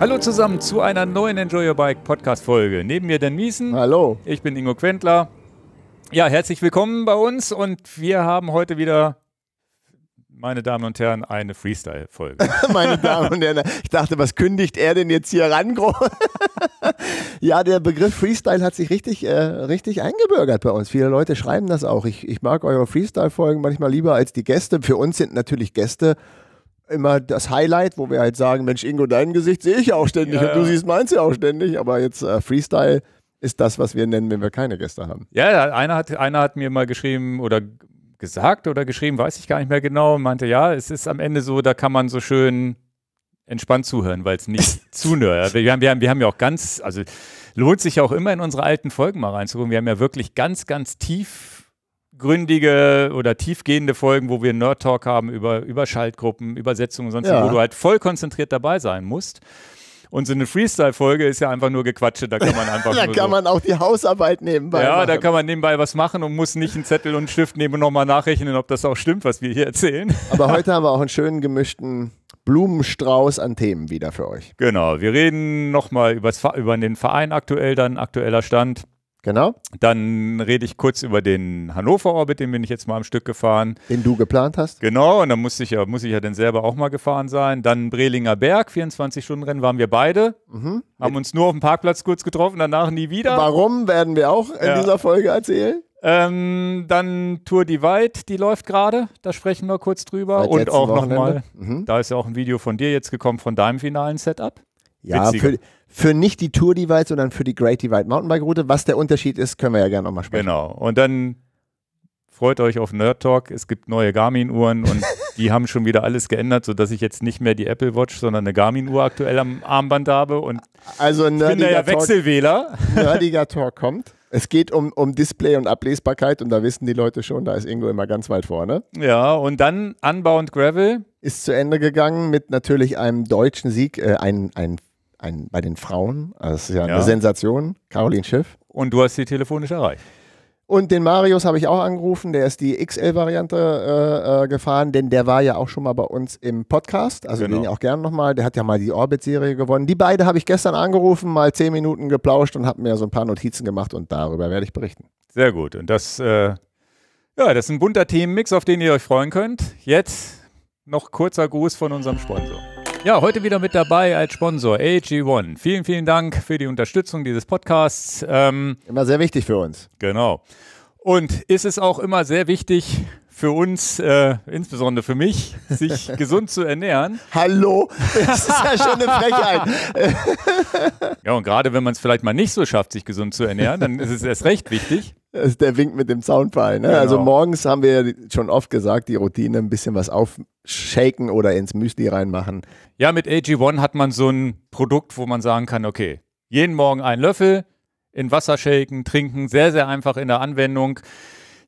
Hallo zusammen zu einer neuen Enjoy Your Bike Podcast Folge. Neben mir Dan Miesen. Hallo. Ich bin Ingo Quentler. Ja, herzlich willkommen bei uns und wir haben heute wieder, meine Damen und Herren, eine Freestyle-Folge. meine Damen und Herren, ich dachte, was kündigt er denn jetzt hier ran? ja, der Begriff Freestyle hat sich richtig, äh, richtig eingebürgert bei uns. Viele Leute schreiben das auch. Ich, ich mag eure Freestyle-Folgen manchmal lieber als die Gäste. Für uns sind natürlich Gäste immer das Highlight, wo wir halt sagen, Mensch, Ingo, dein Gesicht sehe ich ja auch ständig ja, und du siehst meins ja auch ständig, aber jetzt äh, Freestyle ist das, was wir nennen, wenn wir keine Gäste haben. Ja, einer hat, einer hat mir mal geschrieben oder gesagt oder geschrieben, weiß ich gar nicht mehr genau, meinte, ja, es ist am Ende so, da kann man so schön entspannt zuhören, weil es nicht zu nerd. Wir haben, wir, haben, wir haben ja auch ganz, also lohnt sich ja auch immer in unsere alten Folgen mal reinzugucken. Wir haben ja wirklich ganz, ganz tief tiefgründige oder tiefgehende Folgen, wo wir Nerd Talk haben über, über Schaltgruppen, Übersetzungen und sonst, ja. wo du halt voll konzentriert dabei sein musst. Und so eine Freestyle-Folge ist ja einfach nur Gequatsche, da kann man einfach Da kann so man auch die Hausarbeit nebenbei Ja, machen. da kann man nebenbei was machen und muss nicht einen Zettel und einen Stift nehmen und nochmal nachrechnen, ob das auch stimmt, was wir hier erzählen. Aber heute haben wir auch einen schönen gemischten Blumenstrauß an Themen wieder für euch. Genau, wir reden nochmal über den Verein aktuell, dann aktueller Stand. Genau. Dann rede ich kurz über den Hannover-Orbit, den bin ich jetzt mal am Stück gefahren. Den du geplant hast? Genau, und dann muss ich ja, muss ich ja dann selber auch mal gefahren sein. Dann Brelinger Berg, 24-Stunden-Rennen waren wir beide. Mhm. Haben uns nur auf dem Parkplatz kurz getroffen, danach nie wieder. Warum, werden wir auch in ja. dieser Folge erzählen. Ähm, dann Tour Divide, die läuft gerade, da sprechen wir kurz drüber. Seit und auch nochmal, mhm. da ist ja auch ein Video von dir jetzt gekommen von deinem finalen Setup. Ja, für, für nicht die Tour Divide, sondern für die Great Divide Mountainbike Route. Was der Unterschied ist, können wir ja gerne nochmal sprechen. Genau. Und dann freut euch auf Nerd Talk. Es gibt neue Garmin-Uhren und die haben schon wieder alles geändert, sodass ich jetzt nicht mehr die Apple Watch, sondern eine Garmin-Uhr aktuell am Armband habe. Und also ich bin ja Wechselwähler. Nerdiger Talk kommt. Es geht um, um Display und Ablesbarkeit und da wissen die Leute schon, da ist Ingo immer ganz weit vorne. Ja, und dann Unbound Gravel. Ist zu Ende gegangen mit natürlich einem deutschen Sieg, äh, ein, ein ein, bei den Frauen. Also das ist ja, ja. eine Sensation. Caroline Schiff. Und du hast sie telefonisch erreicht. Und den Marius habe ich auch angerufen, der ist die XL-Variante äh, äh, gefahren, denn der war ja auch schon mal bei uns im Podcast. Also genau. den auch gerne nochmal. Der hat ja mal die Orbit-Serie gewonnen. Die beiden habe ich gestern angerufen, mal zehn Minuten geplauscht und habe mir so ein paar Notizen gemacht und darüber werde ich berichten. Sehr gut. Und das, äh, ja, das ist ein bunter Themenmix, auf den ihr euch freuen könnt. Jetzt noch kurzer Gruß von unserem Sponsor. Ja, heute wieder mit dabei als Sponsor AG1. Vielen, vielen Dank für die Unterstützung dieses Podcasts. Ähm, immer sehr wichtig für uns. Genau. Und ist es auch immer sehr wichtig für uns, äh, insbesondere für mich, sich gesund zu ernähren. Hallo, das ist ja schon eine Frechheit. ja, und gerade wenn man es vielleicht mal nicht so schafft, sich gesund zu ernähren, dann ist es erst recht wichtig. Das ist der Wink mit dem Zaunpfeil. Ne? Genau. Also morgens haben wir schon oft gesagt, die Routine ein bisschen was aufshaken oder ins Müsli reinmachen. Ja, mit AG1 hat man so ein Produkt, wo man sagen kann, okay, jeden Morgen einen Löffel in Wasser shaken, trinken, sehr, sehr einfach in der Anwendung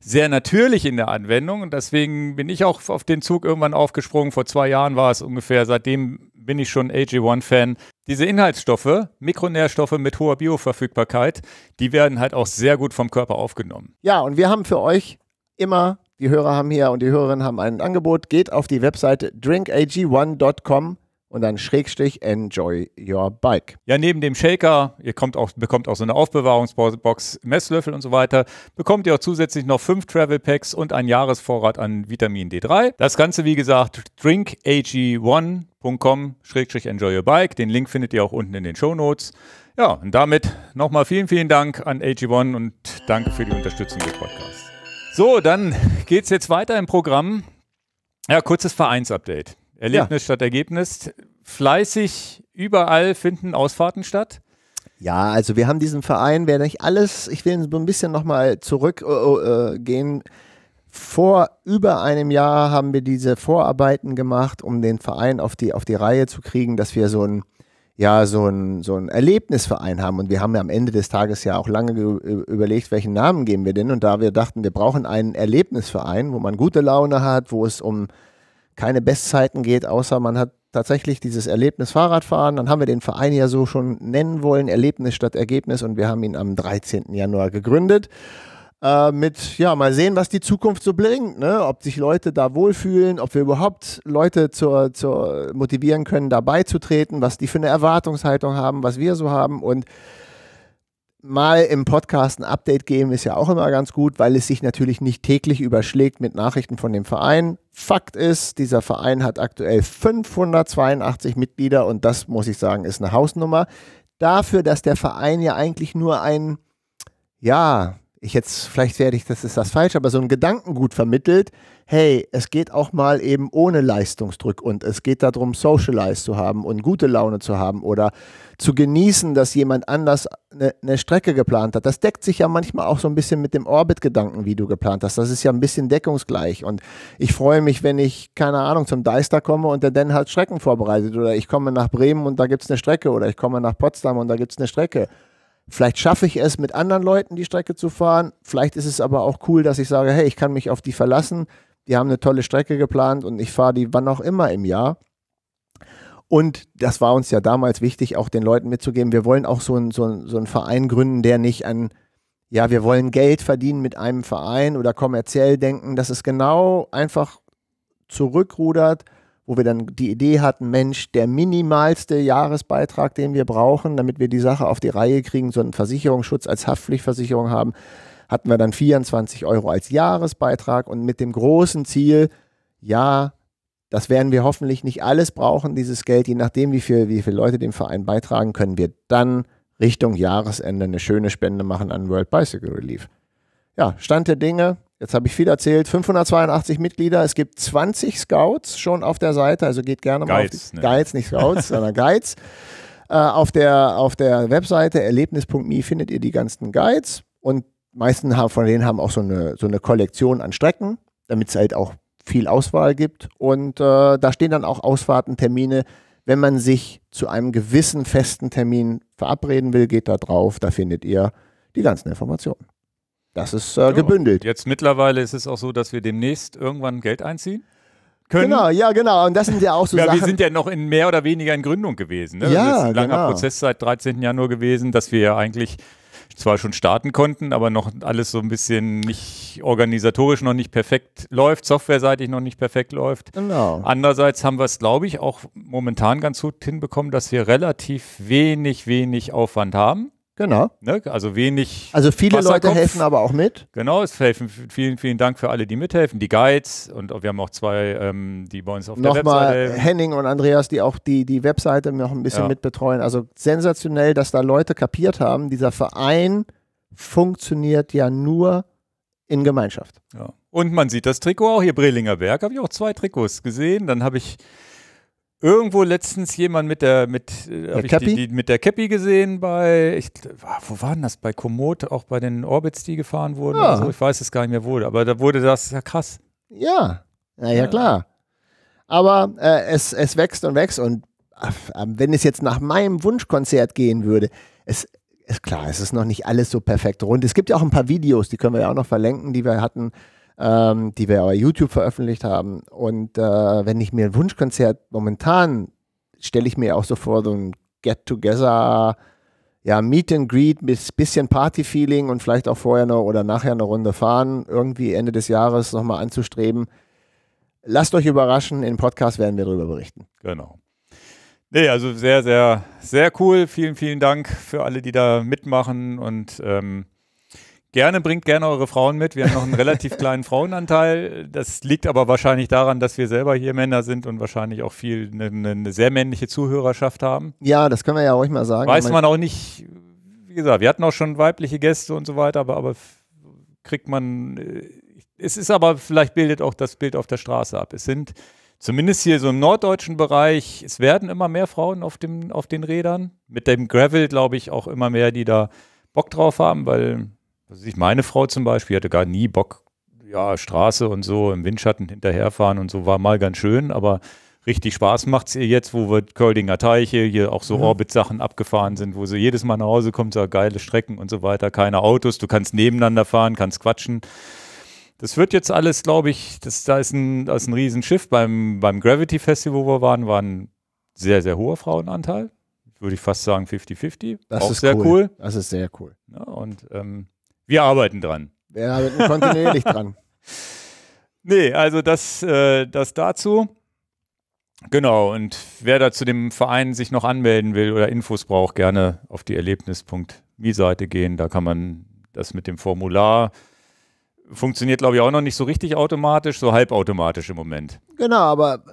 sehr natürlich in der Anwendung und deswegen bin ich auch auf den Zug irgendwann aufgesprungen. Vor zwei Jahren war es ungefähr. Seitdem bin ich schon AG1-Fan. Diese Inhaltsstoffe, Mikronährstoffe mit hoher Bioverfügbarkeit, die werden halt auch sehr gut vom Körper aufgenommen. Ja, und wir haben für euch immer, die Hörer haben hier und die Hörerinnen haben ein Angebot. Geht auf die Webseite drinkag1.com und dann Schrägstrich Enjoy Your Bike. Ja, neben dem Shaker, ihr auch, bekommt auch so eine Aufbewahrungsbox, Messlöffel und so weiter, bekommt ihr auch zusätzlich noch fünf Travel Packs und einen Jahresvorrat an Vitamin D3. Das Ganze, wie gesagt, drinkag1.com-enjoy your bike. Den Link findet ihr auch unten in den Show Notes. Ja, und damit nochmal vielen, vielen Dank an AG1 und danke für die Unterstützung des Podcasts. So, dann geht es jetzt weiter im Programm. Ja, kurzes Vereinsupdate. Erlebnis ja. statt Ergebnis. Fleißig überall finden Ausfahrten statt. Ja, also wir haben diesen Verein, wer nicht alles, ich will so ein bisschen nochmal zurückgehen. Äh, äh, Vor über einem Jahr haben wir diese Vorarbeiten gemacht, um den Verein auf die, auf die Reihe zu kriegen, dass wir so ein, ja, so ein, so ein Erlebnisverein haben. Und wir haben ja am Ende des Tages ja auch lange überlegt, welchen Namen geben wir denn. Und da wir dachten, wir brauchen einen Erlebnisverein, wo man gute Laune hat, wo es um keine Bestzeiten geht, außer man hat tatsächlich dieses Erlebnis Fahrradfahren. Dann haben wir den Verein ja so schon nennen wollen, Erlebnis statt Ergebnis und wir haben ihn am 13. Januar gegründet. äh, mit, ja, mal sehen, was die Zukunft so bringt, ne? ob sich Leute da wohlfühlen, ob wir überhaupt Leute zur, zur motivieren können, da beizutreten, was die für eine Erwartungshaltung haben, was wir so haben und mal im Podcast ein Update geben ist ja auch immer ganz gut, weil es sich natürlich nicht täglich überschlägt mit Nachrichten von dem Verein. Fakt ist, dieser Verein hat aktuell 582 Mitglieder und das muss ich sagen, ist eine Hausnummer. Dafür, dass der Verein ja eigentlich nur ein, ja, ich jetzt, vielleicht werde ich, das ist das falsch, aber so ein Gedankengut vermittelt, hey, es geht auch mal eben ohne Leistungsdruck und es geht darum, Socialize zu haben und gute Laune zu haben oder zu genießen, dass jemand anders eine, eine Strecke geplant hat. Das deckt sich ja manchmal auch so ein bisschen mit dem Orbit-Gedanken, wie du geplant hast. Das ist ja ein bisschen deckungsgleich und ich freue mich, wenn ich, keine Ahnung, zum Deister komme und der Dan hat Strecken vorbereitet oder ich komme nach Bremen und da gibt es eine Strecke oder ich komme nach Potsdam und da gibt es eine Strecke. Vielleicht schaffe ich es, mit anderen Leuten die Strecke zu fahren. Vielleicht ist es aber auch cool, dass ich sage, hey, ich kann mich auf die verlassen. Die haben eine tolle Strecke geplant und ich fahre die wann auch immer im Jahr. Und das war uns ja damals wichtig, auch den Leuten mitzugeben, wir wollen auch so, ein, so, ein, so einen Verein gründen, der nicht an, ja, wir wollen Geld verdienen mit einem Verein oder kommerziell denken, dass es genau einfach zurückrudert wo wir dann die Idee hatten, Mensch, der minimalste Jahresbeitrag, den wir brauchen, damit wir die Sache auf die Reihe kriegen, so einen Versicherungsschutz als Haftpflichtversicherung haben, hatten wir dann 24 Euro als Jahresbeitrag und mit dem großen Ziel, ja, das werden wir hoffentlich nicht alles brauchen, dieses Geld, je nachdem, wie, viel, wie viele Leute dem Verein beitragen, können wir dann Richtung Jahresende eine schöne Spende machen an World Bicycle Relief. Ja, Stand der Dinge, Jetzt habe ich viel erzählt. 582 Mitglieder. Es gibt 20 Scouts schon auf der Seite. Also geht gerne mal Guides, auf die ne? Guides, nicht Scouts, sondern Guides. Äh, auf, der, auf der Webseite erlebnis.me findet ihr die ganzen Guides und meisten haben, von denen haben auch so eine, so eine Kollektion an Strecken, damit es halt auch viel Auswahl gibt. Und äh, da stehen dann auch Ausfahrten, Termine. Wenn man sich zu einem gewissen festen Termin verabreden will, geht da drauf. Da findet ihr die ganzen Informationen. Das ist äh, gebündelt. Jetzt mittlerweile ist es auch so, dass wir demnächst irgendwann Geld einziehen können. Genau, ja, genau. Und das sind ja auch so ja, Sachen. wir sind ja noch in mehr oder weniger in Gründung gewesen. Ne? Ja, das ist ein langer genau. Prozess seit 13. Januar gewesen, dass wir ja eigentlich zwar schon starten konnten, aber noch alles so ein bisschen nicht organisatorisch noch nicht perfekt läuft, softwareseitig noch nicht perfekt läuft. genau. Andererseits haben wir es, glaube ich, auch momentan ganz gut hinbekommen, dass wir relativ wenig, wenig Aufwand haben. Genau. Ne? Also wenig. Also viele Leute helfen aber auch mit. Genau, es helfen. Vielen, vielen Dank für alle, die mithelfen. Die Guides und wir haben auch zwei, ähm, die bei uns auf der Nochmal Webseite helfen. Henning und Andreas, die auch die, die Webseite noch ein bisschen Ja. mitbetreuen. Also sensationell, dass da Leute kapiert haben, dieser Verein funktioniert ja nur in Gemeinschaft. Ja. Und man sieht das Trikot auch hier, Brelinger Berg, habe ich auch zwei Trikots gesehen. Dann habe ich irgendwo letztens jemand mit der mit, äh, ich Käppi? die, die, mit der Cappy gesehen bei, ich, ah, wo war denn das? Bei Komoot, auch bei den Orbits, die gefahren wurden. Ja. oder so. Ich weiß es gar nicht mehr wo, aber da wurde das ja krass. Ja, ja, Ja. klar. Aber äh, es, es wächst und wächst und äh, wenn es jetzt nach meinem Wunschkonzert gehen würde, es ist klar, es ist noch nicht alles so perfekt rund. Es gibt ja auch ein paar Videos, die können wir ja auch noch verlinken, die wir hatten, ähm, die wir bei YouTube veröffentlicht haben. Und äh, wenn ich mir ein Wunschkonzert momentan stelle ich mir auch so vor, so ein Get-Together, ja, Meet and Greet mit bisschen Party-Feeling und vielleicht auch vorher noch oder nachher eine Runde fahren, irgendwie Ende des Jahres nochmal anzustreben. Lasst euch überraschen, im Podcast werden wir darüber berichten. Genau. Nee, also sehr, sehr, sehr cool. Vielen, vielen Dank für alle, die da mitmachen und ähm, gerne bringt gerne eure Frauen mit. Wir haben noch einen relativ kleinen Frauenanteil. Das liegt aber wahrscheinlich daran, dass wir selber hier Männer sind und wahrscheinlich auch viel eine, eine, eine sehr männliche Zuhörerschaft haben. Ja, das können wir ja ruhig mal sagen. Weiß man auch nicht, wie gesagt, wir hatten auch schon weibliche Gäste und so weiter, aber, aber kriegt man, äh, es ist aber, vielleicht bildet auch das Bild auf der Straße ab. Es sind zumindest hier so im norddeutschen Bereich, es werden immer mehr Frauen auf, dem, auf den Rädern. Mit dem Gravel, glaube ich, auch immer mehr, die da Bock drauf haben, weil, weiß ich, meine Frau zum Beispiel hatte gar nie Bock, ja, Straße und so im Windschatten hinterherfahren und so war mal ganz schön, aber richtig Spaß macht es ihr jetzt, wo wir Köldinger Teiche, hier auch so Mhm. Orbit-Sachen abgefahren sind, wo sie jedes Mal nach Hause kommt, so geile Strecken und so weiter, keine Autos, du kannst nebeneinander fahren, kannst quatschen. Das wird jetzt alles, glaube ich, das, da ist ein, da ist ein Riesenschiff. Beim, beim Gravity Festival, wo wir waren, war ein sehr, sehr hoher Frauenanteil. Würde ich fast sagen 50-50. Das Auch ist sehr cool. Das ist sehr cool. Ja, und ähm, wir arbeiten dran. Wir arbeiten kontinuierlich dran. Nee, also das, äh, das dazu. Genau, und wer da zu dem Verein sich noch anmelden will oder Infos braucht, gerne auf die erlebnis.me-Seite gehen. Da kann man das mit dem Formular funktioniert, glaube ich, auch noch nicht so richtig automatisch, so halbautomatisch im Moment. Genau, aber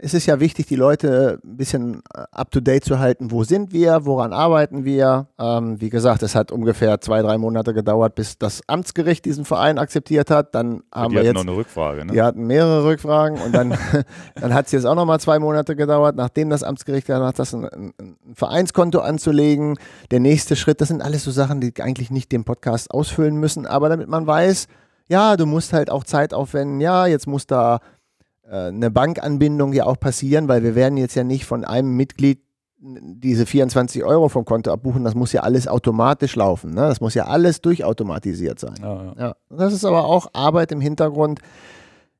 es ist ja wichtig, die Leute ein bisschen äh, up-to-date zu halten. Wo sind wir? Woran arbeiten wir? Ähm, wie gesagt, es hat ungefähr zwei, drei Monate gedauert, bis das Amtsgericht diesen Verein akzeptiert hat. Dann haben die wir jetzt noch eine Rückfrage. Ne? Die hatten mehrere Rückfragen und dann, dann hat es jetzt auch noch mal zwei Monate gedauert, nachdem das Amtsgericht hat, das ein, ein, ein Vereinskonto anzulegen. Der nächste Schritt, das sind alles so Sachen, die eigentlich nicht den Podcast ausfüllen müssen, aber damit man weiß, ja, du musst halt auch Zeit aufwenden. Ja, jetzt muss da eine Bankanbindung ja auch passieren, weil wir werden jetzt ja nicht von einem Mitglied diese 24 Euro vom Konto abbuchen, das muss ja alles automatisch laufen. Ne? Das muss ja alles durchautomatisiert sein. Ja, ja. ja. Das ist aber auch Arbeit im Hintergrund.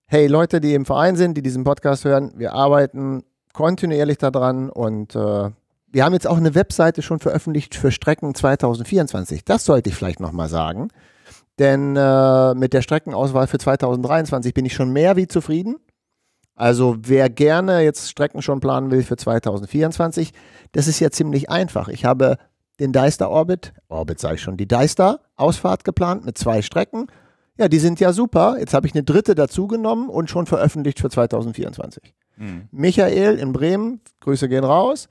Hey, Leute, die im Verein sind, die diesen Podcast hören, wir arbeiten kontinuierlich daran und äh, wir haben jetzt auch eine Webseite schon veröffentlicht für Strecken 2024. Das sollte ich vielleicht nochmal sagen. Denn äh, mit der Streckenauswahl für 2023 bin ich schon mehr wie zufrieden. Also wer gerne jetzt Strecken schon planen will für 2024, das ist ja ziemlich einfach. Ich habe den Deister Orbit, Orbit sage ich schon, die Deister Ausfahrt geplant mit zwei Strecken. Ja, die sind ja super. Jetzt habe ich eine dritte dazugenommen und schon veröffentlicht für 2024. Mhm. Michael in Bremen, Grüße gehen raus.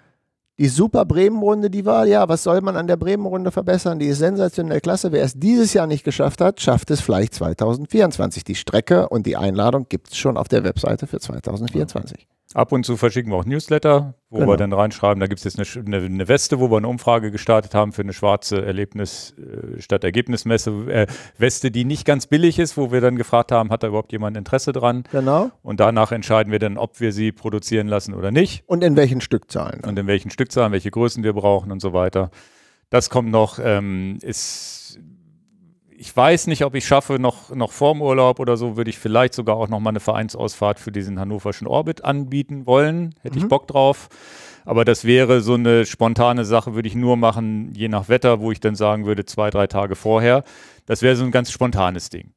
Die Super Bremen-Runde, die war, ja, was soll man an der Bremen-Runde verbessern? Die ist sensationell klasse. Wer es dieses Jahr nicht geschafft hat, schafft es vielleicht 2024. Die Strecke und die Einladung gibt es schon auf der Webseite für 2024. Ab und zu verschicken wir auch Newsletter, wo genau. wir dann reinschreiben, da gibt es jetzt eine, eine, eine, Weste, wo wir eine Umfrage gestartet haben für eine schwarze Erlebnis äh, statt Ergebnismesse. Äh, Weste, die nicht ganz billig ist, wo wir dann gefragt haben, hat da überhaupt jemand Interesse dran? Genau. Und danach entscheiden wir dann, ob wir sie produzieren lassen oder nicht. Und in welchen Stückzahlen. Und in welchen Stückzahlen, welche Größen wir brauchen und so weiter. Das kommt noch, ähm, ist ich weiß nicht, ob ich schaffe, noch, noch vorm Urlaub oder so, würde ich vielleicht sogar auch noch mal eine Vereinsausfahrt für diesen hannoverschen Orbit anbieten wollen. Hätte mhm. ich Bock drauf. Aber das wäre so eine spontane Sache, würde ich nur machen, je nach Wetter, wo ich dann sagen würde, zwei, drei Tage vorher. Das wäre so ein ganz spontanes Ding.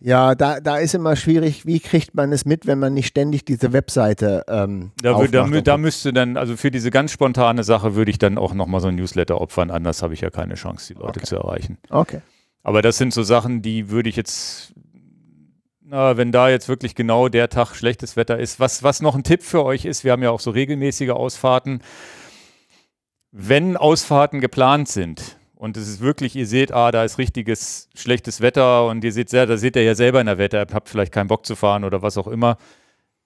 Ja, da, da ist immer schwierig, wie kriegt man es mit, wenn man nicht ständig diese Webseite ähm, da, da, da, müsste dann, also für diese ganz spontane Sache würde ich dann auch nochmal so ein Newsletter opfern, anders habe ich ja keine Chance, die Leute okay. zu erreichen. Okay. Aber das sind so Sachen, die würde ich jetzt, na, wenn da jetzt wirklich genau der Tag schlechtes Wetter ist. Was, was noch ein Tipp für euch ist, wir haben ja auch so regelmäßige Ausfahrten. Wenn Ausfahrten geplant sind, und es ist wirklich, ihr seht, ah, da ist richtiges schlechtes Wetter und ihr seht, sehr, da seht ihr ja selber in der Wetter-App, habt vielleicht keinen Bock zu fahren oder was auch immer.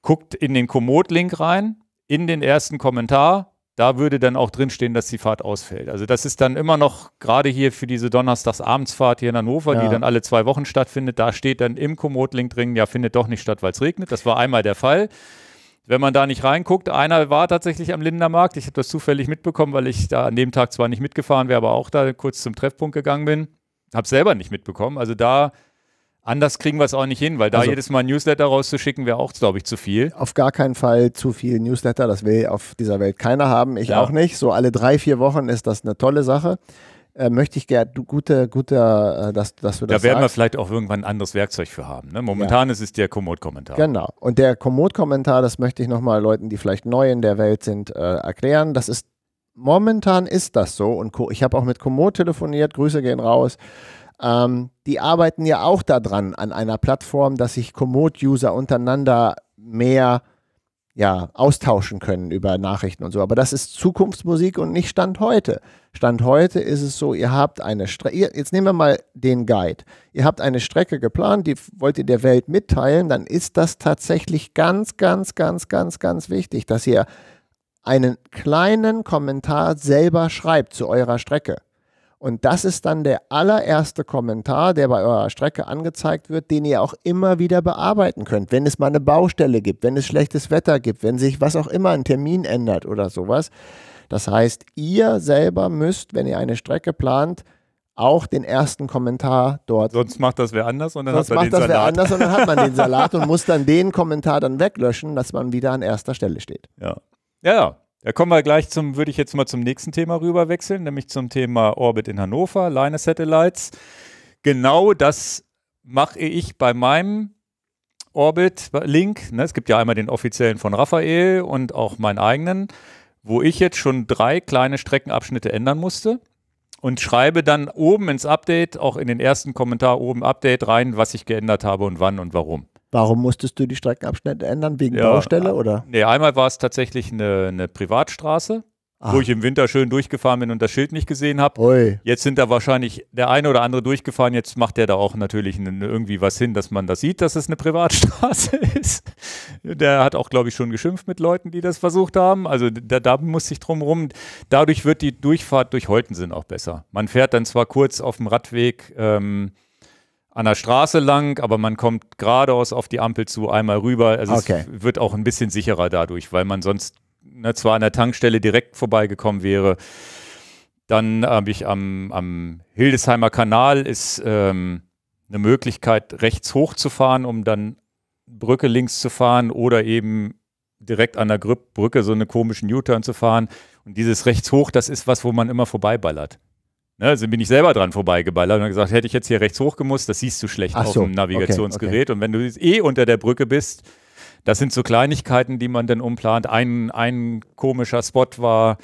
Guckt in den Komoot-Link rein, in den ersten Kommentar da würde dann auch drinstehen, dass die Fahrt ausfällt. Also das ist dann immer noch, gerade hier für diese Donnerstagsabendsfahrt hier in Hannover, ja. die dann alle zwei Wochen stattfindet, da steht dann im Komoot-Link drin, ja, findet doch nicht statt, weil es regnet. Das war einmal der Fall. Wenn man da nicht reinguckt, einer war tatsächlich am Lindermarkt. Ich habe das zufällig mitbekommen, weil ich da an dem Tag zwar nicht mitgefahren wäre, aber auch da kurz zum Treffpunkt gegangen bin. Habe selber nicht mitbekommen. Also da Anders kriegen wir es auch nicht hin, weil da also, jedes Mal ein Newsletter rauszuschicken, wäre auch, glaube ich, zu viel. Auf gar keinen Fall zu viel Newsletter. Das will auf dieser Welt keiner haben. Ich ja. auch nicht. So alle drei, vier Wochen ist das eine tolle Sache. Äh, möchte ich gerne, gute, gute, äh, dass, dass du das Da werden sagst. wir vielleicht auch irgendwann ein anderes Werkzeug für haben. Ne? Momentan ja. ist es der Komoot-Kommentar. Genau. Und der Komoot-Kommentar, das möchte ich nochmal Leuten, die vielleicht neu in der Welt sind, äh, erklären. Das ist, momentan ist das so. Und ich habe auch mit Komoot telefoniert. Grüße gehen raus. Ähm, die arbeiten ja auch daran, an einer Plattform, dass sich Komoot-User untereinander mehr ja, austauschen können über Nachrichten und so. Aber das ist Zukunftsmusik und nicht Stand heute. Stand heute ist es so, ihr habt eine Strecke, jetzt nehmen wir mal den Guide. Ihr habt eine Strecke geplant, die wollt ihr der Welt mitteilen, dann ist das tatsächlich ganz, ganz, ganz, ganz, ganz wichtig, dass ihr einen kleinen Kommentar selber schreibt zu eurer Strecke. Und das ist dann der allererste Kommentar, der bei eurer Strecke angezeigt wird, den ihr auch immer wieder bearbeiten könnt. Wenn es mal eine Baustelle gibt, wenn es schlechtes Wetter gibt, wenn sich was auch immer ein Termin ändert oder sowas. Das heißt, ihr selber müsst, wenn ihr eine Strecke plant, auch den ersten Kommentar dort. Sonst macht das wer anders und dann Sonst hat man macht den das Salat. Wer anders und dann hat man den Salat und muss dann den Kommentar dann weglöschen, dass man wieder an erster Stelle steht. Ja. Ja, da kommen wir gleich zum, würde ich jetzt mal zum nächsten Thema rüber wechseln, nämlich zum Thema Orbit in Hannover, Line Satellites. Genau das mache ich bei meinem Orbit-Link, ne, es gibt ja einmal den offiziellen von Raphael und auch meinen eigenen, wo ich jetzt schon drei kleine Streckenabschnitte ändern musste und schreibe dann oben ins Update, auch in den ersten Kommentar oben Update rein, was ich geändert habe und wann und warum. Warum musstest du die Streckenabschnitte ändern? Wegen ja, Baustelle oder? Nee, einmal war es tatsächlich eine, eine Privatstraße Ah. Wo ich im Winter schön durchgefahren bin und das Schild nicht gesehen habe. Jetzt sind da wahrscheinlich der eine oder andere durchgefahren. Jetzt macht der da auch natürlich irgendwie was hin, dass man das sieht, dass es eine Privatstraße ist. Der hat auch, glaube ich, schon geschimpft mit Leuten, die das versucht haben. Also da, da muss ich drum rum. Dadurch wird die Durchfahrt durch Holtensinn auch besser. Man fährt dann zwar kurz auf dem Radweg ähm, an der Straße lang, aber man kommt geradeaus auf die Ampel zu, einmal rüber. Also okay. es wird auch ein bisschen sicherer dadurch, weil man sonst ne, zwar an der Tankstelle direkt vorbeigekommen wäre. Dann habe ich am, am, Hildesheimer Kanal ist ähm, eine Möglichkeit, rechts hochzufahren, um dann Brücke links zu fahren oder eben direkt an der Brücke so eine komischen U-Turn zu fahren. Und dieses rechts hoch, das ist was, wo man immer vorbeiballert. Ne, also bin ich selber dran vorbeigeballert und gesagt, hätte ich jetzt hier rechts hoch gemusst, das siehst du schlecht Ach auf dem Navigationsgerät. Okay, okay. Und wenn du eh unter der Brücke bist, das sind so Kleinigkeiten, die man dann umplant. Ein, ein komischer Spot war,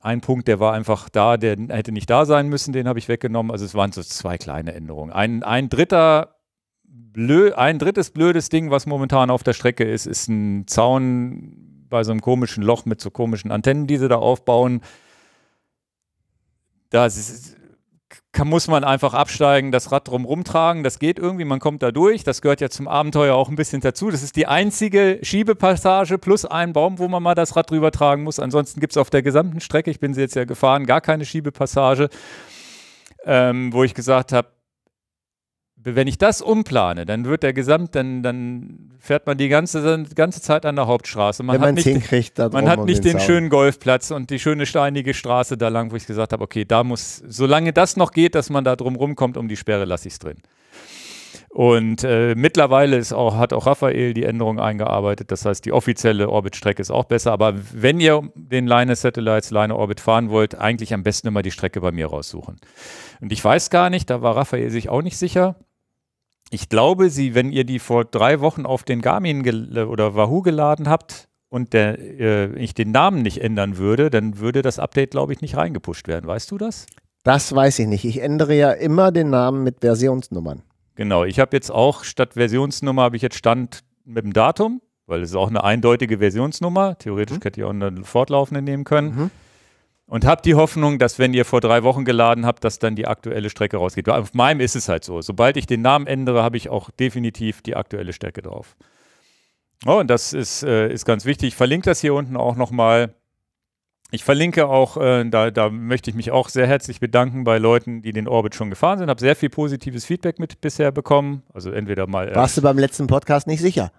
ein Punkt, der war einfach da, der hätte nicht da sein müssen, den habe ich weggenommen. Also es waren so zwei kleine Änderungen. Ein, ein dritter Blö, ein drittes blödes Ding, was momentan auf der Strecke ist, ist ein Zaun bei so einem komischen Loch mit so komischen Antennen, die sie da aufbauen. Kann, muss man einfach absteigen, das Rad drumherum tragen. Das geht irgendwie, man kommt da durch. Das gehört ja zum Abenteuer auch ein bisschen dazu. Das ist die einzige Schiebepassage plus ein Baum, wo man mal das Rad drüber tragen muss. Ansonsten gibt es auf der gesamten Strecke, ich bin sie jetzt ja gefahren, gar keine Schiebepassage, ähm, wo ich gesagt habe, wenn ich das umplane, dann wird der Gesamt, dann, dann fährt man die ganze, ganze Zeit an der Hauptstraße. Man Wenn hat nicht, hinkriegt, den, man hat nicht den, den schönen Golfplatz und die schöne steinige Straße da lang, wo ich gesagt habe, okay, da muss, solange das noch geht, dass man da drum rumkommt, um die Sperre lasse ich es drin. Und äh, mittlerweile ist auch, hat auch Raphael die Änderung eingearbeitet. Das heißt, die offizielle Orbit-Strecke ist auch besser. Aber wenn ihr den Line Satellites, Line Orbit fahren wollt, eigentlich am besten immer die Strecke bei mir raussuchen. Und ich weiß gar nicht, da war Raphael sich auch nicht sicher ich glaube, sie, wenn ihr die vor drei Wochen auf den Garmin oder Wahoo geladen habt und der, äh, ich den Namen nicht ändern würde, dann würde das Update, glaube ich, nicht reingepusht werden. Weißt du das? Das weiß ich nicht. Ich ändere ja immer den Namen mit Versionsnummern. Genau, ich habe jetzt auch statt Versionsnummer habe ich jetzt Stand mit dem Datum, weil es ist auch eine eindeutige Versionsnummer. Theoretisch mhm. hätte ich auch eine fortlaufende nehmen können. Mhm. Und habt die Hoffnung, dass wenn ihr vor drei Wochen geladen habt, dass dann die aktuelle Strecke rausgeht. Auf meinem ist es halt so. Sobald ich den Namen ändere, habe ich auch definitiv die aktuelle Strecke drauf. Oh, und das ist, äh, ist ganz wichtig. Ich verlinke das hier unten auch nochmal. Ich verlinke auch, äh, da, da möchte ich mich auch sehr herzlich bedanken bei Leuten, die den Orbit schon gefahren sind. Habe sehr viel positives Feedback mit bisher bekommen. Also entweder mal. Äh, Warst du beim letzten Podcast nicht sicher?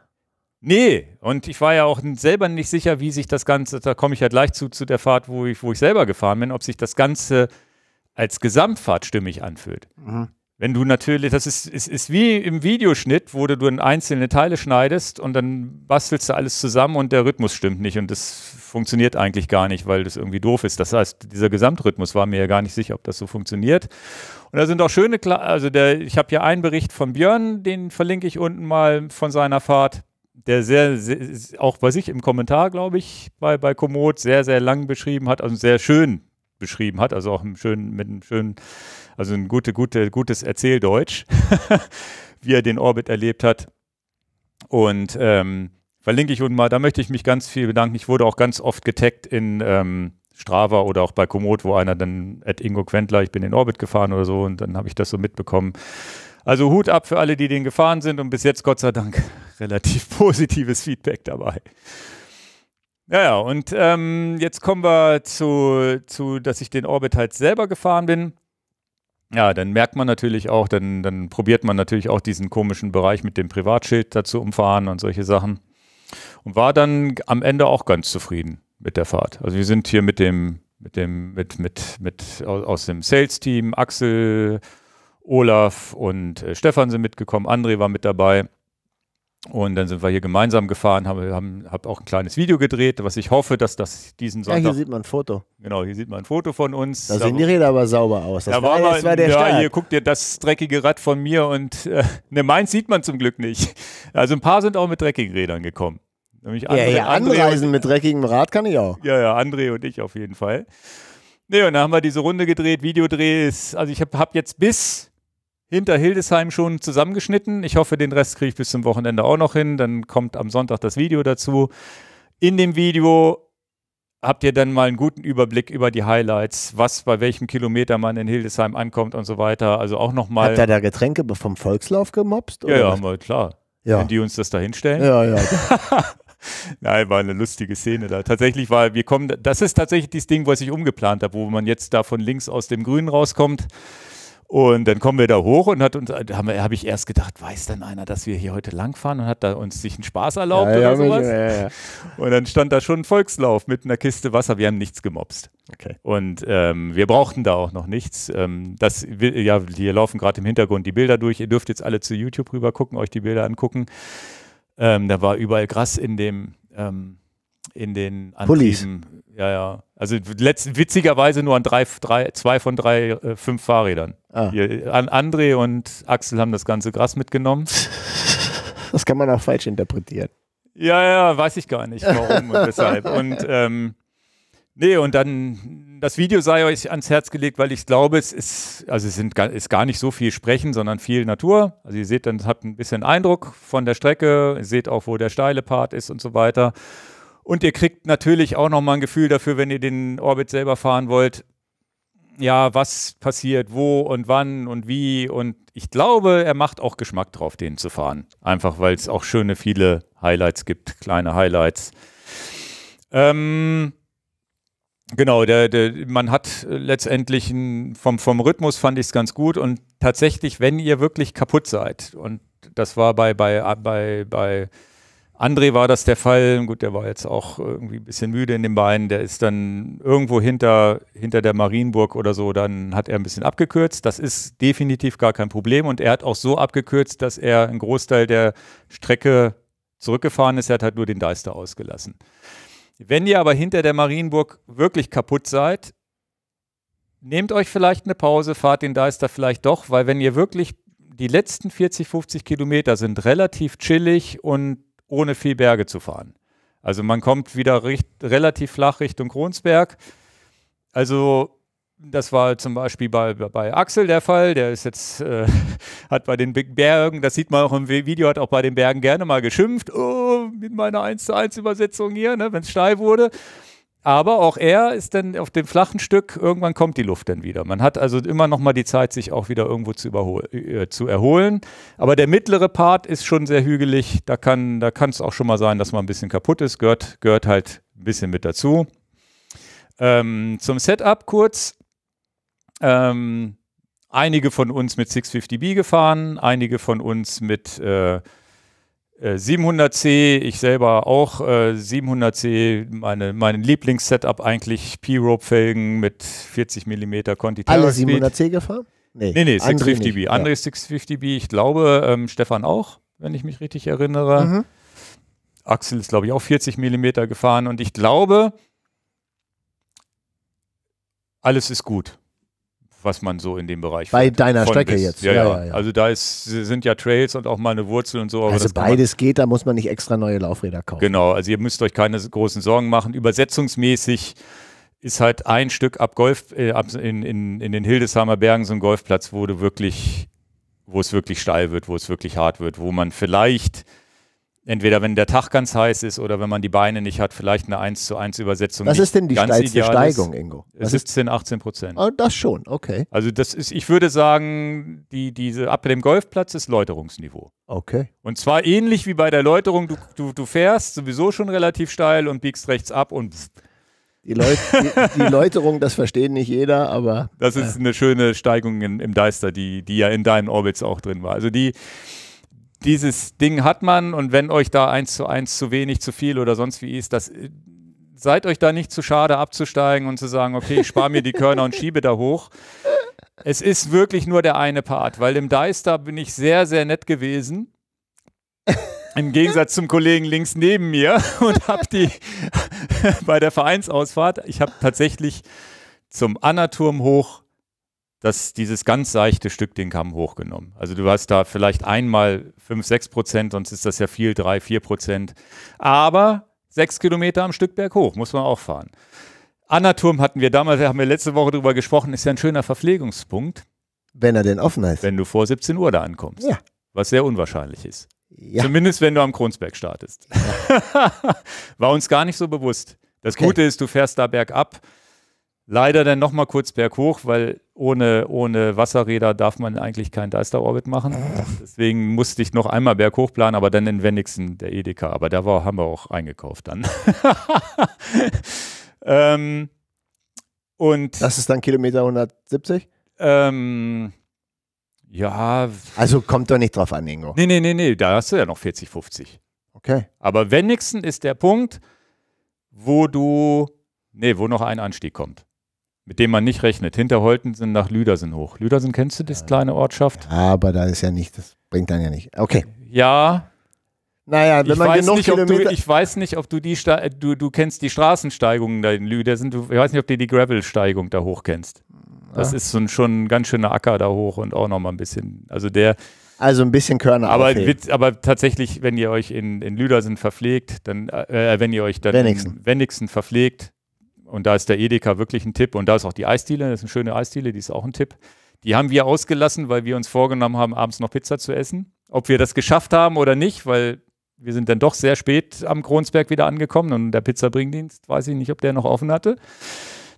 Nee, und ich war ja auch selber nicht sicher, wie sich das Ganze, da komme ich ja gleich zu, zu der Fahrt, wo ich, wo ich selber gefahren bin, ob sich das Ganze als Gesamtfahrt stimmig anfühlt. Mhm. Wenn du natürlich, das ist, ist, ist wie im Videoschnitt, wo du in einzelne Teile schneidest und dann bastelst du alles zusammen und der Rhythmus stimmt nicht und das funktioniert eigentlich gar nicht, weil das irgendwie doof ist. Das heißt, dieser Gesamtrhythmus war mir ja gar nicht sicher, ob das so funktioniert. Und da sind auch schöne, also der, ich habe hier einen Bericht von Björn, den verlinke ich unten mal von seiner Fahrt der sehr, sehr, auch bei sich im Kommentar, glaube ich, bei, bei Komoot sehr, sehr lang beschrieben hat, also sehr schön beschrieben hat, also auch ein schön, mit einem schönen, also ein gute, gute, gutes Erzähldeutsch, wie er den Orbit erlebt hat. Und ähm, verlinke ich unten mal, da möchte ich mich ganz viel bedanken. Ich wurde auch ganz oft getaggt in ähm, Strava oder auch bei Komoot, wo einer dann, at Ingo Quentler, ich bin in Orbit gefahren oder so und dann habe ich das so mitbekommen. Also Hut ab für alle, die den gefahren sind und bis jetzt Gott sei Dank relativ positives Feedback dabei. Ja, ja, und ähm, jetzt kommen wir zu, zu, dass ich den Orbit halt selber gefahren bin. Ja, dann merkt man natürlich auch, dann, dann probiert man natürlich auch diesen komischen Bereich mit dem Privatschild dazu umfahren und solche Sachen. Und war dann am Ende auch ganz zufrieden mit der Fahrt. Also wir sind hier mit dem, mit dem, mit, mit, mit aus dem Sales-Team, Axel, Olaf und äh, Stefan sind mitgekommen, André war mit dabei. Und dann sind wir hier gemeinsam gefahren, haben, haben hab auch ein kleines Video gedreht, was ich hoffe, dass das diesen Ja, Sonntag. hier sieht man ein Foto. genau, hier sieht man ein Foto von uns. Da sehen die Räder aber sauber aus. Das da war, war das war der ja, Start. hier guckt ihr das dreckige Rad von mir und äh, ne, meins sieht man zum Glück nicht. Also ein paar sind auch mit dreckigen Rädern gekommen. Nämlich ja, André, ja, und anreisen mit dreckigem Rad kann ich auch. Ja, ja, André und ich auf jeden Fall. Nee, und dann haben wir diese Runde gedreht, Videodreh ist, also ich habe hab jetzt bis hinter Hildesheim schon zusammengeschnitten. Ich hoffe, den Rest kriege ich bis zum Wochenende auch noch hin. Dann kommt am Sonntag das Video dazu. In dem Video habt ihr dann mal einen guten Überblick über die Highlights, was bei welchem Kilometer man in Hildesheim ankommt und so weiter. Also auch nochmal. Habt ihr da Getränke vom Volkslauf gemobst? Ja, oder ja, haben wir, klar. ja. Wenn die uns das da hinstellen. ja, ja. Nein, war eine lustige Szene da. Tatsächlich war, wir kommen, das ist tatsächlich dieses Ding, was ich umgeplant habe, wo man jetzt da von links aus dem Grünen rauskommt. Und dann kommen wir da hoch und hat uns, da habe hab ich erst gedacht, weiß denn einer, dass wir hier heute langfahren und hat da uns sich einen Spaß erlaubt ja, oder ja, sowas? Ja. Und dann stand da schon ein Volkslauf mit einer Kiste Wasser. Wir haben nichts gemobst. Okay. Und ähm, wir brauchten da auch noch nichts. Ähm, das, wir- ja, hier laufen gerade im Hintergrund die Bilder durch. Ihr dürft jetzt alle zu YouTube rüber gucken, euch die Bilder angucken. Ähm, da war überall Gras in dem, ähm, in den Pullis. Antrieben. Ja, ja. Also letzt, witzigerweise nur an drei, drei, zwei von drei, äh, fünf Fahrrädern. Ah. Hier, an André und Axel haben das ganze Gras mitgenommen. Das kann man auch falsch interpretieren. Ja, ja, weiß ich gar nicht, warum und weshalb. Und ähm, nee, und dann das Video sei euch ans Herz gelegt, weil ich glaube, es ist, also es sind, gar- ist gar nicht so viel Sprechen, sondern viel Natur. Also ihr seht dann, habt ein bisschen Eindruck von der Strecke, ihr seht auch, wo der steile Part ist und so weiter. Und ihr kriegt natürlich auch nochmal ein Gefühl dafür, wenn ihr den Orbit selber fahren wollt, ja, was passiert, wo und wann und wie. Und ich glaube, er macht auch Geschmack drauf, den zu fahren. Einfach, weil es auch schöne, viele Highlights gibt, kleine Highlights. Ähm, genau, der, der, man hat letztendlich ein, vom, vom Rhythmus fand ich es ganz gut. Und tatsächlich, wenn ihr wirklich kaputt seid, und das war bei, bei, bei, bei André war das der Fall. Gut, der war jetzt auch irgendwie ein bisschen müde in den Beinen. Der ist dann irgendwo hinter, hinter der Marienburg oder so, dann hat er ein bisschen abgekürzt. Das ist definitiv gar kein Problem. Und er hat auch so abgekürzt, dass er einen Großteil der Strecke zurückgefahren ist. Er hat halt nur den Deister ausgelassen. Wenn ihr aber hinter der Marienburg wirklich kaputt seid, nehmt euch vielleicht eine Pause, fahrt den Deister vielleicht doch, weil wenn ihr wirklich die letzten 40, 50 Kilometer sind relativ chillig und ohne viel Berge zu fahren. Also man kommt wieder richt, relativ flach Richtung Kronsberg. Also das war zum Beispiel bei, bei Axel der Fall. Der ist jetzt, äh, hat bei den Bergen, das sieht man auch im Video, hat auch bei den Bergen gerne mal geschimpft. Oh, mit meiner 1 zu 1 Übersetzung hier, ne, wenn es steil wurde. Aber auch er ist dann auf dem flachen Stück, irgendwann kommt die Luft dann wieder. Man hat also immer noch mal die Zeit, sich auch wieder irgendwo zu, äh, zu erholen. Aber der mittlere Part ist schon sehr hügelig. Da kann da es auch schon mal sein, dass man ein bisschen kaputt ist. Gehört, gehört halt ein bisschen mit dazu. Ähm, zum Setup kurz. Ähm, einige von uns mit 650B gefahren, einige von uns mit äh, äh, 700C, ich selber auch äh, 700C, meine, mein Lieblings-Setup eigentlich P-Rope-Felgen mit 40 mm Conti Alle Speed. 700C gefahren? Nee, nee, André 650B. nicht. André ist 650B, ich glaube, ähm, Stefan auch, wenn ich mich richtig erinnere. Ja. Mhm. Axel ist, glaube ich, auch 40 mm gefahren und ich glaube, alles ist gut, was man so in dem Bereich Bei fährt. deiner Strecke bis. jetzt. Ja, Ja, ja, ja. Also da ist, sind ja Trails und auch mal eine Wurzel und so. Also kann man- beides geht, da muss man nicht extra neue Laufräder kaufen. Genau, also ihr müsst euch keine großen Sorgen machen. Übersetzungsmäßig ist halt ein Stück ab Golf, äh, ab in, in, in den Hildesheimer Bergen so ein Golfplatz, wo du wirklich, wo es wirklich steil wird, wo es wirklich hart wird, wo man vielleicht, entweder wenn der Tag ganz heiß ist oder wenn man die Beine nicht hat, vielleicht eine 1 zu 1 Übersetzung. Was ist denn die steilste. Steigung, Ingo? Was ist, 17, 18 Prozent. oh, das schon, okay. Also das ist, ich würde sagen, die, diese ab dem Golfplatz ist Läuterungsniveau. Okay. Und zwar ähnlich wie bei der Läuterung, du, du, du fährst sowieso schon relativ steil und biegst rechts ab und Die, Leut die, die Läuterung, das versteht nicht jeder, aber das ist eine schöne Steigung in, im Deister, die, die ja in deinen Orbits auch drin war. Also die, dieses Ding hat man und wenn euch da eins zu eins zu wenig, zu viel oder sonst wie ist, das seid euch da nicht zu schade abzusteigen und zu sagen, okay, ich spare mir die Körner und schiebe da hoch. Es ist wirklich nur der eine Part, weil im Deister bin ich sehr, sehr nett gewesen. Im Gegensatz zum Kollegen links neben mir und habe die bei der Vereinsausfahrt, ich habe tatsächlich zum Annaturm hoch das, dieses ganz seichte Stück den Kamm hochgenommen. Also du hast da vielleicht einmal 5, 6 Prozent, sonst ist das ja viel, 3, 4 Prozent. Aber sechs Kilometer am Stück berghoch, muss man auch fahren. Annaturm hatten wir damals, haben wir letzte Woche drüber gesprochen, ist ja ein schöner Verpflegungspunkt. Wenn er denn offen ist. Wenn du vor 17 Uhr da ankommst. Ja. Was sehr unwahrscheinlich ist. Ja. Zumindest wenn du am Kronsberg startest. War uns gar nicht so bewusst. Das Okay. Gute ist, du fährst da bergab. Leider dann nochmal kurz berghoch, weil ohne, ohne Wasserräder darf man eigentlich keinen Deister-Orbit machen. Deswegen musste ich noch einmal berghoch planen, aber dann in Wenigsen, der Edeka. Aber da war, haben wir auch eingekauft dann. ähm, und Das ist dann Kilometer 170? ähm, ja, Also kommt doch nicht drauf an, Ingo. nee, nee, nee, nee, da hast du ja noch 40, 50. Okay. Aber Wenigsen ist der Punkt, wo du, nee, wo noch ein Anstieg kommt, mit dem man nicht rechnet. Hinter Holtensen nach Lüdersen hoch. Lüdersen kennst du, das kleine Ortschaft? Aber da ist ja nicht, das bringt dann ja nicht. Okay. Ja, Naja, wenn ich man weiß, genug nicht, ob du, Kilometer. ich weiß nicht, ob du die, Sta äh, du, du kennst die Straßensteigungen da in Lüdersen, du, ich weiß nicht, ob du die Gravel-Steigung da hoch kennst. Das Ja. ist so ein, schon ein ganz schöner Acker da hoch und auch nochmal ein bisschen, also der, also ein bisschen Körner aber, aufheben. aber tatsächlich, wenn ihr euch in, in Lüdersen verpflegt, dann, äh, wenn ihr euch dann Wenigsen. in Wenigsen verpflegt, und da ist der Edeka wirklich ein Tipp, und da ist auch die Eisdiele, das ist eine schöne Eisdiele, die ist auch ein Tipp. Die haben wir ausgelassen, weil wir uns vorgenommen haben, abends noch Pizza zu essen. Ob wir das geschafft haben oder nicht, weil wir sind dann doch sehr spät am Kronsberg wieder angekommen und der Pizzabringdienst, weiß ich nicht, ob der noch offen hatte.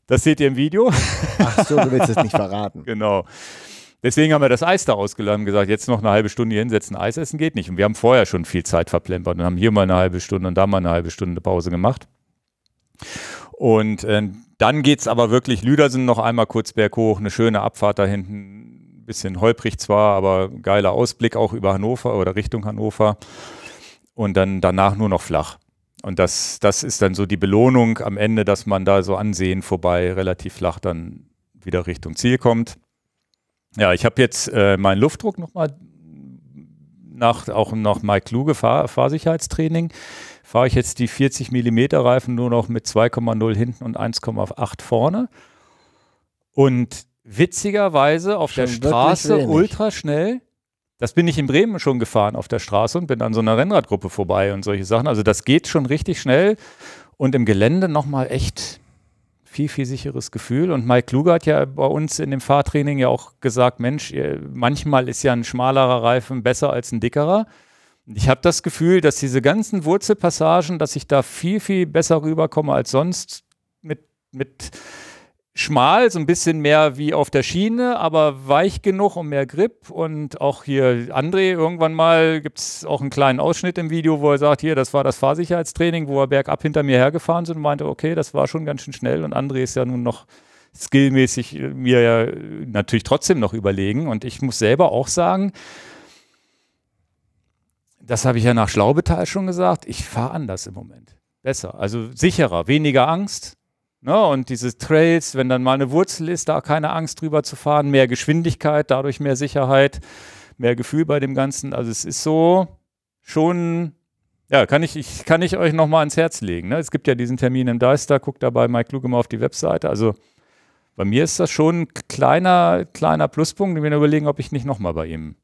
Das seht ihr im Video. Ach so, du willst es nicht verraten. Genau. Deswegen haben wir das Eis da ausgeladen und gesagt, jetzt noch eine halbe Stunde hier hinsetzen, Eis essen geht nicht. Und wir haben vorher schon viel Zeit verplempert und haben hier mal eine halbe Stunde und da mal eine halbe Stunde Pause gemacht. Und äh, dann geht es aber wirklich Lüdersen noch einmal kurz berghoch, eine schöne Abfahrt da hinten, bisschen holprig zwar, aber geiler Ausblick auch über Hannover oder Richtung Hannover. Und dann danach nur noch flach. Und das, das ist dann so die Belohnung am Ende, dass man da so ansehen vorbei relativ flach dann wieder Richtung Ziel kommt. Ja, ich habe jetzt äh, meinen Luftdruck nochmal nach auch nach Mike Kluge Fahr Fahrsicherheitstraining fahre ich jetzt die 40 mm Reifen nur noch mit 2,0 hinten und 1,8 vorne. Und witzigerweise auf Schon der Straße ultra schnell. Das bin ich in Bremen schon gefahren auf der Straße und bin an so einer Rennradgruppe vorbei und solche Sachen. Also das geht schon richtig schnell und im Gelände nochmal echt viel, viel sicheres Gefühl. Und Mike Kluge hat ja bei uns in dem Fahrtraining ja auch gesagt, Mensch, manchmal ist ja ein schmalerer Reifen besser als ein dickerer. Ich habe das Gefühl, dass diese ganzen Wurzelpassagen, dass ich da viel, viel besser rüberkomme als sonst mit, mit schmal, so ein bisschen mehr wie auf der Schiene, aber weich genug und mehr Grip. Und auch hier André, irgendwann mal gibt es auch einen kleinen Ausschnitt im Video, wo er sagt, hier, das war das Fahrsicherheitstraining, wo er bergab hinter mir hergefahren ist und meinte, okay, das war schon ganz schön schnell. Und André ist ja nun noch skillmäßig mir ja natürlich trotzdem noch überlegen. Und ich muss selber auch sagen, das habe ich ja nach Schlaubetal schon gesagt, ich fahre anders im Moment. Besser, also sicherer, weniger Angst. Ne? Und diese Trails, wenn dann mal eine Wurzel ist, da keine Angst drüber zu fahren, mehr Geschwindigkeit, dadurch mehr Sicherheit, mehr Gefühl bei dem Ganzen. Also es ist so schon, ja, kann ich, ich kann ich euch nochmal ans Herz legen. Ne? Es gibt ja diesen Termin im Deister, guckt dabei Mike Kluge mal auf die Webseite. Also bei mir ist das schon ein kleiner, kleiner Pluspunkt. Ich bin überlegen, ob ich nicht nochmal bei ihm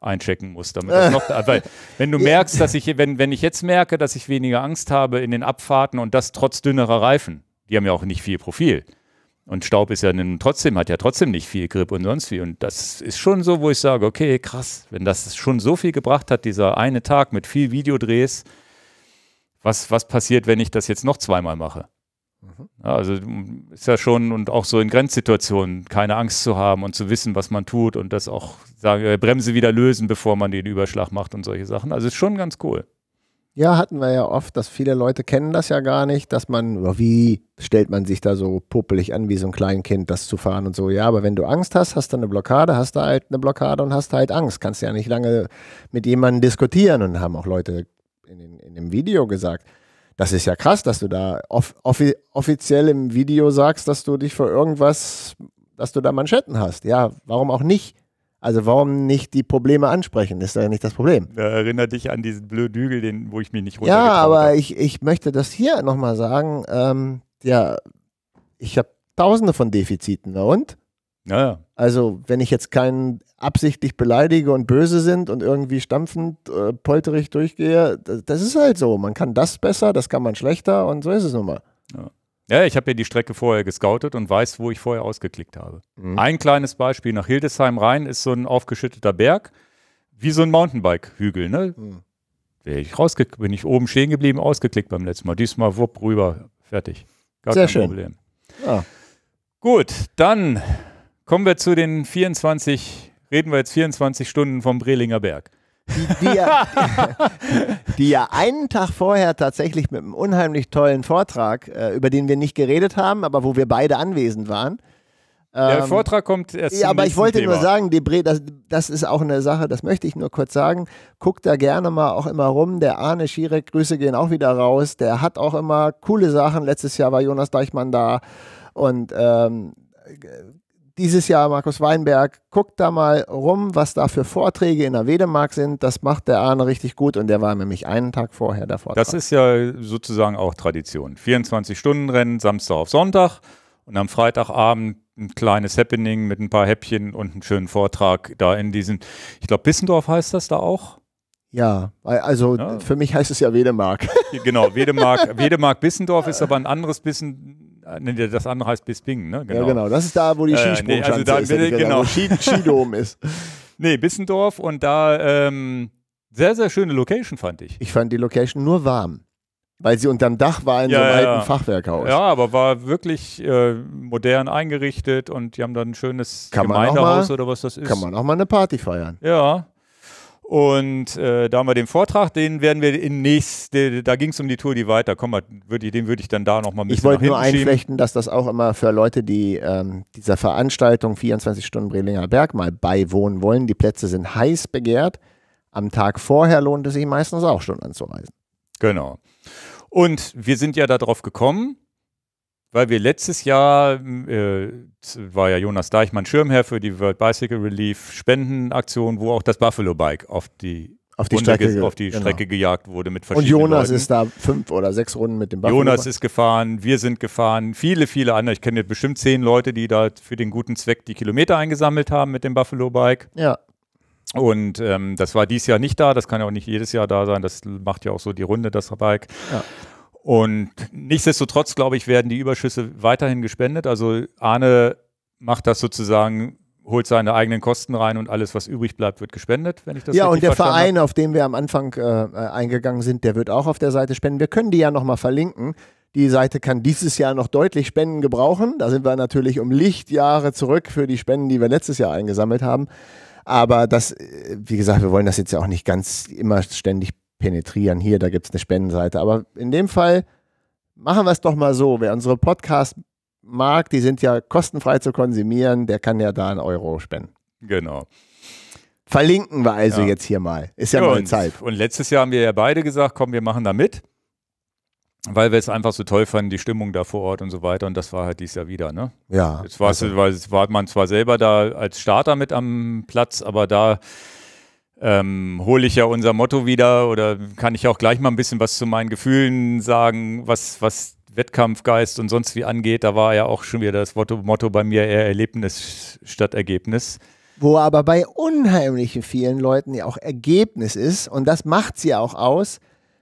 einchecken muss, damit das noch, weil wenn du merkst, dass ich, wenn, wenn ich jetzt merke, dass ich weniger Angst habe in den Abfahrten und das trotz dünnerer Reifen, die haben ja auch nicht viel Profil. Und Staub ist ja nun trotzdem, hat ja trotzdem nicht viel Grip und sonst wie. Und das ist schon so, wo ich sage, okay, krass, wenn das schon so viel gebracht hat, dieser eine Tag mit viel Videodrehs, was, was passiert, wenn ich das jetzt noch zweimal mache? Ja, also ist ja schon und auch so in Grenzsituationen keine Angst zu haben und zu wissen, was man tut und das auch sagen, äh, Bremse wieder lösen, bevor man den Überschlag macht und solche Sachen. Also ist schon ganz cool. Ja, hatten wir ja oft, dass viele Leute kennen das ja gar nicht, dass man, ja, wie stellt man sich da so puppelig an, wie so ein Kleinkind, das zu fahren und so. Ja, aber wenn du Angst hast, hast du eine Blockade, hast du halt eine Blockade und hast halt Angst. Kannst ja nicht lange mit jemandem diskutieren und haben auch Leute in, in dem Video gesagt. Das ist ja krass, dass du da off offi offiziell im Video sagst, dass du dich vor irgendwas, dass du da Manschetten hast. Ja, warum auch nicht? Also warum nicht die Probleme ansprechen? Ist ja nicht das Problem. Erinnert dich an diesen blöden Hügel, den, wo ich mich nicht Ja, aber habe. ich, ich möchte das hier nochmal sagen. Ähm, ja, ich habe tausende von Defiziten. Na und? Ja, ja. Also, wenn ich jetzt keinen absichtlich beleidige und böse sind und irgendwie stampfend, äh, polterig durchgehe, das, das ist halt so. Man kann das besser, das kann man schlechter und so ist es nun mal. Ja, ich habe ja die Strecke vorher gescoutet und weiß, wo ich vorher ausgeklickt habe. Mhm. Ein kleines Beispiel, nach Hildesheim rein ist so ein aufgeschütteter Berg, wie so ein Mountainbike-Hügel. Ne? Mhm. Bin ich, bin ich oben stehen geblieben, ausgeklickt beim letzten Mal. Diesmal wupp rüber, fertig. Gar Sehr kein schön. Problem. Ja. Gut, dann kommen wir zu den 24, reden wir jetzt 24 Stunden vom Brelinger Berg. Die, die, ja, die ja einen Tag vorher tatsächlich mit einem unheimlich tollen Vortrag, äh, über den wir nicht geredet haben, aber wo wir beide anwesend waren. Der Ähm, Vortrag kommt erst Ja, aber ich wollte Thema. nur sagen, Debre, das, das ist auch eine Sache, das möchte ich nur kurz sagen. Guckt da gerne mal auch immer rum. Der Arne Schierek, Grüße gehen auch wieder raus. Der hat auch immer coole Sachen. Letztes Jahr war Jonas Deichmann da und ähm, dieses Jahr Markus Weinberg. Guckt da mal rum, was da für Vorträge in der Wedemark sind. Das macht der Arne richtig gut und der war nämlich einen Tag vorher Vortrag. Das ist ja sozusagen auch Tradition. 24-Stunden-Rennen, Samstag auf Sonntag und am Freitagabend ein kleines Happening mit ein paar Häppchen und einen schönen Vortrag da in diesen, ich glaube, Bissendorf heißt das da auch. ja, also Ja. für mich heißt es ja Wedemark. Genau, Wedemark, Wedemark Bissendorf ist aber ein anderes Bissen, äh, nee, das andere heißt Bispingen, ne? Ja, genau. Das ist da, wo die Äh, nee, Skisprungschanze also da- ist. genau. Wo Ski, Skidom ist. Nee, Bissendorf und da ähm, sehr, sehr schöne Location fand ich. Ich fand die Location nur warm, weil sie unterm Dach war in Ja, so einem ja, alten. Fachwerkhaus. Ja, aber war wirklich äh, modern eingerichtet und die haben dann ein schönes Kann Gemeindehaus mal- oder was das ist. Kann man auch mal eine Party feiern. Ja. Und äh, da haben wir den Vortrag, den werden wir in nächste, da ging es um die Tour, die weiter. Komm mal, würd ich, den würde ich dann da nochmal ein bisschen Ich wollte nur hinten schieben. einflechten, dass das auch immer für Leute, die ähm, dieser Veranstaltung 24 Stunden Brelinger Berg mal beiwohnen wollen, die Plätze sind heiß begehrt. Am Tag vorher lohnt es sich meistens auch schon anzureisen. Genau. Und wir sind ja darauf gekommen, weil wir letztes Jahr, äh, war ja Jonas Deichmann Schirmherr für die World Bicycle Relief Spendenaktion, wo auch das Buffalo Bike auf die, Auf die Runde Strecke, auf die genau. Strecke gejagt wurde mit Und verschiedenen Jonas Leuten. ist da fünf oder sechs Runden mit dem Buffalo. Jonas ist gefahren, wir sind gefahren, viele, viele andere. Ich kenne bestimmt zehn Leute, die da für den guten Zweck die Kilometer eingesammelt haben mit dem Buffalo Bike. ja, Und ähm, das war dieses Jahr nicht da, das kann ja auch nicht jedes Jahr da sein, das macht ja auch so die Runde, das Bike. Ja. Und nichtsdestotrotz, glaube ich, werden die Überschüsse weiterhin gespendet. Also Arne macht das sozusagen, holt seine eigenen Kosten rein und alles, was übrig bleibt, wird gespendet, wenn ich das ja und der Verein, auf den wir am Anfang äh, äh, eingegangen sind, der wird auch auf der Seite spenden. Wir können die ja nochmal verlinken. Die Seite kann dieses Jahr noch deutlich Spenden gebrauchen. Da sind wir natürlich um Lichtjahre zurück für die Spenden, die wir letztes Jahr eingesammelt haben. Aber das, äh, wie gesagt, wir wollen das jetzt ja auch nicht ganz immer ständig penetrieren. Hier, da gibt es eine Spendenseite. Aber in dem Fall machen wir es doch mal so. Wer unsere Podcast mag, die sind ja kostenfrei zu konsumieren, der kann ja da einen Euro spenden. Genau. Verlinken wir also Ja. jetzt hier mal. Ist ja, mal und, Zeit. Und letztes Jahr haben wir ja beide gesagt, komm, wir machen da mit, weil wir es einfach so toll fanden, die Stimmung da vor Ort und so weiter. Und das war halt dieses Jahr wieder, ne? Ja. Jetzt war, also, es, war, war man zwar selber da als Starter mit am Platz, aber da ähm, hole ich ja unser Motto wieder oder kann ich auch gleich mal ein bisschen was zu meinen Gefühlen sagen, was, was Wettkampfgeist und sonst wie angeht. Da war ja auch schon wieder das Motto, Motto bei mir eher Erlebnis statt Ergebnis. wo aber bei unheimlichen vielen Leuten ja auch Ergebnis ist, und das macht sie ja auch aus,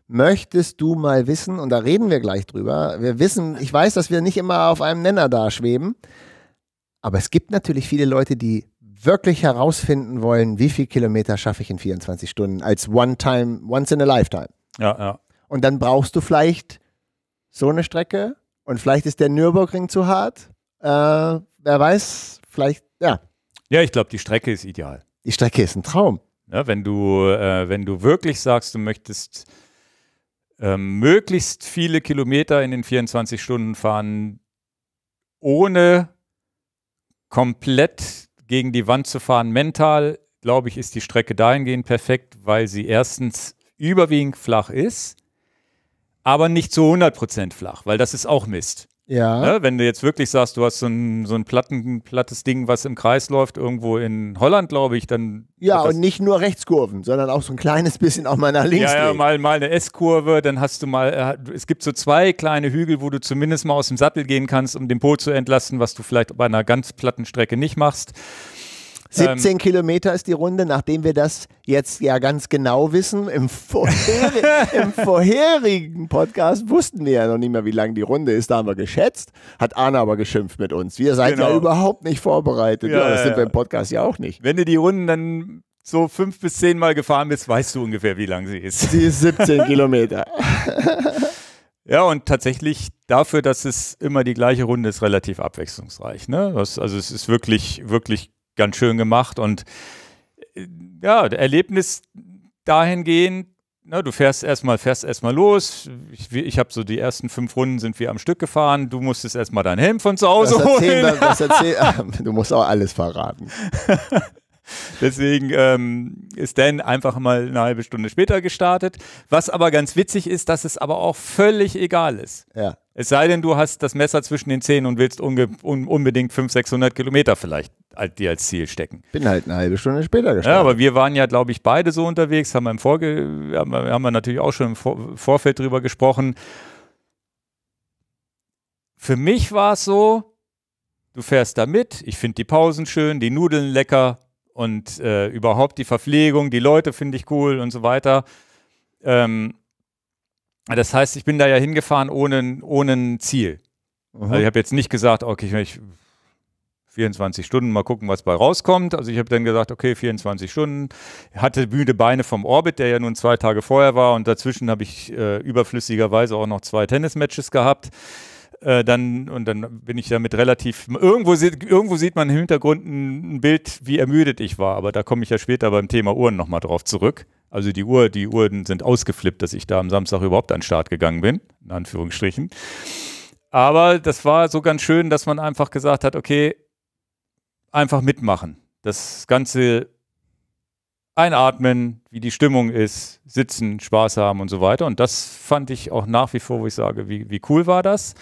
möchtest du mal wissen, und da reden wir gleich drüber, wir wissen, ich weiß, dass wir nicht immer auf einem Nenner da schweben, aber es gibt natürlich viele Leute, die wirklich herausfinden wollen, wie viel Kilometer schaffe ich in 24 Stunden als One-Time, Once in a Lifetime. Ja, ja. Und dann brauchst du vielleicht so eine Strecke und vielleicht ist der Nürburgring zu hart. Äh, wer weiß, vielleicht, ja, Ja, ich glaube, die Strecke ist ideal. die Strecke ist ein Traum. Ja, wenn du, äh, wenn du wirklich sagst, du möchtest ähm, möglichst viele Kilometer in den 24 Stunden fahren, ohne komplett gegen die Wand zu fahren, mental, glaube ich, ist die Strecke dahingehend perfekt, weil sie erstens überwiegend flach ist, aber nicht zu 100% flach, weil das ist auch Mist. Ja. Ne? Wenn du jetzt wirklich sagst, du hast so ein, so ein Platten, plattes Ding, was im Kreis läuft, irgendwo in Holland, glaube ich, dann. Ja, und nicht nur Rechtskurven, sondern auch so ein kleines bisschen auch mal nach links. ja, ja, mal, mal eine S-Kurve, dann hast du mal, äh, es gibt so zwei kleine Hügel, wo du zumindest mal aus dem Sattel gehen kannst, um den Po zu entlasten, was du vielleicht bei einer ganz platten Strecke nicht machst. 17 Ähm, Kilometer ist die Runde, nachdem wir das jetzt ja ganz genau wissen. Im, vorheri im vorherigen Podcast wussten wir ja noch nicht mehr, wie lang die Runde ist. Da haben wir geschätzt, hat Arne aber geschimpft mit uns. Wir seid ja Genau. überhaupt nicht vorbereitet. Ja, Ja, das ja, sind wir ja. im Podcast ja auch nicht. Wenn du die Runden dann so fünf bis zehn Mal gefahren bist, weißt du ungefähr, wie lang sie ist. Sie ist 17 Kilometer. Ja, und tatsächlich dafür, dass es immer die gleiche Runde ist, relativ abwechslungsreich. Ne? Also es ist wirklich, wirklich ganz schön gemacht und äh, ja, Erlebnis dahingehend, ne, du fährst erstmal, fährst erstmal los. Ich, ich habe so die ersten fünf Runden sind wir am Stück gefahren. Du musstest erstmal deinen Helm von zu Hause erzählen, holen. was erzähl, du musst auch alles verraten. Deswegen ähm, ist Dan einfach mal eine halbe Stunde später gestartet. Was aber ganz witzig ist, dass es aber auch völlig egal ist. Ja. Es sei denn, du hast das Messer zwischen den Zähnen und willst un unbedingt 500, 600 Kilometer vielleicht als- dir als Ziel stecken. Bin halt eine halbe Stunde später Ja, gestartet. aber wir waren ja, glaube ich, beide so unterwegs, haben wir im Vorge haben wir, haben wir natürlich auch schon im Vor Vorfeld drüber gesprochen. Für mich war es so, du fährst da mit, ich finde die Pausen schön, die Nudeln lecker und äh, überhaupt die Verpflegung, die Leute finde ich cool und so weiter. Ähm, das heißt, ich bin da ja hingefahren ohne, ohne ein Ziel. Mhm. Also ich habe jetzt nicht gesagt, okay, ich 24 Stunden mal gucken, was bei rauskommt. Also ich habe dann gesagt, okay, 24 Stunden. Hatte müde Beine vom Orbit, der ja nun zwei Tage vorher war und dazwischen habe ich äh, überflüssigerweise auch noch zwei Tennismatches gehabt. Äh, dann, und dann bin ich damit relativ. Irgendwo, sieht- irgendwo sieht man im Hintergrund ein, Bild, wie ermüdet ich war, aber da komme ich ja später beim Thema Uhren nochmal drauf zurück. Also die Uhr, die Uhren sind ausgeflippt, dass ich da am Samstag überhaupt an den Start gegangen bin, in Anführungsstrichen. Aber das war so ganz schön, dass man einfach gesagt hat, okay, einfach mitmachen. Das Ganze einatmen, wie die Stimmung ist, sitzen, Spaß haben und so weiter. Und das fand ich auch nach wie vor, wo ich sage, wie, wie cool war das.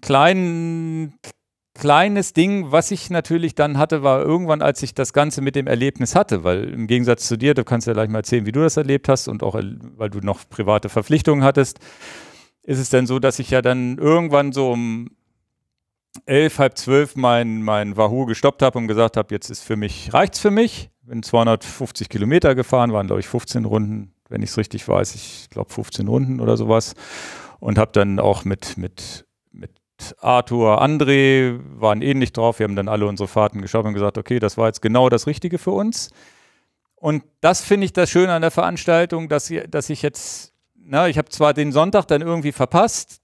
Klein, kleines Ding, was ich natürlich dann hatte, war irgendwann, als ich das Ganze mit dem Erlebnis hatte, weil im Gegensatz zu dir, du kannst ja gleich mal erzählen, wie du das erlebt hast und auch, weil du noch private Verpflichtungen hattest, ist es dann so, dass ich ja dann irgendwann so um elf, halb zwölf mein, mein Wahoo gestoppt habe und gesagt habe, jetzt ist für mich, reicht's für mich. Bin 250 Kilometer gefahren, waren glaube ich 15 Runden, wenn ich es richtig weiß. Ich glaube 15 Runden oder sowas. Und habe dann auch mit, mit Arthur, André waren ähnlich drauf. Wir haben dann alle unsere Fahrten geschaut und gesagt, okay, das war jetzt genau das Richtige für uns. Und das finde ich das Schöne an der Veranstaltung, dass, dass ich jetzt, na, ich habe zwar den Sonntag dann irgendwie verpasst,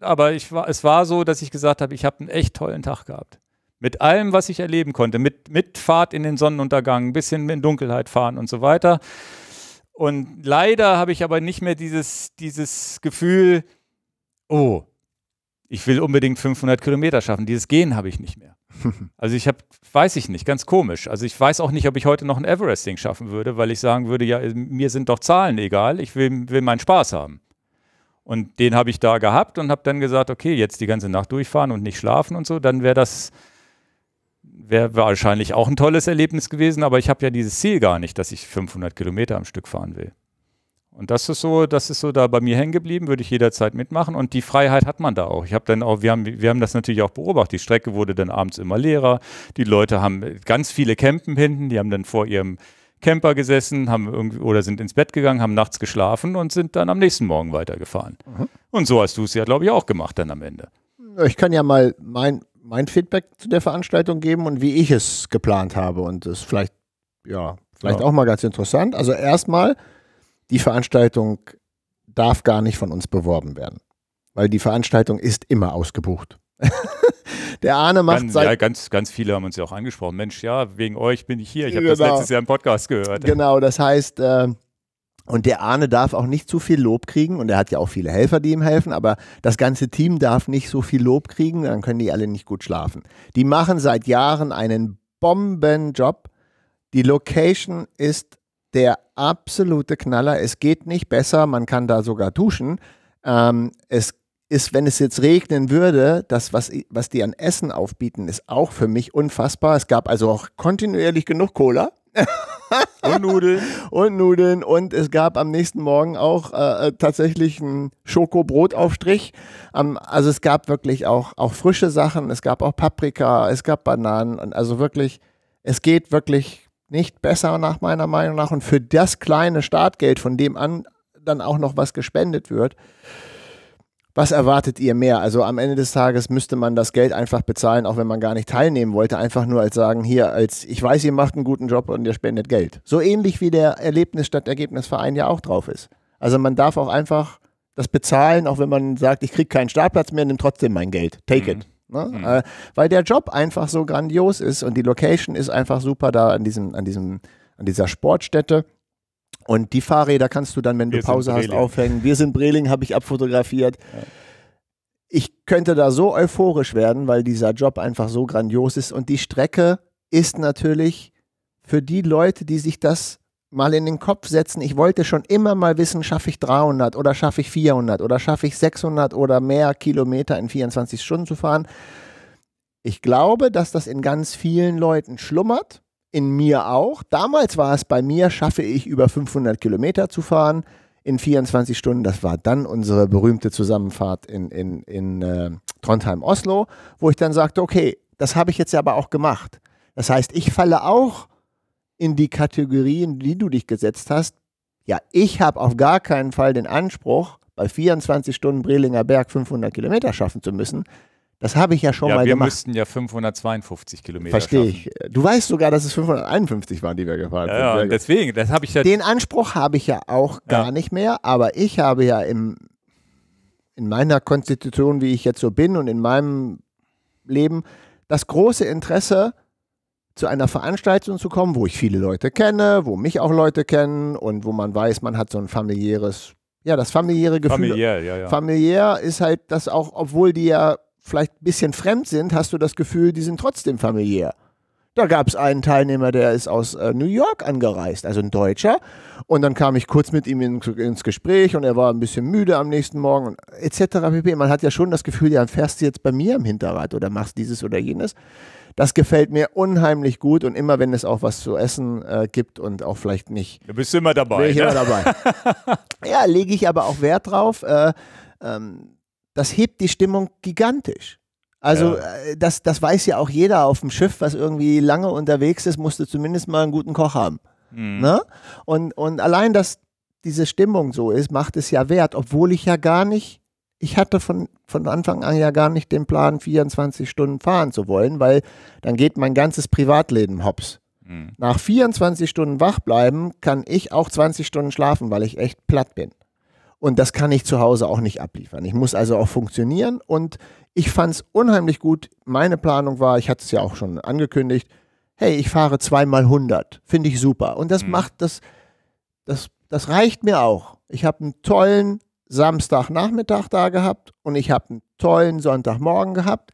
aber ich war, es war so, dass ich gesagt habe, ich habe einen echt tollen Tag gehabt. Mit allem, was ich erleben konnte, mit, mit Fahrt in den Sonnenuntergang, ein bisschen in Dunkelheit fahren und so weiter. Und leider habe ich aber nicht mehr dieses, dieses Gefühl, oh, ich will unbedingt 500 Kilometer schaffen. Dieses Gehen habe ich nicht mehr. Also ich habe, weiß ich nicht, ganz komisch. Also ich weiß auch nicht, ob ich heute noch ein Everesting schaffen würde, weil ich sagen würde, ja, mir sind doch Zahlen egal, ich will, will meinen Spaß haben. Und den habe ich da gehabt und habe dann gesagt, okay, jetzt die ganze Nacht durchfahren und nicht schlafen und so, dann wäre das wäre wahrscheinlich auch ein tolles Erlebnis gewesen, aber ich habe ja dieses Ziel gar nicht, dass ich 500 Kilometer am Stück fahren will. Und das ist so, das ist so da bei mir hängen geblieben, würde ich jederzeit mitmachen und die Freiheit hat man da auch. Ich habe dann auch, wir haben, wir haben das natürlich auch beobachtet. Die Strecke wurde dann abends immer leerer. Die Leute haben ganz viele Campen hinten, die haben dann vor ihrem Camper gesessen, haben irgendwie oder sind ins Bett gegangen, haben nachts geschlafen und sind dann am nächsten Morgen weitergefahren. Und so hast du es ja, glaube ich, auch gemacht dann am Ende. Ich kann ja mal mein, mein Feedback zu der Veranstaltung geben und wie ich es geplant habe. Und das ist vielleicht, ja, vielleicht Ja. auch mal ganz interessant. Also erstmal, die Veranstaltung darf gar nicht von uns beworben werden. Weil die Veranstaltung ist immer ausgebucht. der Arne macht Ganz, seit ja, ganz, ganz viele haben uns ja auch angesprochen. Mensch, ja, wegen euch bin ich hier. Ich habe das Genau. letztes Jahr im Podcast gehört. Genau, das heißt, äh, und der Arne darf auch nicht zu viel Lob kriegen und er hat ja auch viele Helfer, die ihm helfen, aber das ganze Team darf nicht so viel Lob kriegen, dann können die alle nicht gut schlafen. Die machen seit Jahren einen Bombenjob. Die Location ist der absolute Knaller. Es geht nicht besser, man kann da sogar duschen. Ähm, es ist, wenn es jetzt regnen würde, das, was, was die an Essen aufbieten, ist auch für mich unfassbar. Es gab also auch kontinuierlich genug Cola. und Nudeln. Und Nudeln. Und es gab am nächsten Morgen auch äh, äh tatsächlich einen Schokobrotaufstrich. Ähm, also es gab wirklich auch, auch frische Sachen. Es gab auch Paprika, es gab Bananen. Und also wirklich, es geht wirklich nicht besser nach meiner Meinung nach. Und für das kleine Startgeld, von dem an dann auch noch was gespendet wird, was erwartet ihr mehr? Also am Ende des Tages müsste man das Geld einfach bezahlen, auch wenn man gar nicht teilnehmen wollte. Einfach nur als sagen, hier, als ich weiß, ihr macht einen guten Job und ihr spendet Geld. So ähnlich wie der Erlebnis statt Ergebnisverein ja auch drauf ist. Also man darf auch einfach das bezahlen, auch wenn man sagt, ich kriege keinen Startplatz mehr, nimm trotzdem mein Geld. Take mhm. it. Ne? Mhm. Äh, weil der Job einfach so grandios ist und die Location ist einfach super da an diesem, an diesem, an dieser Sportstätte. Und die Fahrräder kannst du dann, wenn du Wir Pause hast, aufhängen. Wir sind Breling, habe ich abfotografiert. Ja. Ich könnte da so euphorisch werden, weil dieser Job einfach so grandios ist. Und die Strecke ist natürlich für die Leute, die sich das mal in den Kopf setzen. Ich wollte schon immer mal wissen, schaffe ich 300 oder schaffe ich 400 oder schaffe ich 600 oder mehr Kilometer in 24 Stunden zu fahren. Ich glaube, dass das in ganz vielen Leuten schlummert in mir auch. Damals war es bei mir, schaffe ich über 500 Kilometer zu fahren in 24 Stunden. Das war dann unsere berühmte Zusammenfahrt in, in, in äh, Trondheim-Oslo, wo ich dann sagte, okay, das habe ich jetzt aber auch gemacht. Das heißt, ich falle auch in die Kategorien, die du dich gesetzt hast. Ja, ich habe auf gar keinen Fall den Anspruch, bei 24 Stunden Brelinger Berg 500 Kilometer schaffen zu müssen. Das habe ich ja schon ja, mal wir gemacht. Wir müssten ja 552 Kilometer Verstehe ich. Du weißt sogar, dass es 551 waren, die wir gefahren ja, sind. Ja, deswegen, das habe ich ja. Den Anspruch habe ich ja auch gar ja. nicht mehr, aber ich habe ja im, in meiner Konstitution, wie ich jetzt so bin und in meinem Leben, das große Interesse, zu einer Veranstaltung zu kommen, wo ich viele Leute kenne, wo mich auch Leute kennen und wo man weiß, man hat so ein familiäres, ja, das familiäre Gefühl. Familiär, ja, ja. Familiär ist halt das auch, obwohl die ja vielleicht ein bisschen fremd sind, hast du das Gefühl, die sind trotzdem familiär. Da gab es einen Teilnehmer, der ist aus äh, New York angereist, also ein Deutscher. Und dann kam ich kurz mit ihm in, ins Gespräch und er war ein bisschen müde am nächsten Morgen und etc. pp. Man hat ja schon das Gefühl, ja, fährst du jetzt bei mir am Hinterrad oder machst dieses oder jenes. Das gefällt mir unheimlich gut und immer wenn es auch was zu essen äh, gibt und auch vielleicht nicht. Du bist immer dabei. Bin ich ne? immer dabei. ja, lege ich aber auch Wert drauf. Äh, ähm, das hebt die Stimmung gigantisch. Also ja. Äh, das, das weiß ja auch jeder auf dem Schiff, was irgendwie lange unterwegs ist, musste zumindest mal einen guten Koch haben. Mhm. Ne? Und, und allein, dass diese Stimmung so ist, macht es ja wert, obwohl ich ja gar nicht, ich hatte von, von Anfang an ja gar nicht den Plan, 24 Stunden fahren zu wollen, weil dann geht mein ganzes Privatleben hops. Mhm. Nach 24 Stunden wach bleiben kann ich auch 20 Stunden schlafen, weil ich echt platt bin. Und das kann ich zu Hause auch nicht abliefern. Ich muss also auch funktionieren und ich fand es unheimlich gut. Meine Planung war, ich hatte es ja auch schon angekündigt, hey, ich fahre zweimal 100. Finde ich super. Und das mhm. macht das, das, das reicht mir auch. Ich habe einen tollen Samstagnachmittag da gehabt und ich habe einen tollen Sonntagmorgen gehabt.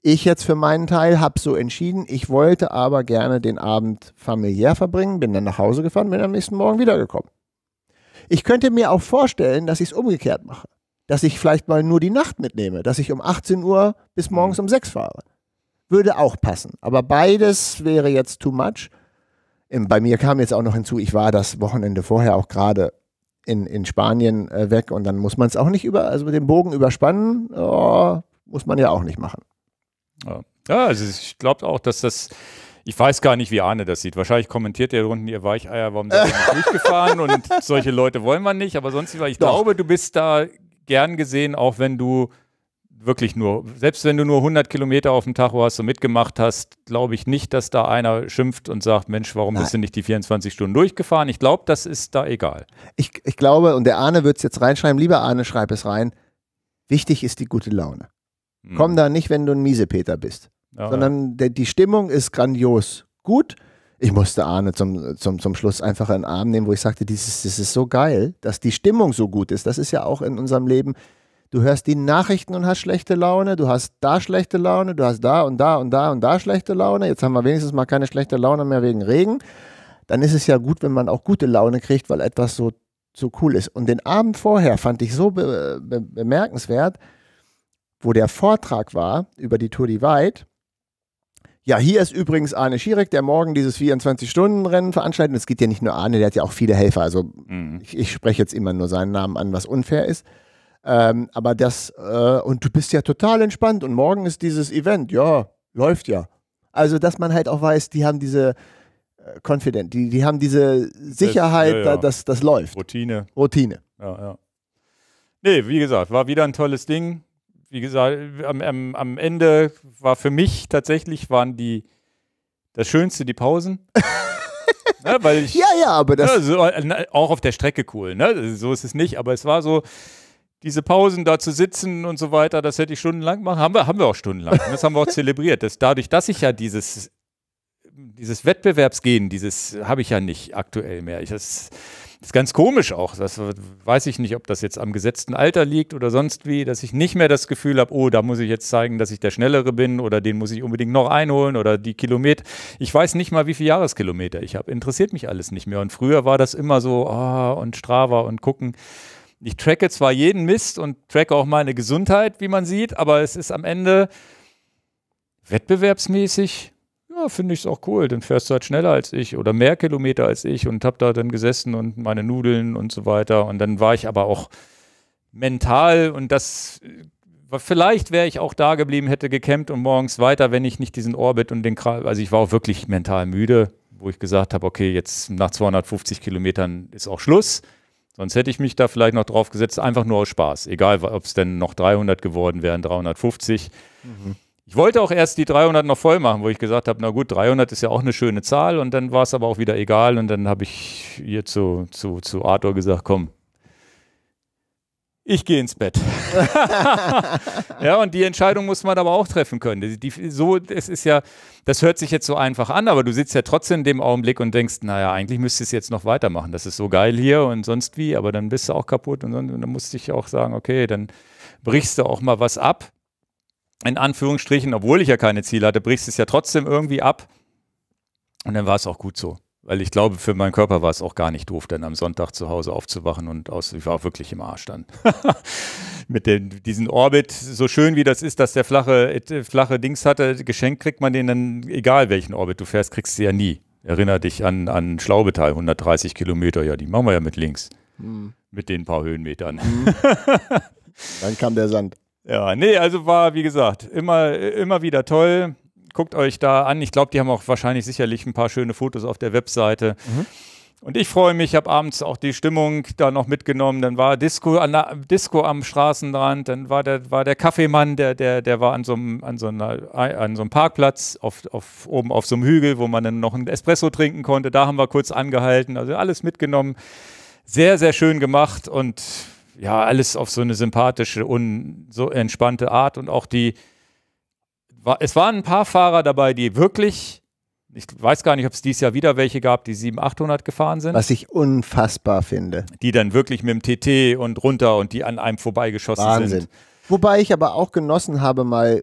Ich jetzt für meinen Teil habe so entschieden, ich wollte aber gerne den Abend familiär verbringen, bin dann nach Hause gefahren, bin am nächsten Morgen wiedergekommen. Ich könnte mir auch vorstellen, dass ich es umgekehrt mache. Dass ich vielleicht mal nur die Nacht mitnehme, dass ich um 18 Uhr bis morgens um 6 fahre. Würde auch passen. Aber beides wäre jetzt too much. Bei mir kam jetzt auch noch hinzu, ich war das Wochenende vorher auch gerade in, in Spanien äh, weg und dann muss man es auch nicht über, also mit dem Bogen überspannen, oh, muss man ja auch nicht machen. Ja, ja also ich glaube auch, dass das ich weiß gar nicht, wie Arne das sieht. Wahrscheinlich kommentiert er unten, ihr Weicheier, warum seid ihr nicht durchgefahren und solche Leute wollen wir nicht. Aber sonst, ich Doch. glaube, du bist da gern gesehen, auch wenn du wirklich nur, selbst wenn du nur 100 Kilometer auf dem Tacho hast und mitgemacht hast, glaube ich nicht, dass da einer schimpft und sagt, Mensch, warum Nein. bist du nicht die 24 Stunden durchgefahren? Ich glaube, das ist da egal. Ich, ich glaube, und der Arne wird es jetzt reinschreiben, lieber Arne, schreib es rein, wichtig ist die gute Laune. Hm. Komm da nicht, wenn du ein Miesepeter bist ja, sondern der, die Stimmung ist grandios gut. Ich musste Arne zum, zum, zum Schluss einfach in den Arm nehmen, wo ich sagte, dieses, das ist so geil, dass die Stimmung so gut ist. Das ist ja auch in unserem Leben. Du hörst die Nachrichten und hast schlechte Laune, du hast da schlechte Laune, du hast da und da und da und da schlechte Laune. Jetzt haben wir wenigstens mal keine schlechte Laune mehr wegen Regen. Dann ist es ja gut, wenn man auch gute Laune kriegt, weil etwas so so cool ist. Und den Abend vorher fand ich so be be bemerkenswert, wo der Vortrag war über die Tour Divide. Ja, hier ist übrigens Arne Schierek, der morgen dieses 24-Stunden-Rennen veranstaltet. Und es geht ja nicht nur Arne, der hat ja auch viele Helfer. Also Mhm. ich, ich spreche jetzt immer nur seinen Namen an, was unfair ist. Ähm, aber das, äh, und du bist ja total entspannt und morgen ist dieses Event. Ja, läuft ja. Also, dass man halt auch weiß, die haben diese äh, Confident, die, die haben diese Sicherheit, ja, ja. da- dass das läuft. Routine. Routine. Ja, ja. Nee, wie gesagt, war wieder ein tolles Ding. Wie gesagt, am, am, am Ende war für mich tatsächlich, waren die das Schönste die Pausen. ne, weil ich, Ja, ja, aber das. ja, so, äh, auch auf der Strecke cool, ne? So ist es nicht, aber es war so, diese Pausen da zu sitzen und so weiter, das hätte ich stundenlang machen. Haben wir, haben wir auch stundenlang. Und Das haben wir auch zelebriert. Das, dadurch, dass ich ja dieses, dieses Wettbewerbsgehen, dieses habe ich ja nicht aktuell mehr. Ich, das, das ist ganz komisch auch. Das weiß ich nicht, ob das jetzt am gesetzten Alter liegt oder sonst wie, dass ich nicht mehr das Gefühl habe, oh, da muss ich jetzt zeigen, dass ich der Schnellere bin oder den muss ich unbedingt noch einholen oder die Kilometer. Ich weiß nicht mal, wie viele Jahreskilometer ich habe. Interessiert mich alles nicht mehr. Und früher war das immer so, ah, und Strava und gucken. Ich tracke zwar jeden Mist und tracke auch meine Gesundheit, wie man sieht, aber es ist am Ende wettbewerbsmäßig, ja, finde ich es auch cool. Dann fährst du halt schneller als ich oder mehr Kilometer als ich und habe da dann gesessen und meine Nudeln und so weiter. Und dann war ich aber auch mental und das, äh, vielleicht wäre ich auch da geblieben, hätte gecampt und morgens weiter, wenn ich nicht diesen Orbit und den Kral, also ich war auch wirklich mental müde, wo ich gesagt habe, okay, jetzt nach 250 Kilometern ist auch Schluss. Sonst hätte ich mich da vielleicht noch drauf gesetzt, einfach nur aus Spaß. Egal, ob es denn noch 300 geworden wären, 350. Ich wollte auch erst die 300 noch voll machen, wo ich gesagt habe, na gut, 300 ist ja auch eine schöne Zahl und dann war es aber auch wieder egal und dann habe ich hier zu, zu, zu Arthur gesagt, komm, ich gehe ins Bett. ja, und die Entscheidung muss man aber auch treffen können. Die, die, so, es ist ja, das hört sich jetzt so einfach an, aber du sitzt ja trotzdem in dem Augenblick und denkst, naja, eigentlich müsstest du es jetzt noch weitermachen. Das ist so geil hier und sonst wie, aber dann bist du auch kaputt und, dann- und dann musste ich auch sagen, okay, dann brichst du auch mal was ab. In Anführungsstrichen, obwohl ich ja keine Ziele hatte, brichst du es ja trotzdem irgendwie ab. Und dann war es auch gut so. Weil ich glaube, für meinen Körper war es auch gar nicht doof, dann am Sonntag zu Hause aufzuwachen und aus, ich war auch wirklich im Arsch dann. Mit dem, diesen Orbit, so schön wie das ist, dass der flache, äh, flache Dings hatte, geschenkt kriegt man den dann, egal welchen Orbit du fährst, kriegst du ja nie. Erinner dich an, an Schlaubetal, 130 Kilometer, ja, die machen wir ja mit links. Mit den paar Höhenmetern. Dann kam der Sand. Ja, nee, also war, wie gesagt, immer, immer wieder toll. Guckt euch da an. Ich glaube, die haben auch wahrscheinlich sicherlich ein paar schöne Fotos auf der Webseite. Und ich freue mich, ich habe abends auch die Stimmung da noch mitgenommen. Dann war Disco, an der, Disco am Straßenrand, dann war der, war der Kaffeemann, der, der, der war an so einem, an so einer, an so einem Parkplatz, auf, auf, oben auf so einem Hügel, wo man dann noch einen Espresso trinken konnte. Da haben wir kurz angehalten, also alles mitgenommen. Sehr, sehr schön gemacht und ja, alles auf so eine sympathische und so entspannte Art und auch die, es waren ein paar Fahrer dabei, die wirklich, ich weiß gar nicht, ob es dieses Jahr wieder welche gab, die 700, 800 gefahren sind, Was ich unfassbar finde. die dann wirklich mit dem TT und runter und die an einem vorbeigeschossen Wahnsinn. sind. Wobei ich aber auch genossen habe, mal,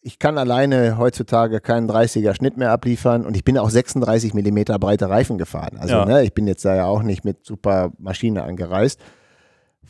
ich kann alleine heutzutage keinen 30er Schnitt mehr abliefern und ich bin auch 36 Millimeter breite Reifen gefahren. Also Ja. ne, ich bin jetzt da ja auch nicht mit super Maschine angereist.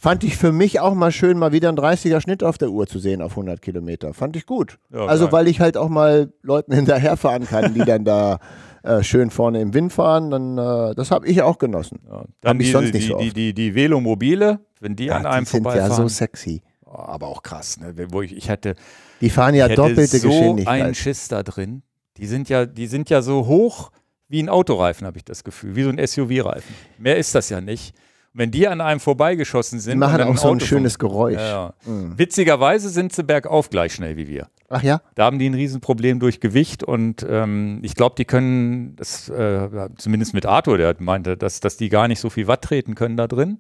Fand ich für mich auch mal schön, mal wieder einen 30er Schnitt auf der Uhr zu sehen auf 100 Kilometer. Fand ich gut. Ja, also geil. weil ich halt auch mal Leuten hinterherfahren kann, die dann da äh, schön vorne im Wind fahren. Dann, äh, das habe ich auch genossen. Ja. Dann Hab ich sonst nicht die, so die, oft. die, die Velomobile, wenn die an einem die sind ja so sexy. Oh, aber auch krass, ne? wo ich, ich hatte, Die fahren ja doppelte so Geschwindigkeit. einen Schiss da drin. Die sind ja, die sind ja so hoch wie ein Autoreifen, habe ich das Gefühl, wie so ein SUV-Reifen. Mehr ist das ja nicht. Wenn die an einem vorbeigeschossen sind, Die machen auch so ein Auto schönes Geräusch. Ja, ja. Mhm. Witzigerweise sind sie bergauf gleich schnell wie wir. Ach ja? Da haben die ein Riesenproblem durch Gewicht und ähm, ich glaube, die können, das, äh, zumindest mit Arthur, der meinte, dass, dass die gar nicht so viel Watt treten können da drin.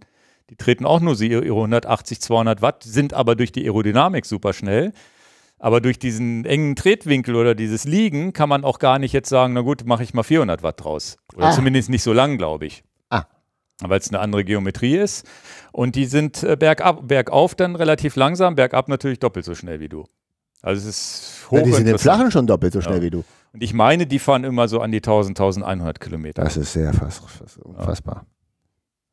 Die treten auch nur ihre 180, 200 Watt, sind aber durch die Aerodynamik super schnell. Aber durch diesen engen Tretwinkel oder dieses Liegen kann man auch gar nicht jetzt sagen, na gut, mache ich mal 400 Watt draus. Oder Ah. zumindest nicht so lang, glaube ich. Weil es eine andere Geometrie ist. Und die sind äh, bergab, bergauf dann relativ langsam, bergab natürlich doppelt so schnell wie du. Also es ist ja die sind im. Flachen schon doppelt so schnell Ja. wie du. Und ich meine, die fahren immer so an die 1000, 1100 Kilometer. Das ist sehr fast, fast unfassbar.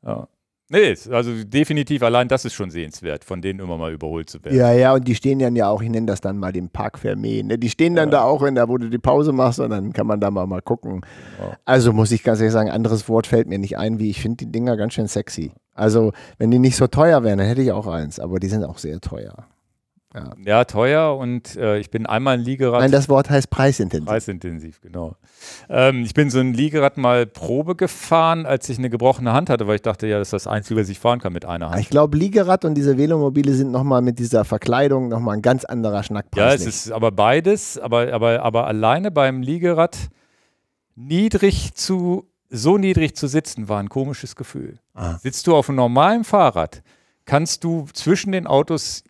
Ja. Nee, also definitiv allein das ist schon sehenswert, von denen immer mal überholt zu werden. Ja, ja, und die stehen dann ja auch, ich nenne das dann mal den Park Fermé. Ne? Die stehen dann ja. da auch, wenn da, wo du die Pause machst, und dann kann man da mal, mal gucken. Ja. Also muss ich ganz ehrlich sagen, anderes Wort fällt mir nicht ein, wie ich finde die Dinger ganz schön sexy. Also, wenn die nicht so teuer wären, dann hätte ich auch eins, aber die sind auch sehr teuer. Ja. ja, teuer und äh, ich bin einmal ein Liegerad. Nein, das Wort heißt preisintensiv. Preisintensiv, genau. Ähm, ich bin so ein Liegerad mal Probe gefahren, als ich eine gebrochene Hand hatte, weil ich dachte, ja, das ist das Einzige, was ich fahren kann mit einer Hand. Ich glaube, Liegerad und diese Velomobile sind nochmal mit dieser Verkleidung nochmal ein ganz anderer Schnackpreis. Ja, es ist aber beides, aber, aber, aber alleine beim Liegerad niedrig zu, so niedrig zu sitzen, war ein komisches Gefühl. Ah. Sitzt du auf einem normalen Fahrrad, kannst du zwischen den Autos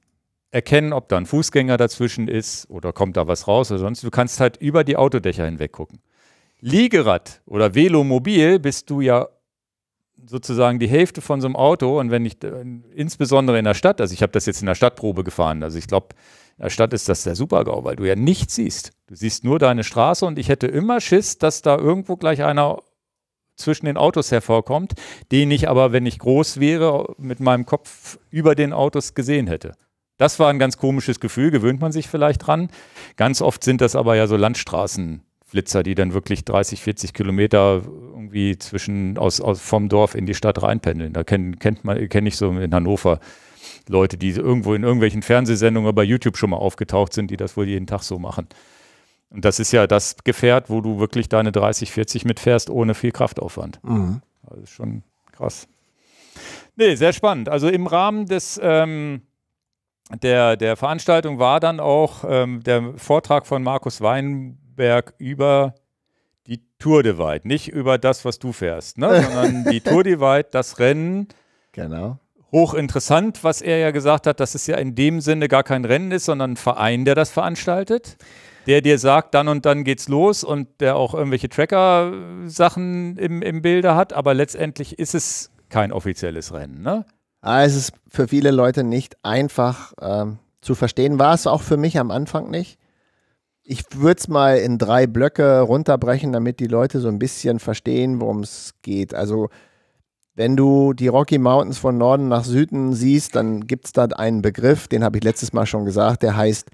erkennen, ob da ein Fußgänger dazwischen ist oder kommt da was raus oder sonst. Du kannst halt über die Autodächer hinweg gucken. Liegerad oder Velomobil bist du ja sozusagen die Hälfte von so einem Auto und wenn ich äh, insbesondere in der Stadt, also ich habe das jetzt in der Stadtprobe gefahren, also ich glaube, in der Stadt ist das der Supergau, weil du ja nichts siehst. Du siehst nur deine Straße und ich hätte immer Schiss, dass da irgendwo gleich einer zwischen den Autos hervorkommt, den ich aber, wenn ich groß wäre, mit meinem Kopf über den Autos gesehen hätte. Das war ein ganz komisches Gefühl, gewöhnt man sich vielleicht dran. Ganz oft sind das aber ja so Landstraßenflitzer, die dann wirklich 30, 40 Kilometer irgendwie zwischen aus, aus vom Dorf in die Stadt reinpendeln. Da kenn, kennt man, kenne ich so in Hannover Leute, die irgendwo in irgendwelchen Fernsehsendungen oder bei YouTube schon mal aufgetaucht sind, die das wohl jeden Tag so machen. Und das ist ja das Gefährt, wo du wirklich deine 30, 40 mitfährst, ohne viel Kraftaufwand. Mhm. Das ist schon krass. Nee, sehr spannend. Also im Rahmen des ähm, der, der Veranstaltung war dann auch ähm, der Vortrag von Markus Weinberg über die Tour de Divide. Nicht über das, was du fährst, ne? sondern die Tour de Divide, das Rennen. Genau. Hochinteressant, was er ja gesagt hat, dass es ja in dem Sinne gar kein Rennen ist, sondern ein Verein, der das veranstaltet. Der dir sagt, dann und dann geht's los und der auch irgendwelche Tracker-Sachen im, im Bilde hat, aber letztendlich ist es kein offizielles Rennen. Ne? Ah, es ist für viele Leute nicht einfach ähm, zu verstehen. War es auch für mich am Anfang nicht. Ich würde es mal in drei Blöcke runterbrechen, damit die Leute so ein bisschen verstehen, worum es geht. Also wenn du die Rocky Mountains von Norden nach Süden siehst, dann gibt es da einen Begriff, den habe ich letztes Mal schon gesagt, der heißt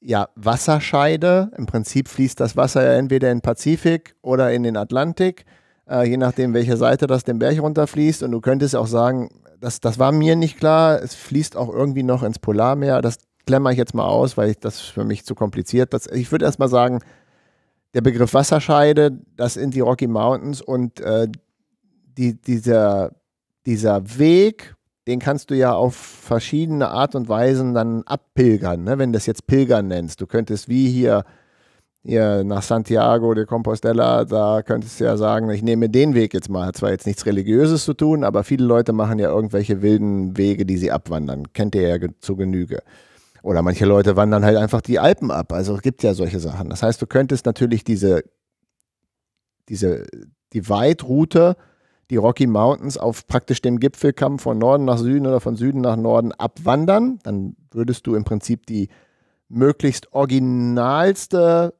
ja Wasserscheide. Im Prinzip fließt das Wasser ja entweder in den Pazifik oder in den Atlantik, äh, je nachdem, welche Seite das den Berg runterfließt. Und du könntest auch sagen, das, das war mir nicht klar. Es fließt auch irgendwie noch ins Polarmeer. Das klemmer ich jetzt mal aus, weil ich, das für mich zu kompliziert. Das, ich würde erst mal sagen, der Begriff Wasserscheide, das sind die Rocky Mountains und äh, die, dieser, dieser Weg, den kannst du ja auf verschiedene Art und Weisen dann abpilgern, ne? wenn du das jetzt Pilgern nennst. Du könntest wie hier hier nach Santiago de Compostela, da könntest du ja sagen, ich nehme den Weg jetzt mal. Hat zwar jetzt nichts Religiöses zu tun, aber viele Leute machen ja irgendwelche wilden Wege, die sie abwandern. Kennt ihr ja zu Genüge. Oder manche Leute wandern halt einfach die Alpen ab. Also es gibt ja solche Sachen. Das heißt, du könntest natürlich diese, diese Divide-Route, die Rocky Mountains auf praktisch dem Gipfelkamm von Norden nach Süden oder von Süden nach Norden abwandern. Dann würdest du im Prinzip die möglichst originalste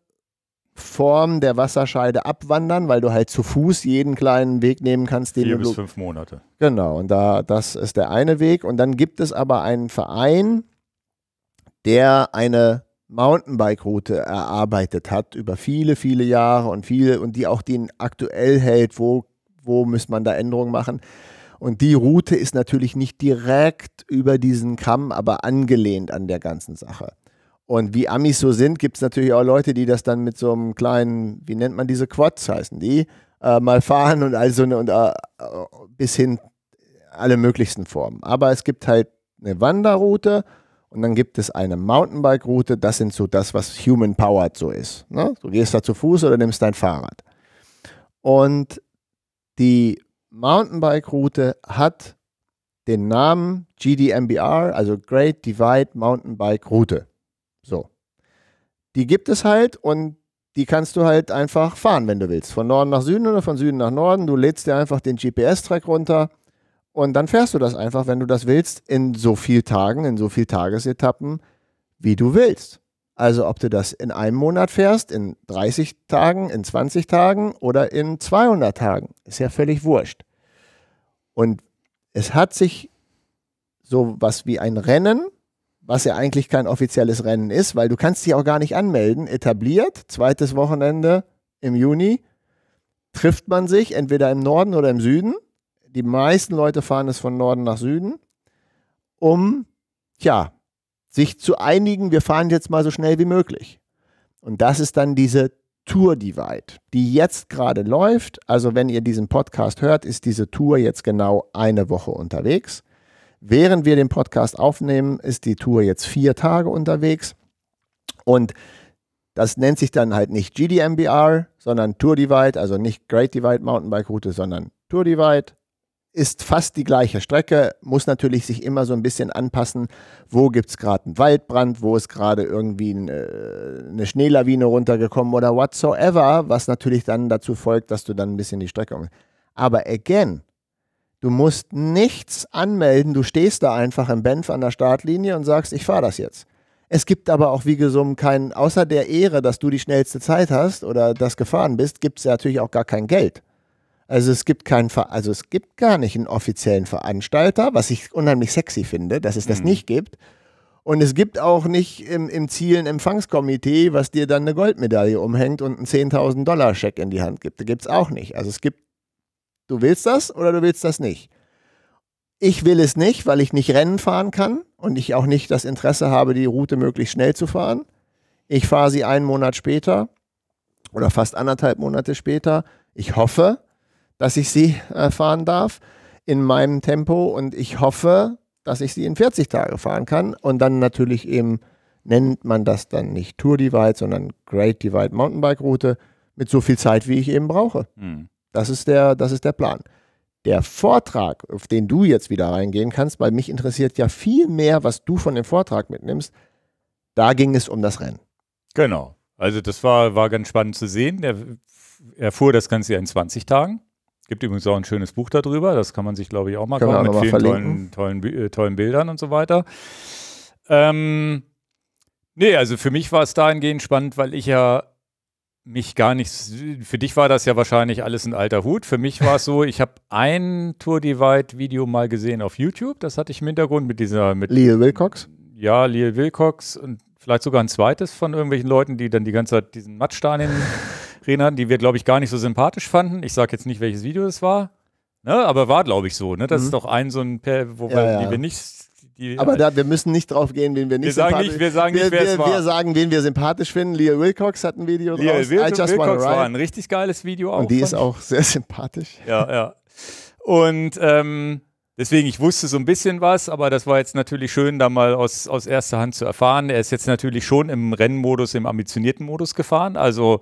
Form der Wasserscheide abwandern, weil du halt zu Fuß jeden kleinen Weg nehmen kannst. Den Vier bis fünf Monate. Genau, und da, das ist der eine Weg. Und dann gibt es aber einen Verein, der eine Mountainbike-Route erarbeitet hat über viele, viele Jahre und viele und die auch den aktuell hält, wo, wo müsste man da Änderungen machen. Und die Route ist natürlich nicht direkt über diesen Kamm, aber angelehnt an der ganzen Sache. Und wie Amis so sind, gibt es natürlich auch Leute, die das dann mit so einem kleinen, wie nennt man diese Quads, heißen die, äh, mal fahren und also und, äh, bis hin alle möglichsten Formen. Aber es gibt halt eine Wanderroute und dann gibt es eine Mountainbike-Route. Das sind so das, was human powered so ist. Ne? Du gehst da zu Fuß oder nimmst dein Fahrrad. Und die Mountainbike-Route hat den Namen GDMBR, also Great Divide Mountainbike Route. So. Die gibt es halt und die kannst du halt einfach fahren, wenn du willst. Von Norden nach Süden oder von Süden nach Norden. Du lädst dir einfach den GPS-Track runter und dann fährst du das einfach, wenn du das willst, in so viel Tagen, in so viel Tagesetappen, wie du willst. Also ob du das in einem Monat fährst, in 30 Tagen, in 20 Tagen oder in 200 Tagen, ist ja völlig wurscht. Und es hat sich so was wie ein Rennen, was ja eigentlich kein offizielles Rennen ist, weil du kannst dich auch gar nicht anmelden, etabliert. Zweites Wochenende im Juni trifft man sich entweder im Norden oder im Süden. Die meisten Leute fahren es von Norden nach Süden, um ja, sich zu einigen, wir fahren jetzt mal so schnell wie möglich. Und das ist dann diese Tour Divide, die jetzt gerade läuft. Also wenn ihr diesen Podcast hört, ist diese Tour jetzt genau eine Woche unterwegs. Während wir den Podcast aufnehmen, ist die Tour jetzt vier Tage unterwegs. Und das nennt sich dann halt nicht GDMBR, sondern Tour Divide, also nicht Great Divide Mountainbike Route, sondern Tour Divide ist fast die gleiche Strecke, muss natürlich sich immer so ein bisschen anpassen, wo gibt es gerade einen Waldbrand, wo ist gerade irgendwie eine, eine, Schneelawine runtergekommen oder whatsoever, was natürlich dann dazu folgt, dass du dann ein bisschen die Strecke. Aber again, du musst nichts anmelden, du stehst da einfach im Benf an der Startlinie und sagst, ich fahre das jetzt. Es gibt aber auch wie gesummt keinen, außer der Ehre, dass du die schnellste Zeit hast oder das gefahren bist, gibt es ja natürlich auch gar kein Geld. Also es gibt keinen, also es gibt gar nicht einen offiziellen Veranstalter, was ich unheimlich sexy finde, dass es das mhm. nicht gibt. Und es gibt auch nicht im, im Ziel ein Empfangskomitee, was dir dann eine Goldmedaille umhängt und einen 10.000 Dollar Scheck in die Hand gibt. Da gibt es auch nicht. Also es gibt, du willst das oder du willst das nicht. Ich will es nicht, weil ich nicht Rennen fahren kann und ich auch nicht das Interesse habe, die Route möglichst schnell zu fahren. Ich fahre sie einen Monat später oder fast anderthalb Monate später. Ich hoffe, dass ich sie äh, fahren darf in meinem Tempo und ich hoffe, dass ich sie in 40 Tage fahren kann und dann natürlich eben nennt man das dann nicht Tour Divide, sondern Great Divide Mountainbike Route mit so viel Zeit, wie ich eben brauche. Mhm. Das, ist der, das ist der Plan. Der Vortrag, auf den du jetzt wieder reingehen kannst, weil mich interessiert ja viel mehr, was du von dem Vortrag mitnimmst. Da ging es um das Rennen. Genau. Also das war, war ganz spannend zu sehen. Er, er fuhr das Ganze ja in 20 Tagen. Gibt übrigens auch ein schönes Buch darüber, das kann man sich, glaube ich, auch mal kaufen mit vielen tollen, tollen, äh, tollen Bildern und so weiter. Ähm, nee, also für mich war es dahingehend spannend, weil ich ja mich gar nicht, für dich war das ja wahrscheinlich alles ein alter Hut. Für mich war es so, ich habe ein Tour Divide Video mal gesehen auf YouTube, das hatte ich im Hintergrund mit dieser, mit Leo Wilcox. Ja, Leo Wilcox und vielleicht sogar ein zweites von irgendwelchen Leuten, die dann die ganze Zeit diesen Matsch da in den Trainern, die wir, glaube ich, gar nicht so sympathisch fanden. Ich sage jetzt nicht, welches Video es war, ne? aber war, glaube ich, so. Ne? Das mhm. ist doch ein so ein, Pair, wo ja, wir, ja. die wir nicht die, aber da, wir müssen nicht drauf gehen, wen wir nicht wir sagen sympathisch nicht, Wir sagen nicht, wer wir, es war. Wir sagen, wen wir sympathisch finden. Leah Wilcox hat ein Video Leo draus. Just Wilcox war ein richtig geiles Video auch. Und die ist auch sehr sympathisch. Ja, ja. Und ähm, deswegen, ich wusste so ein bisschen was, aber das war jetzt natürlich schön, da mal aus, aus erster Hand zu erfahren. Er ist jetzt natürlich schon im Rennmodus, im ambitionierten Modus gefahren. Also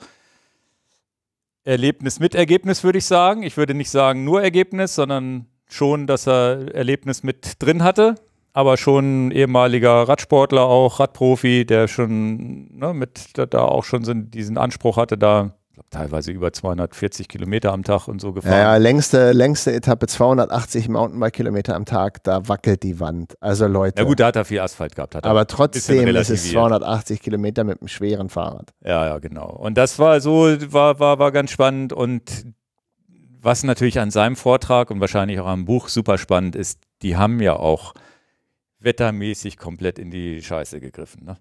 Erlebnis mit Ergebnis, würde ich sagen. Ich würde nicht sagen nur Ergebnis, sondern schon, dass er Erlebnis mit drin hatte. Aber schon ehemaliger Radsportler, auch Radprofi, der schon ne, mit da auch schon diesen Anspruch hatte, da glaube, teilweise über 240 Kilometer am Tag und so gefahren. Ja, ja längste, längste Etappe 280 Mountainbike-Kilometer am Tag, da wackelt die Wand. Also Leute. Ja gut, da hat er viel Asphalt gehabt. aber trotzdem ist es 280 Kilometer mit einem schweren Fahrrad. Ja, ja, genau. Und das war so, war, war, war ganz spannend und was natürlich an seinem Vortrag und wahrscheinlich auch am Buch super spannend ist, die haben ja auch wettermäßig komplett in die Scheiße gegriffen. Ne?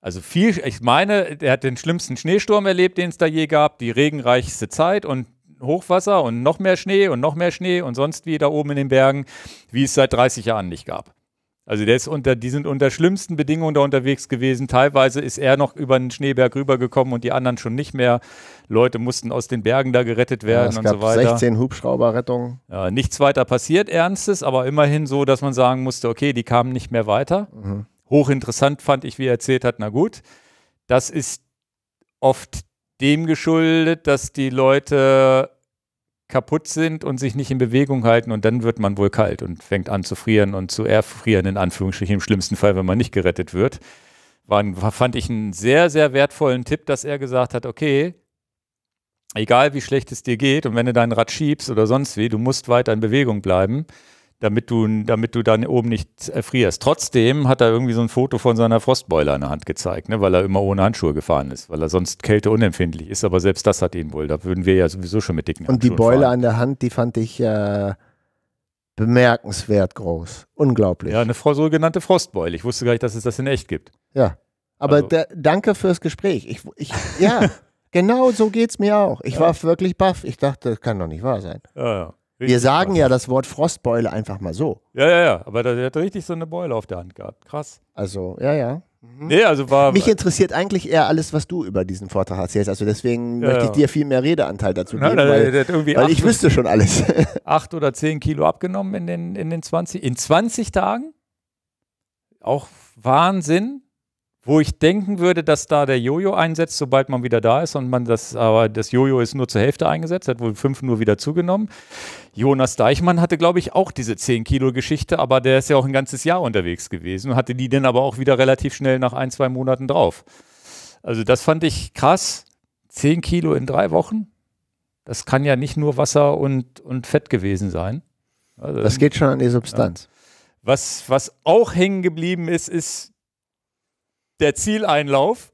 Also viel, ich meine, er hat den schlimmsten Schneesturm erlebt, den es da je gab, die regenreichste Zeit und Hochwasser und noch mehr Schnee und noch mehr Schnee und sonst wie da oben in den Bergen, wie es seit 30 Jahren nicht gab. Also der ist unter, die sind unter schlimmsten Bedingungen da unterwegs gewesen. Teilweise ist er noch über den Schneeberg rübergekommen und die anderen schon nicht mehr. Leute mussten aus den Bergen da gerettet werden ja, und so weiter. 16 Hubschrauberrettungen. Ja, nichts weiter passiert, Ernstes, aber immerhin so, dass man sagen musste, okay, die kamen nicht mehr weiter. Mhm hochinteressant fand ich, wie er erzählt hat, na gut, das ist oft dem geschuldet, dass die Leute kaputt sind und sich nicht in Bewegung halten und dann wird man wohl kalt und fängt an zu frieren und zu erfrieren, in Anführungsstrichen, im schlimmsten Fall, wenn man nicht gerettet wird. War, fand ich einen sehr, sehr wertvollen Tipp, dass er gesagt hat, okay, egal wie schlecht es dir geht und wenn du dein Rad schiebst oder sonst wie, du musst weiter in Bewegung bleiben damit du, damit du dann oben nicht erfrierst. Trotzdem hat er irgendwie so ein Foto von seiner Frostbeule in der Hand gezeigt, ne, weil er immer ohne Handschuhe gefahren ist, weil er sonst Kälte unempfindlich ist. Aber selbst das hat ihn wohl. Da würden wir ja sowieso schon mit dicken Und die Beule fahren. an der Hand, die fand ich äh, bemerkenswert groß. Unglaublich. Ja, eine sogenannte Frostbeule. Ich wusste gar nicht, dass es das in echt gibt. Ja. Aber Also- da, danke fürs Gespräch. Ich, ich, ja, genau so geht's mir auch. Ich war wirklich baff. Ich dachte, das kann doch nicht wahr sein. Ja, ja. Wir Richtig sagen krass. ja das Wort Frostbeule einfach mal so. Ja, ja, ja. Aber der, der hat richtig so eine Beule auf der Hand gehabt. Krass. Also, ja, ja. Nee, also war. Mich interessiert eigentlich eher alles, was du über diesen Vortrag erzählst. Also deswegen Ja, möchte ich dir viel mehr Redeanteil dazu geben, der, weil, der weil acht, ich wüsste schon alles. acht oder zehn Kilo abgenommen in den, in den 20, in 20 Tagen. Auch Wahnsinn. Wo ich denken würde, dass da der Jojo einsetzt, sobald man wieder da ist und man das, aber das Jojo ist nur zur Hälfte eingesetzt, hat wohl fünf nur wieder zugenommen. Jonas Deichmann hatte, glaube ich, auch diese 10 Kilo Geschichte, aber der ist ja auch ein ganzes Jahr unterwegs gewesen und hatte die dann aber auch wieder relativ schnell nach ein, zwei Monaten drauf. Also das fand ich krass. 10 Kilo in drei Wochen? Das kann ja nicht nur Wasser und, und Fett gewesen sein. Also Das geht schon an die Substanz. was, was auch hängen geblieben ist, ist der Zieleinlauf.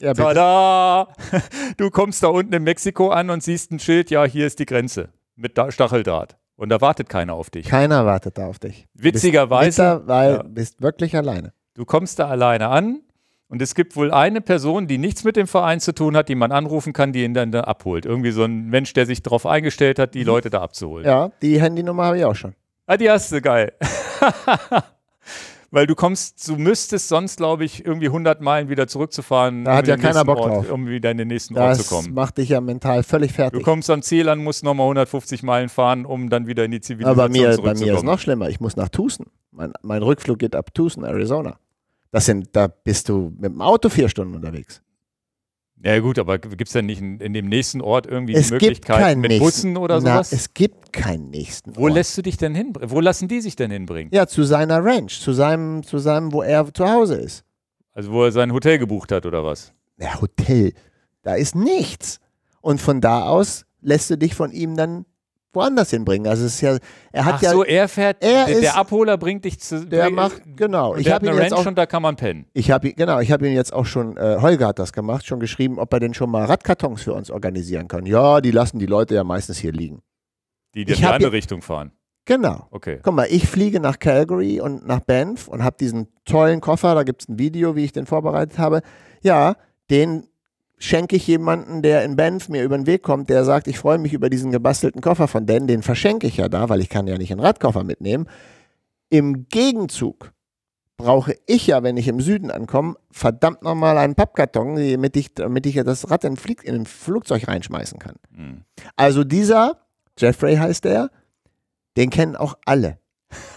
Ja. Tada! Du kommst da unten in Mexiko an und siehst ein Schild, ja, hier ist die Grenze mit Stacheldraht. Und da wartet keiner auf dich. Keiner wartet da auf dich. Du bist Witzigerweise, ja. bist wirklich alleine. du kommst da alleine an und es gibt wohl eine Person, die nichts mit dem Verein zu tun hat, die man anrufen kann, die ihn dann da abholt. Irgendwie so ein Mensch, der sich darauf eingestellt hat, die Leute da abzuholen. Mhm. Ja, die Handynummer habe ich auch schon. Ah, die hast du, geil. Weil du kommst, du müsstest sonst, glaube ich, irgendwie 100 Meilen wieder zurückzufahren, Da hat um ja in den keiner Bock Ort, drauf. um wieder in den nächsten Ort zu Das kommen. macht dich ja mental völlig Du fertig. kommst am Ziel an, musst nochmal 150 Meilen fahren, um dann wieder in die Zivilisation Aber bei mir, bei zurückzukommen. mir ist noch schlimmer. Ich muss nach Tucson. Mein, mein Rückflug geht ab Tucson, Arizona. Das sind, da bist du mit dem Auto vier Stunden unterwegs. Ja gut, aber gibt es denn nicht in, in dem nächsten Ort irgendwie Es die Möglichkeit mit nächsten- Bussen oder Na, sowas? es gibt keinen nächsten. Wo Ort. lässt du dich denn hin? Wo lassen die sich denn hinbringen? Ja, zu seiner Ranch, zu seinem, zu seinem, wo er zu Hause ist. Also wo er sein Hotel gebucht hat oder was? Ja, Hotel. Da ist nichts. Und von da aus lässt du dich von ihm dann woanders hinbringen. Also es ist ja, er hat Ach ja, so, er fährt, er der, ist- der Abholer bringt dich zu... der macht, genau. Ich habe ihn eine jetzt Ranch auch, und da kann man pennen. ich habe genau, ich habe ihn jetzt auch schon, äh, Holger hat das gemacht, schon geschrieben, ob er denn schon mal Radkartons für uns organisieren kann. Ja, die lassen die Leute ja meistens hier liegen. Die, die in die andere Richtung fahren. Genau. Okay. Guck mal, ich fliege nach Calgary und nach Banff und habe diesen tollen Koffer, da gibt es ein Video, wie ich den vorbereitet habe. Ja, den schenke ich jemanden, der in Banff mir über den Weg kommt, der sagt, ich freue mich über diesen gebastelten Koffer von Dan, den verschenke ich ja da, weil ich kann ja nicht einen Radkoffer mitnehmen. Im Gegenzug brauche ich ja, wenn ich im Süden ankomme, verdammt nochmal einen Pappkarton, damit ich, damit ich ja das Rad in, Flieg, in ein Flugzeug reinschmeißen kann. Hm. Also dieser, Jeffrey heißt er, den kennen auch alle.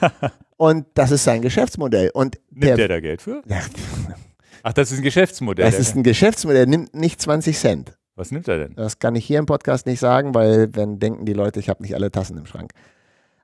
Und das ist sein Geschäftsmodell. Und Nimmt der da Geld für? Ja, Ach, das ist ein Geschäftsmodell. das ist ein Geschäftsmodell, nimmt nicht 20 Cent. Was nimmt er denn? Das kann ich hier im Podcast nicht sagen, weil dann denken die Leute, ich habe nicht alle Tassen im Schrank.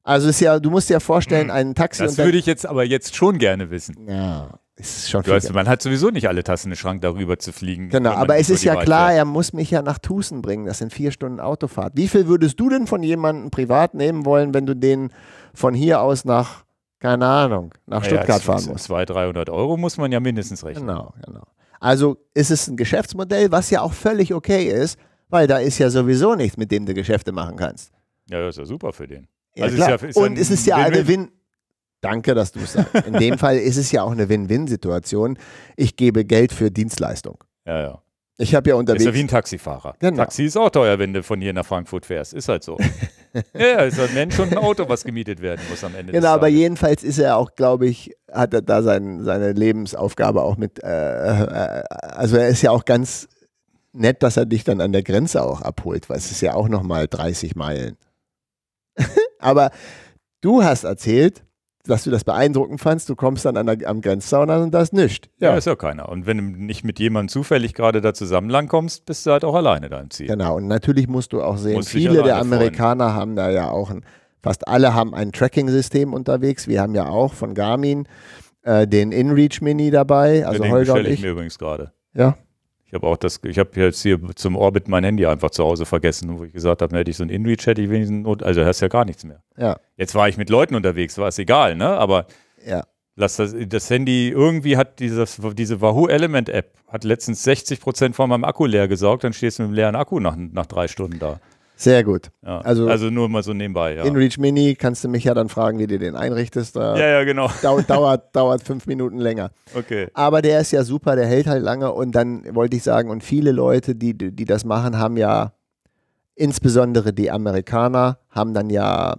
Also ist ja, du musst dir vorstellen, ein Taxi Das würde ich jetzt aber jetzt schon gerne wissen. ja, ist schon Du weißt, man hat sowieso nicht alle Tassen im Schrank, darüber zu fliegen. Genau, aber es ist ja Wahl klar, er muss mich ja nach Tucson bringen. Das sind vier Stunden Autofahrt. Wie viel würdest du denn von jemandem privat nehmen wollen, wenn du den von hier aus nach, keine Ahnung, nach Naja, Stuttgart fahren musst? 200, 300 Euro muss man ja mindestens rechnen. Genau, genau. Also ist es ein Geschäftsmodell, was ja auch völlig okay ist, weil da ist ja sowieso nichts, mit dem du Geschäfte machen kannst. Ja, das ist ja super für den. Ja, Also ist ja- ist Und es ist ja eine Win-Win. Win. Danke, dass du es sagst. In dem Fall ist es ja auch eine Win-Win-Situation. Ich gebe Geld für Dienstleistung. Ja, ja. Ich habe ja Ist unterwegs. ja wie ein Taxifahrer. Genau. Taxi ist auch teuer, wenn du von hier nach Frankfurt fährst. Ist halt so. ja, ist ein Mensch und ein Auto, was gemietet werden muss am Ende. Genau, aber jedenfalls ist er auch, glaube ich, hat er da sein, seine Lebensaufgabe auch mit, äh, äh, also er ist ja auch ganz nett, dass er dich dann an der Grenze auch abholt, weil es ist ja auch nochmal 30 Meilen. aber du hast erzählt, dass du das beeindruckend fandst, du kommst dann an der, am Grenzzaun an und da ist nichts. Ja, Ja, ist ja keiner. Und wenn du nicht mit jemandem zufällig gerade da zusammen langkommst, bist du halt auch alleine da im Ziel. genau. Und natürlich musst du auch sehen, Musst viele der alleine freuen. Amerikaner haben da ja auch ein, fast alle haben ein Tracking-System unterwegs. Wir haben ja auch von Garmin äh, den InReach Mini dabei, also den Holger bestelle ich ich. mir übrigens gerade. Ja, Ich habe auch das, ich habe jetzt hier zum Orbit mein Handy einfach zu Hause vergessen, wo ich gesagt habe, hätte ich so ein InReach, hätte ich wenigstens Not, also hast ja gar nichts mehr. ja, Jetzt war ich mit Leuten unterwegs, war es egal, ne? Aber ja. lass das, das Handy, irgendwie hat dieses, diese Wahoo Element App, hat letztens 60 Prozent von meinem Akku leer gesaugt, dann stehst du mit einem leeren Akku nach, nach drei Stunden da. Sehr gut. Ja. Also- Also, nur mal so nebenbei, ja. InReach Mini kannst du mich ja dann fragen, wie du den einrichtest. Da Ja, ja, genau. dauert, dauert, dauert fünf Minuten länger. Okay. Aber der ist ja super, der hält halt lange und dann wollte ich sagen, und viele Leute, die, die das machen, haben ja, insbesondere die Amerikaner, haben dann ja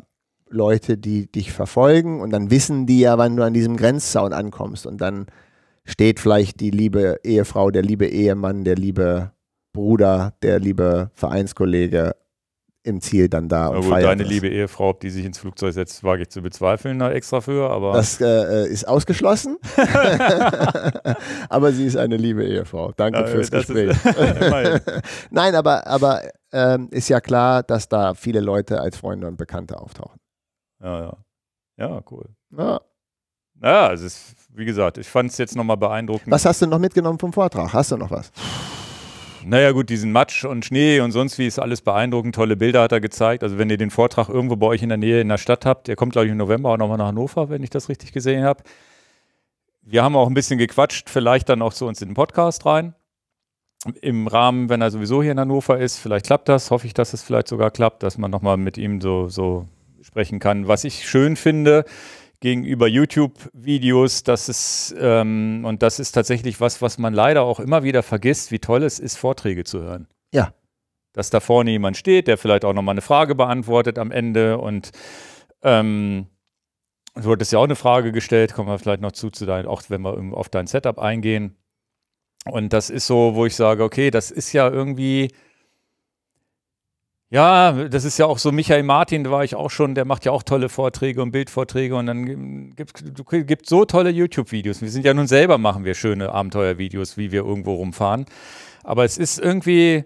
Leute, die dich verfolgen und dann wissen die ja, wann du an diesem Grenzzaun ankommst und dann steht vielleicht die liebe Ehefrau, der liebe Ehemann, der liebe Bruder, der liebe Vereinskollege im Ziel dann da und gut, deine das. liebe Ehefrau, ob die sich ins Flugzeug setzt, wage ich zu bezweifeln, da extra für, aber Das äh, ist ausgeschlossen. aber sie ist eine liebe Ehefrau. Danke Ja, fürs Gespräch. ist-. Nein, aber, aber ähm, ist ja klar, dass da viele Leute als Freunde und Bekannte auftauchen. ja, ja. Ja, cool. Ja. Ja, es ist, wie gesagt, ich fand es jetzt nochmal beeindruckend. Was hast du noch mitgenommen vom Vortrag? Hast du noch was? Naja, gut, diesen Matsch und Schnee und sonst wie ist alles beeindruckend. Tolle Bilder hat er gezeigt. Also, wenn ihr den Vortrag irgendwo bei euch in der Nähe in der Stadt habt, der kommt, glaube ich, im November auch nochmal nach Hannover, wenn ich das richtig gesehen habe. Wir haben auch ein bisschen gequatscht, vielleicht dann auch zu uns in den Podcast rein. Im Rahmen, wenn er sowieso hier in Hannover ist, vielleicht klappt das, hoffe ich, dass es vielleicht sogar klappt, dass man nochmal mit ihm so, so sprechen kann. Was ich schön finde, gegenüber YouTube-Videos, dass es, ähm, und das ist tatsächlich was, was man leider auch immer wieder vergisst, wie toll es ist, Vorträge zu hören. Ja. Dass da vorne jemand steht, der vielleicht auch nochmal eine Frage beantwortet am Ende und ähm, du hattest ja auch eine Frage gestellt, kommen wir vielleicht noch zu, zu dein, auch wenn wir auf dein Setup eingehen. Und das ist so, wo ich sage, okay, das ist ja irgendwie, ja, das ist ja auch so, Michael Martin, da war ich auch schon, der macht ja auch tolle Vorträge und Bildvorträge und dann gibt es so tolle YouTube-Videos. Wir sind ja nun selber, machen wir schöne Abenteuervideos, wie wir irgendwo rumfahren. Aber es ist irgendwie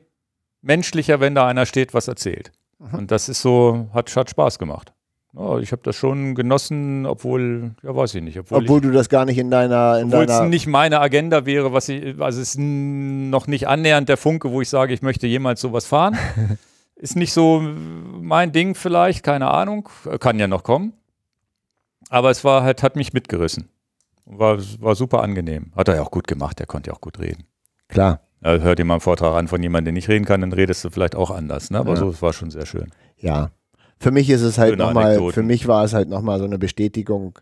menschlicher, wenn da einer steht, was erzählt. Und das ist so, hat, hat Spaß gemacht. Ja, ich habe das schon genossen, obwohl, ja, weiß ich nicht, obwohl, Obwohl du das gar nicht in deiner, in ich, obwohl es deiner nicht meine Agenda wäre, was ich, also es ist noch nicht annähernd der Funke, wo ich sage, ich möchte jemals sowas fahren. ist nicht so mein Ding vielleicht, keine Ahnung, kann ja noch kommen. Aber es war halt, hat mich mitgerissen. War, war super angenehm. Hat er ja auch gut gemacht, der konnte ja auch gut reden. Klar. Ja, hört dir mal einen Vortrag an von jemandem, der nicht reden kann, dann redest du vielleicht auch anders. Ne? Aber Ja. so, es war schon sehr schön. Ja. Für mich ist es halt nochmal, für mich war es halt nochmal so eine Bestätigung.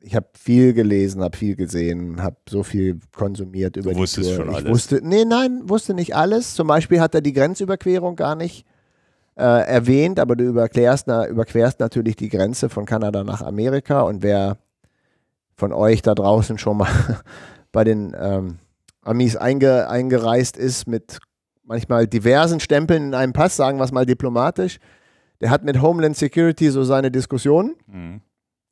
Ich habe viel gelesen, habe viel gesehen, habe so viel konsumiert über Du die wusstest Tour. schon ich alles. wusste, nee, nein, wusste nicht alles. Zum Beispiel hat er die Grenzüberquerung gar nicht äh, erwähnt, aber du überquerst, na, überquerst natürlich die Grenze von Kanada nach Amerika und wer von euch da draußen schon mal bei den ähm, Amis einge, eingereist ist mit manchmal diversen Stempeln in einem Pass, sagen wir es mal diplomatisch, der hat mit Homeland Security so seine Diskussionen. Mhm.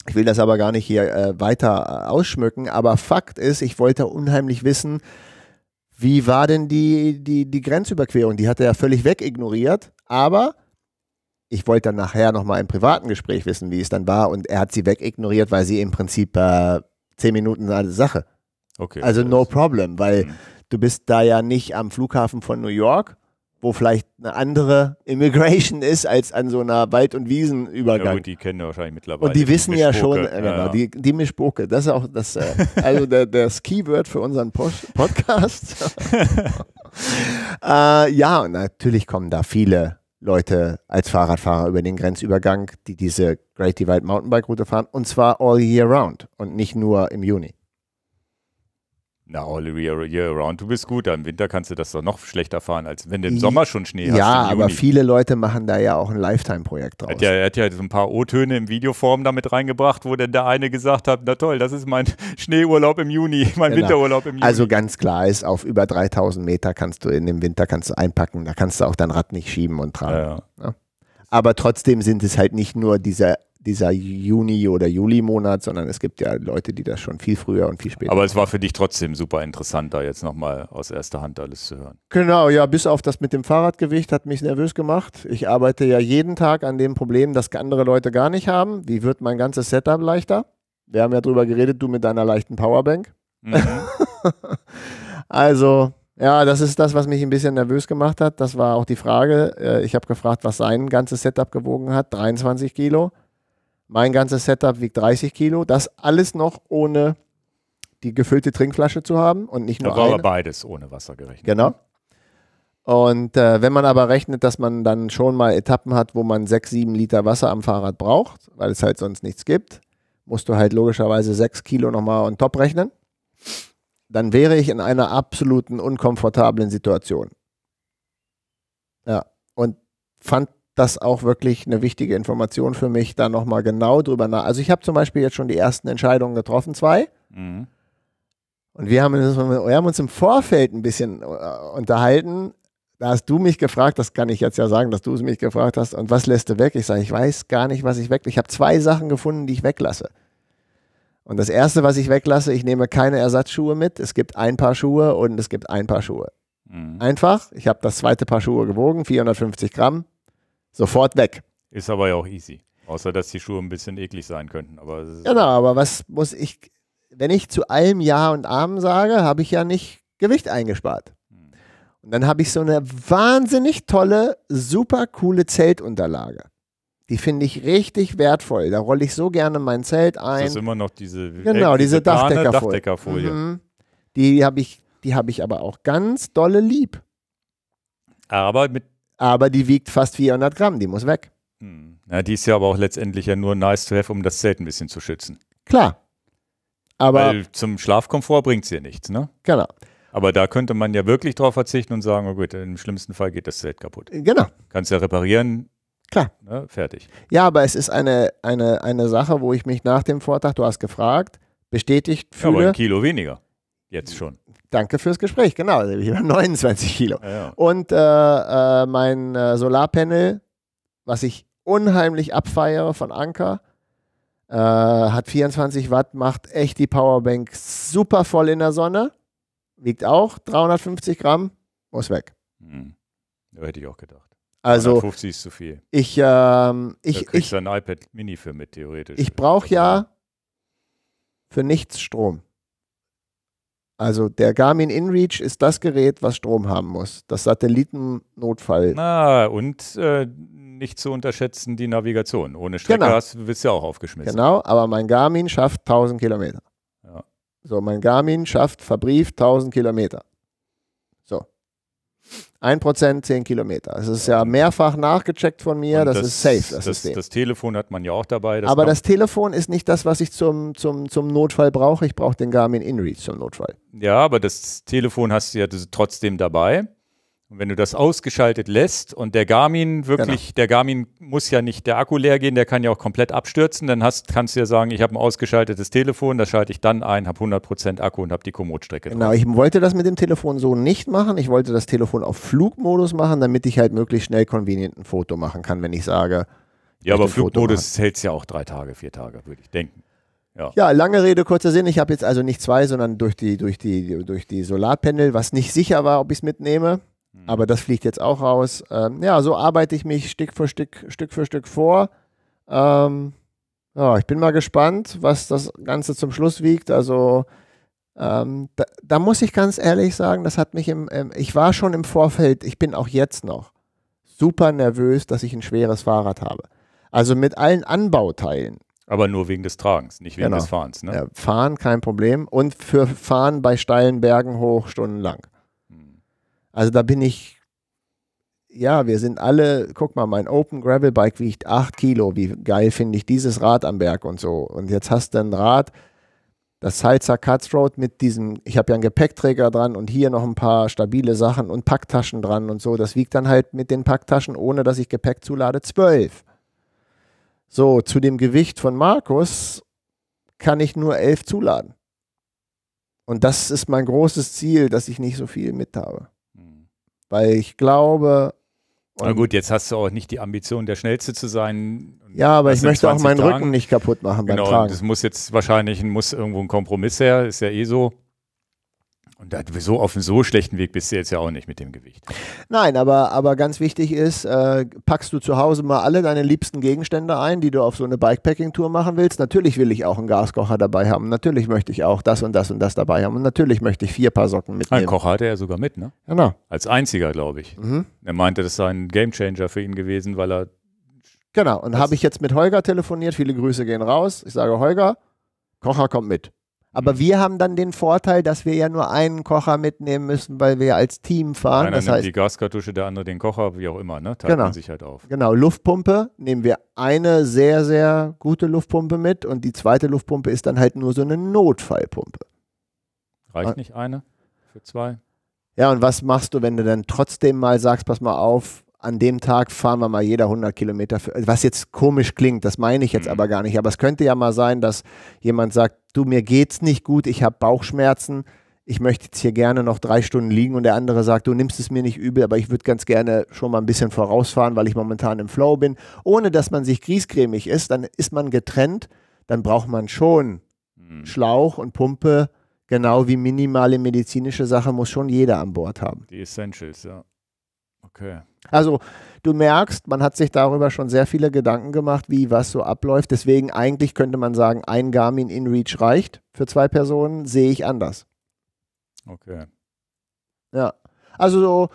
Ich will das aber gar nicht hier äh, weiter äh, ausschmücken, aber Fakt ist, ich wollte unheimlich wissen, wie war denn die, die, die Grenzüberquerung? Die hat er ja völlig wegignoriert, aber ich wollte dann nachher nochmal im privaten Gespräch wissen, wie es dann war und er hat sie wegignoriert, weil sie im Prinzip äh, zehn Minuten eine Sache. Okay. Also no problem, weil Mhm. du bist da ja nicht am Flughafen von New York, wo vielleicht eine andere Immigration ist als an so einer Wald- und Ja, Wiesenübergang. gut, die kennen ja wahrscheinlich mittlerweile. Und die wissen ja schon, äh, genau, die, die Mischpoke, das ist auch das, äh, also der, das Keyword für unseren Post Podcast. äh, ja, und natürlich kommen da viele Leute als Fahrradfahrer über den Grenzübergang, die diese Great Divide Mountainbike Route fahren, und zwar all year round und nicht nur im Juni. Na, all year, round. Du bist gut. Im Winter kannst du das doch noch schlechter fahren, als wenn du im Sommer schon Schnee hast. ja, aber viele Leute machen da ja auch ein Lifetime-Projekt draus. hat, ja, er hat ja so ein paar O-Töne im Videoform damit reingebracht, wo dann der eine gesagt hat, na toll, das ist mein Schneeurlaub im Juni, mein Genau. Winterurlaub im Juni. Also ganz klar ist, auf über 3000 Meter kannst du in dem Winter kannst du einpacken, da kannst du auch dein Rad nicht schieben und tragen. ja, ja. Aber trotzdem sind es halt nicht nur dieser, dieser Juni- oder Juli-Monat, sondern es gibt ja Leute, die das schon viel früher und viel später. Aber es war für dich trotzdem super interessant, da jetzt nochmal aus erster Hand alles zu hören. genau, ja, bis auf das mit dem Fahrradgewicht hat mich nervös gemacht. Ich arbeite ja jeden Tag an dem Problem, das andere Leute gar nicht haben. Wie wird mein ganzes Setup leichter? Wir haben ja drüber geredet, du mit deiner leichten Powerbank. Mhm. Also, ja, das ist das, was mich ein bisschen nervös gemacht hat. Das war auch die Frage. Äh, Ich habe gefragt, was sein ganzes Setup gewogen hat. 23 Kilo. Mein ganzes Setup wiegt 30 Kilo. Das alles noch ohne die gefüllte Trinkflasche zu haben und nicht nur da war aber eine. beides ohne Wasser gerechnet. Genau. Und äh, wenn man aber rechnet, dass man dann schon mal Etappen hat, wo man sechs, sieben Liter Wasser am Fahrrad braucht, weil es halt sonst nichts gibt, musst du halt logischerweise sechs Kilo nochmal on top rechnen. Dann wäre ich in einer absoluten unkomfortablen Situation. Ja, und fand das auch wirklich eine wichtige Information für mich, da nochmal genau drüber nach. Also ich habe zum Beispiel jetzt schon die ersten Entscheidungen getroffen, zwei. Mhm. Und wir haben, uns, wir haben uns im Vorfeld ein bisschen äh, unterhalten. Da hast du mich gefragt, das kann ich jetzt ja sagen, dass du es mich gefragt hast. Und was lässt du weg? Ich sage, ich weiß gar nicht, was ich weglasse. Ich habe zwei Sachen gefunden, die ich weglasse. Und das erste, was ich weglasse, ich nehme keine Ersatzschuhe mit. Es gibt ein Paar Schuhe und es gibt ein Paar Schuhe. Mhm. Einfach. Ich habe das zweite Paar Schuhe gewogen, 450 Gramm. Sofort weg. Ist aber ja auch easy. Außer, dass die Schuhe ein bisschen eklig sein könnten. Aber Genau, aber was muss ich, wenn ich zu allem Ja und Amen sage, habe ich ja nicht Gewicht eingespart. Hm. Und dann habe ich so eine wahnsinnig tolle, super coole Zeltunterlage. Die finde ich richtig wertvoll. Da rolle ich so gerne mein Zelt Das ein. ist immer noch diese, Genau, äh, diese Plane- Dachdeckerfolie. Dachdeckerfolie. Mhm. Die habe ich, die habe ich aber auch ganz dolle lieb. Aber mit, Aber die wiegt fast 400 Gramm. Die muss weg. hm, na, die ist ja aber auch letztendlich ja nur nice to have, um das Zelt ein bisschen zu schützen. Klar. Aber Weil zum Schlafkomfort bringt es ja nichts, ne? genau, Aber da könnte man ja wirklich drauf verzichten und sagen, oh gut, im schlimmsten Fall geht das Zelt kaputt. genau. Kannst ja reparieren, Klar. ne? fertig. Ja, aber es ist eine, eine, eine Sache, wo ich mich nach dem Vortrag, du hast gefragt, bestätigt Ja, aber fühle. ein Kilo weniger. Jetzt schon. Danke fürs Gespräch, genau, also ich war 29 Kilo. Ja, ja. Und äh, äh, mein äh, Solarpanel, was ich unheimlich abfeiere von Anker, äh, hat 24 Watt, macht echt die Powerbank super voll in der Sonne, wiegt auch 350 Gramm, muss weg. Hm. Hätte ich auch gedacht. Also 50 ist zu viel. ich, ähm, Da ich, kriegst ich, du ein iPad Mini für mit, theoretisch. Ich brauche ja für nichts Strom. Also der Garmin InReach ist das Gerät, was Strom haben muss. Das Satellitennotfall. Na, und äh, nicht zu unterschätzen die Navigation. Ohne Strecke Genau. hast, wirst du ja auch aufgeschmissen. Genau, aber mein Garmin schafft 1000 Kilometer. Ja. So, mein Garmin schafft verbrieft 1000 Kilometer. So. 1% 10 Kilometer. Es ist ja mehrfach nachgecheckt von mir, Und das, ist safe, das, das, System. das Telefon hat man ja auch dabei. Das aber das Telefon ist nicht das, was ich zum, zum, zum Notfall brauche. Ich brauche den Garmin InReach zum Notfall. Ja, aber das Telefon hast du ja das- trotzdem dabei. Und wenn du das ausgeschaltet lässt und der Garmin wirklich, Genau. der Garmin muss ja nicht der Akku leer gehen, der kann ja auch komplett abstürzen, dann hast, kannst du ja sagen, ich habe ein ausgeschaltetes Telefon, das schalte ich dann ein, habe 100% Akku und habe die Komoot-Strecke Genau, drauf. ich wollte das mit dem Telefon so nicht machen. Ich wollte das Telefon auf Flugmodus machen, damit ich halt möglichst schnell convenient ein Foto machen kann, wenn ich sage, Ja, aber Flugmodus hält ja auch drei Tage, vier Tage, würde ich denken. ja, lange Rede, kurzer Sinn. Ich habe jetzt also nicht zwei, sondern durch die, durch die, durch die Solarpanel, was nicht sicher war, ob ich es mitnehme. Aber das fliegt jetzt auch raus. Ähm, ja, so arbeite ich mich Stück für Stück, Stück für Stück vor. Ähm, ja, ich bin mal gespannt, was das Ganze zum Schluss wiegt. Also ähm, da, da muss ich ganz ehrlich sagen, das hat mich im, ähm, ich war schon im Vorfeld, ich bin auch jetzt noch super nervös, dass ich ein schweres Fahrrad habe. Also mit allen Anbauteilen. Aber nur wegen des Tragens, nicht wegen Genau. des Fahrens. Ne? Ja, fahren kein Problem und für Fahren bei steilen Bergen hoch stundenlang. Also da bin ich, ja, wir sind alle, guck mal, mein Open Gravel Bike wiegt 8 Kilo. Wie geil finde ich dieses Rad am Berg und so. Und jetzt hast du ein Rad, das Salzer Cuts Road mit diesem, ich habe ja einen Gepäckträger dran und hier noch ein paar stabile Sachen und Packtaschen dran und so. Das wiegt dann halt mit den Packtaschen, ohne dass ich Gepäck zulade, 12. So, zu dem Gewicht von Markus kann ich nur 11 zuladen. Und das ist mein großes Ziel, dass ich nicht so viel mit habe. Weil ich glaube. Na gut, jetzt hast du auch nicht die Ambition, der Schnellste zu sein. Ja, aber ich möchte auch 20 meinen Tagen. Rücken nicht kaputt machen beim Genau, Tragen. das muss jetzt wahrscheinlich muss irgendwo ein Kompromiss her, ist ja eh so. Und da, so auf einem so schlechten Weg bist du jetzt ja auch nicht mit dem Gewicht. Nein, aber, aber ganz wichtig ist, äh, packst du zu Hause mal alle deine liebsten Gegenstände ein, die du auf so eine Bikepacking-Tour machen willst. Natürlich will ich auch einen Gaskocher dabei haben. Natürlich möchte ich auch das und das und das dabei haben. Und natürlich möchte ich vier Paar Socken Ein mitnehmen. Kocher hatte er sogar mit, ne? Genau. Als einziger, glaube ich. Mhm. Er meinte, das sei ein Gamechanger für ihn gewesen, weil er. Genau. Und habe ich jetzt mit Holger telefoniert. Viele Grüße gehen raus. Ich sage, Holger, Kocher kommt mit. Aber Mhm. wir haben dann den Vorteil, dass wir ja nur einen Kocher mitnehmen müssen, weil wir als Team fahren. Einer das nimmt heißt, die Gaskartusche, der andere den Kocher, wie auch immer, ne? Teilt Genau. man sich halt auf. Genau, Luftpumpe nehmen wir eine sehr, sehr gute Luftpumpe mit und die zweite Luftpumpe ist dann halt nur so eine Notfallpumpe. Reicht nicht eine für zwei? Ja, und was machst du, wenn du dann trotzdem mal sagst, pass mal auf, an dem Tag fahren wir mal jeder 100 Kilometer, für, was jetzt komisch klingt, das meine ich jetzt Mhm. aber gar nicht, aber es könnte ja mal sein, dass jemand sagt, du, mir geht's nicht gut, ich habe Bauchschmerzen, ich möchte jetzt hier gerne noch drei Stunden liegen und der andere sagt, du nimmst es mir nicht übel, aber ich würde ganz gerne schon mal ein bisschen vorausfahren, weil ich momentan im Flow bin, ohne dass man sich griesgrämig ist, dann ist man getrennt, dann braucht man schon Hm. Schlauch und Pumpe, genau wie minimale medizinische Sache muss schon jeder an Bord haben. Die Essentials, ja. Okay. Also du merkst, man hat sich darüber schon sehr viele Gedanken gemacht, wie was so abläuft. Deswegen eigentlich könnte man sagen, ein Garmin InReach reicht für zwei Personen, sehe ich anders. Okay. Ja. Also so,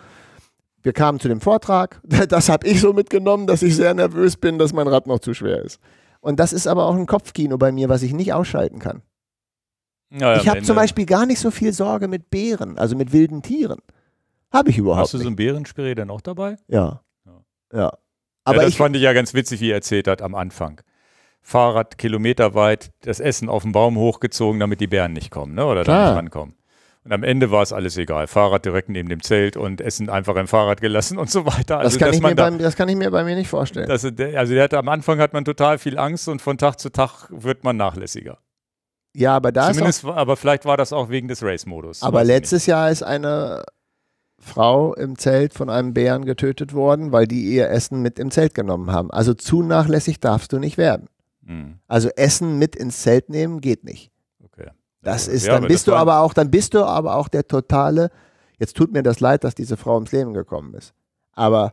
wir kamen zu dem Vortrag. Das habe ich so mitgenommen, dass ich sehr nervös bin, dass mein Rad noch zu schwer ist. Und das ist aber auch ein Kopfkino bei mir, was ich nicht ausschalten kann. Ja, ich habe zum Beispiel gar nicht so viel Sorge mit Bären, also mit wilden Tieren. Habe ich überhaupt Hast du so ein Bärenspray dann auch dabei? Ja. Ja. Ja. Aber ja, das ich, fand ich ja ganz witzig, wie er erzählt hat am Anfang. Fahrrad kilometerweit, das Essen auf den Baum hochgezogen, damit die Bären nicht kommen, ne? Oder da nicht rankommen. Und am Ende war es alles egal. Fahrrad direkt neben dem Zelt und Essen einfach im Fahrrad gelassen und so weiter. das, Also, kann dass ich mir da, bei, das kann ich mir bei mir nicht vorstellen. dass, der- also der hatte, am Anfang hat man total viel Angst und von Tag zu Tag wird man nachlässiger. ja, aber da ist auch Zumindest, aber vielleicht war das auch wegen des Race-Modus. Aber letztes Jahr ist eine Frau im Zelt von einem Bären getötet worden, weil die ihr Essen mit im Zelt genommen haben. Also zu nachlässig darfst du nicht werden. nicht. Hm, Also Essen mit ins Zelt nehmen geht nicht. okay. Das ist, ja, dann bist du aber auch, dann bist du aber auch der totale. Jetzt tut mir das leid, dass diese Frau ums Leben gekommen ist. Aber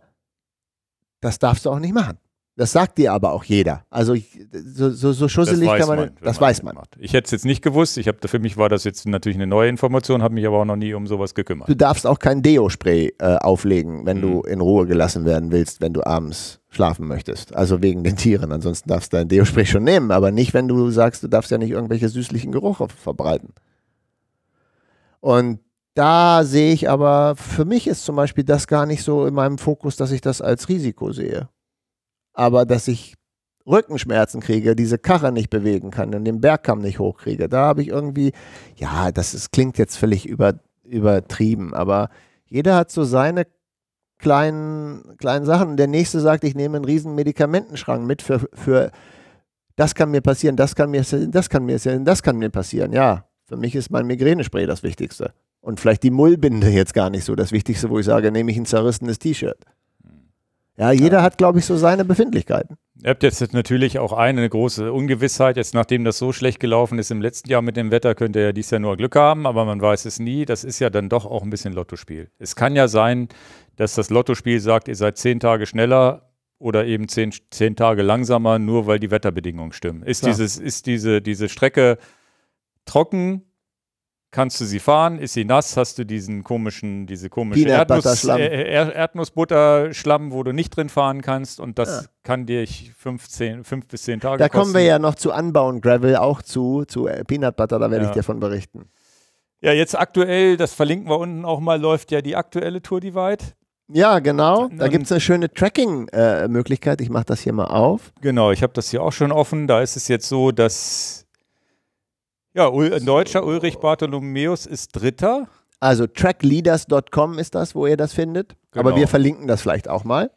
das darfst du auch nicht machen. Das sagt dir aber auch jeder. Also so, so, so schusselig weiß kann man, man. das weiß das man. macht. Ich hätte es jetzt nicht gewusst. Ich hab, für mich war das jetzt natürlich eine neue Information, habe mich aber auch noch nie um sowas gekümmert. Du darfst auch kein Deo-Spray äh, auflegen, wenn Mhm. du in Ruhe gelassen werden willst, wenn du abends schlafen möchtest. Also wegen den Tieren. Ansonsten darfst du dein Deo-Spray schon nehmen, aber nicht, wenn du sagst, du darfst ja nicht irgendwelche süßlichen Gerüche verbreiten. Und da sehe ich aber, für mich ist zum Beispiel das gar nicht so in meinem Fokus, dass ich das als Risiko sehe. Aber dass ich Rückenschmerzen kriege, diese Karre nicht bewegen kann und den Bergkamm nicht hochkriege, da habe ich irgendwie, ja, das ist, klingt jetzt völlig über, übertrieben, aber jeder hat so seine kleinen, kleinen Sachen. Und der nächste sagt, ich nehme einen riesen Medikamentenschrank mit für, für das kann mir passieren, das kann mir das kann mir passieren, das kann mir passieren. Ja, für mich ist mein Migränespray das Wichtigste. Und vielleicht die Mullbinde jetzt gar nicht so das Wichtigste, wo ich sage, nehme ich ein zerrissenes T-Shirt. Ja, jeder hat, glaube ich, so seine Befindlichkeiten. Ihr habt jetzt natürlich auch eine große Ungewissheit. Jetzt, nachdem das so schlecht gelaufen ist im letzten Jahr mit dem Wetter, könnte er dies Jahr nur Glück haben, aber man weiß es nie. Das ist ja dann doch auch ein bisschen Lottospiel. Es kann ja sein, dass das Lottospiel sagt, ihr seid zehn Tage schneller oder eben zehn, zehn Tage langsamer, nur weil die Wetterbedingungen stimmen. Ist, Klar. dieses, ist diese, diese Strecke trocken? Kannst du sie fahren? Ist sie nass? Hast du diesen komischen, diese komische Erdnuss, Schlamm. äh, Er- Erdnussbutter-Schlamm, wo du nicht drin fahren kannst und das Ja. kann dir ich fünf, zehn, fünf bis zehn Tage Da kosten. kommen wir ja noch zu Anbauen Gravel auch zu, zu äh, Peanut Butter, da werde Ja. ich dir von berichten. Ja, jetzt aktuell, das verlinken wir unten auch mal, läuft ja die aktuelle Tour Divide. Ja, genau. Da gibt es eine schöne Tracking-Möglichkeit. ich mache das hier mal auf. Genau, ich habe das hier auch schon offen. Da ist es jetzt so, dass ja, ein Deutscher, Ulrich Bartholomäus, ist Dritter. Also trackleaders.com ist das, wo ihr das findet. Aber Genau. wir verlinken das vielleicht auch mal.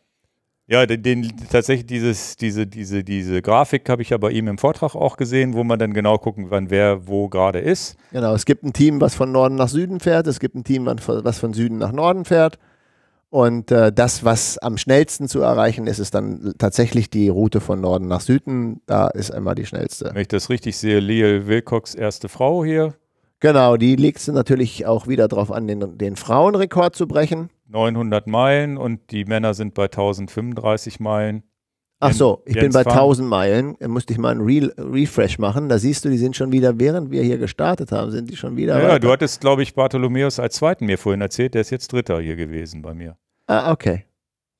Ja, den, den tatsächlich dieses, diese, diese, diese Grafik habe ich ja bei ihm im Vortrag auch gesehen, wo man dann genau gucken kann, wer wo gerade ist. Genau, es gibt ein Team, was von Norden nach Süden fährt. Es gibt ein Team, was von Süden nach Norden fährt. Und äh, das, was am schnellsten zu erreichen ist, ist dann tatsächlich die Route von Norden nach Süden. Da ist immer die schnellste. Wenn ich das richtig sehe, Liel Wilcox, erste Frau hier. Genau, die legst du natürlich auch wieder drauf an, den, den Frauenrekord zu brechen. 900 Meilen und die Männer sind bei 1035 Meilen. Ach so, ich bin bei Fahn. 1000 Meilen. Da musste ich mal einen Re Refresh machen. Da siehst du, die sind schon wieder, während wir hier gestartet haben, sind die schon wieder. Ja, weiter. du hattest, glaube ich, Bartholomäus als Zweiten mir vorhin erzählt. Der ist jetzt Dritter hier gewesen bei mir. Ah, okay.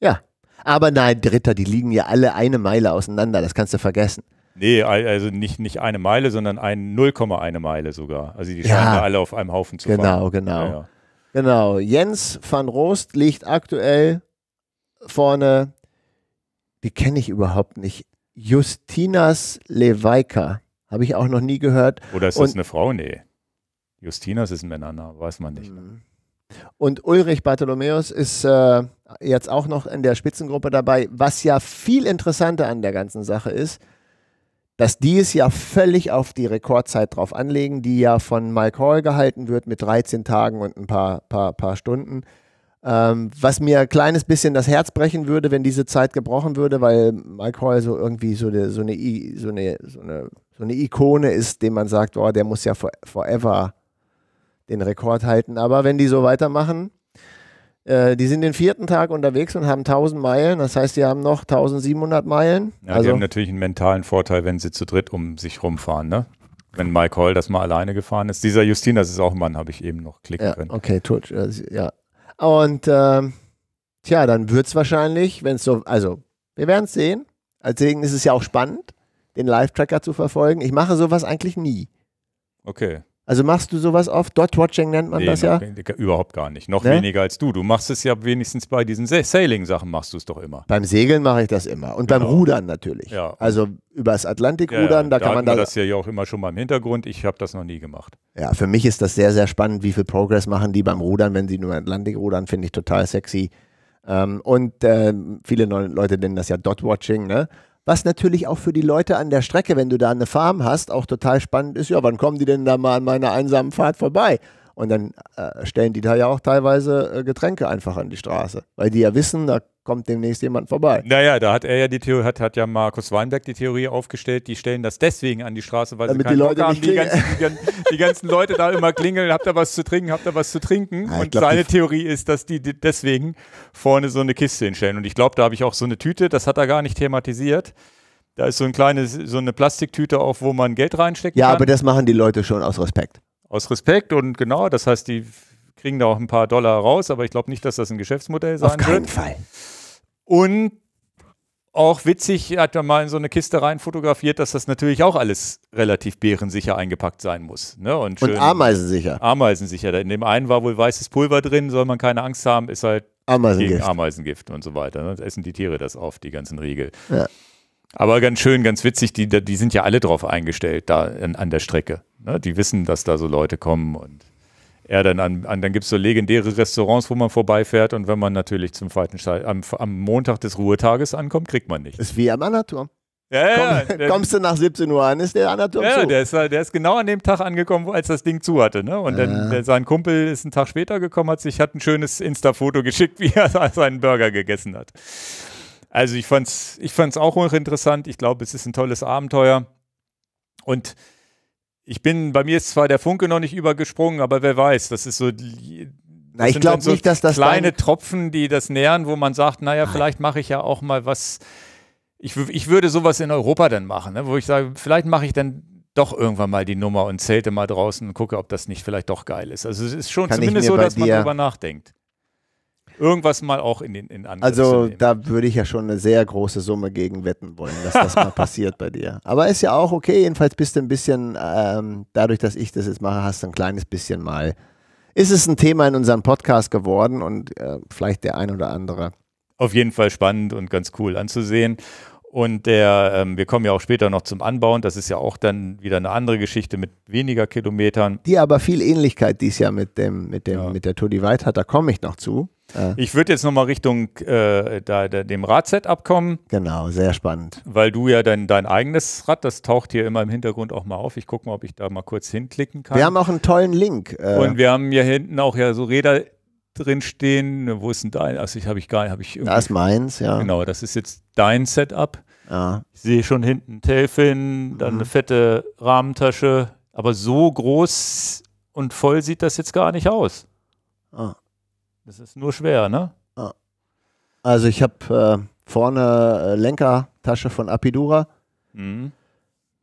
Ja. Aber nein, Dritter, die liegen ja alle eine Meile auseinander. Das kannst du vergessen. Nee, also nicht, nicht eine Meile, sondern ein 0,1 Meile sogar. Also die scheinen Ja. alle auf einem Haufen zu Genau, fahren. genau. Ja, ja. Genau. Jens van Roost liegt aktuell vorne. Die kenne ich überhaupt nicht. Justinas Leweika. Habe ich auch noch nie gehört. Oder ist das Und- eine Frau? Nee. Justinas ist ein Männername, weiß man nicht. Und Ulrich Bartholomäus ist äh, jetzt auch noch in der Spitzengruppe dabei. Was ja viel interessanter an der ganzen Sache ist, dass die es ja völlig auf die Rekordzeit drauf anlegen, die ja von Mike Hall gehalten wird mit 13 Tagen und ein paar, paar, paar Stunden. Ähm, was mir ein kleines bisschen das Herz brechen würde, wenn diese Zeit gebrochen würde, weil Mike Hall so irgendwie so eine, so eine, so eine, so eine, so eine Ikone ist, dem man sagt, oh, der muss ja for, forever den Rekord halten. Aber wenn die so weitermachen, äh, die sind den vierten Tag unterwegs und haben 1000 Meilen, das heißt, die haben noch 1700 Meilen. Ja, die also, haben natürlich einen mentalen Vorteil, wenn sie zu dritt um sich rumfahren, ne? Wenn Mike Hall das mal alleine gefahren ist. Dieser Justinas ist auch ein Mann, habe ich eben noch klicken ja, können. okay, tut, äh, ja. Und ähm, tja, dann wird es wahrscheinlich, wenn es so, also wir werden es sehen. Deswegen ist es ja auch spannend, den Live-Tracker zu verfolgen. Ich mache sowas eigentlich nie. Okay. Also machst du sowas oft? Dot-Watching nennt man Nee, das ja? überhaupt gar nicht. Noch Ne? weniger als du. Du machst es ja wenigstens bei diesen Sa- Sailing-Sachen machst du es doch immer. Beim Segeln mache ich das immer. Und beim Genau. Rudern natürlich. Ja. Also übers Atlantikrudern, Ja, da kann man da. wir das ja auch immer schon mal im Hintergrund. Ich habe das noch nie gemacht. Ja, für mich ist das sehr, sehr spannend, wie viel Progress machen die beim Rudern, wenn sie nur Atlantik rudern, finde ich total sexy. Ähm, und ähm, viele Leute nennen das ja Dot-Watching, ne? Was natürlich auch für die Leute an der Strecke, wenn du da eine Farm hast, auch total spannend ist, ja, wann kommen die denn da mal an meiner einsamen Fahrt vorbei? Und dann äh, stellen die da ja auch teilweise äh, Getränke einfach an die Straße, weil die ja wissen, da kommt demnächst jemand vorbei. Naja, da hat er ja die Theorie, hat, hat ja Markus Weinberg die Theorie aufgestellt, die stellen das deswegen an die Straße, weil Damit sie keinen die Leute Bock haben, die ganzen, die, gan- die ganzen Leute da immer klingeln, habt ihr was zu trinken, habt ihr was zu trinken? Ja, und glaub, seine Theorie ist, dass die, deswegen vorne so eine Kiste hinstellen. Und ich glaube, da habe ich auch so eine Tüte, das hat er gar nicht thematisiert. Da ist so ein kleines, so eine Plastiktüte auch, wo man Geld reinstecken Ja, kann. aber das machen die Leute schon aus Respekt. Aus Respekt und genau, das heißt, die kriegen da auch ein paar Dollar raus, aber ich glaube nicht, dass das ein Geschäftsmodell sein Auf keinen wird. Fall. Und auch witzig, hat da mal in so eine Kiste rein fotografiert, dass das natürlich auch alles relativ bärensicher eingepackt sein muss. Ne? Und, Und schön ameisensicher. Ameisensicher. In dem einen war wohl weißes Pulver drin, soll man keine Angst haben, ist halt gegen Ameisengift. Ameisengift und so weiter. Ne? Essen die Tiere das auf, die ganzen Riegel. Ja. Aber ganz schön, ganz witzig, die, die sind ja alle drauf eingestellt da an, an der Strecke. Ne? Die wissen, dass da so Leute kommen und er dann an, an dann gibt es so legendäre Restaurants, wo man vorbeifährt und wenn man natürlich zum zweiten am, am Montag des Ruhetages ankommt, kriegt man nichts. Ist wie am Annaturm. Ja, ja, Komm, der, kommst du nach 17 Uhr an, ist der Annaturm ja zu. der, ist, der ist genau an dem Tag angekommen, als das Ding zu hatte. Ne? Und dann der, sein Kumpel ist einen Tag später gekommen, hat sich hat ein schönes Insta-Foto geschickt, wie er seinen Burger gegessen hat. Also ich fand's, ich fand's auch hochinteressant. Ich glaube, es ist ein tolles Abenteuer. Und ich bin, bei mir ist zwar der Funke noch nicht übergesprungen, aber wer weiß, das ist so die- Na, das ich sind glaube so nicht, dass das kleine Tropfen, die das nähern, wo man sagt, naja, vielleicht mache ich ja auch mal was. Ich, ich würde sowas in Europa dann machen, ne? wo ich sage, vielleicht mache ich dann doch irgendwann mal die Nummer und zelte mal draußen und gucke, ob das nicht vielleicht doch geil ist. Also es ist schon Kann zumindest so, dass man darüber nachdenkt. Irgendwas mal auch in den in Angriff Also da würde ich ja schon eine sehr große Summe gegen wetten wollen, dass das mal passiert bei dir. Aber ist ja auch okay, jedenfalls bist du ein bisschen, ähm, dadurch, dass ich das jetzt mache, hast du ein kleines bisschen mal, ist es ein Thema in unserem Podcast geworden und äh, vielleicht der ein oder andere. Auf jeden Fall spannend und ganz cool anzusehen. Und der, ähm, wir kommen ja auch später noch zum Anbauen. Das ist ja auch dann wieder eine andere Geschichte mit weniger Kilometern. Die aber viel Ähnlichkeit dies Jahr mit dem, mit dem, Ja. mit der Tour Divide hat, da komme ich noch zu. Äh, Ich würde jetzt nochmal Richtung äh, da, da, dem Radset kommen. genau, sehr spannend. weil du ja dein, dein eigenes Rad, das taucht hier immer im Hintergrund auch mal auf. Ich gucke mal, ob ich da mal kurz hinklicken kann. Wir haben auch einen tollen Link. Äh, und wir haben hier hinten auch ja so Räder drin stehen. Wo ist denn dein? Also ich habe ich gar nicht, habe ich irgendwie. da ist meins, ja. Genau, das ist jetzt dein Setup. ja. Ich sehe schon hinten Tailfin, dann Mhm. eine fette Rahmentasche, aber so groß und voll sieht das jetzt gar nicht aus. Ah. Das ist nur schwer, ne? Also ich habe äh, vorne äh, Lenkertasche von Apidura. Mhm.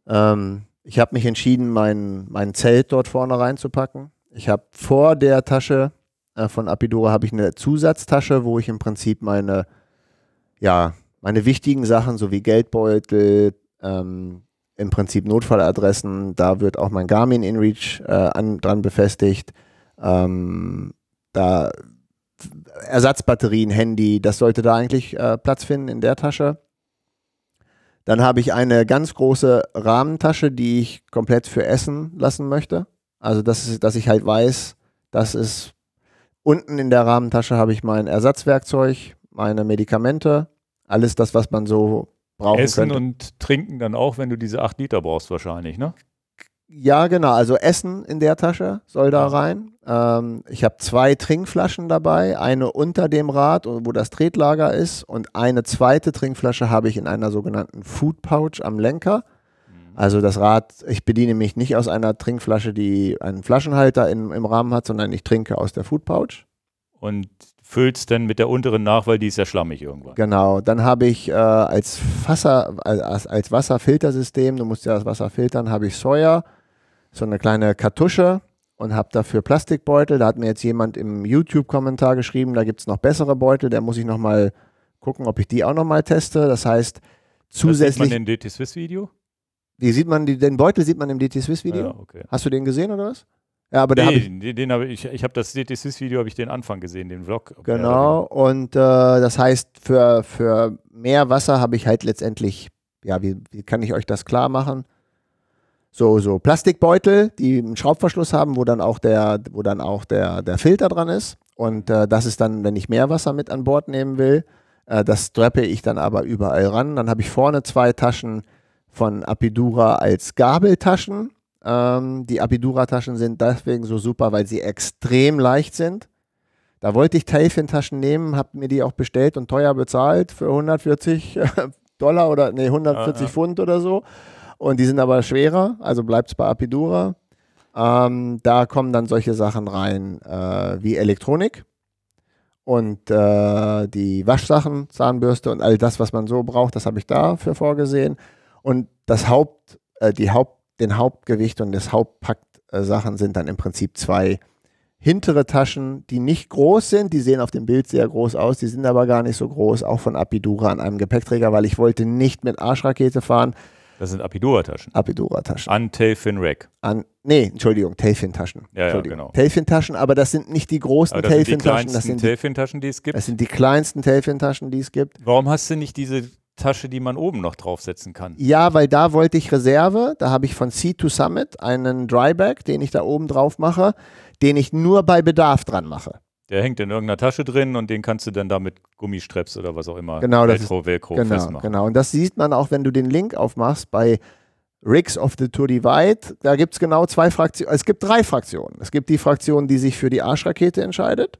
Ähm, ich habe mich entschieden, mein, mein Zelt dort vorne reinzupacken. Ich habe vor der Tasche äh, von Apidura habe ich eine Zusatztasche, wo ich im Prinzip meine, ja, meine wichtigen Sachen sowie Geldbeutel, ähm, im Prinzip Notfalladressen. Da wird auch mein Garmin InReach äh, an, dran befestigt. Ähm, da Ersatzbatterien, Handy, das sollte da eigentlich äh, Platz finden in der Tasche. Dann habe ich eine ganz große Rahmentasche, die ich komplett für Essen lassen möchte. Also, das ist, dass ich halt weiß, das ist unten in der Rahmentasche habe ich mein Ersatzwerkzeug, meine Medikamente, alles das, was man so brauchen Essen könnte. und trinken dann auch, wenn du diese 8 Liter brauchst wahrscheinlich, ne? Ja, genau. Also Essen in der Tasche soll da rein. Ähm, ich habe zwei Trinkflaschen dabei, eine unter dem Rad, wo das Tretlager ist, und eine zweite Trinkflasche habe ich in einer sogenannten Food Pouch am Lenker. Also das Rad, ich bediene mich nicht aus einer Trinkflasche, die einen Flaschenhalter in, im Rahmen hat, sondern ich trinke aus der Food Pouch. Und füllst dann mit der unteren nach, weil die ist ja schlammig irgendwann. Genau, dann habe ich äh, als, Wasser, als, als Wasserfiltersystem, du musst ja das Wasser filtern, habe ich Sawyer, so eine kleine Kartusche und habe dafür Plastikbeutel. Da hat mir jetzt jemand im YouTube-Kommentar geschrieben, da gibt es noch bessere Beutel, da muss ich nochmal gucken, ob ich die auch nochmal teste. Das heißt, Das sieht man zusätzlich, in DT Swiss Video? die sieht man, die, den Beutel sieht man im DT Swiss Video. Ja, okay. Hast du den gesehen oder was? Ja, aber der habe ich, Nee, den, den habe ich, ich habe das DT Swiss Video, habe ich den Anfang gesehen, den Vlog. Genau, und äh, das heißt, für, für mehr Wasser habe ich halt letztendlich, ja, wie, wie kann ich euch das klar machen? So, so Plastikbeutel, die einen Schraubverschluss haben, wo dann auch der, wo dann auch der, der Filter dran ist. Und äh, das ist dann, wenn ich mehr Wasser mit an Bord nehmen will, äh, das strappe ich dann aber überall ran. Dann habe ich vorne zwei Taschen von Apidura als Gabeltaschen. Ähm, die Apidura-Taschen sind deswegen so super, weil sie extrem leicht sind. Da wollte ich Tailfin-Taschen nehmen, habe mir die auch bestellt und teuer bezahlt für 140 Dollar oder nee, 140 Aha. Pfund oder so. Und die sind aber schwerer, also bleibt es bei Apidura. Ähm, da kommen dann solche Sachen rein äh, wie Elektronik und äh, die Waschsachen, Zahnbürste und all das, was man so braucht, das habe ich dafür vorgesehen. Und das Haupt, äh, die Haupt, den Hauptgewicht und das Hauptpack äh, Sachen sind dann im Prinzip zwei hintere Taschen, die nicht groß sind. Die sehen auf dem Bild sehr groß aus, die sind aber gar nicht so groß, auch von Apidura an einem Gepäckträger, weil ich wollte nicht mit Arschrakete fahren. Das sind Apidura-Taschen. Apidura-Taschen. An Tailfin Rack. An, nee, Entschuldigung, Tailfin-Taschen. Ja, ja, Entschuldigung. genau. Tailfin-Taschen, aber das sind nicht die großen Aber das sind die sind die- es gibt. das sind die kleinsten Tailfin-Taschen, die es gibt. Warum hast du nicht diese Tasche, die man oben noch draufsetzen kann? Ja, weil da wollte ich Reserve. Da habe ich von Sea to Summit einen Dryback, den ich da oben drauf mache, den ich nur bei Bedarf dran mache. Der hängt in irgendeiner Tasche drin und den kannst du dann da mit Gummistreps oder was auch immer, Genau, das Velcro, Velcro Genau, festmachen. genau. Und das sieht man auch, wenn du den Link aufmachst bei Rigs of the Tour Divide. Da gibt es genau zwei Fraktionen. Es gibt drei Fraktionen. Es gibt die Fraktion, die sich für die Arschrakete entscheidet.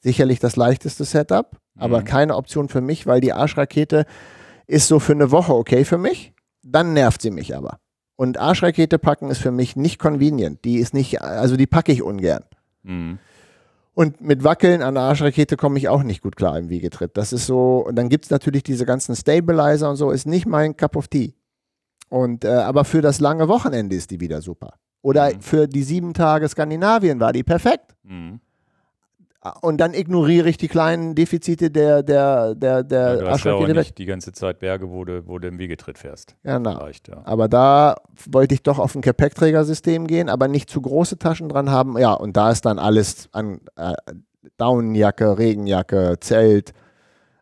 Sicherlich das leichteste Setup, aber Mhm. keine Option für mich, weil die Arschrakete ist so für eine Woche okay für mich. Dann nervt sie mich aber. Und Arschrakete packen ist für mich nicht convenient. Die ist nicht, also die packe ich ungern. Mhm. Und mit Wackeln an der Arschrakete komme ich auch nicht gut klar im Wiegetritt. Das ist so, und dann gibt es natürlich diese ganzen Stabilizer und so, ist nicht mein Cup of Tea. Und, äh, aber für das lange Wochenende ist die wieder super. Oder Mhm. für die sieben Tage Skandinavien war die perfekt. Mhm. Und dann ignoriere ich die kleinen Defizite der, der, der, Ja, der du hast ja auch nicht die ganze Zeit Berge, wo du, wo du im Wiegetritt fährst. Genau. Reicht, ja. Aber da wollte ich doch auf ein Gepäckträgersystem gehen, aber nicht zu große Taschen dran haben. Ja, und da ist dann alles an äh, Daunenjacke, Regenjacke, Zelt,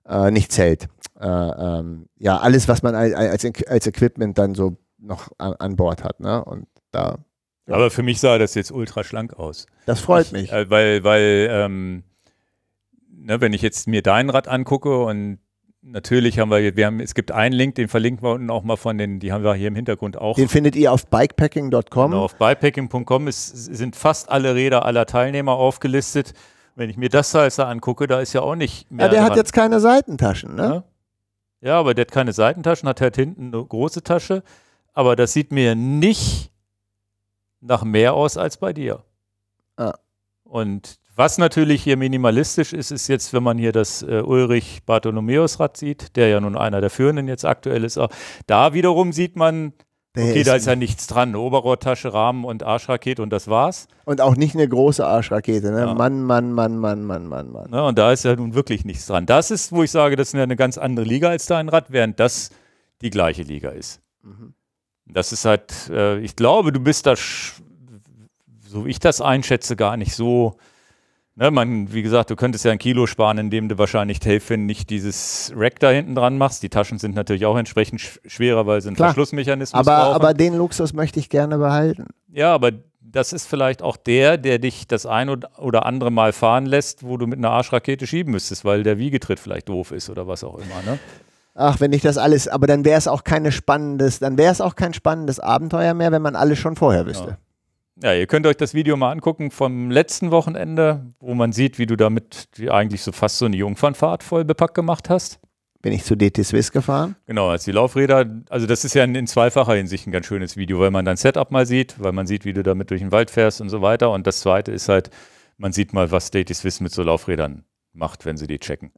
äh, nicht Zelt. Äh, ähm, ja, alles, was man als, als, als Equipment dann so noch an, an Bord hat. Ne? Und da, Ja. Aber für mich sah das jetzt ultra schlank aus. das freut mich. Äh, weil, weil ähm, ne, wenn ich jetzt mir dein Rad angucke und natürlich haben wir, wir haben, es gibt einen Link, den verlinken wir unten auch mal von den, die haben wir hier im Hintergrund auch. Den findet ihr auf bikepacking.com. Genau, auf bikepacking.com sind fast alle Räder aller Teilnehmer aufgelistet. Wenn ich mir das Teil da angucke, da ist ja auch nicht mehr. ja, der hat dran. jetzt keine Seitentaschen. Ne? Ja. Ja, aber der hat keine Seitentaschen, hat halt hinten eine große Tasche. Aber das sieht mir nicht nach mehr aus als bei dir. Ah. Und was natürlich hier minimalistisch ist, ist jetzt, wenn man hier das äh, Ulrich Bartholomäus Rad sieht, der ja nun einer der führenden jetzt aktuell ist, da wiederum sieht man, Der okay, da ist ja nichts dran, Oberrohrtasche, Rahmen und Arschrakete und das war's. und auch nicht eine große Arschrakete. Ne? Ja. Mann, Mann, Mann, Mann, Mann, Mann, Mann. Ne, und da ist ja nun wirklich nichts dran. Das ist, wo ich sage, das ist ja eine ganz andere Liga als dein Rad, während das die gleiche Liga ist. Mhm. Das ist halt, äh, ich glaube, du bist da, so wie ich das einschätze, gar nicht so. Ne, man, wie gesagt, du könntest ja ein Kilo sparen, indem du wahrscheinlich Tailfin nicht dieses Rack da hinten dran machst. Die Taschen sind natürlich auch entsprechend schwerer, weil sie einen Klar. Verschlussmechanismus Aber, brauchen. aber den Luxus möchte ich gerne behalten. Ja, aber das ist vielleicht auch der, der dich das ein oder- oder andere Mal fahren lässt, wo du mit einer Arschrakete schieben müsstest, weil der Wiegetritt vielleicht doof ist oder was auch immer. Ne? Ach, wenn ich das alles, aber dann wäre es auch keine spannendes, dann wäre es auch kein spannendes Abenteuer mehr, wenn man alles schon vorher wüsste. Ja, ihr könnt euch das Video mal angucken vom letzten Wochenende, wo man sieht, wie du damit eigentlich so fast so eine Jungfernfahrt voll bepackt gemacht hast. Bin ich zu DT Swiss gefahren? Genau, als die Laufräder, also das ist ja in, in zweifacher Hinsicht ein ganz schönes Video, weil man dein Setup mal sieht, weil man sieht, wie du damit durch den Wald fährst und so weiter. Und das zweite ist halt, man sieht mal, was State Swiss mit so Laufrädern macht, wenn sie die checken.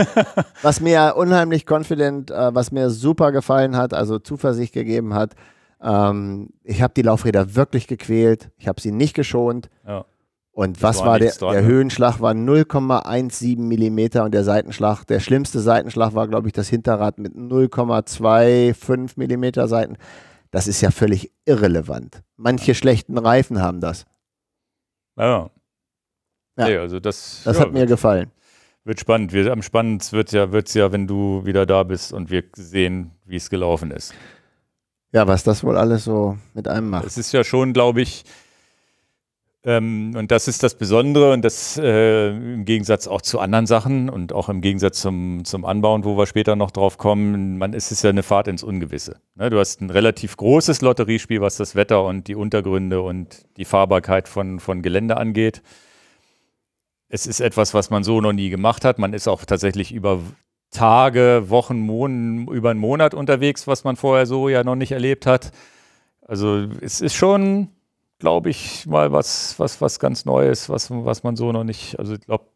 Was mir unheimlich confident, äh, was mir super gefallen hat, also Zuversicht gegeben hat. Ähm, ich habe die Laufräder wirklich gequält. Ich habe sie nicht geschont. Ja. Und was war war, der, dran, der ne? Höhenschlag war 0,17 Millimeter und der Seitenschlag, der schlimmste Seitenschlag war, glaube ich, das Hinterrad mit 0,25 Millimeter Seiten. Das ist ja völlig irrelevant. Manche schlechten Reifen haben das. Ja. Ja. Nee, also das, Das ja, hat mir gefallen. wird spannend. Wir, am spannendsten wird ja, wird's ja, wenn du wieder da bist und wir sehen, wie es gelaufen ist. Ja, was das wohl alles so mit einem macht. Es ist ja schon, glaube ich, ähm, und das ist das Besondere und das äh, im Gegensatz auch zu anderen Sachen und auch im Gegensatz zum, zum Anbauen, wo wir später noch drauf kommen, man ist es ja eine Fahrt ins Ungewisse. Ne, du hast ein relativ großes Lotteriespiel, was das Wetter und die Untergründe und die Fahrbarkeit von, von Gelände angeht. Es ist etwas, was man so noch nie gemacht hat. Man ist auch tatsächlich über Tage, Wochen, Monaten, über einen Monat unterwegs, was man vorher so ja noch nicht erlebt hat. Also es ist schon, glaube ich, mal was, was, was ganz Neues, was, was man so noch nicht, also ich glaube,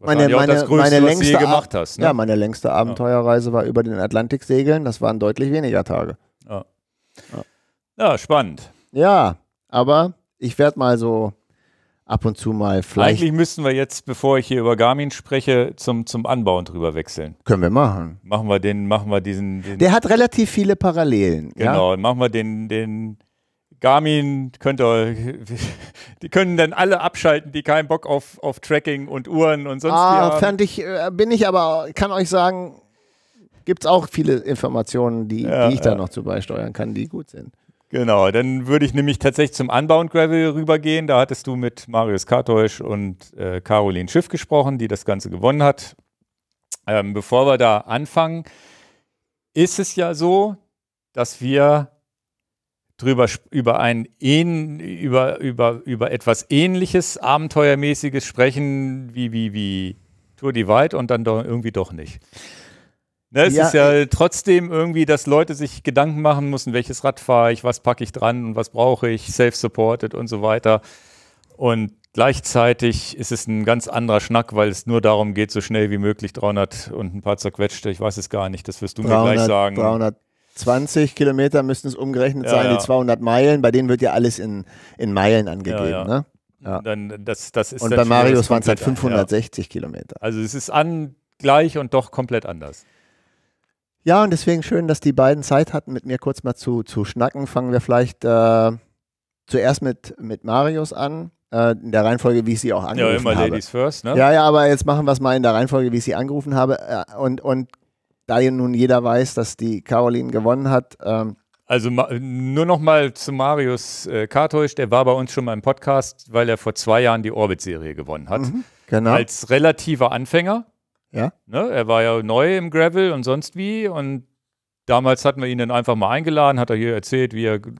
Meine, meine, das Größte, meine was du längste, je gemacht hast. Ne? Ja, meine längste Abenteuerreise war über den Atlantik segeln. Das waren deutlich weniger Tage. ja, spannend. Ja, aber ich werde mal so ab und zu mal vielleicht Eigentlich müssten wir jetzt, bevor ich hier über Garmin spreche, zum, zum Anbauen drüber wechseln. können wir machen. Machen wir den, machen wir diesen, den, Der hat relativ viele Parallelen. Ja? genau, machen wir den, den Garmin, könnt ihr, die können dann alle abschalten, die keinen Bock auf, auf Tracking und Uhren und sonst Ah, haben. fand ich, äh, bin ich aber, kann euch sagen, gibt es auch viele Informationen, die, Ja, die ich da ja. noch zu beisteuern kann, die gut sind. Genau, dann würde ich nämlich tatsächlich zum Unbound Gravel rübergehen. Da hattest du mit Marius Kartäusch und äh, Caroline Schiff gesprochen, die das Ganze gewonnen hat. Ähm, bevor wir da anfangen, ist es ja so, dass wir drüber über ein über, über, über etwas ähnliches, abenteuermäßiges sprechen wie, wie, wie Tour Divide und dann doch irgendwie doch nicht. Ne, es Ja, ist ja trotzdem irgendwie, dass Leute sich Gedanken machen müssen, welches Rad fahre ich, was packe ich dran und was brauche ich, self-supported und so weiter. Und gleichzeitig ist es ein ganz anderer Schnack, weil es nur darum geht, so schnell wie möglich 300 und ein paar zerquetschte, ich weiß es gar nicht, das wirst du mir gleich 300, sagen. 320 Kilometer müssten es umgerechnet Ja, sein, ja. die 200 Meilen, bei denen wird ja alles in, in Meilen angegeben. ja. Ne? Dann, das, das ist Und bei Marius waren es halt komplett- 560 Kilometer. Also es ist an gleich und doch komplett anders. Ja, und deswegen schön, dass die beiden Zeit hatten, mit mir kurz mal zu, zu schnacken. Fangen wir vielleicht äh, zuerst mit, mit Marius an, äh, in der Reihenfolge, wie ich sie auch Ja, angerufen immer habe. Ladies first, ne? Ja, ja, aber jetzt machen wir es mal in der Reihenfolge, wie ich sie angerufen habe. Äh, und, und da ja nun jeder weiß, dass die Caroline gewonnen hat, ähm, Also nur noch mal zu Marius äh, Kartäusch, der war bei uns schon mal im Podcast, weil er vor zwei Jahren die Orbit-Serie gewonnen hat. genau. Als relativer Anfänger. Ja. Ne? Er war ja neu im Gravel und sonst wie. Und damals hatten wir ihn dann einfach mal eingeladen, hat er hier erzählt, wie er ge-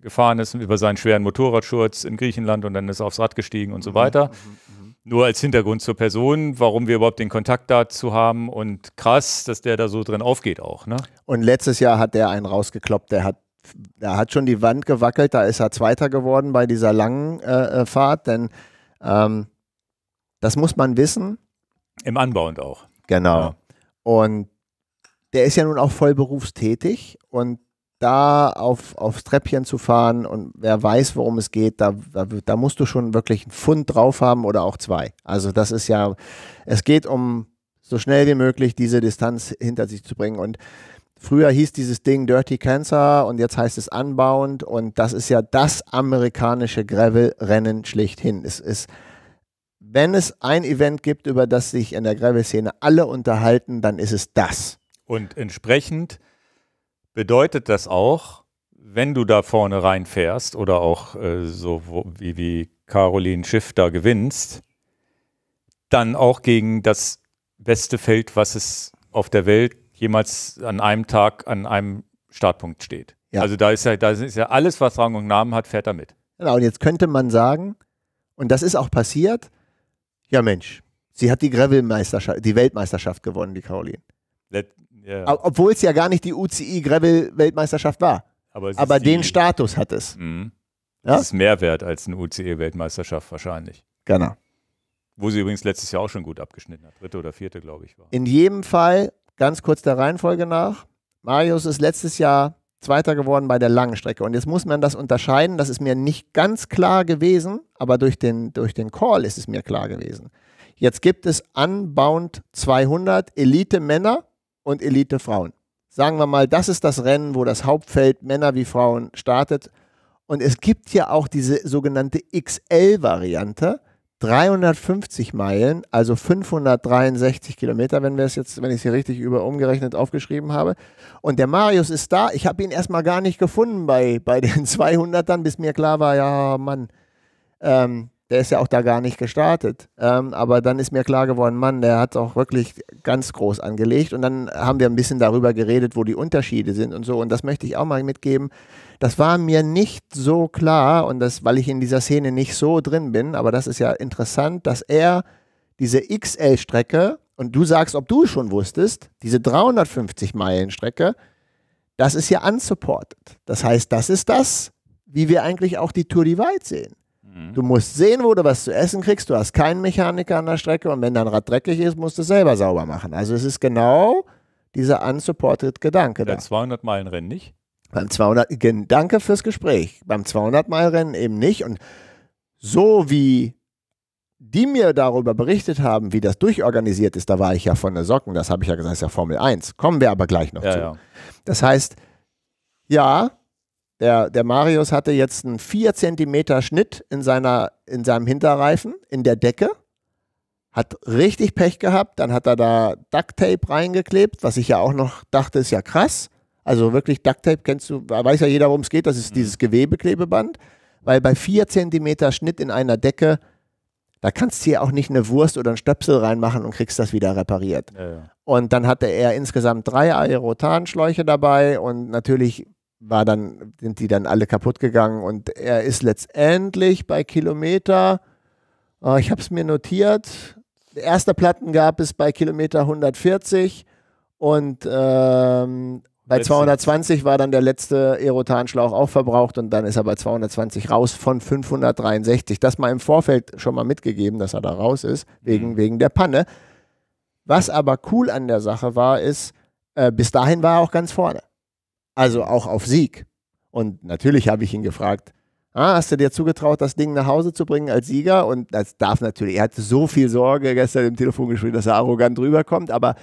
gefahren ist über seinen schweren Motorradschurz in Griechenland und dann ist er aufs Rad gestiegen und so weiter. Nur als Hintergrund zur Person, warum wir überhaupt den Kontakt dazu haben und krass, dass der da so drin aufgeht auch. Ne? Und letztes Jahr hat der einen rausgekloppt, der hat, der hat schon die Wand gewackelt, da ist er Zweiter geworden bei dieser langen äh, äh, Fahrt, denn ähm, das muss man wissen. Im Anbauend auch. Genau. Ja. Und der ist ja nun auch voll berufstätig und da auf, aufs Treppchen zu fahren und wer weiß, worum es geht, da, da, da musst du schon wirklich einen Pfund drauf haben oder auch zwei. Also das ist ja, es geht um so schnell wie möglich diese Distanz hinter sich zu bringen und Früher hieß dieses Ding Dirty Cancer und jetzt heißt es Unbound und das ist ja das amerikanische Gravel-Rennen schlichthin. Es ist, wenn es ein Event gibt, über das sich in der Gravel-Szene alle unterhalten, dann ist es das. Und entsprechend bedeutet das auch, wenn du da vorne reinfährst oder auch äh, so wo, wie, wie Caroline Schiff da gewinnst, dann auch gegen das beste Feld, was es auf der Welt jemals an einem Tag an einem Startpunkt steht. Ja. Also da ist ja, da ist ja alles, was Rang und Namen hat, fährt da mit. Genau, und jetzt könnte man sagen, und das ist auch passiert, ja Mensch, sie hat die Gravel-Meisterschaft, die Weltmeisterschaft gewonnen, die Caroline. Let, yeah. Obwohl es ja gar nicht die UCI Gravel-Weltmeisterschaft war. Aber, Aber den die, Status hat es. Mhm. Ja? Das ist mehr wert als eine UCI-Weltmeisterschaft wahrscheinlich. Genau. Wo sie übrigens letztes Jahr auch schon gut abgeschnitten hat. Dritte oder vierte, glaube ich, war. In jedem Fall ganz kurz der Reihenfolge nach. Marius ist letztes Jahr Zweiter geworden bei der langen Strecke. Und jetzt muss man das unterscheiden. Das ist mir nicht ganz klar gewesen, aber durch den, durch den Call ist es mir klar gewesen. Jetzt gibt es Unbound 200 Elite Männer und Elite Frauen. Sagen wir mal, das ist das Rennen, wo das Hauptfeld Männer wie Frauen startet. Und es gibt ja auch diese sogenannte XL-Variante. 350 Meilen, also 563 Kilometer, wenn wir es jetzt, wenn ich es hier richtig über umgerechnet aufgeschrieben habe. Und der Marius ist da. Ich habe ihn erstmal gar nicht gefunden bei, bei den 200ern, bis mir klar war, ja, Mann, ähm, der ist ja auch da gar nicht gestartet. Ähm, aber dann ist mir klar geworden, Mann, der hat auch wirklich ganz groß angelegt. Und dann haben wir ein bisschen darüber geredet, wo die Unterschiede sind und so. Und das möchte ich auch mal mitgeben. Das war mir nicht so klar und das, weil ich in dieser Szene nicht so drin bin, aber das ist ja interessant, dass er diese XL-Strecke, und du sagst, ob du schon wusstest, diese 350 Meilen Strecke, das ist ja unsupported. Das heißt, das ist das, wie wir eigentlich auch die Tour Divide sehen. Mhm. Du musst sehen, wo du was zu essen kriegst. Du hast keinen Mechaniker an der Strecke und wenn dein Rad dreckig ist, musst du es selber sauber machen. Also es ist genau dieser unsupported Gedanke. Der 200 Meilen Rennen nicht? Beim 200, danke fürs Gespräch. Beim 200-Meilen-Rennen eben nicht. Und so wie die mir darüber berichtet haben, wie das durchorganisiert ist, da war ich ja von der Socken, das habe ich ja gesagt, ist ja Formel 1. Kommen wir aber gleich noch ja, zu. Ja. Das heißt, ja, der, der Marius hatte jetzt einen 4 cm Schnitt in, seiner, in seinem Hinterreifen, in der Decke. Hat richtig Pech gehabt. Dann hat er da Duct Tape reingeklebt, was ich ja auch noch dachte, ist ja krass. Also wirklich Ducktape kennst du, weiß ja jeder, worum es geht, das ist mhm. dieses Gewebeklebeband. Weil bei 4 cm Schnitt in einer Decke, da kannst du hier auch nicht eine Wurst oder einen Stöpsel reinmachen und kriegst das wieder repariert. Ja, ja. Und dann hatte er insgesamt drei Aerotanschläuche dabei und natürlich war dann, sind die dann alle kaputt gegangen und er ist letztendlich bei Kilometer, oh, ich habe es mir notiert, erste Platten gab es bei Kilometer 140 und ähm, bei 220 war dann der letzte Aerotanschlauch auch verbraucht und dann ist er bei 220 raus von 563. Das mal im Vorfeld schon mal mitgegeben, dass er da raus ist, wegen, mhm. wegen der Panne. Was aber cool an der Sache war, ist, äh, bis dahin war er auch ganz vorne. Also auch auf Sieg. Und natürlich habe ich ihn gefragt, ah, hast du dir zugetraut, das Ding nach Hause zu bringen als Sieger? Und das darf natürlich, er hatte so viel Sorge gestern im Telefongespräch, dass er arrogant rüberkommt, aber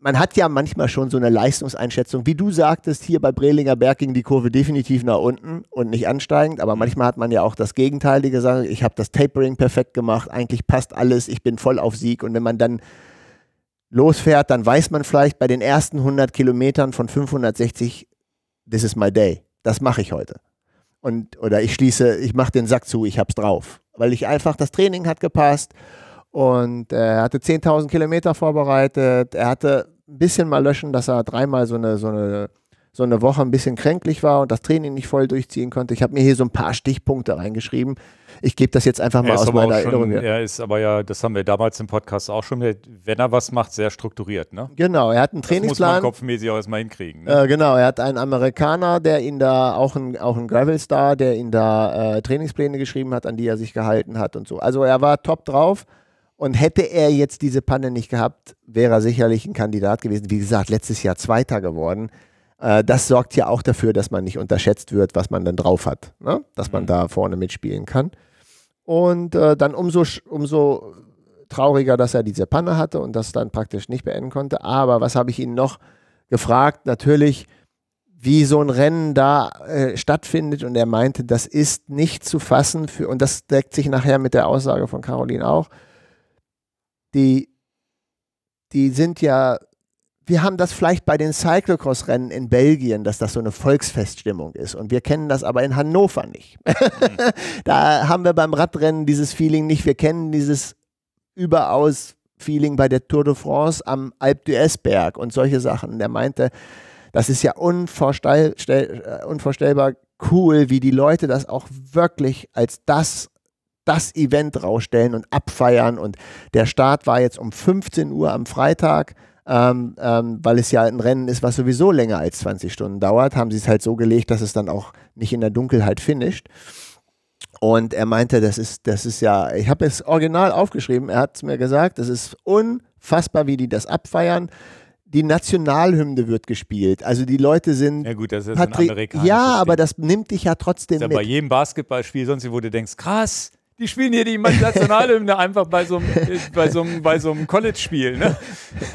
man hat ja manchmal schon so eine Leistungseinschätzung. Wie du sagtest, hier bei Brelinger Berg ging die Kurve definitiv nach unten und nicht ansteigend. Aber manchmal hat man ja auch das Gegenteil, die gesagt, ich habe das Tapering perfekt gemacht, eigentlich passt alles, ich bin voll auf Sieg. Und wenn man dann losfährt, dann weiß man vielleicht bei den ersten 100 Kilometern von 560, this is my day. Das mache ich heute. Und, oder ich schließe, ich mache den Sack zu, ich habe es drauf. Weil ich einfach, das Training hat gepasst und er hatte 10.000 Kilometer vorbereitet. Er hatte ein bisschen mal löschen, dass er dreimal so eine, so eine, so eine Woche ein bisschen kränklich war und das Training nicht voll durchziehen konnte. Ich habe mir hier so ein paar Stichpunkte reingeschrieben. Ich gebe das jetzt einfach mal aus meiner Erinnerung. Schon, er ist aber ja, das haben wir damals im Podcast auch schon, wenn er was macht, sehr strukturiert. Ne? Genau, er hat einen Trainingsplan. Das muss man kopfmäßig auch erstmal hinkriegen. Ne? Äh, genau, er hat einen Amerikaner, der ihn da, auch ein, auch ein Gravel-Star, der ihn da äh, Trainingspläne geschrieben hat, an die er sich gehalten hat und so. Also er war top drauf. Und hätte er jetzt diese Panne nicht gehabt, wäre er sicherlich ein Kandidat gewesen. Wie gesagt, letztes Jahr Zweiter geworden. Äh, das sorgt ja auch dafür, dass man nicht unterschätzt wird, was man dann drauf hat. Ne? Dass man mhm. da vorne mitspielen kann. Und äh, dann umso, umso trauriger, dass er diese Panne hatte und das dann praktisch nicht beenden konnte. Aber was habe ich Ihnen noch gefragt, natürlich, wie so ein Rennen da äh, stattfindet und er meinte, das ist nicht zu fassen für, und das deckt sich nachher mit der Aussage von Caroline auch, die, die sind ja, wir haben das vielleicht bei den Cyclocross-Rennen in Belgien, dass das so eine Volksfeststimmung ist und wir kennen das aber in Hannover nicht. Mhm. da haben wir beim Radrennen dieses Feeling nicht, wir kennen dieses überaus Feeling bei der Tour de France am Alpe d'Huez Berg und solche Sachen. Und er meinte, das ist ja unvorstell, äh, unvorstellbar cool, wie die Leute das auch wirklich als das, das Event rausstellen und abfeiern. Und der Start war jetzt um 15 Uhr am Freitag. Ähm, ähm, weil es ja ein Rennen ist, was sowieso länger als 20 Stunden dauert, haben sie es halt so gelegt, dass es dann auch nicht in der Dunkelheit finisht. Und er meinte, das ist, das ist ja, ich habe es original aufgeschrieben, er hat es mir gesagt, das ist unfassbar, wie die das abfeiern die Nationalhymne wird gespielt. Also die Leute sind. Ja gut, das ist ein amerikanisches Ja, aber das nimmt dich ja trotzdem das ist ja mit. Bei jedem Basketballspiel sonst, wo du denkst, krass, die spielen hier die Nationalhymne einfach bei so einem, bei so einem, bei so einem College-Spiel. Ne?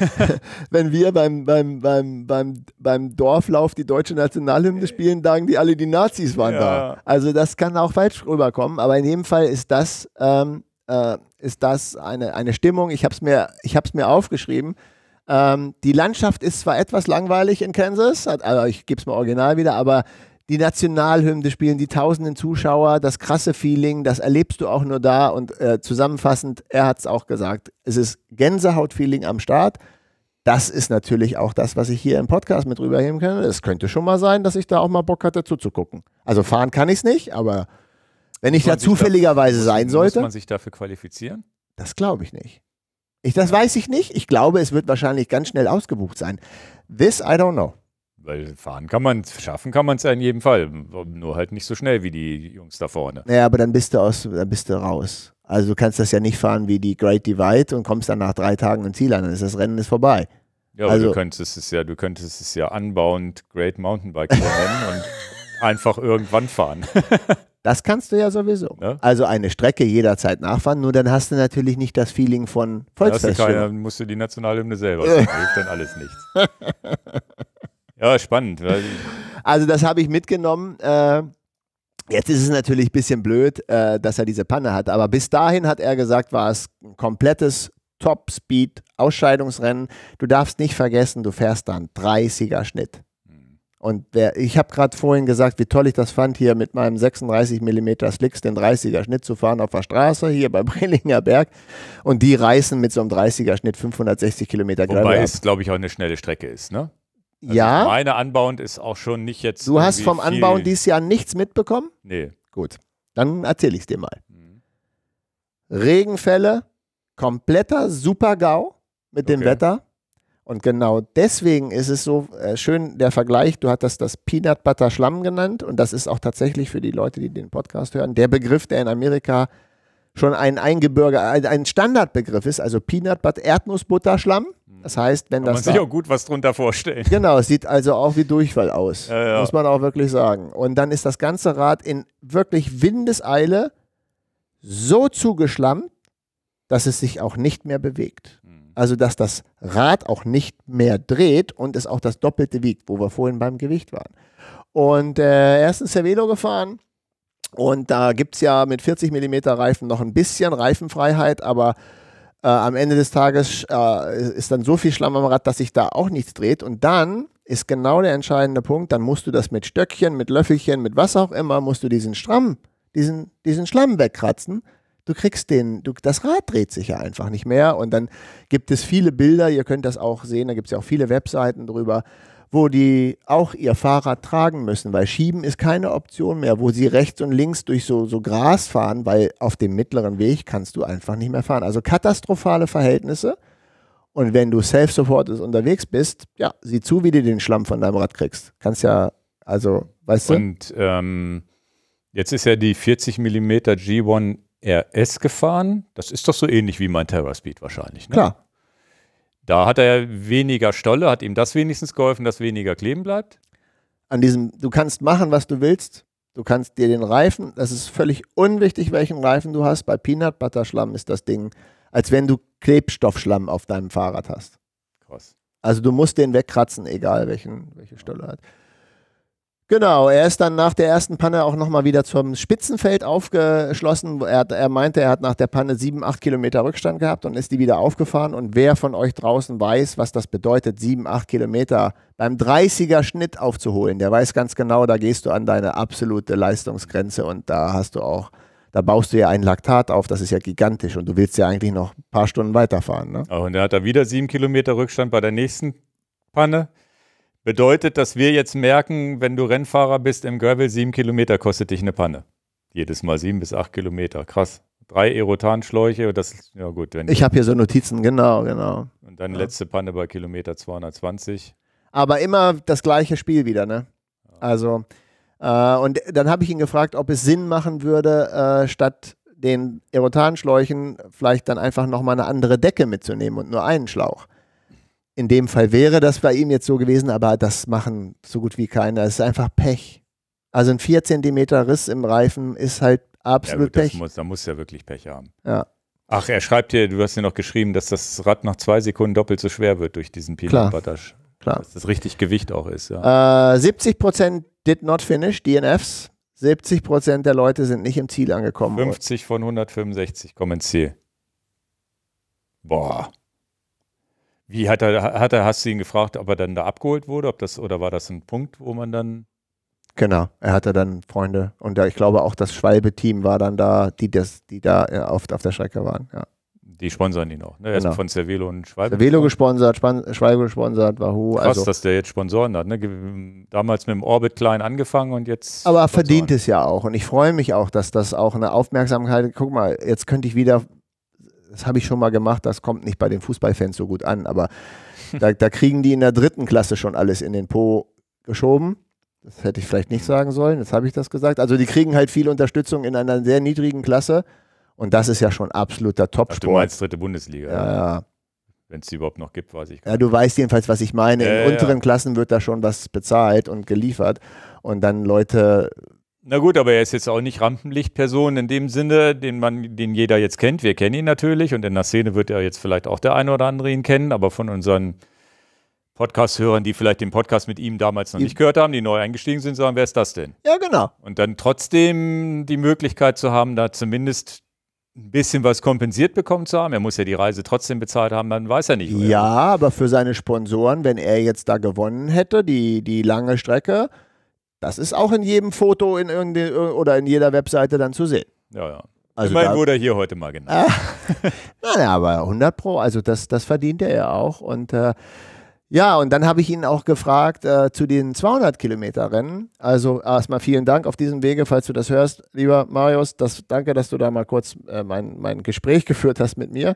Wenn wir beim, beim, beim, beim, beim Dorflauf die deutsche Nationalhymne spielen, sagen die alle, die Nazis waren ja. da. Also das kann auch falsch rüberkommen, aber in jedem Fall ist das, ähm, äh, ist das eine, eine Stimmung. Ich habe es mir, mir aufgeschrieben ähm, die Landschaft ist zwar etwas langweilig in Kansas, also ich gebe es mal original wieder, aber die Nationalhymne spielen die tausenden Zuschauer, das krasse Feeling, das erlebst du auch nur da und äh, zusammenfassend, er hat es auch gesagt, es ist Gänsehaut-Feeling am Start. Das ist natürlich auch das, was ich hier im Podcast mit rüberheben kann. Es könnte schon mal sein, dass ich da auch mal Bock hatte zuzugucken. Also fahren kann ich es nicht, aber wenn ich da zufälligerweise da, sein sollte. Muss man sich dafür qualifizieren? Das glaube ich nicht. Ich, das weiß ich nicht. Ich glaube, es wird wahrscheinlich ganz schnell ausgebucht sein. This I don't know. Weil fahren kann man schaffen kann man es ja in jedem Fall. Nur halt nicht so schnell wie die Jungs da vorne. Naja, aber dann bist du aus, dann bist du raus. Also du kannst das ja nicht fahren wie die Great Divide und kommst dann nach drei Tagen im Ziel an, dann ist das Rennen ist vorbei. Ja, aber also, du könntest es ja, du könntest es ja anbauend Great Mountainbike nennen und einfach irgendwann fahren. Das kannst du ja sowieso. Ja? Also eine Strecke jederzeit nachfahren, nur dann hast du natürlich nicht das Feeling von Volksfeststimmung. Dann musst du die Nationalhymne selber, das hilft dann alles nichts. ja, spannend. Also das habe ich mitgenommen. Äh, jetzt ist es natürlich ein bisschen blöd, äh, dass er diese Panne hat, aber bis dahin hat er gesagt, war es ein komplettes Top-Speed-Ausscheidungsrennen. Du darfst nicht vergessen, du fährst dann 30er Schnitt. Und wer, ich habe gerade vorhin gesagt, wie toll ich das fand, hier mit meinem 36 mm Slicks den 30er Schnitt zu fahren auf der Straße, hier bei Brillinger Berg. Und die reißen mit so einem 30er Schnitt 560 Kilometer Wobei es, glaube ich, auch eine schnelle Strecke ist, ne? Also ja. Meine Anbauend ist auch schon nicht jetzt. Du hast vom Anbauen dieses Jahr nichts mitbekommen? Nee. Gut. Dann erzähle ich es dir mal. Mhm. Regenfälle, kompletter Super-GAU mit okay. dem Wetter. Und genau deswegen ist es so äh, schön, der Vergleich, du hattest das Peanut Butter Schlamm genannt und das ist auch tatsächlich für die Leute, die den Podcast hören, der Begriff, der in Amerika schon ein Eingebürger, ein Standardbegriff ist, also Peanut Butter, Erdnussbutter Schlamm. Das heißt, wenn Kann das. Man sich auch gut was drunter vorstellen. Genau, es sieht also auch wie Durchfall aus. Ja, ja. Muss man auch wirklich sagen. Und dann ist das ganze Rad in wirklich Windeseile so zugeschlammt, dass es sich auch nicht mehr bewegt. Also, dass das Rad auch nicht mehr dreht und es auch das Doppelte wiegt, wo wir vorhin beim Gewicht waren. Und äh, er ist ein Cervelo gefahren. Und da gibt es ja mit 40 mm Reifen noch ein bisschen Reifenfreiheit, aber äh, am Ende des Tages äh, ist dann so viel Schlamm am Rad, dass sich da auch nichts dreht. Und dann ist genau der entscheidende Punkt, dann musst du das mit Stöckchen, mit Löffelchen, mit was auch immer, musst du diesen Stramm, diesen, diesen Schlamm wegkratzen du kriegst den, du, das Rad dreht sich ja einfach nicht mehr. Und dann gibt es viele Bilder, ihr könnt das auch sehen, da gibt es ja auch viele Webseiten drüber, wo die auch ihr Fahrrad tragen müssen, weil Schieben ist keine Option mehr, wo sie rechts und links durch so, so Gras fahren, weil auf dem mittleren Weg kannst du einfach nicht mehr fahren. Also katastrophale Verhältnisse. Und wenn du self-supported unterwegs bist, ja, sieh zu, wie du den Schlamm von deinem Rad kriegst. Kannst ja, also, weißt du? Und ähm, jetzt ist ja die 40 mm G1 RS gefahren. Das ist doch so ähnlich wie mein TerraSpeed wahrscheinlich. Ne? Klar. Da hat er weniger Stolle, hat ihm das wenigstens geholfen, dass weniger kleben bleibt? An diesem, du kannst machen, was du willst. Du kannst dir den Reifen, das ist völlig unwichtig, welchen Reifen du hast. Bei Peanut Butter Schlamm ist das Ding, als wenn du Klebstoffschlamm auf deinem Fahrrad hast. Krass. Also du musst den wegkratzen, egal welchen, welche Stelle er hat. Genau, er ist dann nach der ersten Panne auch nochmal wieder zum Spitzenfeld aufgeschlossen. Er, er meinte, er hat nach der Panne sieben, acht Kilometer Rückstand gehabt und ist die wieder aufgefahren. Und wer von euch draußen weiß, was das bedeutet, sieben, acht Kilometer beim 30er Schnitt aufzuholen, der weiß ganz genau, da gehst du an deine absolute Leistungsgrenze und da hast du auch, da baust du ja ein Laktat auf, das ist ja gigantisch und du willst ja eigentlich noch ein paar Stunden weiterfahren. Ne? Oh, und er hat da wieder sieben Kilometer Rückstand bei der nächsten Panne. Bedeutet, dass wir jetzt merken, wenn du Rennfahrer bist im Gravel, sieben Kilometer kostet dich eine Panne. Jedes Mal sieben bis acht Kilometer. Krass. Drei Aerotanschläuche, das ist ja gut. ich habe hier so Notizen, genau, genau. Und dann ja. letzte Panne bei Kilometer 220. Aber immer das gleiche Spiel wieder, ne? Also, äh, und dann habe ich ihn gefragt, ob es Sinn machen würde, äh, statt den Aerotanschläuchen vielleicht dann einfach nochmal eine andere Decke mitzunehmen und nur einen Schlauch in dem Fall wäre das bei ihm jetzt so gewesen, aber das machen so gut wie keiner. Es ist einfach Pech. Also ein 4 cm Riss im Reifen ist halt absolut ja, Pech. Muss, da muss er wirklich Pech haben. Ja. Ach, er schreibt dir, du hast dir noch geschrieben, dass das Rad nach zwei Sekunden doppelt so schwer wird durch diesen Peanut Butter. Klar. Dass das richtig Gewicht auch ist. Ja. Äh, 70% did not finish, DNFs. 70% der Leute sind nicht im Ziel angekommen. 50 von 165 kommen ins Ziel. Boah. Wie hat er, hat er, hast du ihn gefragt, ob er dann da abgeholt wurde, ob das, oder war das ein Punkt, wo man dann. Genau, er hatte dann Freunde und ich glaube auch das Schwalbe-Team war dann da, die, das, die da auf, auf der Strecke waren, ja. Die sponsern ihn auch, ne? Er genau. ist von Cervelo und Schwalbe. Cervelo gesponsert, Schwalbe gesponsert, Wahoo. Krass, also. dass der jetzt Sponsoren hat, ne? Damals mit dem Orbit Klein angefangen und jetzt. Aber er verdient es ja auch und ich freue mich auch, dass das auch eine Aufmerksamkeit, guck mal, jetzt könnte ich wieder das habe ich schon mal gemacht, das kommt nicht bei den Fußballfans so gut an, aber da, da, kriegen die in der dritten Klasse schon alles in den Po geschoben. Das hätte ich vielleicht nicht sagen sollen, jetzt habe ich das gesagt. Also die kriegen halt viel Unterstützung in einer sehr niedrigen Klasse und das ist ja schon absoluter Topsport. Ach, du meinst dritte Bundesliga. Ja, ja. Wenn es die überhaupt noch gibt, weiß ich gar nicht. Ja, du weißt jedenfalls, was ich meine. In unteren Klassen wird da schon was bezahlt und geliefert und dann Leute na gut, aber er ist jetzt auch nicht Rampenlichtperson in dem Sinne, den man, den jeder jetzt kennt. Wir kennen ihn natürlich und in der Szene wird er jetzt vielleicht auch der eine oder andere ihn kennen, aber von unseren Podcast-Hörern, die vielleicht den Podcast mit ihm damals noch nicht gehört haben, die neu eingestiegen sind, sagen, wer ist das denn? Ja, genau. Und dann trotzdem die Möglichkeit zu haben, da zumindest ein bisschen was kompensiert bekommen zu haben. Er muss ja die Reise trotzdem bezahlt haben, dann weiß er nicht. Ja, aber für seine Sponsoren, wenn er jetzt da gewonnen hätte, die, die lange Strecke, das ist auch in jedem Foto in oder in jeder Webseite dann zu sehen. Ja, ja. Also Immerhin wurde er hier heute mal genannt. Äh, nein, aber 100 Pro, also das, das verdient er ja auch. Und äh, ja, und dann habe ich ihn auch gefragt äh, zu den 200 Kilometer Rennen. Also erstmal vielen Dank auf diesem Wege, falls du das hörst, lieber Marius. Das, danke, dass du da mal kurz äh, mein, mein Gespräch geführt hast mit mir.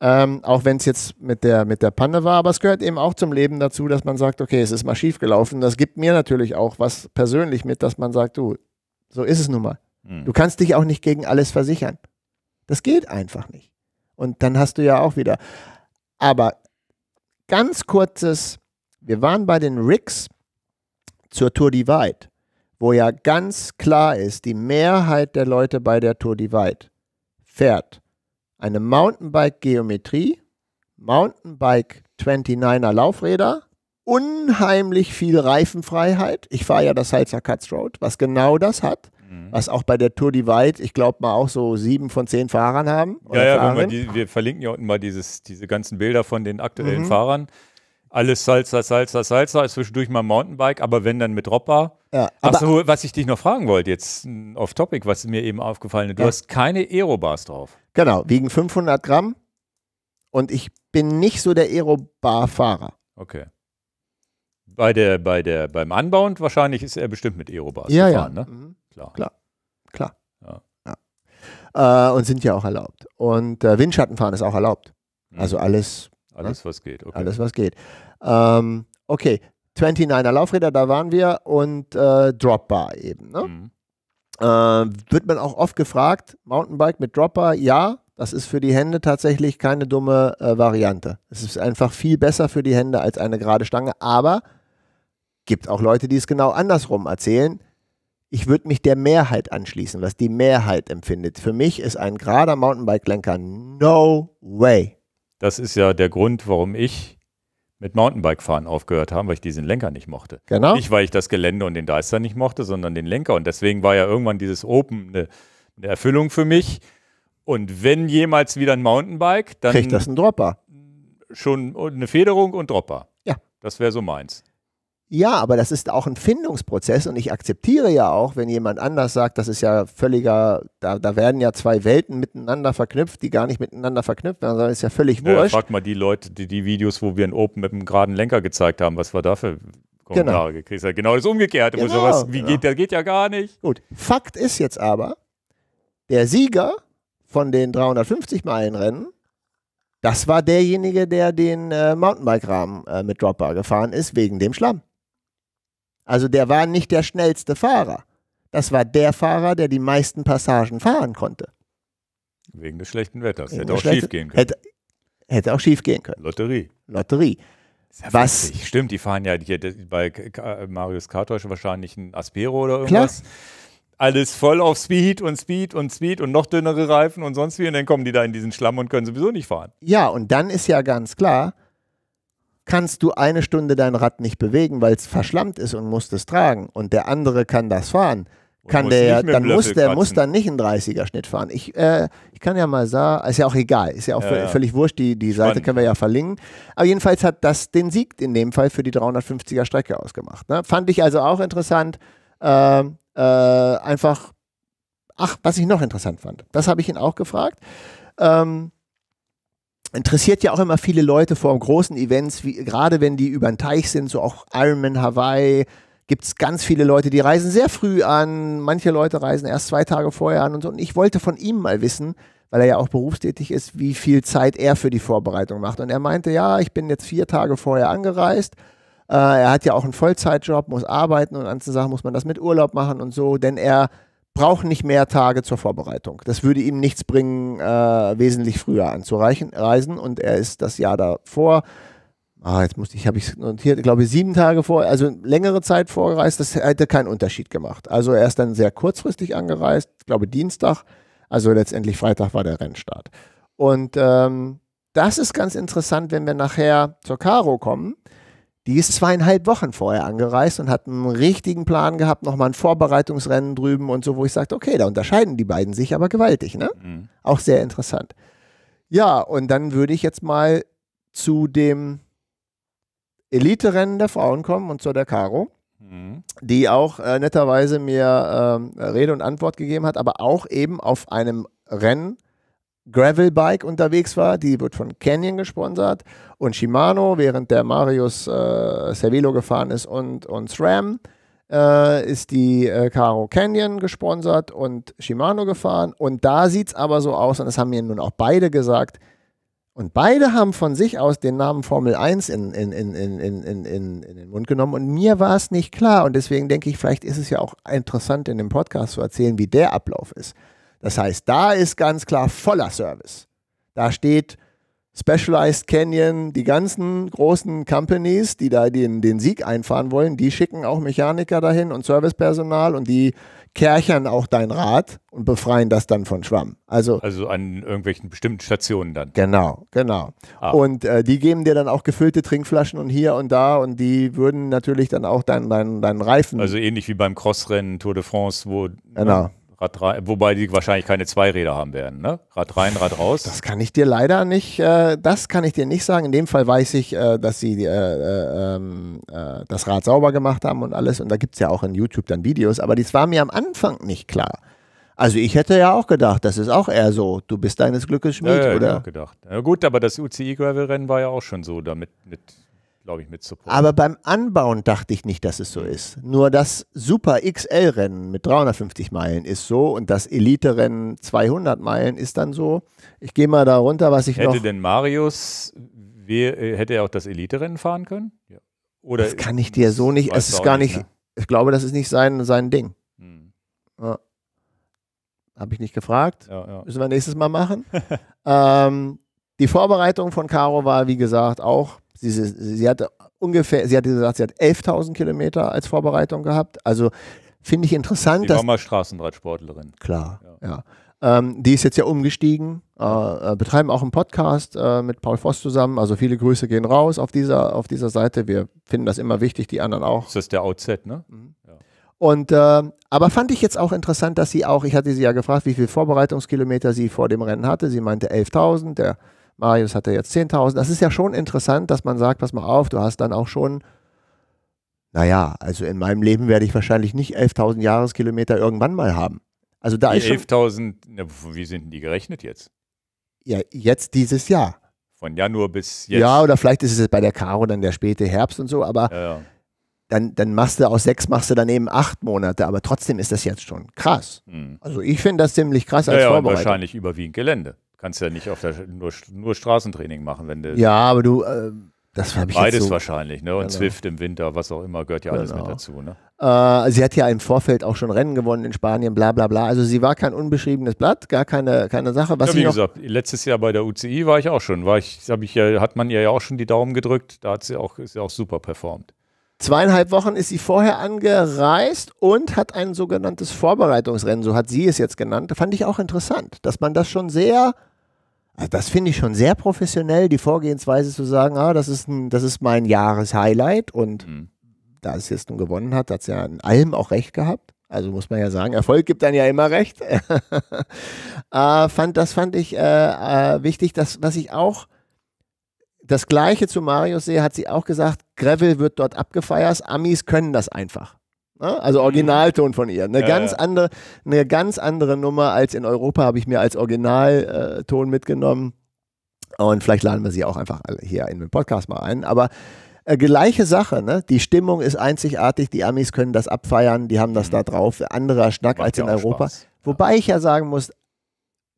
Ähm, auch wenn es jetzt mit der, mit der Panne war. Aber es gehört eben auch zum Leben dazu, dass man sagt, okay, es ist mal schief gelaufen. Das gibt mir natürlich auch was persönlich mit, dass man sagt, du, so ist es nun mal. Mhm. Du kannst dich auch nicht gegen alles versichern. Das geht einfach nicht. Und dann hast du ja auch wieder. Aber ganz kurzes, wir waren bei den Rigs zur Tour Divide, wo ja ganz klar ist, die Mehrheit der Leute bei der Tour Divide fährt eine Mountainbike-Geometrie, Mountainbike 29er Laufräder, unheimlich viel Reifenfreiheit. Ich fahre ja das Salzer Cuts Road, was genau das hat. Mhm. Was auch bei der Tour Divide, ich glaube mal auch so sieben von zehn Fahrern haben. Ja, ja, wir, die, wir, verlinken ja unten mal dieses, diese ganzen Bilder von den aktuellen mhm. Fahrern. Alles Salsa, Salsa, Salsa, zwischendurch mal Mountainbike, aber wenn dann mit Dropper. Ja, Achso, was ich dich noch fragen wollte, jetzt auf Topic, was mir eben aufgefallen ist, du ja. hast keine Aerobars drauf. Genau, wiegen 500 Gramm und ich bin nicht so der Aerobar-Fahrer. Okay. Bei der, bei der, beim Anbauen wahrscheinlich ist er bestimmt mit Aerobars ja, gefahren, ja. ne? Mhm. Klar. Klar. Klar. Ja. ja. Äh, und sind ja auch erlaubt. Und äh, Windschattenfahren ist auch erlaubt. Mhm. Also alles. Alles, was geht. Okay. Alles, was geht. Ähm, okay. 29er Laufräder, da waren wir. Und äh, Dropbar eben. Ne? Mhm. Äh, wird man auch oft gefragt, Mountainbike mit Dropper, ja, das ist für die Hände tatsächlich keine dumme äh, Variante. Es ist einfach viel besser für die Hände als eine gerade Stange, aber gibt auch Leute, die es genau andersrum erzählen ich würde mich der Mehrheit anschließen, was die Mehrheit empfindet. Für mich ist ein gerader Mountainbike-Lenker no way. Das ist ja der Grund, warum ich mit Mountainbike-Fahren aufgehört haben, weil ich diesen Lenker nicht mochte. Genau. Nicht, weil ich das Gelände und den Deister nicht mochte, sondern den Lenker. Und deswegen war ja irgendwann dieses Open eine, eine Erfüllung für mich. Und wenn jemals wieder ein Mountainbike, dann Kriegt das einen Dropper. schon eine Federung und Dropper. Ja. Das wäre so meins. Ja, aber das ist auch ein Findungsprozess und ich akzeptiere ja auch, wenn jemand anders sagt, das ist ja völliger, da, da werden ja zwei Welten miteinander verknüpft, die gar nicht miteinander verknüpft werden, sondern ist ja völlig Ja, wurscht. frag mal die Leute, die, die Videos, wo wir ein Open mit einem geraden Lenker gezeigt haben, was wir da für Kommentare gekriegt haben. Genau das Umgekehrte. Wo Genau, sowas, wie genau. geht, das geht ja gar nicht. Gut, Fakt ist jetzt aber, der Sieger von den 350 Meilen Rennen, das war derjenige, der den äh, Mountainbike-Rahmen äh, mit Dropper gefahren ist, wegen dem Schlamm. Also der war nicht der schnellste Fahrer. Das war der Fahrer, der die meisten Passagen fahren konnte. Wegen des schlechten Wetters. Wegen Hätte auch schief gehen können. Hätte, hätte auch schief gehen können. Lotterie. Lotterie. Ja Was- witzig. Stimmt, die fahren ja hier das- bei Marius Kartosch wahrscheinlich ein Aspero oder Klar. irgendwas. Alles voll auf Speed und Speed und Speed und noch dünnere Reifen und sonst wie. Und dann kommen die da in diesen Schlamm und können sowieso nicht fahren. Ja, und dann ist ja ganz klar, kannst du eine Stunde dein Rad nicht bewegen, weil es verschlammt ist und musst es tragen und der andere kann das fahren. Kann der, dann muss der muss dann nicht einen 30er Schnitt fahren. Ich, äh, ich kann ja mal sagen, ist ja auch egal, ist ja auch Ja, vö- ja. völlig wurscht, die, die Seite Spannend. können wir ja verlinken. Aber jedenfalls hat das den Sieg in dem Fall für die 350er Strecke ausgemacht. Ne? Fand ich also auch interessant. Ähm, äh, einfach, ach, was ich noch interessant fand, das habe ich ihn auch gefragt. Ähm, interessiert ja auch immer viele Leute vor großen Events, wie, gerade wenn die über den Teich sind, so auch Ironman Hawaii, gibt es ganz viele Leute, die reisen sehr früh an, manche Leute reisen erst zwei Tage vorher an und so. Und ich wollte von ihm mal wissen, weil er ja auch berufstätig ist, wie viel Zeit er für die Vorbereitung macht. Und er meinte, ja, ich bin jetzt vier Tage vorher angereist. Äh, er hat ja auch einen Vollzeitjob, muss arbeiten und andere Sachen muss man das mit Urlaub machen und so, denn er braucht nicht mehr Tage zur Vorbereitung. Das würde ihm nichts bringen, äh, wesentlich früher anzureisen. Reisen. Und er ist das Jahr davor, ah, jetzt musste ich, habe ich notiert, ich glaube sieben Tage vor, also längere Zeit vorgereist, das hätte keinen Unterschied gemacht. Also er ist dann sehr kurzfristig angereist, ich glaube Dienstag, also letztendlich Freitag war der Rennstart. Und ähm, das ist ganz interessant, wenn wir nachher zur Caro kommen. Die ist zweieinhalb Wochen vorher angereist und hat einen richtigen Plan gehabt, nochmal ein Vorbereitungsrennen drüben und so, wo ich sagte, okay, da unterscheiden die beiden sich aber gewaltig, ne? Mhm. Auch sehr interessant. Ja, und dann würde ich jetzt mal zu dem Elite-Rennen der Frauen kommen und zu der Caro, Mhm. die auch äh, netterweise mir ähm, Rede und Antwort gegeben hat, aber auch eben auf einem Rennen Gravelbike unterwegs war. Die wird von Canyon gesponsert und Shimano, während der Marius äh, Cervelo gefahren ist und, und SRAM, äh, ist die äh, Caro Canyon gesponsert und Shimano gefahren. Und da sieht es aber so aus, und das haben mir nun auch beide gesagt, und beide haben von sich aus den Namen Formel 1 in, in, in, in, in, in, in, in den Mund genommen. Und mir war es nicht klar. Und deswegen denke ich, vielleicht ist es ja auch interessant, in dem Podcast zu erzählen, wie der Ablauf ist. Das heißt, da ist ganz klar voller Service. Da steht Specialized Canyon, die ganzen großen Companies, die da den, den Sieg einfahren wollen, die schicken auch Mechaniker dahin und Servicepersonal und die kerchern auch dein Rad und befreien das dann von Schwamm. Also Also an irgendwelchen bestimmten Stationen dann. Genau, genau. Ah. Und äh, die geben dir dann auch gefüllte Trinkflaschen und hier und da und die würden natürlich dann auch deinen dein, dein Reifen. Also ähnlich wie beim Crossrennen Tour de France, wo Genau. ne, Rad rein, wobei die wahrscheinlich keine Zweiräder haben werden, ne? Rad rein, Rad raus. das kann ich dir leider nicht, äh, das kann ich dir nicht sagen. In dem Fall weiß ich, äh, dass sie äh, äh, ähm, äh, das Rad sauber gemacht haben und alles. Und da gibt es ja auch in YouTube dann Videos, aber das war mir am Anfang nicht klar. Also ich hätte ja auch gedacht, das ist auch eher so, du bist deines Glückes Schmied, ja, ja, oder? auch gedacht. Ja, gut, aber das UCI Gravel Rennen war ja auch schon so damit mit glaube ich mit Support. Aber beim Anbauen dachte ich nicht, dass es so ist. Nur das Super XL-Rennen mit 350 Meilen ist so und das Elite-Rennen 200 Meilen ist dann so. Ich gehe mal da runter, was ich hätte noch. denn Marius äh, hätte er auch das Elite Rennen fahren können? Ja. Oder Das kann ich dir so nicht. Es ist gar nicht. ne? Ich glaube, das ist nicht sein, sein Ding. Hm. Habe ich nicht gefragt. Ja, ja. Müssen wir nächstes Mal machen. ähm, die Vorbereitung von Caro war, wie gesagt, auch. Sie, sie, sie hatte ungefähr, sie hatte gesagt, sie hat 11.000 Kilometer als Vorbereitung gehabt. Also finde ich interessant, Die dass war mal Straßenradsportlerin. Klar, ja. Ähm, die ist jetzt ja umgestiegen, äh, äh, betreiben auch einen Podcast äh, mit Paul Voss zusammen. Also viele Grüße gehen raus auf dieser, auf dieser Seite. Wir finden das immer wichtig, die anderen auch. Das ist der OZ, ne? Und äh, aber fand ich jetzt auch interessant, dass sie auch, ich hatte sie ja gefragt, wie viele Vorbereitungskilometer sie vor dem Rennen hatte. Sie meinte 11.000, der Marius hatte jetzt 10.000. Das ist ja schon interessant, dass man sagt, pass mal auf, du hast dann auch schon, naja, also in meinem Leben werde ich wahrscheinlich nicht 11.000 Jahreskilometer irgendwann mal haben. Also da Die ist schon, 11.000, na, wie sind denn die gerechnet jetzt? ja, jetzt dieses Jahr. Von Januar bis jetzt? Ja, oder vielleicht ist es bei der Caro dann der späte Herbst und so, aber ja, ja. dann, dann machst du aus sechs, machst du dann eben acht Monate, aber trotzdem ist das jetzt schon krass. Hm. Also ich finde das ziemlich krass Ja, als ja, und Vorbereitung. wahrscheinlich überwiegend Gelände. Kannst ja nicht auf der, nur, nur Straßentraining machen, wenn du Ja, aber du, äh, das habe ich beides so, wahrscheinlich, ne? Und Genau. Zwift im Winter, was auch immer, gehört ja alles Genau. mit dazu, ne? Äh, sie hat ja im Vorfeld auch schon Rennen gewonnen in Spanien, bla bla bla. Also sie war kein unbeschriebenes Blatt, gar keine, keine Sache. Was ja, wie gesagt, letztes Jahr bei der UCI war ich auch schon, war ich, ich ja, hat man ihr ja auch schon die Daumen gedrückt, da hat sie auch, ist sie auch super performt. zweieinhalb Wochen ist sie vorher angereist und hat ein sogenanntes Vorbereitungsrennen, so hat sie es jetzt genannt. Fand ich auch interessant, dass man das schon sehr, also das finde ich schon sehr professionell, die Vorgehensweise zu sagen, ah, das ist, ein, das ist mein Jahreshighlight und Mhm. da es jetzt nun gewonnen hat, hat es ja in allem auch recht gehabt. Also muss man ja sagen, Erfolg gibt dann ja immer recht. äh, fand, das fand ich äh, äh, wichtig. Das, was ich auch, das Gleiche zu Marius sehe, hat sie auch gesagt, Gravel wird dort abgefeiert. Amis können das einfach. Ne? Also Originalton von ihr. Eine, Ja, ganz ja. Andere, eine ganz andere Nummer als in Europa habe ich mir als Originalton mitgenommen. Und vielleicht laden wir sie auch einfach hier in den Podcast mal ein. Aber äh, gleiche Sache, ne? Die Stimmung ist einzigartig, die Amis können das abfeiern, die haben das Mhm. da drauf. Anderer Schnack Macht als in Europa. Spaß. Wobei ich ja sagen muss,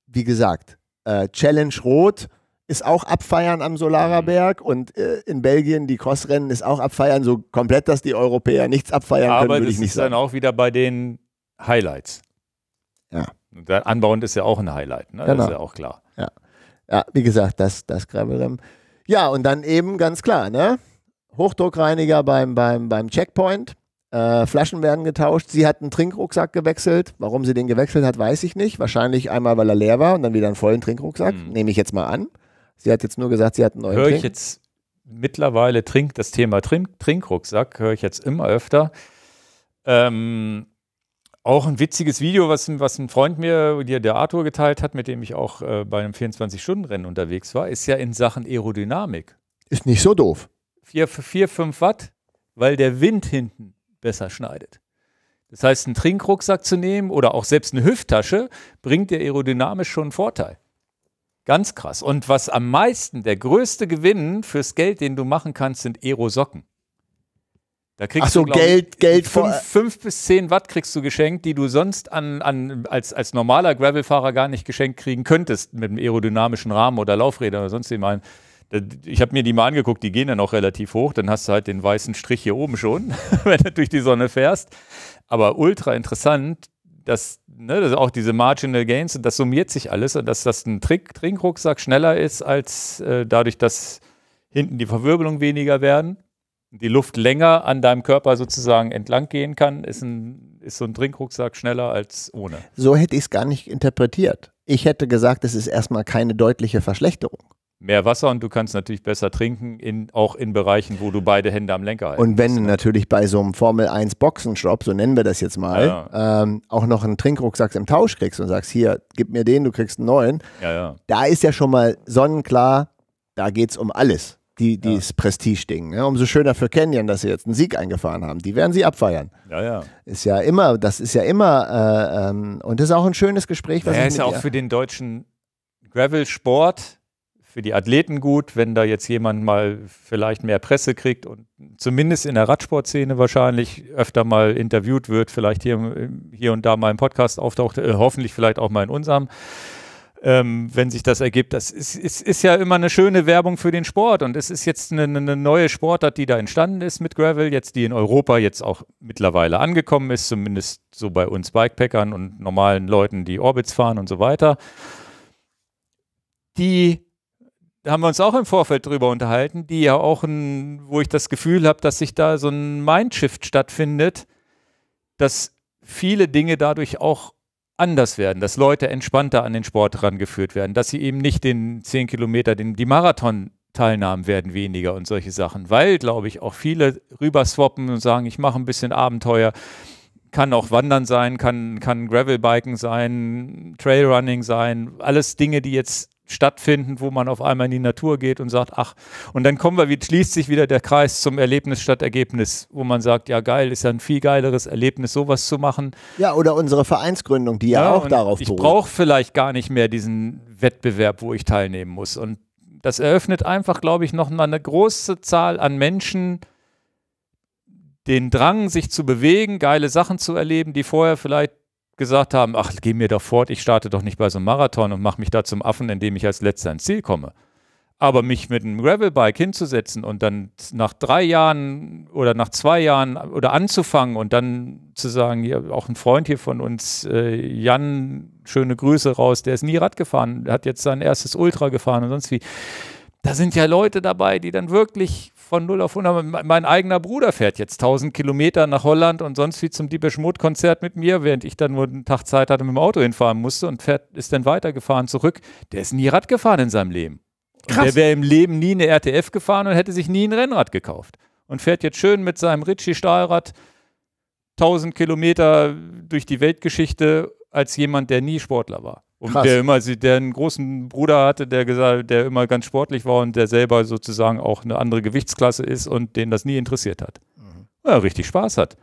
wie gesagt, äh, Challenge Rot ist auch abfeiern am Solaraberg und äh, in Belgien die Crossrennen ist auch abfeiern, so komplett, dass die Europäer nichts abfeiern können, Aber würde das ich nicht ist dann sagen. auch wieder bei den Highlights. Ja. Und Anbauend ist ja auch ein Highlight, ne? Das Genau. ist ja auch klar. Ja, wie gesagt, das, das Gravelrennen. Ja, und dann eben ganz klar, ne? Hochdruckreiniger beim, beim, beim Checkpoint. Äh, Flaschen werden getauscht. Sie hat einen Trinkrucksack gewechselt. Warum sie den gewechselt hat, weiß ich nicht. Wahrscheinlich einmal, weil er leer war und dann wieder einen vollen Trinkrucksack. Mhm. Nehme ich jetzt mal an. Sie hat jetzt nur gesagt, sie hat einen neuen Höre ich Trink. jetzt mittlerweile Trink, das Thema Trink, Trinkrucksack, höre ich jetzt immer öfter. Ähm, auch ein witziges Video, was, was ein Freund mir, der, der Arthur geteilt hat, mit dem ich auch äh, bei einem 24-Stunden-Rennen unterwegs war, ist ja in Sachen Aerodynamik. Ist nicht so doof. 4, 4 5 Watt, weil der Wind hinten besser schneidet. Das heißt, einen Trinkrucksack zu nehmen oder auch selbst eine Hüfttasche bringt dir aerodynamisch schon einen Vorteil. Ganz krass. Und was am meisten, der größte Gewinn fürs Geld, den du machen kannst, sind Aerosocken. Da kriegst Ach so, du, Geld- ich, Geld fünf, fünf bis zehn Watt kriegst du geschenkt, die du sonst an, an, als, als normaler Gravelfahrer gar nicht geschenkt kriegen könntest mit einem aerodynamischen Rahmen oder Laufrädern oder sonst jemand. Ich habe mir die mal angeguckt, die gehen dann auch relativ hoch. Dann hast du halt den weißen Strich hier oben schon, wenn du durch die Sonne fährst. Aber ultra interessant, dass, ne, dass auch diese Marginal Gains, und das summiert sich alles und dass das ein Trick, Trinkrucksack schneller ist, als äh, dadurch, dass hinten die Verwirbelung weniger werden, die Luft länger an deinem Körper sozusagen entlang gehen kann, ist, ein, ist so ein Trinkrucksack schneller als ohne. So hätte ich es gar nicht interpretiert. Ich hätte gesagt, es ist erstmal keine deutliche Verschlechterung. Mehr Wasser und du kannst natürlich besser trinken, in, auch in Bereichen, wo du beide Hände am Lenker halten Und wenn du musst. natürlich bei so einem Formel 1 Boxenstopp, so nennen wir das jetzt mal, Ja, Ähm, auch noch einen Trinkrucksack im Tausch kriegst und sagst, hier, gib mir den, du kriegst einen neuen, Ja, ja. da ist ja schon mal sonnenklar, da geht es um alles. Die, dieses Prestige-Ding. Ne? Umso schöner für Canyon, dass sie jetzt einen Sieg eingefahren haben. Die werden sie abfeiern. Ja, ja. Ist ja immer, das ist ja immer, äh, ähm, und das ist auch ein schönes Gespräch, was Ja, ist ja auch für den deutschen Gravel-Sport, für die Athleten gut, wenn da jetzt jemand mal vielleicht mehr Presse kriegt und zumindest in der Radsportszene wahrscheinlich öfter mal interviewt wird, vielleicht hier, hier und da mal im Podcast auftaucht, äh, hoffentlich vielleicht auch mal in unserem. Ähm, wenn sich das ergibt. Das ist, ist, ist ja immer eine schöne Werbung für den Sport und es ist jetzt eine, eine neue Sportart, die da entstanden ist mit Gravel, jetzt die in Europa jetzt auch mittlerweile angekommen ist, zumindest so bei uns Bikepackern und normalen Leuten, die Orbits fahren und so weiter. Die haben wir uns auch im Vorfeld drüber unterhalten, die ja auch ein, wo ich das Gefühl habe, dass sich da so ein Mindshift stattfindet, dass viele Dinge dadurch auch anders werden, dass Leute entspannter an den Sport rangeführt werden, dass sie eben nicht den 10 Kilometer, den, die Marathon-Teilnahmen werden weniger und solche Sachen, weil, glaube ich, auch viele rüberswappen und sagen, ich mache ein bisschen Abenteuer. Kann auch Wandern sein, kann, kann Gravelbiken sein, Trailrunning sein, alles Dinge, die jetzt stattfinden, wo man auf einmal in die Natur geht und sagt, ach, und dann kommen wir, schließt sich wieder der Kreis zum Erlebnis statt Ergebnis, wo man sagt, ja geil, ist ja ein viel geileres Erlebnis, sowas zu machen. Ja, oder unsere Vereinsgründung, die ja, ja auch darauf beruht. Ich brauche vielleicht gar nicht mehr diesen Wettbewerb, wo ich teilnehmen muss. Und das eröffnet einfach, glaube ich, noch mal eine große Zahl an Menschen, den Drang, sich zu bewegen, geile Sachen zu erleben, die vorher vielleicht gesagt haben, ach, geh mir doch fort, ich starte doch nicht bei so einem Marathon und mache mich da zum Affen, indem ich als letzter ins Ziel komme. Aber mich mit einem Gravelbike hinzusetzen und dann nach drei Jahren oder nach zwei Jahren oder anzufangen und dann zu sagen, ja, auch ein Freund hier von uns, äh, Jan, schöne Grüße raus, der ist nie Rad gefahren, hat jetzt sein erstes Ultra gefahren und sonst wie. Da sind ja Leute dabei, die dann wirklich von 0 auf 100. Mein eigener Bruder fährt jetzt 1000 Kilometer nach Holland und sonst wie zum Deepish Mode Konzert mit mir, während ich dann nur einen Tag Zeit hatte, mit dem Auto hinfahren musste und fährt, ist dann weitergefahren zurück. Der ist nie Rad gefahren in seinem Leben. Krass. Der wäre im Leben nie eine RTF gefahren und hätte sich nie ein Rennrad gekauft. Und fährt jetzt schön mit seinem Ritchie Stahlrad 1000 Kilometer durch die Weltgeschichte als jemand, der nie Sportler war. Und Krass. der immer, der einen großen Bruder hatte, der gesagt, der immer ganz sportlich war und der selber sozusagen auch eine andere Gewichtsklasse ist und den das nie interessiert hat. Mhm. Ja, richtig Spaß hat.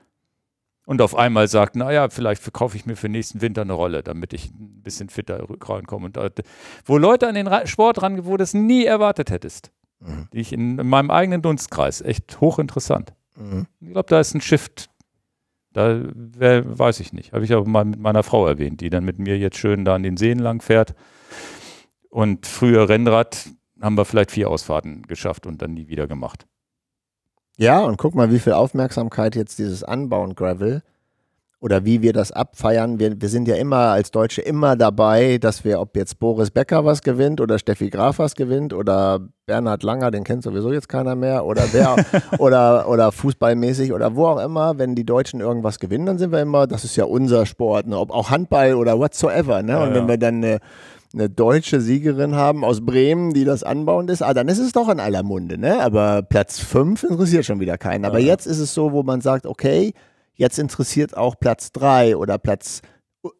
Und auf einmal sagt, naja, vielleicht verkaufe ich mir für nächsten Winter eine Rolle, damit ich ein bisschen fitter reinkomme. Und wo Leute an den Sport ran, wo du es nie erwartet hättest. Mhm. Die ich in, in, meinem eigenen Dunstkreis. Echt hochinteressant. Mhm. Ich glaube, da ist ein Shift da wär, weiß ich nicht. Habe ich aber mal mit meiner Frau erwähnt, die dann mit mir jetzt schön da an den Seen lang fährt. Und früher Rennrad haben wir vielleicht vier Ausfahrten geschafft und dann nie wieder gemacht. Ja, und guck mal, wie viel Aufmerksamkeit jetzt dieses Anbauen Gravel oder wie wir das abfeiern. Wir, wir sind ja immer als Deutsche immer dabei, dass wir, ob jetzt Boris Becker was gewinnt oder Steffi Graf was gewinnt oder Bernhard Langer, den kennt sowieso jetzt keiner mehr, oder wer oder, oder fußballmäßig oder wo auch immer, wenn die Deutschen irgendwas gewinnen, dann sind wir immer, das ist ja unser Sport, ne? ob auch Handball oder whatsoever. Ne? Und ja, wenn wir dann eine, eine deutsche Siegerin haben aus Bremen, die das anbauend ist, ah, dann ist es doch in aller Munde, ne? Aber Platz 5 interessiert schon wieder keinen. Aber ja. jetzt ist es so, wo man sagt, okay, Jetzt interessiert auch Platz 3 oder Platz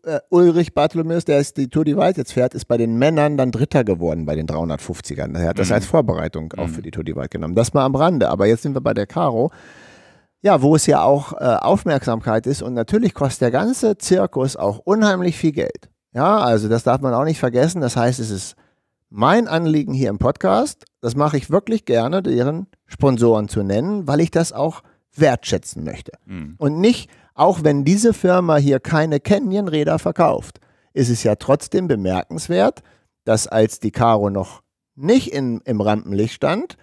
äh, Ulrich Bartholomäus, der ist die Tour de Wald jetzt fährt, ist bei den Männern dann Dritter geworden bei den 350ern. Er hat das mhm. als Vorbereitung auch mhm. für die Tour de Wald genommen. Das mal am Rande. Aber jetzt sind wir bei der Caro. Ja, wo es ja auch äh, Aufmerksamkeit ist und natürlich kostet der ganze Zirkus auch unheimlich viel Geld. Ja, also das darf man auch nicht vergessen. Das heißt, es ist mein Anliegen hier im Podcast, das mache ich wirklich gerne, deren Sponsoren zu nennen, weil ich das auch wertschätzen möchte. Mhm. Und nicht, auch wenn diese Firma hier keine Canyon-Räder verkauft, ist es ja trotzdem bemerkenswert, dass als die Caro noch nicht in, im Rampenlicht stand,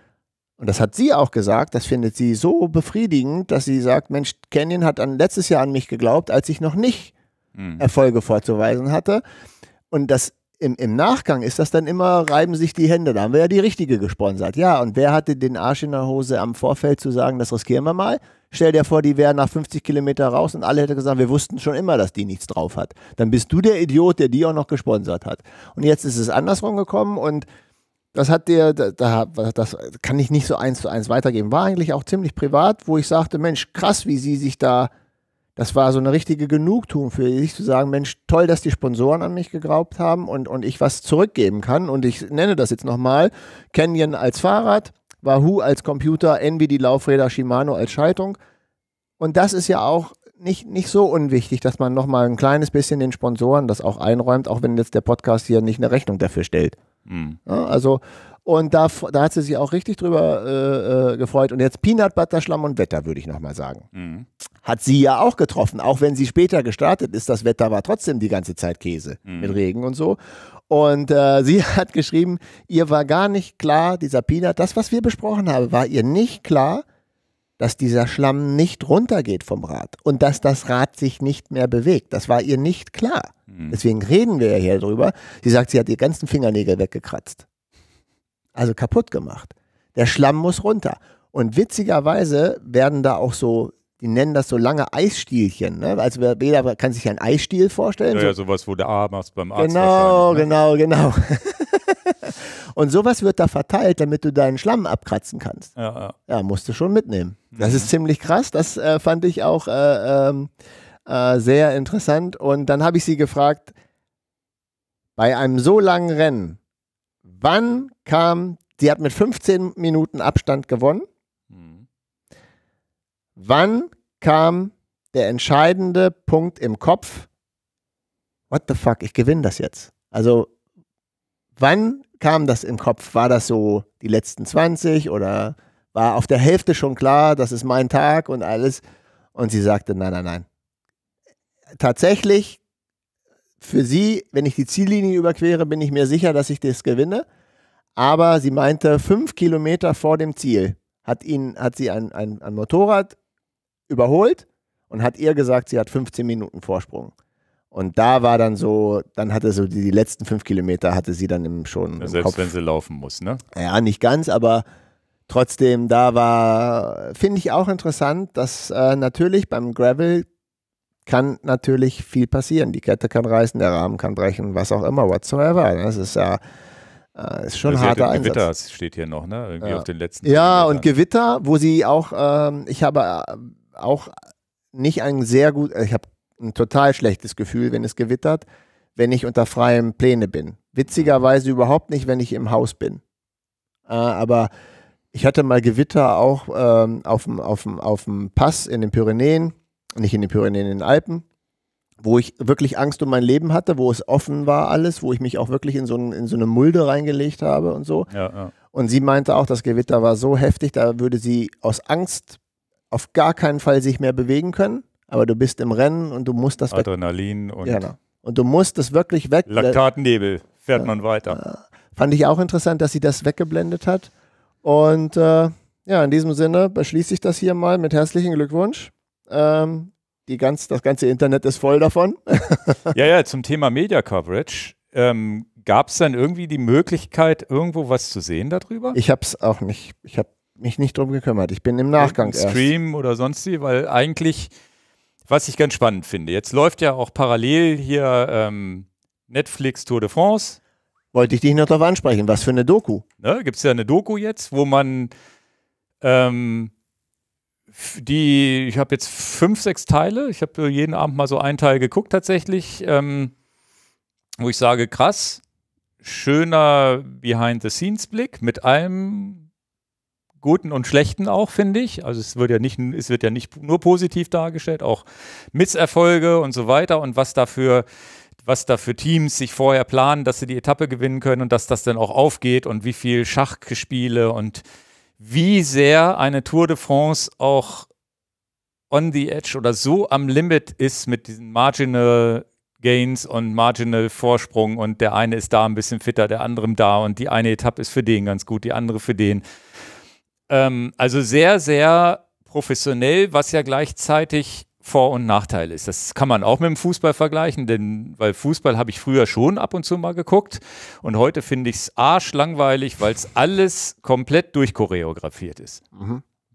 und das hat sie auch gesagt, das findet sie so befriedigend, dass sie sagt, Mensch, Canyon hat an, letztes Jahr an mich geglaubt, als ich noch nicht mhm. Erfolge vorzuweisen hatte. Und das im, im Nachgang ist das dann immer, reiben sich die Hände. Da haben wir ja die richtige gesponsert. Ja, und wer hatte den Arsch in der Hose am Vorfeld zu sagen, das riskieren wir mal? Stell dir vor, die wären nach 50 Kilometer raus und alle hätten gesagt, wir wussten schon immer, dass die nichts drauf hat. Dann bist du der Idiot, der die auch noch gesponsert hat. Und jetzt ist es andersrum gekommen und das hat dir, da, das kann ich nicht so eins zu eins weitergeben. War eigentlich auch ziemlich privat, wo ich sagte, Mensch, krass, wie sie sich da das war so eine richtige Genugtuung für sich zu sagen, Mensch, toll, dass die Sponsoren an mich geglaubt haben und, und ich was zurückgeben kann. Und ich nenne das jetzt nochmal, Canyon als Fahrrad, Wahoo als Computer, Envy die Laufräder, Shimano als Schaltung. Und das ist ja auch nicht, nicht so unwichtig, dass man nochmal ein kleines bisschen den Sponsoren das auch einräumt, auch wenn jetzt der Podcast hier nicht eine Rechnung dafür stellt. Mhm. Ja, also und da, da hat sie sich auch richtig drüber äh, äh, gefreut. Und jetzt Peanut Butter, Schlamm und Wetter, würde ich nochmal sagen. Mhm. Hat sie ja auch getroffen. Auch wenn sie später gestartet ist, das Wetter war trotzdem die ganze Zeit Käse mhm. mit Regen und so. Und äh, sie hat geschrieben, ihr war gar nicht klar, dieser Peanut, das, was wir besprochen haben, war ihr nicht klar, dass dieser Schlamm nicht runtergeht vom Rad und dass das Rad sich nicht mehr bewegt. Das war ihr nicht klar. Mhm. Deswegen reden wir ja hier drüber. Sie sagt, sie hat die ganzen Fingernägel weggekratzt also kaputt gemacht. Der Schlamm muss runter. Und witzigerweise werden da auch so die nennen das so lange Eisstielchen. Ne? Also jeder kann sich ein Eisstiel vorstellen. Ja, so. ja sowas, wo du A machst beim Arzt. Genau, ne? genau, genau. Und sowas wird da verteilt, damit du deinen Schlamm abkratzen kannst. Ja, ja. Ja, musst du schon mitnehmen. Das Mhm. ist ziemlich krass. Das äh, fand ich auch äh, ähm, äh, sehr interessant. Und dann habe ich sie gefragt, bei einem so langen Rennen, wann kam, sie hat mit 15 Minuten Abstand gewonnen, Mhm. wann kam der entscheidende Punkt im Kopf, what the fuck, ich gewinne das jetzt. Also, wann kam das im Kopf? War das so die letzten 20 oder war auf der Hälfte schon klar, das ist mein Tag und alles? Und sie sagte, nein, nein, nein. Tatsächlich, für sie, wenn ich die Ziellinie überquere, bin ich mir sicher, dass ich das gewinne. Aber sie meinte, fünf Kilometer vor dem Ziel hat, ihn, hat sie ein, ein, ein Motorrad überholt und hat ihr gesagt, sie hat 15 Minuten Vorsprung. Und da war dann so, dann hatte so die, die letzten fünf Kilometer hatte sie dann im, schon Ja, im selbst Kopf. wenn sie laufen muss, ne? Ja, nicht ganz, aber trotzdem, da war, finde ich auch interessant, dass äh, natürlich beim Gravel kann natürlich viel passieren. Die Kette kann reißen, der Rahmen kann brechen, was auch immer, whatsoever. Das ist ja äh, ist schon ein harter Einsatz. Gewitter, steht hier noch, ne? Irgendwie Ja. auf den letzten Ja, und. Gewitter, wo sie auch, ähm, ich habe äh, auch nicht ein sehr gut, äh, ich habe ein total schlechtes Gefühl, wenn es gewittert, wenn ich unter freiem Pläne bin. Witzigerweise überhaupt nicht, wenn ich im Haus bin. Äh, aber ich hatte mal Gewitter auch ähm, auf dem Pass in den Pyrenäen, nicht in den Pyrenäen, in den Alpen, wo ich wirklich Angst um mein Leben hatte, wo es offen war alles, wo ich mich auch wirklich in so, ein, in so eine Mulde reingelegt habe und so. Ja, ja. Und sie meinte auch, das Gewitter war so heftig, da würde sie aus Angst auf gar keinen Fall sich mehr bewegen können. Aber du bist im Rennen und du musst das weg. Adrenalin und Ja, genau. Und du musst das wirklich weg. Laktatnebel fährt man weiter. Fand ich auch interessant, dass sie das weggeblendet hat. Und äh, ja, in diesem Sinne beschließe ich das hier mal mit herzlichen Glückwunsch. Ähm, die ganz, das ganze Internet ist voll davon. Ja, ja, zum Thema Media Coverage. Ähm, Gab es dann irgendwie die Möglichkeit, irgendwo was zu sehen darüber? Ich habe es auch nicht, ich habe mich nicht drum gekümmert. Ich bin im Nachgang Irgendein erst. Stream oder sonst wie, weil eigentlich, was ich ganz spannend finde, jetzt läuft ja auch parallel hier ähm, Netflix Tour de France. Wollte ich dich noch darauf ansprechen. Was für eine Doku. Ne? Gibt es ja eine Doku jetzt, wo man ähm, die, ich habe jetzt fünf, sechs Teile, ich habe jeden Abend mal so einen Teil geguckt tatsächlich, ähm, wo ich sage, krass, schöner Behind-the-Scenes-Blick mit allem Guten und Schlechten auch, finde ich. Also es wird ja nicht, es wird ja nicht nur positiv dargestellt, auch Misserfolge und so weiter und was dafür, was da für Teams sich vorher planen, dass sie die Etappe gewinnen können und dass das dann auch aufgeht und wie viel Schachspiele und wie sehr eine Tour de France auch on the edge oder so am Limit ist mit diesen Marginal Gains und Marginal Vorsprung und der eine ist da ein bisschen fitter, der andere da und die eine Etappe ist für den ganz gut, die andere für den. Ähm, also sehr, sehr professionell, was ja gleichzeitig Vor- und Nachteil ist. Das kann man auch mit dem Fußball vergleichen, denn weil Fußball habe ich früher schon ab und zu mal geguckt und heute finde ich es arschlangweilig, weil es alles komplett durchchoreografiert ist.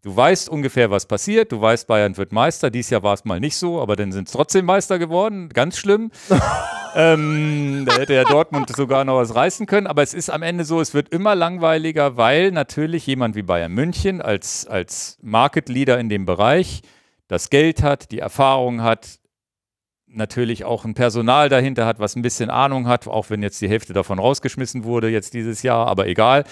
Du weißt ungefähr, was passiert. Du weißt, Bayern wird Meister. Dieses Jahr war es mal nicht so, aber dann sind es trotzdem Meister geworden. Ganz schlimm. ähm, da hätte ja Dortmund sogar noch was reißen können. Aber es ist am Ende so, es wird immer langweiliger, weil natürlich jemand wie Bayern München als, als Market Leader in dem Bereich das Geld hat, die Erfahrung hat, natürlich auch ein Personal dahinter hat, was ein bisschen Ahnung hat, auch wenn jetzt die Hälfte davon rausgeschmissen wurde jetzt dieses Jahr, aber egal.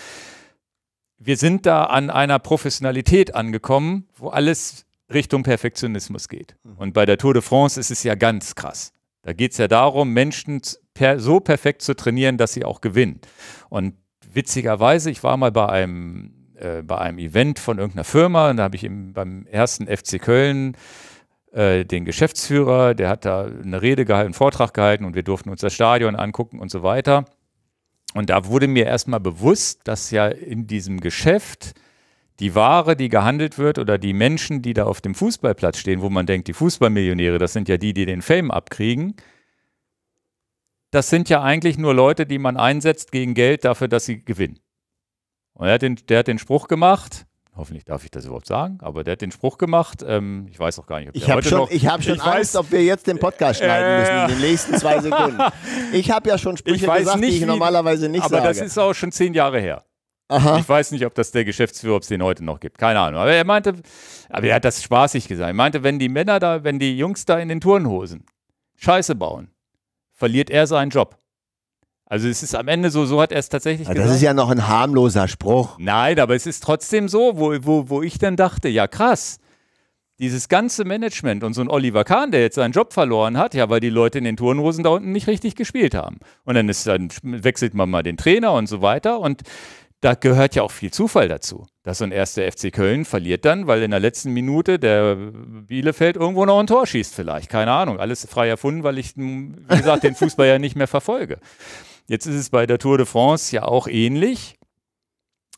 Wir sind da an einer Professionalität angekommen, wo alles Richtung Perfektionismus geht. Und bei der Tour de France ist es ja ganz krass. Da geht es ja darum, Menschen per, so perfekt zu trainieren, dass sie auch gewinnen. Und witzigerweise, ich war mal bei einem, äh, bei einem Event von irgendeiner Firma und da habe ich eben beim ersten FC Köln äh, den Geschäftsführer, der hat da eine Rede gehalten, einen Vortrag gehalten und wir durften uns das Stadion angucken und so weiter. Und da wurde mir erstmal bewusst, dass ja in diesem Geschäft die Ware, die gehandelt wird oder die Menschen, die da auf dem Fußballplatz stehen, wo man denkt, die Fußballmillionäre, das sind ja die, die den Fame abkriegen, das sind ja eigentlich nur Leute, die man einsetzt gegen Geld dafür, dass sie gewinnen. Und er hat den, der hat den Spruch gemacht, Hoffentlich darf ich das überhaupt sagen, aber der hat den Spruch gemacht. Ähm, ich weiß auch gar nicht, ob Ich habe heute schon, noch. ich hab schon Ich Angst, weiß- ob wir jetzt den Podcast schneiden Äh, müssen in den nächsten zwei Sekunden. Ich habe ja schon Sprüche gesagt, nicht, die ich wie- normalerweise nicht aber sage. das ist auch schon zehn Jahre her. Aha. Ich weiß nicht, ob das der Geschäftsführer, ob es den heute noch gibt. Keine Ahnung. Aber er meinte, aber er hat das spaßig gesagt. Er meinte, wenn die Männer da, wenn die Jungs da in den Turnhosen Scheiße bauen, verliert er seinen Job. Also es ist am Ende so, so hat er es tatsächlich gesagt. das ist ja noch ein harmloser Spruch. Nein, aber es ist trotzdem so, wo, wo, wo ich dann dachte, ja krass, dieses ganze Management und so ein Oliver Kahn, der jetzt seinen Job verloren hat, ja, weil die Leute in den Turnhosen da unten nicht richtig gespielt haben. Und dann ist dann wechselt man mal den Trainer und so weiter und da gehört ja auch viel Zufall dazu. Dass so ein erster FC Köln verliert dann, weil in der letzten Minute der Bielefeld irgendwo noch ein Tor schießt vielleicht. Keine Ahnung. Alles frei erfunden, weil ich, wie gesagt, den Fußball ja nicht mehr verfolge. Jetzt ist es bei der Tour de France ja auch ähnlich.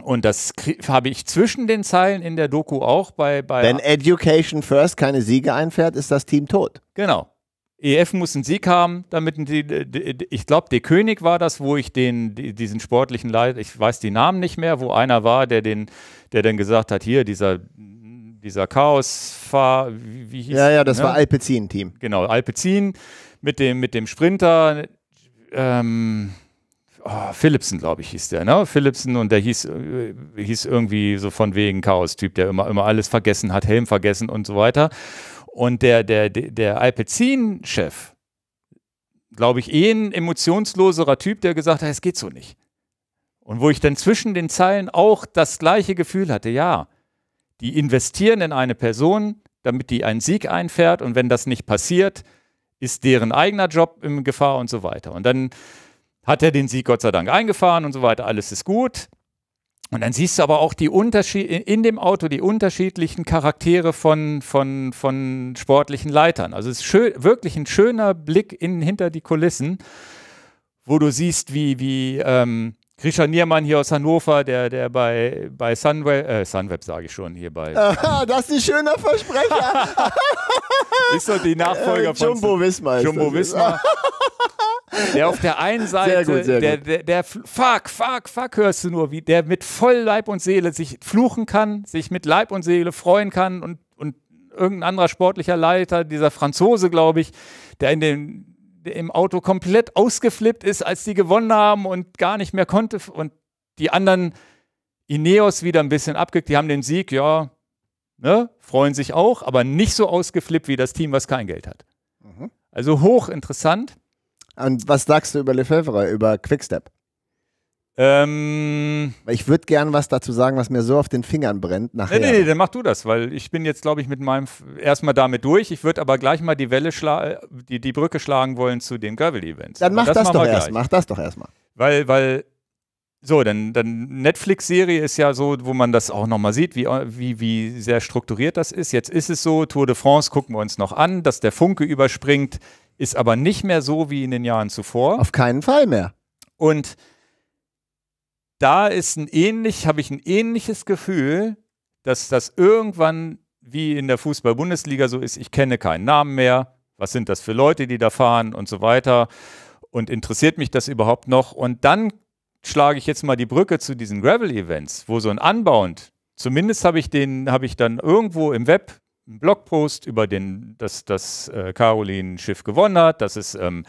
Und das habe ich zwischen den Zeilen in der Doku auch bei, bei Wenn Education First keine Siege einfährt, ist das Team tot. Genau. EF muss einen Sieg haben, damit die, ich glaube, der König war das, wo ich den, die, diesen sportlichen Leiter, ich weiß die Namen nicht mehr, wo einer war, der den, der dann gesagt hat, hier, dieser, dieser Chaosfahr, wie, wie hieß Ja, ja, das ne? war Alpecin-Team. Genau, Alpecin mit dem, mit dem Sprinter, ähm, oh, Philipsen, glaube ich, hieß der, ne? Philipsen und der hieß, äh, hieß irgendwie so von wegen Chaos-Typ, der immer, immer alles vergessen hat, Helm vergessen und so weiter. Und der, der, der, der Alpecin-Chef, glaube ich, eh ein emotionsloserer Typ, der gesagt hat, es geht so nicht. Und wo ich dann zwischen den Zeilen auch das gleiche Gefühl hatte, ja, die investieren in eine Person, damit die einen Sieg einfährt und wenn das nicht passiert, ist deren eigener Job in Gefahr und so weiter. Und dann hat er den Sieg Gott sei Dank eingefahren und so weiter, alles ist gut. Und dann siehst du aber auch die Unterschied in dem Auto die unterschiedlichen Charaktere von, von, von sportlichen Leitern. Also es ist schön, wirklich ein schöner Blick in, hinter die Kulissen, wo du siehst, wie, wie ähm, Grisha Niermann hier aus Hannover, der, der bei, bei Sunweb, äh, Sunweb sage ich schon, hier bei, Aha, das ist ein schöner Versprecher. ist doch die Nachfolger Äh, von Jumbo Wismar. Jumbo. Wismar. Der auf der einen Seite, gut, sehr der, der, der, fuck, fuck, fuck, hörst du nur, wie der mit voll Leib und Seele sich fluchen kann, sich mit Leib und Seele freuen kann und, und irgendein anderer sportlicher Leiter, dieser Franzose, glaube ich, der in der im Auto komplett ausgeflippt ist, als die gewonnen haben und gar nicht mehr konnte und die anderen Ineos wieder ein bisschen abgekriegt, die haben den Sieg, ja, ne, freuen sich auch, aber nicht so ausgeflippt wie das Team, was kein Geld hat. Mhm. Also hochinteressant. Und was sagst du über Lefebvre, über Quickstep? Ähm, Ich würde gern was dazu sagen, was mir so auf den Fingern brennt nachher. nee, nee, nee, dann mach du das, weil ich bin jetzt, glaube ich, mit meinem F- erstmal damit durch. Ich würde aber gleich mal die Welle schla die, die Brücke schlagen wollen zu den Gravel-Events. Dann mach das, machen doch erst. Mach das doch erstmal. Weil, weil, so, dann, dann Netflix-Serie ist ja so, wo man das auch nochmal sieht, wie, wie, wie sehr strukturiert das ist. Jetzt ist es so, Tour de France gucken wir uns noch an, dass der Funke überspringt, ist aber nicht mehr so wie in den Jahren zuvor. Auf keinen Fall mehr. Und da ist ein ähnlich, habe ich ein ähnliches Gefühl, dass das irgendwann wie in der Fußball-Bundesliga so ist, ich kenne keinen Namen mehr, was sind das für Leute, die da fahren und so weiter und interessiert mich das überhaupt noch? Und dann schlage ich jetzt mal die Brücke zu diesen Gravel-Events, wo so ein Unbound, zumindest habe ich den, habe ich dann irgendwo im Web einen Blogpost über den, dass das äh, Caroline Schiff gewonnen hat, dass es ähm,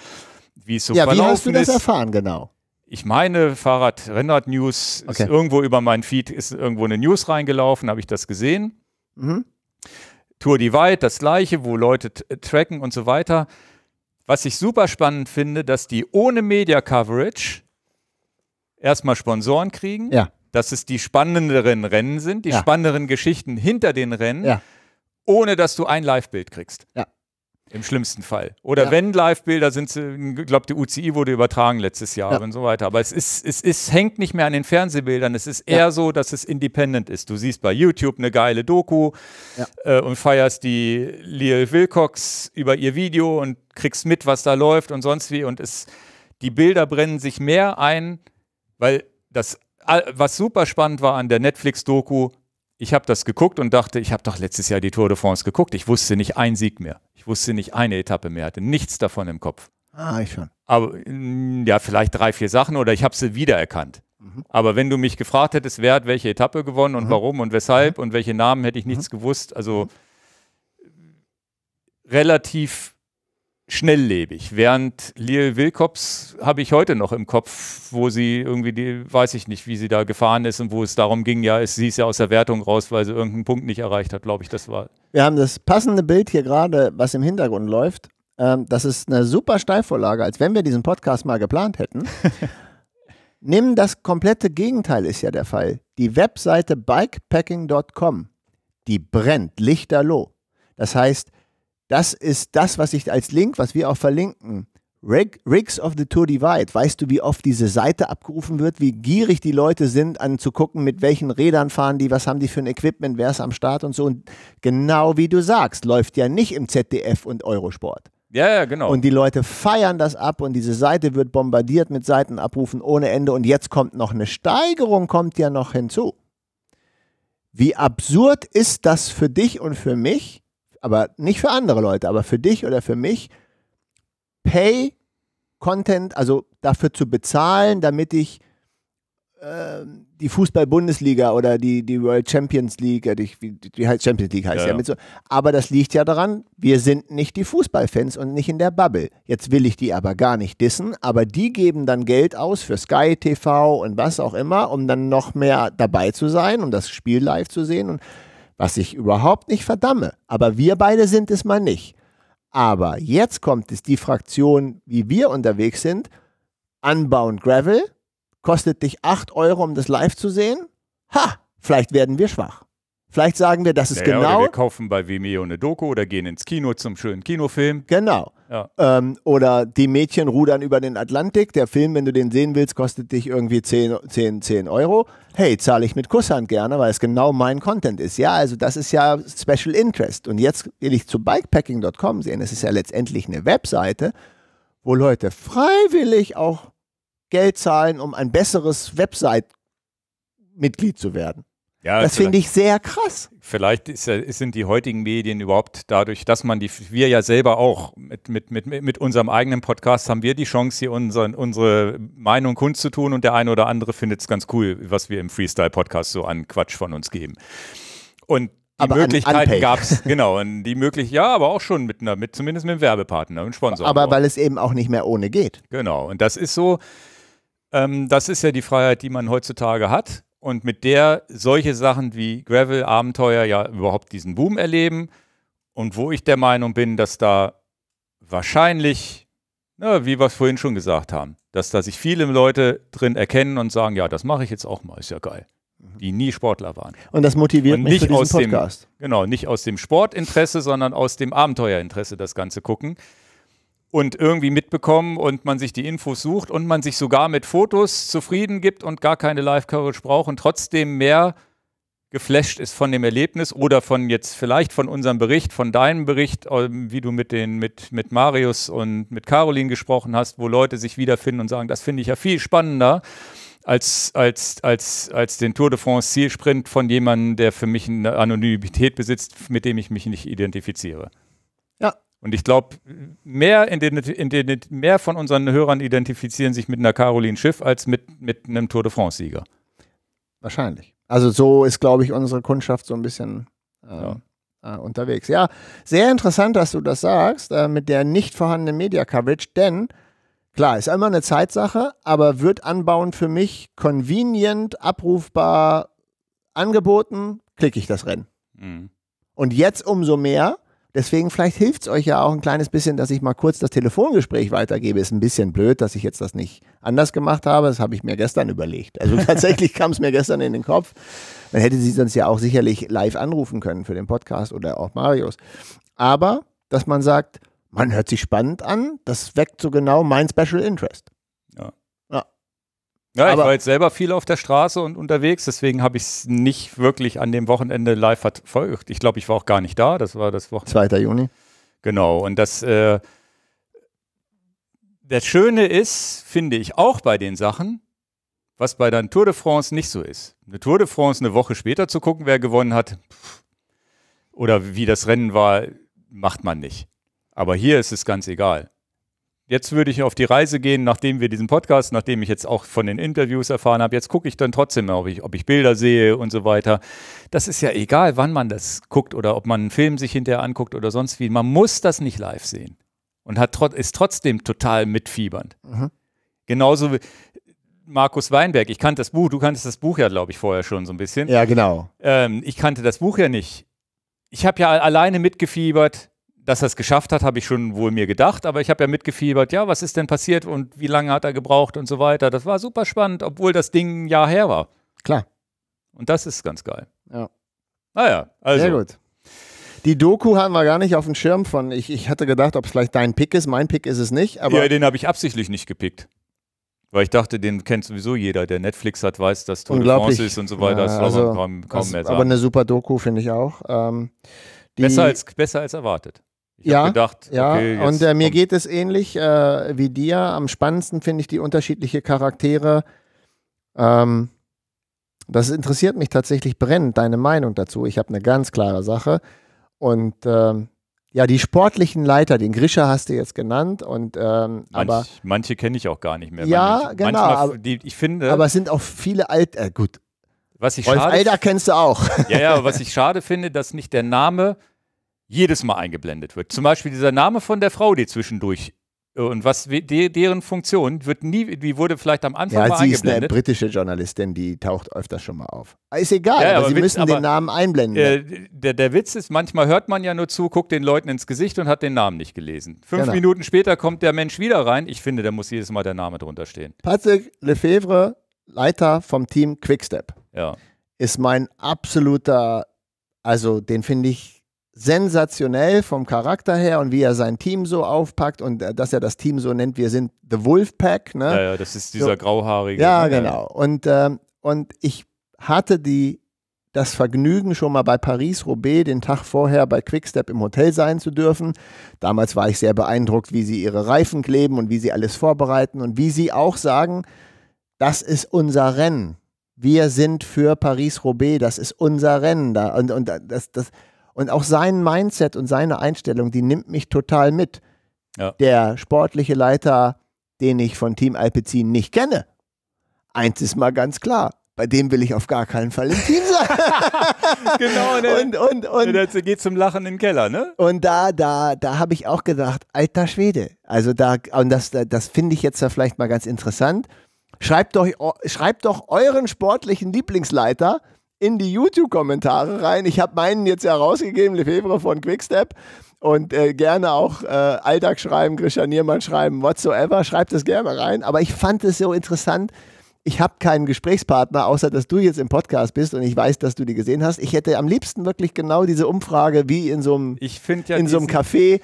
wie es so ja, wie verlaufen hast du das ist erfahren, genau? Ich meine, Fahrrad, Rennrad-News Okay. ist irgendwo über meinen Feed, ist irgendwo eine News reingelaufen, habe ich das gesehen. Mhm. Tour Divide, das gleiche, wo Leute tracken und so weiter. Was ich super spannend finde, dass die ohne Media-Coverage erstmal Sponsoren kriegen, Ja. dass es die spannenderen Rennen sind, die Ja. spannenderen Geschichten hinter den Rennen, Ja. ohne dass du ein Live-Bild kriegst. Ja. Im schlimmsten Fall. Oder Ja. wenn Live-Bilder sind, ich glaube, die UCI wurde übertragen letztes Jahr Ja. und so weiter. Aber es ist, es ist, hängt nicht mehr an den Fernsehbildern. Es ist eher so, dass es independent ist. Du siehst bei YouTube eine geile Doku Ja. äh, und feierst die Lil Wilcox über ihr Video und kriegst mit, was da läuft und sonst wie. Und es, die Bilder brennen sich mehr ein, weil das, was super spannend war an der Netflix-Doku, ich habe das geguckt und dachte, ich habe doch letztes Jahr die Tour de France geguckt. Ich wusste nicht ein Sieg mehr. Ich wusste nicht eine Etappe mehr, hatte nichts davon im Kopf. Ah, ich schon. Aber mm, ja, vielleicht drei, vier Sachen oder ich habe sie wiedererkannt. Aber wenn du mich gefragt hättest, wer hat welche Etappe gewonnen und warum und weshalb und welche Namen, hätte ich nichts gewusst. Also relativ schnelllebig. Während Lil Wilcox habe ich heute noch im Kopf, wo sie irgendwie, die, weiß ich nicht, wie sie da gefahren ist und wo es darum ging, ja, es, sie ist ja aus der Wertung raus, weil sie irgendeinen Punkt nicht erreicht hat, glaube ich, das war. Wir haben das passende Bild hier gerade, was im Hintergrund läuft. Ähm, das ist eine super Steilvorlage, als wenn wir diesen Podcast mal geplant hätten. Nimm das komplette Gegenteil ist ja der Fall. Die Webseite bikepacking.com, die brennt lichterloh. Das heißt, das ist das, was ich als Link, was wir auch verlinken. Rig, Rigs of the Tour Divide. Weißt du, wie oft diese Seite abgerufen wird, wie gierig die Leute sind, an zu gucken, mit welchen Rädern fahren die, was haben die für ein Equipment, wer ist am Start und so. Und genau wie du sagst, läuft ja nicht im ZDF und Eurosport. Ja, ja, genau. Und die Leute feiern das ab und diese Seite wird bombardiert mit Seitenabrufen ohne Ende. Und jetzt kommt noch eine Steigerung, kommt ja noch hinzu. Wie absurd ist das für dich und für mich, aber nicht für andere Leute, aber für dich oder für mich, Pay Content, also dafür zu bezahlen, damit ich äh, die Fußball-Bundesliga oder die, die World Champions League, äh, die, die heißt Champions League heißt ja, Ja, ja. so. Aber das liegt ja daran, wir sind nicht die Fußballfans und nicht in der Bubble. Jetzt will ich die aber gar nicht dissen, aber die geben dann Geld aus für Sky TV und was auch immer, um dann noch mehr dabei zu sein, um das Spiel live zu sehen und was ich überhaupt nicht verdamme. Aber wir beide sind es mal nicht. Aber jetzt kommt es, die Fraktion, wie wir unterwegs sind, Unbound Gravel, kostet dich 8 Euro, um das live zu sehen. Ha, vielleicht werden wir schwach. Vielleicht sagen wir, das ist Naja, Oder genau, wir kaufen bei Vimeo eine Doku oder gehen ins Kino zum schönen Kinofilm. genau. Ähm, oder die Mädchen rudern über den Atlantik. Der Film, wenn du den sehen willst, kostet dich irgendwie 10, 10, 10 Euro. Hey, zahle ich mit Kusshand gerne, weil es genau mein Content ist. Ja, also das ist ja Special Interest. Und jetzt will ich zu bikepacking.com sehen. Es ist ja letztendlich eine Webseite, wo Leute freiwillig auch Geld zahlen, um ein besseres Website-Mitglied zu werden. Ja, Das finde ich sehr krass. Vielleicht ist, ja- sind die heutigen Medien überhaupt dadurch, dass man die, wir ja selber auch mit, mit, mit, mit unserem eigenen Podcast haben wir die Chance, hier unseren, unsere Meinung kundzutun und der eine oder andere findet es ganz cool, was wir im Freestyle-Podcast so an Quatsch von uns geben. Und die Aber Möglichkeiten gab es, genau, und die möglich, ja, aber auch schon mit einer, mit, zumindest mit einem Werbepartner, einem Sponsor. Aber weil es eben auch nicht mehr ohne geht. Genau, und das ist so, ähm, das ist ja die Freiheit, die man heutzutage hat und mit der solche Sachen wie Gravel, Abenteuer ja überhaupt diesen Boom erleben und wo ich der Meinung bin, dass da wahrscheinlich, na, wie wir es vorhin schon gesagt haben, dass da sich viele Leute drin erkennen und sagen, ja, das mache ich jetzt auch mal, ist ja geil. Die nie Sportler waren. Und das motiviert Und mich nicht aus dem- Podcast. Genau, nicht aus dem Sportinteresse, sondern aus dem Abenteuerinteresse das Ganze gucken und irgendwie mitbekommen und man sich die Infos sucht und man sich sogar mit Fotos zufrieden gibt und gar keine Live-Coverage braucht und trotzdem mehr geflasht ist von dem Erlebnis oder von jetzt vielleicht von unserem Bericht, von deinem Bericht, ähm, wie du mit den mit mit Marius und mit Caroline gesprochen hast, wo Leute sich wiederfinden und sagen, das finde ich ja viel spannender als, als, als, als den Tour de France Zielsprint von jemandem, der für mich eine Anonymität besitzt, mit dem ich mich nicht identifiziere. Ja. Und ich glaube, mehr, mehr von unseren Hörern identifizieren sich mit einer Caroline Schiff als mit, mit einem Tour de France-Sieger. Wahrscheinlich. Also so ist, glaube ich, unsere Kundschaft so ein bisschen ähm, äh, unterwegs. Ja, sehr interessant, dass du das sagst, äh, mit der nicht vorhandenen Media-Coverage, denn klar, ist immer eine Zeitsache, aber wird anbauend für mich convenient, abrufbar angeboten, klicke ich das Rennen. Mhm. Und jetzt umso mehr. Deswegen, vielleicht hilft es euch ja auch ein kleines bisschen, dass ich mal kurz das Telefongespräch weitergebe. Ist ein bisschen blöd, dass ich jetzt das nicht anders gemacht habe. Das habe ich mir gestern überlegt. Also tatsächlich kam es mir gestern in den Kopf. Man hätte sie sonst ja auch sicherlich live anrufen können für den Podcast oder auch Marius. Aber, dass man sagt, man hört sich spannend an, das weckt so genau mein Special Interest. Ja, ich Aber- war jetzt selber viel auf der Straße und unterwegs, deswegen habe ich es nicht wirklich an dem Wochenende live verfolgt. Ich glaube, ich war auch gar nicht da. Das war das Wochenende. 2. Juni. Genau. Und das, äh, das Schöne ist, finde ich, auch bei den Sachen, was bei der Tour de France nicht so ist. Eine Tour de France eine Woche später zu gucken, wer gewonnen hat, pff, oder wie das Rennen war, macht man nicht. Aber hier ist es ganz egal. Jetzt würde ich auf die Reise gehen, nachdem wir diesen Podcast, nachdem ich jetzt auch von den Interviews erfahren habe, jetzt gucke ich dann trotzdem mal, ob ich, ob ich Bilder sehe und so weiter. Das ist ja egal, wann man das guckt oder ob man einen Film sich hinterher anguckt oder sonst wie. Man muss das nicht live sehen und hat, ist trotzdem total mitfiebernd. Mhm. Genauso wie Markus Weinberg, ich kannte das Buch, du kanntest das Buch ja, glaube ich, vorher schon so ein bisschen. Ja, genau. Ähm, ich kannte das Buch ja nicht. Ich habe ja alleine mitgefiebert, dass er es geschafft hat, habe ich schon wohl mir gedacht, aber ich habe ja mitgefiebert, ja, was ist denn passiert und wie lange hat er gebraucht und so weiter. Das war super spannend, obwohl das Ding ein Jahr her war. Klar. Und das ist ganz geil. Ja. Naja, also. Sehr gut. Die Doku haben wir gar nicht auf dem Schirm von. Ich, ich hatte gedacht, ob es vielleicht dein Pick ist. Mein Pick ist es nicht. Aber ja, den habe ich absichtlich nicht gepickt. Weil ich dachte, den kennt sowieso jeder, der Netflix hat, weiß, dass Tour de France ist und so weiter. Ja, also, kaum, kaum mehr sagen. Aber eine super Doku, finde ich auch. Ähm, besser, als, besser als erwartet. Ich ja, gedacht, ja, okay, und äh, mir geht es ähnlich äh, wie dir. Am spannendsten finde ich die unterschiedlichen Charaktere. Ähm, das interessiert mich tatsächlich brennend, deine Meinung dazu. Ich habe eine ganz klare Sache. Und ähm, ja, die sportlichen Leiter, den Grisha hast du jetzt genannt. Und, ähm, Manch, aber, manche kenne ich auch gar nicht mehr. Ja, ich, genau. Manchmal, aber, die, ich finde, aber es sind auch viele alt. Äh, gut. Was ich Rolf schade, Alder kennst du auch. Ja, ja, was ich schade finde, dass nicht der Name jedes Mal eingeblendet wird. Zum Beispiel dieser Name von der Frau, die zwischendurch äh, und was de, deren Funktion wird nie, die wurde vielleicht am Anfang ja, mal sie eingeblendet. ist eine britische Journalistin, die taucht öfters schon mal auf. Ist egal, ja, aber, aber sie Witz- müssen aber, den Namen einblenden. Äh, der, der Witz ist, manchmal hört man ja nur zu, guckt den Leuten ins Gesicht und hat den Namen nicht gelesen. Fünf Genau. Minuten später kommt der Mensch wieder rein. Ich finde, da muss jedes Mal der Name drunter stehen. Patrick Lefebvre, Leiter vom Team Quickstep, Ja. ist mein absoluter, also den finde ich sensationell vom Charakter her und wie er sein Team so aufpackt und äh, dass er das Team so nennt, wir sind The Wolfpack, ne? Ja, ja, das ist dieser So. grauhaarige. Ja, ne? genau. Und, ähm, und ich hatte die, das Vergnügen, schon mal bei Paris-Roubaix den Tag vorher bei Quickstep im Hotel sein zu dürfen. Damals war ich sehr beeindruckt, wie sie ihre Reifen kleben und wie sie alles vorbereiten und wie sie auch sagen, das ist unser Rennen. Wir sind für Paris-Roubaix, das ist unser Rennen. Da. Und, und, das, das, und auch sein Mindset und seine Einstellung, die nimmt mich total mit. Ja. Der sportliche Leiter, den ich von Team Alpecin nicht kenne. Eins ist mal ganz klar, bei dem will ich auf gar keinen Fall im Team sein. Genau, ne? und, und, und, Der geht zum Lachen in den Keller, ne? und da, da, da habe ich auch gedacht, alter Schwede. Also da, und das, das finde ich jetzt ja vielleicht mal ganz interessant. Schreibt doch, schreibt doch euren sportlichen Lieblingsleiter in die YouTube-Kommentare rein. Ich habe meinen jetzt ja rausgegeben, Lefebvre von Quickstep. Und äh, gerne auch äh, Alltag schreiben, Grisha Niermann schreiben, whatsoever. Schreibt es gerne rein. Aber ich fand es so interessant. Ich habe keinen Gesprächspartner, außer dass du jetzt im Podcast bist und ich weiß, dass du die gesehen hast. Ich hätte am liebsten wirklich genau diese Umfrage wie in so einem ja. in so einem Café.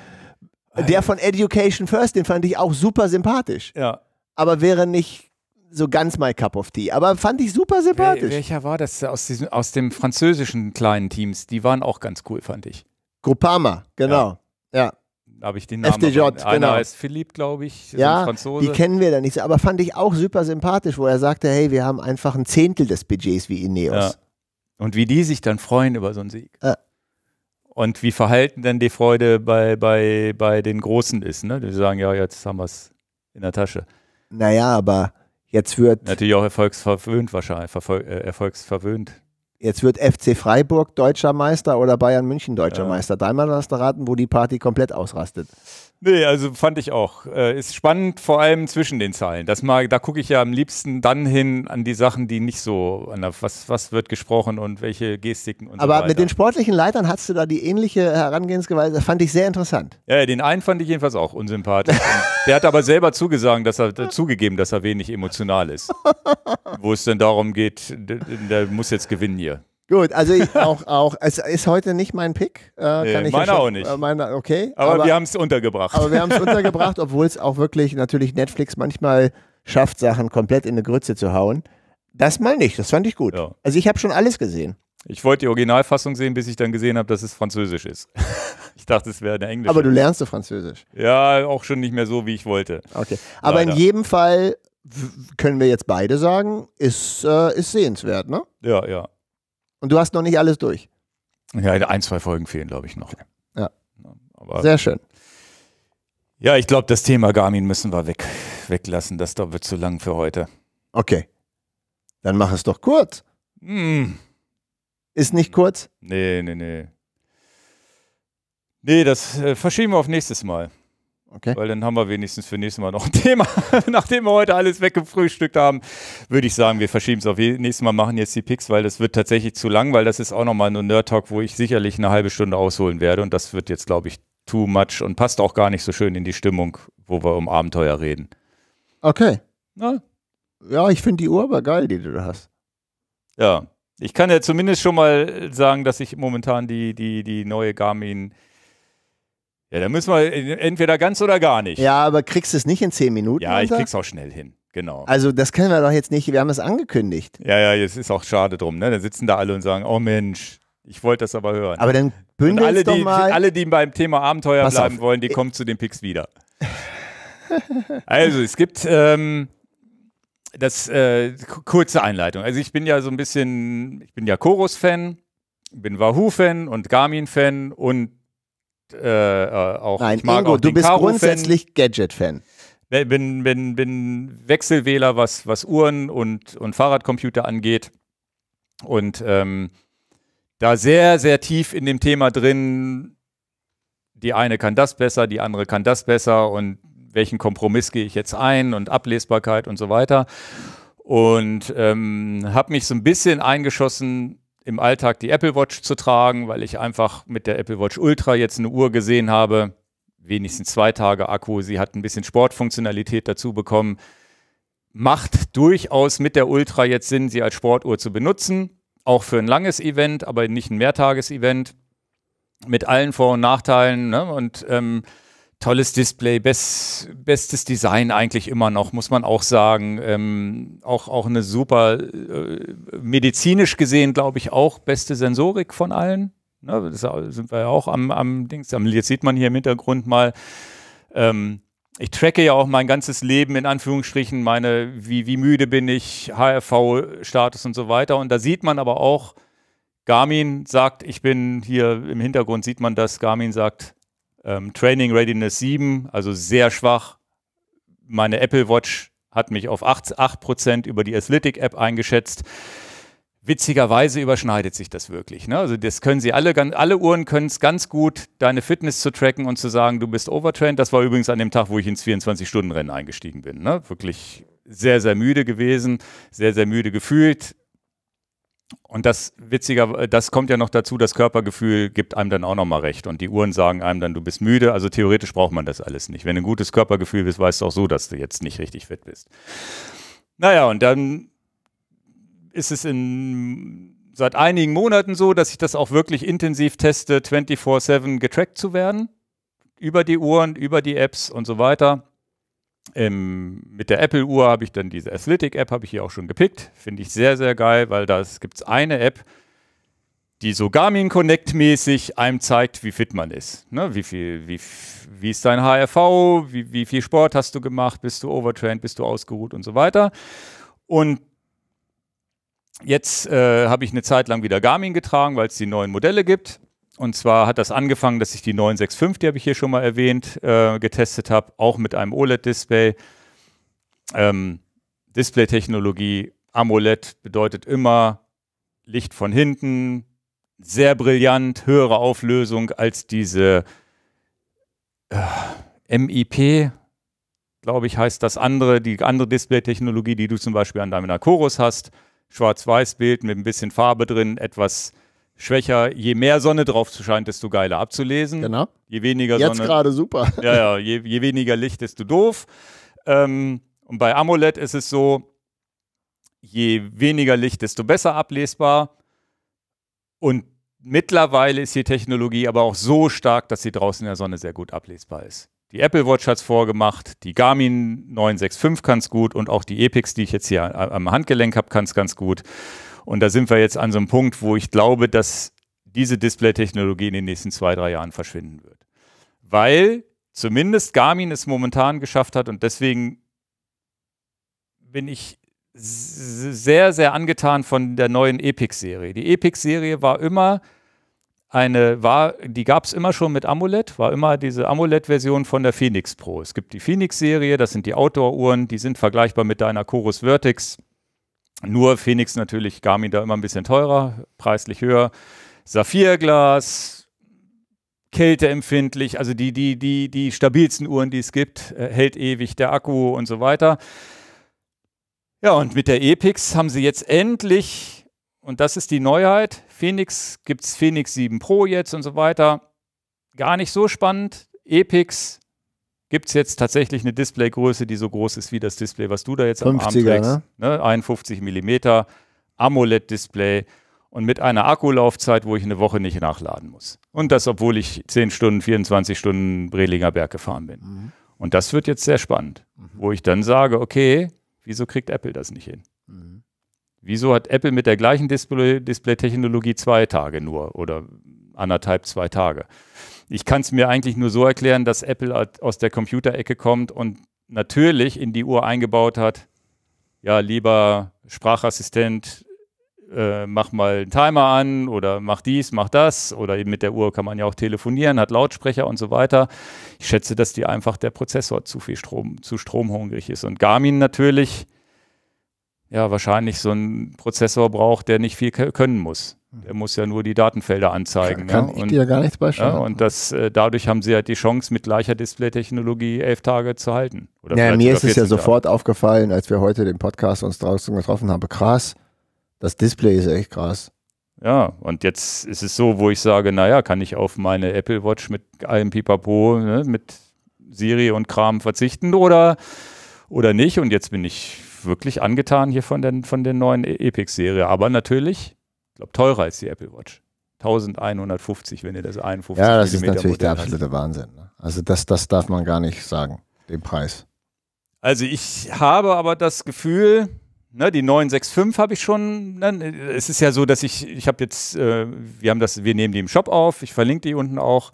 Der von Education First, den fand ich auch super sympathisch. Ja. Aber wäre nicht so ganz my cup of tea. Aber fand ich super sympathisch. welcher war das aus, diesem, aus dem französischen kleinen Teams? Die waren auch ganz cool, fand ich. Groupama, genau. Ja, Da habe ich den Namen. FDJ, Einer genau. heißt Philippe, glaube ich. ja, Franzose. die kennen wir da nicht so. Aber fand ich auch super sympathisch, wo er sagte, hey, wir haben einfach ein Zehntel des Budgets wie Ineos. Ja. Und wie die sich dann freuen über so einen Sieg. Ja. Und wie verhalten denn die Freude bei, bei, bei den Großen ist, ne? Die sagen, ja, jetzt haben wir es in der Tasche. Naja, aber jetzt wird, Natürlich auch erfolgsverwöhnt wahrscheinlich, verfol- äh, erfolgsverwöhnt. jetzt wird FC Freiburg deutscher Meister oder Bayern München deutscher Ja. Meister. Dreimal hast du raten, wo die Party komplett ausrastet. Nee, also fand ich auch. Äh, ist spannend, vor allem zwischen den Zeilen. Das mal, da gucke ich ja am liebsten dann hin an die Sachen, die nicht so, an der, was, was wird gesprochen und welche Gestiken und so Aber weiter. mit den sportlichen Leitern hattest du da die ähnliche Herangehensweise. Das fand ich sehr interessant. Ja, den einen fand ich jedenfalls auch unsympathisch. Der hat aber selber zugesagt, dass er äh, zugegeben, dass er wenig emotional ist. Wo es dann darum geht, der, der muss jetzt gewinnen hier. Gut, also ich auch, auch, es ist heute nicht mein Pick. Äh, Nee, kann ich meiner ja schon, auch nicht. Äh, meiner, okay. Aber, wir haben es untergebracht. aber wir haben es untergebracht, obwohl es auch wirklich natürlich Netflix manchmal schafft, Sachen komplett in eine Grütze zu hauen. Das mal nicht, das fand ich gut. Ja. Also ich habe schon alles gesehen. Ich wollte die Originalfassung sehen, bis ich dann gesehen habe, dass es französisch ist. ich dachte, es wäre eine englische. Aber du lernst du Französisch. ja, auch schon nicht mehr so, wie ich wollte. Okay. Aber in Leider. jedem Fall können wir jetzt beide sagen, ist, äh, ist sehenswert, ne? Ja, ja. Und du hast noch nicht alles durch. Ja, ein, zwei Folgen fehlen, glaube ich, noch. Ja. Aber Sehr schön. Ja, ich glaube, das Thema Garmin müssen wir weg, weglassen. Das wird zu lang für heute. Okay. Dann mach es doch kurz. Hm. Ist nicht kurz? Nee, nee, nee. Nee, das äh, verschieben wir auf nächstes Mal. Okay. Weil dann haben wir wenigstens für nächstes Mal noch ein Thema. Nachdem wir heute alles weggefrühstückt haben, würde ich sagen, wir verschieben es auf nächstes Mal, machen jetzt die Picks, weil das wird tatsächlich zu lang, weil das ist auch nochmal ein Nerd-Talk, wo ich sicherlich eine halbe Stunde ausholen werde und das wird jetzt, glaube ich, too much und passt auch gar nicht so schön in die Stimmung, wo wir um Abenteuer reden. Okay. Na? Ja, ich finde die Uhr aber geil, die du da hast. Ja. Ich kann ja zumindest schon mal sagen, dass ich momentan die, die, die neue Garmin ja, da müssen wir entweder ganz oder gar nicht. Ja, aber kriegst du es nicht in zehn Minuten? Ja, ich krieg's auch schnell hin. Genau. Also das können wir doch jetzt nicht, wir haben es angekündigt. Ja, ja, jetzt ist auch schade drum, ne? Da sitzen da alle und sagen, oh Mensch, ich wollte das aber hören. Aber dann bündelst alle, doch die, mal. alle, die beim Thema Abenteuer Pass bleiben auf. wollen, die kommen zu den Picks wieder. also, es gibt ähm, das äh, kurze Einleitung. Also ich bin ja so ein bisschen, ich bin ja Chorus-Fan, bin Wahoo-Fan und Garmin-Fan und äh, äh, auch Nein, ich mag Ingo, auch du bist grundsätzlich Gadget-Fan. bin, bin, bin Wechselwähler, was, was Uhren und, und Fahrradcomputer angeht. Und ähm, da sehr, sehr tief in dem Thema drin, die eine kann das besser, die andere kann das besser und welchen Kompromiss gehe ich jetzt ein und Ablesbarkeit und so weiter. Und ähm, habe mich so ein bisschen eingeschossen, im Alltag die Apple Watch zu tragen, weil ich einfach mit der Apple Watch Ultra jetzt eine Uhr gesehen habe, wenigstens zwei Tage Akku. Sie hat ein bisschen Sportfunktionalität dazu bekommen. Macht durchaus mit der Ultra jetzt Sinn, sie als Sportuhr zu benutzen. Auch für ein langes Event, aber nicht ein Mehrtages-Event. Mit allen Vor- und Nachteilen. Ne? Und ähm, tolles Display, best, bestes Design eigentlich immer noch, muss man auch sagen. Ähm, auch, auch eine super, äh, medizinisch gesehen, glaube ich, auch beste Sensorik von allen. Ne, das sind wir ja auch am, am Dings. Jetzt sieht man hier im Hintergrund mal. Ähm, ich tracke ja auch mein ganzes Leben in Anführungsstrichen, meine, wie, wie müde bin ich, HRV-Status und so weiter. Und da sieht man aber auch, Garmin sagt, ich bin hier im Hintergrund sieht man das, Garmin sagt ähm, Training Readiness 7, also sehr schwach. Meine Apple Watch hat mich auf 8%, 8 über die Athletic-App eingeschätzt. Witzigerweise überschneidet sich das wirklich. Ne? Also das können sie alle, alle Uhren können es ganz gut, deine Fitness zu tracken und zu sagen, du bist overtrained. Das war übrigens an dem Tag, wo ich ins 24-Stunden-Rennen eingestiegen bin. Ne? Wirklich sehr, sehr müde gewesen, sehr, sehr müde gefühlt. Und das witziger, das kommt ja noch dazu, das Körpergefühl gibt einem dann auch nochmal recht. Und die Uhren sagen einem dann, du bist müde. Also theoretisch braucht man das alles nicht. Wenn du ein gutes Körpergefühl bist, weißt du auch so, dass du jetzt nicht richtig fit bist. Naja, und dann ist es in, seit einigen Monaten so, dass ich das auch wirklich intensiv teste, 24-7 getrackt zu werden. Über die Uhren, über die Apps und so weiter. Ähm, mit der Apple-Uhr habe ich dann diese Athletic-App, habe ich hier auch schon gepickt. Finde ich sehr, sehr geil, weil da gibt es eine App, die so Garmin Connect-mäßig einem zeigt, wie fit man ist. Ne? Wie, viel, wie, wie ist dein HRV, wie, wie viel Sport hast du gemacht, bist du overtrained, bist du ausgeruht und so weiter. Und jetzt äh, habe ich eine Zeit lang wieder Garmin getragen, weil es die neuen Modelle gibt. Und zwar hat das angefangen, dass ich die 965, die habe ich hier schon mal erwähnt, äh, getestet habe, auch mit einem OLED-Display. Ähm, Display-Technologie, AMOLED bedeutet immer Licht von hinten, sehr brillant, höhere Auflösung als diese äh, MIP, glaube ich, heißt das andere, die andere Display-Technologie, die du zum Beispiel an deiner Chorus hast. Schwarz-Weiß-Bild mit ein bisschen Farbe drin, etwas schwächer. Je mehr Sonne drauf scheint, desto geiler abzulesen. Genau. Je weniger Jetzt Sonne. gerade super. Ja, ja, je, je weniger Licht, desto doof. Ähm, und bei AMOLED ist es so, je weniger Licht, desto besser ablesbar. Und mittlerweile ist die Technologie aber auch so stark, dass sie draußen in der Sonne sehr gut ablesbar ist. Die Apple Watch hat es vorgemacht, die Garmin 965 kann es gut und auch die Epix, die ich jetzt hier am Handgelenk habe, kann es ganz gut. Und da sind wir jetzt an so einem Punkt, wo ich glaube, dass diese Display-Technologie in den nächsten zwei, drei Jahren verschwinden wird. Weil zumindest Garmin es momentan geschafft hat und deswegen bin ich sehr, sehr angetan von der neuen Epix-Serie. Die Epix-Serie war immer eine war, die gab es immer schon mit AMOLED, war immer diese AMOLED-Version von der Phoenix Pro. Es gibt die Phoenix-Serie, das sind die Outdoor-Uhren, die sind vergleichbar mit deiner Chorus Vertex. Nur Phoenix natürlich, Garmin da immer ein bisschen teurer, preislich höher. Saphirglas, kälteempfindlich, also die, die, die, die stabilsten Uhren, die es gibt, äh, hält ewig der Akku und so weiter. Ja, und mit der Epix haben sie jetzt endlich, und das ist die Neuheit, Phoenix gibt es Phoenix 7 Pro jetzt und so weiter. Gar nicht so spannend. Epix gibt es jetzt tatsächlich eine Displaygröße, die so groß ist wie das Display, was du da jetzt am Arm trägst. Ne? Ne? 51 mm, AMOLED-Display und mit einer Akkulaufzeit, wo ich eine Woche nicht nachladen muss. Und das, obwohl ich 10 Stunden, 24 Stunden Brelinger Berg gefahren bin. Mhm. Und das wird jetzt sehr spannend, mhm. wo ich dann sage, okay, wieso kriegt Apple das nicht hin? Mhm. Wieso hat Apple mit der gleichen Display-Technologie zwei Tage nur oder anderthalb, zwei Tage? Ich kann es mir eigentlich nur so erklären, dass Apple aus der Computerecke kommt und natürlich in die Uhr eingebaut hat, ja, lieber Sprachassistent, äh, mach mal einen Timer an oder mach dies, mach das oder eben mit der Uhr kann man ja auch telefonieren, hat Lautsprecher und so weiter. Ich schätze, dass die einfach der Prozessor zu viel Strom, zu stromhungrig ist. Und Garmin natürlich ja wahrscheinlich so einen Prozessor braucht, der nicht viel können muss. Der muss ja nur die Datenfelder anzeigen. Kann, kann ne? ich dir gar nichts beisteuern. Ja, und das, äh, dadurch haben sie halt die Chance, mit gleicher Display-Technologie elf Tage zu halten. ja, mir ist es ja sofort Tage. aufgefallen, als wir heute den Podcast uns draußen getroffen haben. Krass, das Display ist echt krass. Ja, und jetzt ist es so, wo ich sage, naja, kann ich auf meine Apple Watch mit allem Pipapo, ne, mit Siri und Kram verzichten oder, oder nicht? Und jetzt bin ich wirklich angetan hier von, den, von der neuen Epix-Serie. Aber natürlich, ich glaube, teurer als die Apple Watch. 1150, wenn ihr das 51 Ja, das ist natürlich Modell der absolute Wahnsinn. Ne? Also das, das darf man gar nicht sagen, den Preis. Also ich habe aber das Gefühl, ne, die 965 habe ich schon. Ne, es ist ja so, dass ich, ich habe jetzt, äh, wir haben das, wir nehmen die im Shop auf, ich verlinke die unten auch.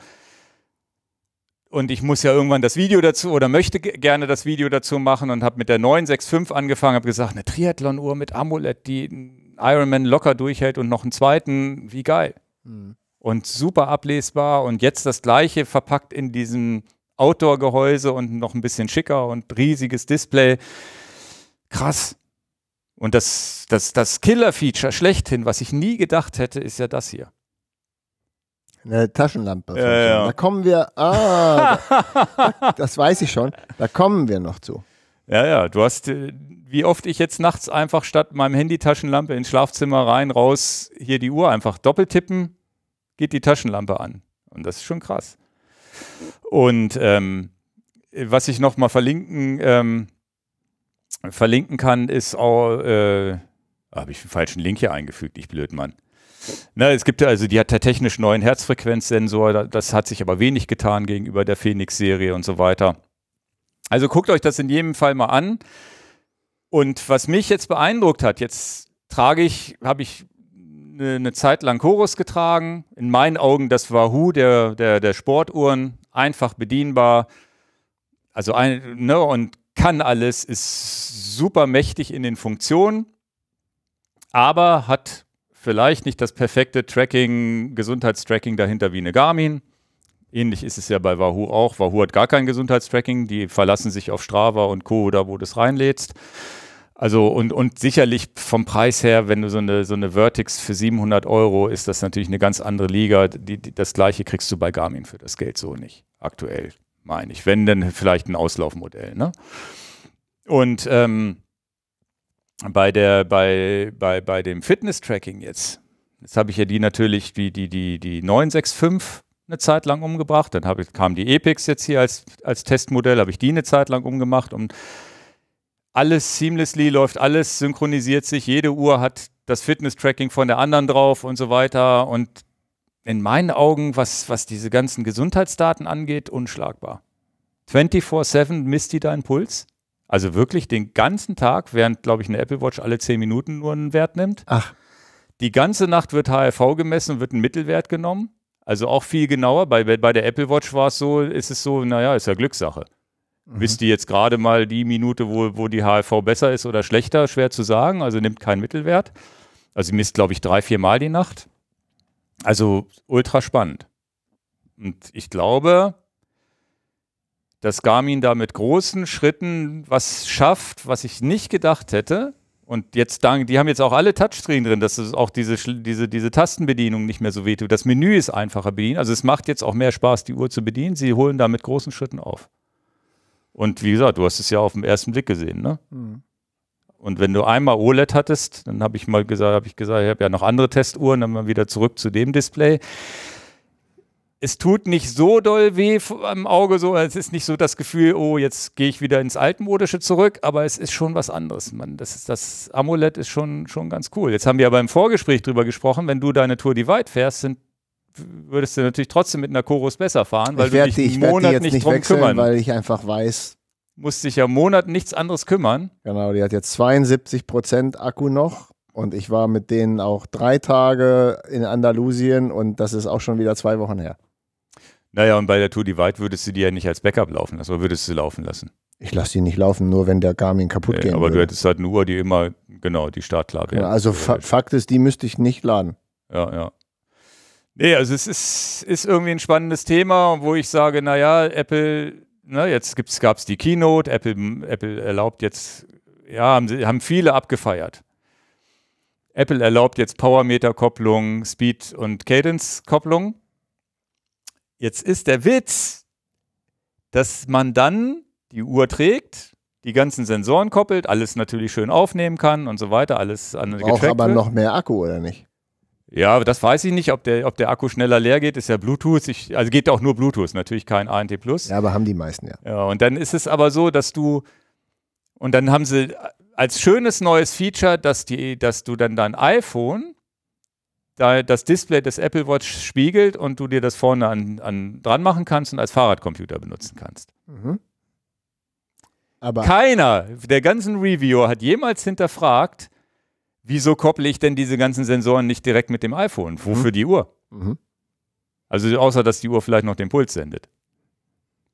Und ich muss ja irgendwann das Video dazu oder möchte gerne das Video dazu machen und habe mit der 965 angefangen, habe gesagt, eine Triathlon-Uhr mit AMOLED, die Ironman locker durchhält und noch einen zweiten, wie geil. Mhm. Und super ablesbar und jetzt das gleiche verpackt in diesem Outdoor-Gehäuse und noch ein bisschen schicker und riesiges Display. Krass. Und das, das, das Killer-Feature schlechthin, was ich nie gedacht hätte, ist ja das hier. Eine Taschenlampe. Ja, ja. Da kommen wir, ah, da, das weiß ich schon, da kommen wir noch zu. Ja, ja, du hast, äh, wie oft ich jetzt nachts einfach statt meinem Handy-Taschenlampe ins Schlafzimmer rein, raus, hier die Uhr einfach doppelt tippen, geht die Taschenlampe an. Und das ist schon krass. Und ähm, was ich noch mal verlinken, ähm, verlinken kann, ist auch, äh, habe ich einen falschen Link hier eingefügt, ich blöd Mann. Na, es gibt ja, also die hat der technisch neuen Herzfrequenzsensor, das hat sich aber wenig getan gegenüber der Phoenix-Serie und so weiter. Also guckt euch das in jedem Fall mal an. Und was mich jetzt beeindruckt hat, jetzt trage ich, habe ich eine, eine, Zeit lang Chorus getragen. In meinen Augen das Wahoo der, der, der Sportuhren, einfach bedienbar. Also ein, ne, und kann alles, ist super mächtig in den Funktionen, aber hat vielleicht nicht das perfekte Tracking, Gesundheitstracking dahinter wie eine Garmin. Ähnlich ist es ja bei Wahoo auch. Wahoo hat gar kein Gesundheitstracking, die verlassen sich auf Strava und Co., da wo du es reinlädst. Also und, und sicherlich vom Preis her, wenn du so eine, so eine Vertix für 700 Euro, ist das natürlich eine ganz andere Liga. Die, die, das gleiche kriegst du bei Garmin für das Geld so nicht, aktuell, meine ich. Wenn, dann vielleicht ein Auslaufmodell. Ne? Und ähm, bei, der, bei, bei, bei dem Fitness-Tracking jetzt, jetzt habe ich ja die natürlich, die, die, die, die 965 eine Zeit lang umgebracht. Dann ich, kam die Epix jetzt hier als, als Testmodell, habe ich die eine Zeit lang umgemacht und alles seamlessly läuft, alles synchronisiert sich, jede Uhr hat das Fitness-Tracking von der anderen drauf und so weiter. Und in meinen Augen, was, was diese ganzen Gesundheitsdaten angeht, unschlagbar. 24-7 misst die deinen Puls. Also wirklich den ganzen Tag, während, glaube ich, eine Apple Watch alle 10 Minuten nur einen Wert nimmt. Ach. Die ganze Nacht wird HRV gemessen wird ein Mittelwert genommen. Also auch viel genauer. Bei, bei der Apple Watch war es so, ist es so, naja, ist ja Glückssache. Mhm. Wisst ihr jetzt gerade mal die Minute, wo, wo die HRV besser ist oder schlechter, schwer zu sagen. Also nimmt keinen Mittelwert. Also sie misst, glaube ich, drei, vier Mal die Nacht. Also ultra spannend. Und ich glaube, dass Garmin da mit großen Schritten was schafft, was ich nicht gedacht hätte. Und jetzt, die haben jetzt auch alle Touchscreen drin, dass es auch diese, diese, diese Tastenbedienung nicht mehr so wehtut. Das Menü ist einfacher bedienen. Also es macht jetzt auch mehr Spaß, die Uhr zu bedienen. Sie holen da mit großen Schritten auf. Und wie gesagt, du hast es ja auf den ersten Blick gesehen, ne? Mhm. Und wenn du einmal OLED hattest, dann habe ich mal gesagt, habe ich gesagt, ich habe ja noch andere Testuhren, dann mal wieder zurück zu dem Display. Es tut nicht so doll weh am Auge, so es ist nicht so das Gefühl, oh, jetzt gehe ich wieder ins Altmodische zurück, aber es ist schon was anderes. Man, das, ist, das AMOLED ist schon, schon ganz cool. Jetzt haben wir ja beim Vorgespräch drüber gesprochen, wenn du deine Tour Divide fährst, sind würdest du natürlich trotzdem mit einer Chorus besser fahren, weil ich du dich die, einen Monat nicht, nicht drum wechseln, kümmern. Weil ich einfach weiß, musst dich ja Monaten nichts anderes kümmern. Genau, die hat jetzt 72 Prozent Akku noch und ich war mit denen auch drei Tage in Andalusien und das ist auch schon wieder zwei Wochen her. Naja, und bei der Tour Divide würdest du die ja nicht als Backup laufen lassen, oder würdest du laufen lassen? Ich lasse die nicht laufen, nur wenn der Garmin kaputt ja, gehen Aber würde. du hättest halt eine Uhr, die immer, genau, die startklar wäre. Ja, also fa Fakt ist, die müsste ich nicht laden. Ja, ja. Nee, also es ist, ist irgendwie ein spannendes Thema, wo ich sage, naja, Apple ne, jetzt gab es die Keynote, Apple, Apple erlaubt jetzt, ja, haben, haben viele abgefeiert. Apple erlaubt jetzt Powermeter-Kopplung, Speed- und Cadence-Kopplung. Jetzt ist der Witz, dass man dann die Uhr trägt, die ganzen Sensoren koppelt, alles natürlich schön aufnehmen kann und so weiter, alles an Braucht aber wird. noch mehr Akku, oder nicht? Ja, das weiß ich nicht, ob der, ob der Akku schneller leer geht, ist ja Bluetooth. Ich, also geht auch nur Bluetooth, natürlich kein ANT Plus. Ja, aber haben die meisten, ja. Ja, und dann ist es aber so, dass du, und dann haben sie als schönes neues Feature, dass, die, dass du dann dein iPhone, da das Display des Apple Watch spiegelt und du dir das vorne an, an dran machen kannst und als Fahrradcomputer benutzen kannst. Mhm. Aber Keiner der ganzen Reviewer hat jemals hinterfragt, wieso kopple ich denn diese ganzen Sensoren nicht direkt mit dem iPhone? Wofür mhm. die Uhr? Mhm. Also außer, dass die Uhr vielleicht noch den Puls sendet.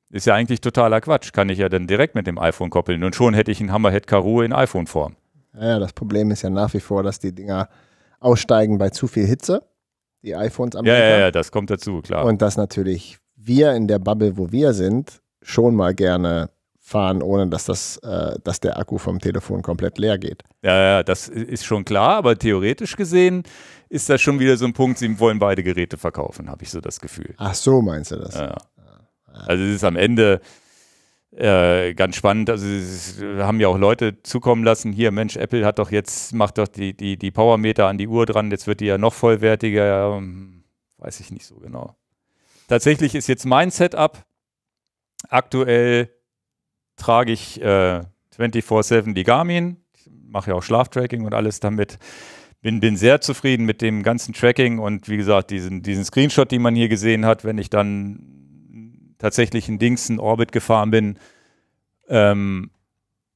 Ist ja eigentlich totaler Quatsch. Kann ich ja dann direkt mit dem iPhone koppeln und schon hätte ich einen Hammerhead Karoo in iPhone-Form. Ja, das Problem ist ja nach wie vor, dass die Dinger aussteigen bei zu viel Hitze. Die iPhones am Ja, ja, ja, das kommt dazu, klar. Und dass natürlich wir in der Bubble, wo wir sind, schon mal gerne fahren, ohne dass, das, äh, dass der Akku vom Telefon komplett leer geht. Ja, ja, das ist schon klar, aber theoretisch gesehen ist das schon wieder so ein Punkt, sie wollen beide Geräte verkaufen, habe ich so das Gefühl. Ach so, meinst du das? Ja. Also es ist am Ende äh, ganz spannend. Also haben ja auch Leute zukommen lassen, hier, Mensch, Apple hat doch jetzt, macht doch die, die, die Powermeter an die Uhr dran, jetzt wird die ja noch vollwertiger. Ja, weiß ich nicht so genau. Tatsächlich ist jetzt mein Setup aktuell trage ich äh, 24-7 die Garmin. Ich mache ja auch Schlaftracking und alles damit. Bin, bin sehr zufrieden mit dem ganzen Tracking und wie gesagt, diesen, diesen Screenshot, den man hier gesehen hat, wenn ich dann tatsächlich in Dings in Orbit gefahren bin, ähm,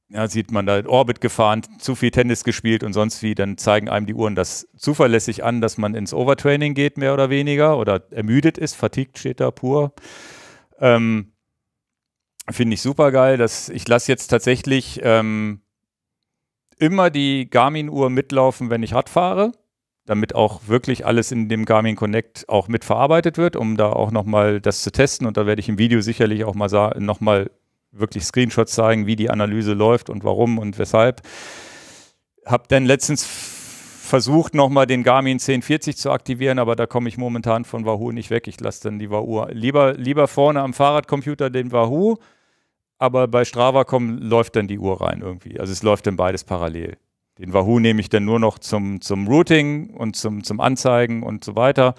ja, sieht man da Orbit gefahren, zu viel Tennis gespielt und sonst wie, dann zeigen einem die Uhren das zuverlässig an, dass man ins Overtraining geht, mehr oder weniger, oder ermüdet ist, fatigued steht da pur. Ähm, Finde ich super geil. Dass ich lasse jetzt tatsächlich ähm, immer die Garmin-Uhr mitlaufen, wenn ich Rad fahre, damit auch wirklich alles in dem Garmin Connect auch mitverarbeitet wird, um da auch nochmal das zu testen. Und da werde ich im Video sicherlich auch mal nochmal wirklich Screenshots zeigen, wie die Analyse läuft und warum und weshalb. Hab dann letztens versucht, nochmal den Garmin 1040 zu aktivieren, aber da komme ich momentan von Wahoo nicht weg. Ich lasse dann die Wahoo lieber, lieber vorne am Fahrradcomputer den Wahoo, aber bei Strava kommen, läuft dann die Uhr rein irgendwie. Also es läuft dann beides parallel. Den Wahoo nehme ich dann nur noch zum, zum Routing und zum, zum Anzeigen und so weiter.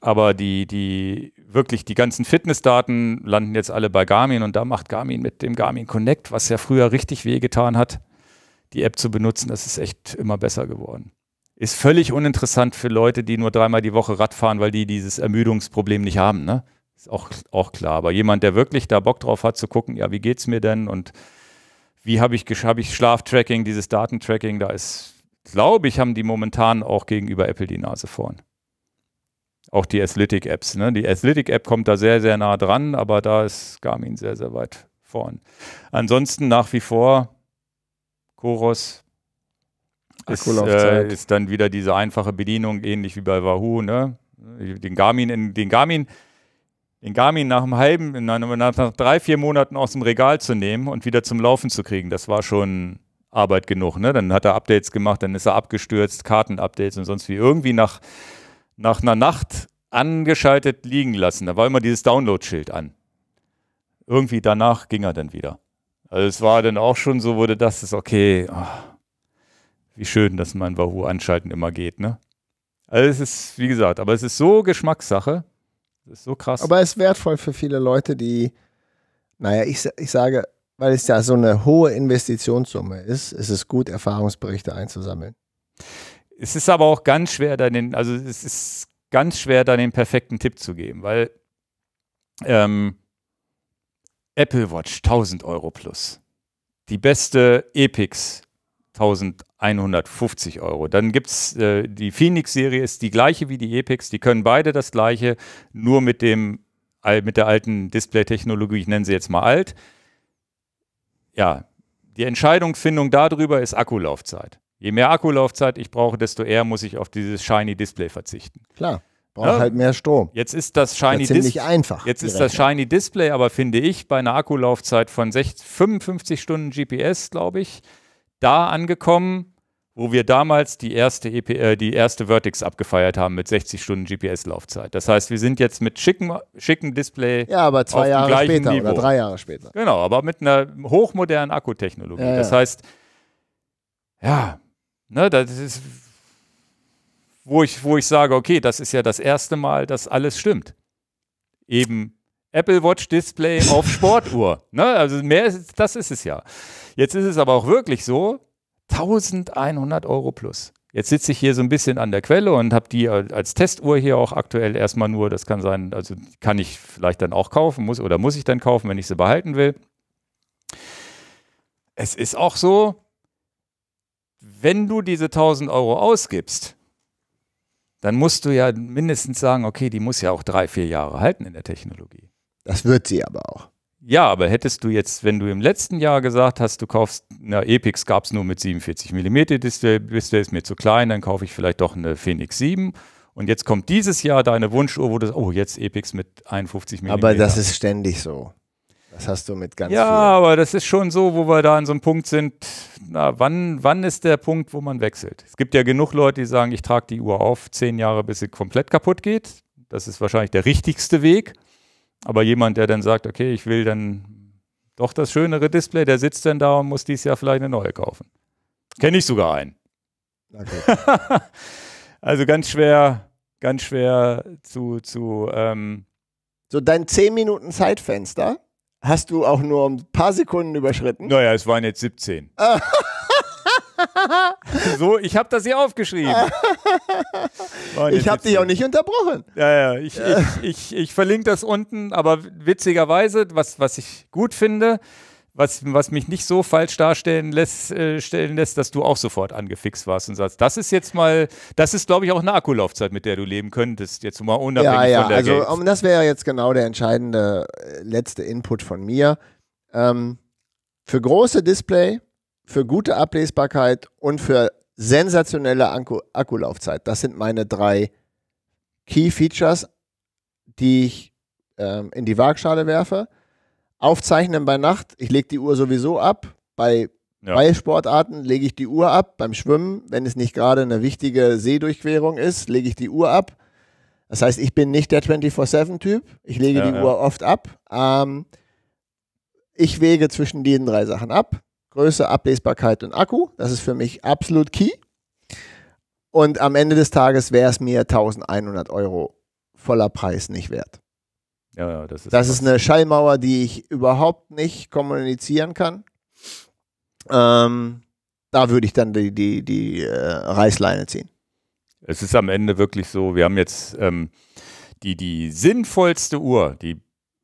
Aber die, die wirklich die ganzen Fitnessdaten landen jetzt alle bei Garmin und da macht Garmin mit dem Garmin Connect, was ja früher richtig wehgetan hat, die App zu benutzen, das ist echt immer besser geworden ist völlig uninteressant für Leute, die nur dreimal die Woche Rad fahren, weil die dieses Ermüdungsproblem nicht haben. Ne? Ist auch, auch klar. Aber jemand, der wirklich da Bock drauf hat, zu gucken, ja, wie geht's mir denn und wie habe ich, hab ich Schlaftracking, dieses Datentracking, da ist, glaube ich, haben die momentan auch gegenüber Apple die Nase vorn. Auch die Athletic-Apps. Ne? Die Athletic-App kommt da sehr, sehr nah dran, aber da ist Garmin sehr, sehr weit vorn. Ansonsten nach wie vor Koros, ist, äh, ist, dann wieder diese einfache Bedienung, ähnlich wie bei Wahoo. Ne? Den Garmin, in, den Garmin, den Garmin nach einem halben, nach, drei, vier Monaten aus dem Regal zu nehmen und wieder zum Laufen zu kriegen, das war schon Arbeit genug. Ne? Dann hat er Updates gemacht, dann ist er abgestürzt, Kartenupdates und sonst wie. Irgendwie nach, nach einer Nacht angeschaltet liegen lassen. Da war immer dieses Download-Schild an. Irgendwie danach ging er dann wieder. Also es war dann auch schon so, wurde das ist okay. Oh, wie schön, dass mein Wahoo anschalten immer geht, ne? Also es ist, wie gesagt, aber es ist so Geschmackssache. Es ist so krass. Aber es ist wertvoll für viele Leute, die, naja, ich, ich sage, weil es ja so eine hohe Investitionssumme ist, ist es gut, Erfahrungsberichte einzusammeln. Es ist aber auch ganz schwer, da den, also es ist ganz schwer, da den perfekten Tipp zu geben, weil ähm, Apple Watch 1000 Euro plus, die beste Epix 1150 Euro. Dann gibt es äh, die Phoenix-Serie, ist die gleiche wie die Epix, die können beide das gleiche, nur mit dem mit der alten Display-Technologie, ich nenne sie jetzt mal alt ja, die Entscheidungsfindung darüber ist Akkulaufzeit. Je mehr Akkulaufzeit ich brauche, desto eher muss ich auf dieses Shiny Display verzichten. Klar. Braucht ja. halt mehr Strom. Jetzt ist das Shiny Display. einfach. Jetzt ist das Shiny Display, aber finde ich, bei einer Akkulaufzeit von 60, 55 Stunden GPS, glaube ich, da angekommen, wo wir damals die erste, EP, äh, die erste Vertex abgefeiert haben mit 60 Stunden GPS-Laufzeit. Das heißt, wir sind jetzt mit schicken, schicken Display. Ja, aber zwei Jahre später Niveau. oder drei Jahre später. Genau, aber mit einer hochmodernen Akkutechnologie. Ja, das heißt, ja, ne, das ist, wo ich, wo ich sage, okay, das ist ja das erste Mal, dass alles stimmt. Eben Apple Watch Display auf Sportuhr. Ne? Also mehr ist, das ist es ja. Jetzt ist es aber auch wirklich so, 1100 Euro plus. Jetzt sitze ich hier so ein bisschen an der Quelle und habe die als Testuhr hier auch aktuell erstmal nur, das kann sein, also kann ich vielleicht dann auch kaufen, muss oder muss ich dann kaufen, wenn ich sie behalten will. Es ist auch so, wenn du diese 1000 Euro ausgibst, dann musst du ja mindestens sagen, okay, die muss ja auch drei, vier Jahre halten in der Technologie. Das wird sie aber auch. Ja, aber hättest du jetzt, wenn du im letzten Jahr gesagt hast, du kaufst, na, Epix gab es nur mit 47 mm Display, Display ist mir zu klein, dann kaufe ich vielleicht doch eine Phoenix 7. Und jetzt kommt dieses Jahr deine Wunschuhr, wo du, oh, jetzt Epix mit 51 mm. Aber das ist ständig so. Das hast du mit ganz Ja, viel. aber das ist schon so, wo wir da an so einem Punkt sind, na, wann, wann ist der Punkt, wo man wechselt? Es gibt ja genug Leute, die sagen, ich trage die Uhr auf zehn Jahre, bis sie komplett kaputt geht. Das ist wahrscheinlich der richtigste Weg. Aber jemand, der dann sagt, okay, ich will dann doch das schönere Display, der sitzt dann da und muss dieses Jahr vielleicht eine neue kaufen. Kenne ich sogar einen. Okay. also ganz schwer, ganz schwer zu, zu ähm so dein 10 Minuten Zeitfenster hast du auch nur ein paar Sekunden überschritten. Naja, es waren jetzt 17. so, ich habe das hier aufgeschrieben. ich habe dich auch nicht unterbrochen. Ja, ja, ich, ich, ich, ich, verlinke das unten, aber witzigerweise, was, was ich gut finde, was, was mich nicht so falsch darstellen lässt, äh, stellen lässt, dass du auch sofort angefixt warst und sagst, das ist jetzt mal, das ist, glaube ich, auch eine Akkulaufzeit, mit der du leben könntest, jetzt mal unabhängig ja, ja, von der also Gates. um, das wäre jetzt genau der entscheidende äh, letzte Input von mir. Ähm, für große Display für gute Ablesbarkeit und für sensationelle Akku Akkulaufzeit. Das sind meine drei Key Features, die ich ähm, in die Waagschale werfe. Aufzeichnen bei Nacht. Ich lege die Uhr sowieso ab. Bei ja. Ballsportarten lege ich die Uhr ab. Beim Schwimmen, wenn es nicht gerade eine wichtige Seedurchquerung ist, lege ich die Uhr ab. Das heißt, ich bin nicht der 24-7-Typ. Ich lege ja, die ja. Uhr oft ab. Ähm, ich wege zwischen diesen drei Sachen ab. Größe, Ablesbarkeit und Akku. Das ist für mich absolut key. Und am Ende des Tages wäre es mir 1100 Euro voller Preis nicht wert. Ja, ja, das ist, das ist eine Schallmauer, die ich überhaupt nicht kommunizieren kann. Ähm, da würde ich dann die, die, die äh, Reißleine ziehen. Es ist am Ende wirklich so, wir haben jetzt ähm, die, die sinnvollste Uhr, die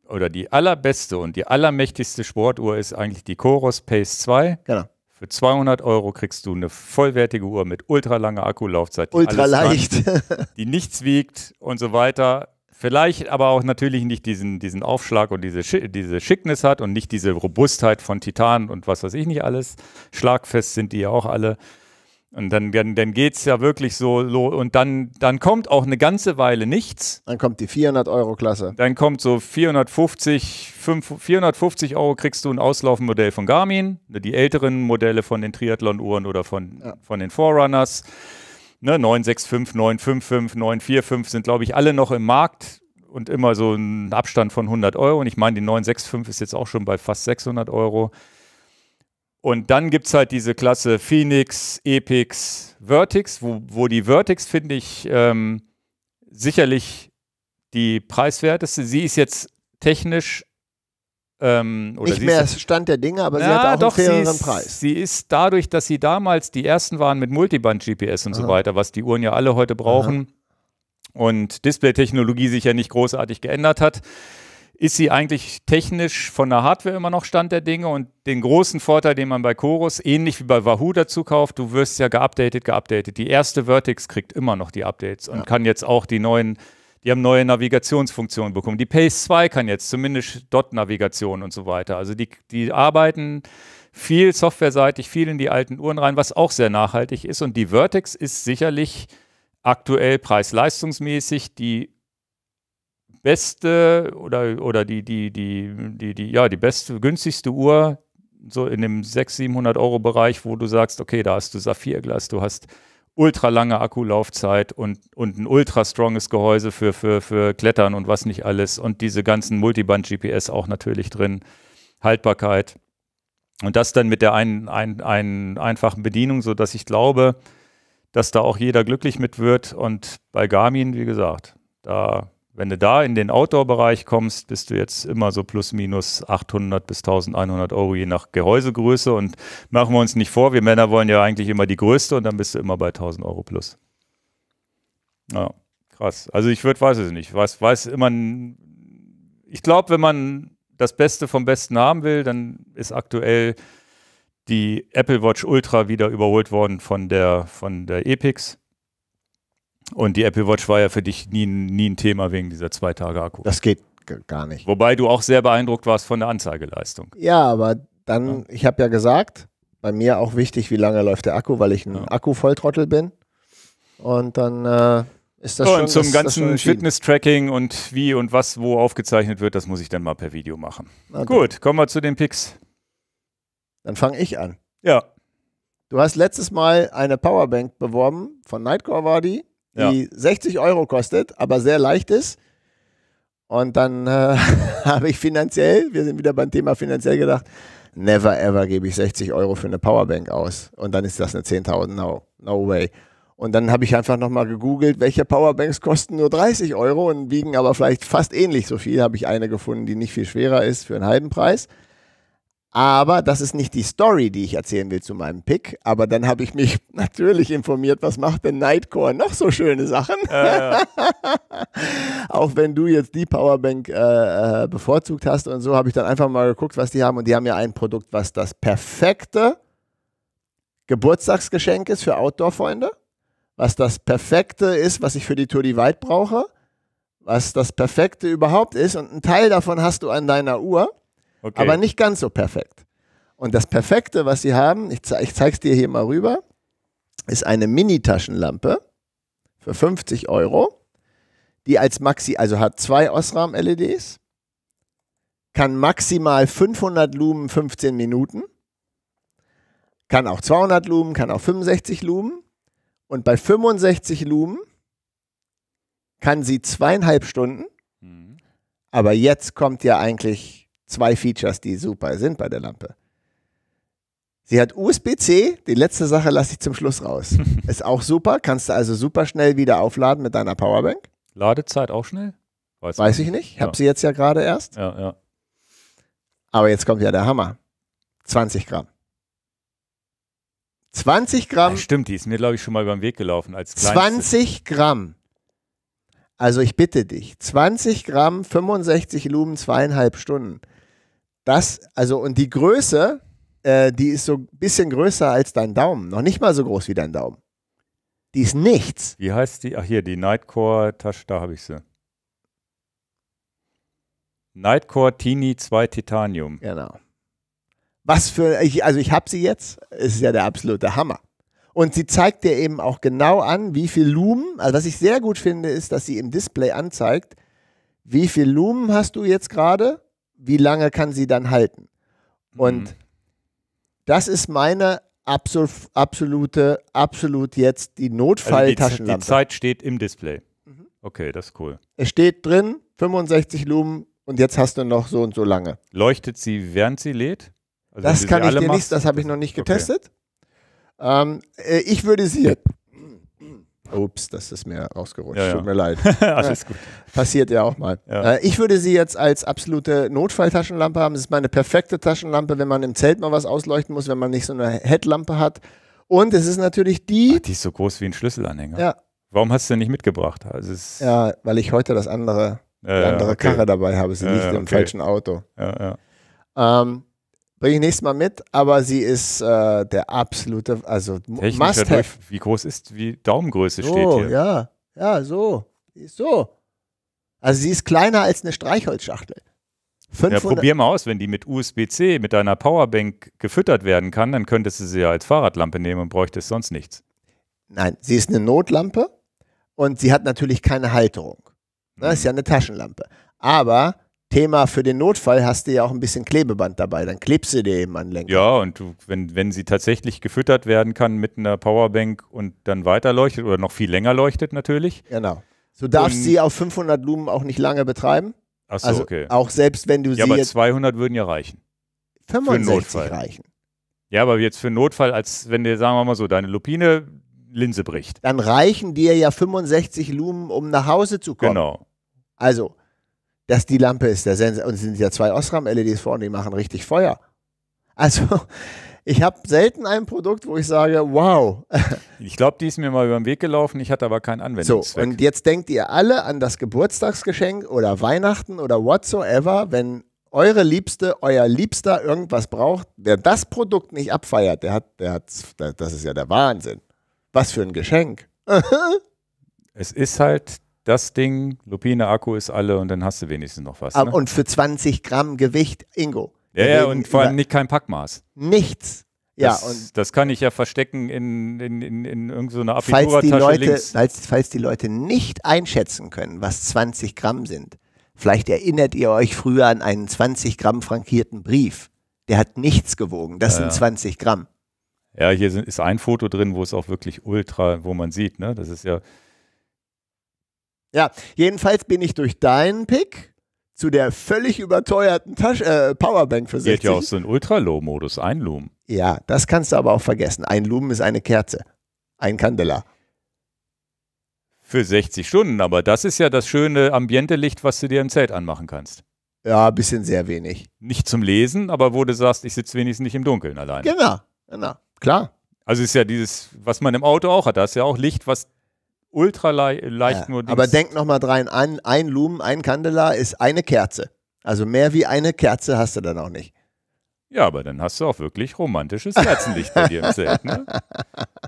oder die allerbeste und die allermächtigste Sportuhr ist eigentlich die Coros Pace 2. Genau. Für 200 Euro kriegst du eine vollwertige Uhr mit ultralanger Akkulaufzeit. Ultra leicht. die nichts wiegt und so weiter. Vielleicht aber auch natürlich nicht diesen, diesen Aufschlag und diese, diese Schickness hat und nicht diese Robustheit von Titan und was weiß ich nicht alles. Schlagfest sind die ja auch alle. Und dann, dann, dann geht es ja wirklich so, und dann, dann kommt auch eine ganze Weile nichts. Dann kommt die 400-Euro-Klasse. Dann kommt so 450, 5, 450 Euro kriegst du ein Auslaufenmodell von Garmin, die älteren Modelle von den Triathlon-Uhren oder von, ja. von den Forerunners. Ne, 965, 955, 945 sind, glaube ich, alle noch im Markt und immer so ein Abstand von 100 Euro. Und ich meine, die 965 ist jetzt auch schon bei fast 600 Euro. Und dann gibt es halt diese Klasse Phoenix, Epix, Vertix, wo, wo die Vertix, finde ich, ähm, sicherlich die preiswerteste. Sie ist jetzt technisch ähm, nicht mehr ist, Stand der Dinge, aber ja, sie hat auch doch, einen faireren ist, Preis. Sie ist dadurch, dass sie damals die ersten waren mit Multiband-GPS und Aha. so weiter, was die Uhren ja alle heute brauchen Aha. und Display-Technologie sich ja nicht großartig geändert hat, ist sie eigentlich technisch von der Hardware immer noch Stand der Dinge und den großen Vorteil, den man bei Chorus, ähnlich wie bei Wahoo dazu kauft, du wirst ja geupdatet, geupdatet. Die erste Vertex kriegt immer noch die Updates und ja. kann jetzt auch die neuen, die haben neue Navigationsfunktionen bekommen. Die Pace 2 kann jetzt zumindest Dot-Navigation und so weiter. Also die, die arbeiten viel softwareseitig, viel in die alten Uhren rein, was auch sehr nachhaltig ist und die Vertex ist sicherlich aktuell preis-leistungsmäßig die beste oder, oder die, die, die, die, die, ja, die beste, günstigste Uhr, so in dem 600, 700 Euro Bereich, wo du sagst, okay, da hast du Saphirglas, du hast ultra lange Akkulaufzeit und, und ein ultra stronges Gehäuse für, für, für Klettern und was nicht alles und diese ganzen Multiband-GPS auch natürlich drin, Haltbarkeit. Und das dann mit der ein, ein, ein einfachen Bedienung, sodass ich glaube, dass da auch jeder glücklich mit wird. Und bei Garmin, wie gesagt, da wenn du da in den Outdoor-Bereich kommst, bist du jetzt immer so plus minus 800 bis 1100 Euro je nach Gehäusegröße und machen wir uns nicht vor, wir Männer wollen ja eigentlich immer die größte und dann bist du immer bei 1000 Euro plus. Ja, krass. Also ich würde, weiß es nicht, weiß, weiß immer, ich glaube, wenn man das Beste vom Besten haben will, dann ist aktuell die Apple Watch Ultra wieder überholt worden von der, von der Epix. Und die Apple Watch war ja für dich nie, nie ein Thema wegen dieser zwei Tage Akku. Das geht gar nicht. Wobei du auch sehr beeindruckt warst von der Anzeigeleistung. Ja, aber dann, ja. ich habe ja gesagt, bei mir auch wichtig, wie lange läuft der Akku, weil ich ein ja. Akku-Volltrottel bin. Und dann äh, ist das so, schon. Und zum das, ganzen Fitness-Tracking und wie und was wo aufgezeichnet wird, das muss ich dann mal per Video machen. Okay. Gut, kommen wir zu den Picks. Dann fange ich an. Ja. Du hast letztes Mal eine Powerbank beworben, von Nightcore war die die ja. 60 Euro kostet, aber sehr leicht ist. Und dann äh, habe ich finanziell, wir sind wieder beim Thema finanziell gedacht, never ever gebe ich 60 Euro für eine Powerbank aus. Und dann ist das eine 10.000, no, no way. Und dann habe ich einfach nochmal gegoogelt, welche Powerbanks kosten nur 30 Euro und wiegen aber vielleicht fast ähnlich so viel. Habe ich eine gefunden, die nicht viel schwerer ist für einen halben Preis. Aber das ist nicht die Story, die ich erzählen will zu meinem Pick. Aber dann habe ich mich natürlich informiert, was macht denn Nightcore noch so schöne Sachen? Äh. Auch wenn du jetzt die Powerbank äh, äh, bevorzugt hast und so, habe ich dann einfach mal geguckt, was die haben. Und die haben ja ein Produkt, was das perfekte Geburtstagsgeschenk ist für Outdoor-Freunde. Was das perfekte ist, was ich für die Tour die Weit brauche. Was das perfekte überhaupt ist. Und ein Teil davon hast du an deiner Uhr. Okay. Aber nicht ganz so perfekt. Und das Perfekte, was sie haben, ich, ze ich zeige es dir hier mal rüber, ist eine Mini-Taschenlampe für 50 Euro, die als Maxi, also hat zwei Osram-LEDs, kann maximal 500 Lumen 15 Minuten, kann auch 200 Lumen, kann auch 65 Lumen und bei 65 Lumen kann sie zweieinhalb Stunden, mhm. aber jetzt kommt ja eigentlich zwei Features, die super sind bei der Lampe. Sie hat USB-C, die letzte Sache lasse ich zum Schluss raus. Ist auch super, kannst du also super schnell wieder aufladen mit deiner Powerbank. Ladezeit auch schnell? Weiß, Weiß ich nicht, ich habe sie jetzt ja gerade erst. Ja, ja. Aber jetzt kommt ja der Hammer. 20 Gramm. 20 Gramm. Ja, stimmt, die ist mir, glaube ich, schon mal über den Weg gelaufen als 20 Gramm. Also ich bitte dich, 20 Gramm, 65 Lumen, zweieinhalb Stunden. Das, also, und die Größe, äh, die ist so ein bisschen größer als dein Daumen. Noch nicht mal so groß wie dein Daumen. Die ist nichts. Wie heißt die? Ach, hier, die Nightcore-Tasche, da habe ich sie. Nightcore Tini 2 Titanium. Genau. Was für, ich, also ich habe sie jetzt, es ist ja der absolute Hammer. Und sie zeigt dir eben auch genau an, wie viel Lumen, also was ich sehr gut finde, ist, dass sie im Display anzeigt, wie viel Lumen hast du jetzt gerade, wie lange kann sie dann halten. Und Mhm. das ist meine absol absolute, absolut jetzt die Also die, Notfall-Taschenlampe. die Zeit steht im Display. Mhm. Okay, das ist cool. es steht drin, 65 Lumen und jetzt hast du noch so und so lange. Leuchtet sie, während sie lädt? Also Das kann ich dir machst? nicht, das habe ich noch nicht Okay. getestet. Ähm, äh, ich würde sie jetzt. Ups, das ist mir rausgerutscht. Ja, ja. Tut mir leid. Alles gut. Passiert ja auch mal. Ja. Äh, ich würde sie jetzt als absolute Notfalltaschenlampe haben. Das ist meine perfekte Taschenlampe, wenn man im Zelt mal was ausleuchten muss, wenn man nicht so eine Headlampe hat. Und es ist natürlich die. Ach, die ist so groß wie ein Schlüsselanhänger. Ja, Warum hast du denn nicht mitgebracht? Also ja, weil ich heute das andere, die andere okay. Karre dabei habe. Sie liegt ja, im okay. falschen Auto. Ja, ja. Ähm, Bringe ich nächstes Mal mit, aber sie ist äh, der absolute, also Technischer must have. Durch, wie groß ist, wie Daumengröße steht So, hier. ja, ja, so. Die ist so. Also sie ist kleiner als eine Streichholzschachtel. Ja, 500, probier mal aus, wenn die mit USB-C, mit deiner Powerbank gefüttert werden kann, dann könntest du sie ja als Fahrradlampe nehmen und bräuchtest sonst nichts. Nein, sie ist eine Notlampe und sie hat natürlich keine Halterung. Das ist Mhm. ja eine Taschenlampe. Aber Thema für den Notfall hast du ja auch ein bisschen Klebeband dabei. Dann klebst du dir eben an Lenker. Ja, und du, wenn, wenn sie tatsächlich gefüttert werden kann mit einer Powerbank und dann weiter leuchtet oder noch viel länger leuchtet natürlich. Genau. Du darfst Und- sie auf 500 Lumen auch nicht lange betreiben. Achso, Also okay. auch selbst wenn du Ja, sie aber jetzt 200 würden ja reichen. 65 Notfall. reichen. Ja, aber jetzt für Notfall, als wenn dir, sagen wir mal so, deine Lupine Linse bricht. Dann reichen dir ja 65 Lumen, um nach Hause zu kommen. Genau. Also, dass die Lampe ist der Sensor. Und es sind ja zwei Osram-LEDs vorne, die machen richtig Feuer. Also, ich habe selten ein Produkt, wo ich sage, wow. Ich glaube, die ist mir mal über den Weg gelaufen, ich hatte aber keinen So, Anwendungszweck. und jetzt denkt ihr alle an das Geburtstagsgeschenk oder Weihnachten oder whatsoever, wenn eure Liebste, euer Liebster irgendwas braucht, wer das Produkt nicht abfeiert, der hat, der hat, das ist ja der Wahnsinn. Was für ein Geschenk. es ist halt das Ding, Lupine, Akku ist alle und dann hast du wenigstens noch was. Aber- Ne? Und für 20 Gramm Gewicht, Ingo. Ja, ja, und vor allem nicht kein Packmaß. nichts. Ja, das, und das kann ich ja verstecken in, in, in, in irgendeiner Abiturtasche Leute, falls, falls die Leute nicht einschätzen können, was 20 Gramm sind, vielleicht erinnert ihr euch früher an einen 20 Gramm frankierten Brief. Der hat nichts gewogen. Das Ja, sind ja. 20 Gramm. Ja, hier sind, ist ein Foto drin, wo es auch wirklich ultra, wo man sieht, ne? Das ist ja, Ja, jedenfalls bin ich durch deinen Pick zu der völlig überteuerten Tasch äh, Powerbank für die hat 60. ja auch so einen Ultra-Low-Modus, ein Lumen. Ja, das kannst du aber auch vergessen. Ein Lumen ist eine Kerze. Ein Kandela. Für 60 Stunden, aber das ist ja das schöne Ambiente-Licht, was du dir im Zelt anmachen kannst. Ja, ein bisschen sehr wenig. Nicht zum Lesen, aber wo du sagst, ich sitze wenigstens nicht im Dunkeln allein. Genau, genau. Klar. Also ist ja dieses, was man im Auto auch hat, da ist ja auch Licht, was ultra lei- leicht Ja, nur aber Dings- denk nochmal dran, ein, ein Lumen, ein Kandela ist eine Kerze. Also mehr wie eine Kerze hast du dann auch nicht. Ja, aber dann hast du auch wirklich romantisches Kerzenlicht bei dir im Zelt. Ne?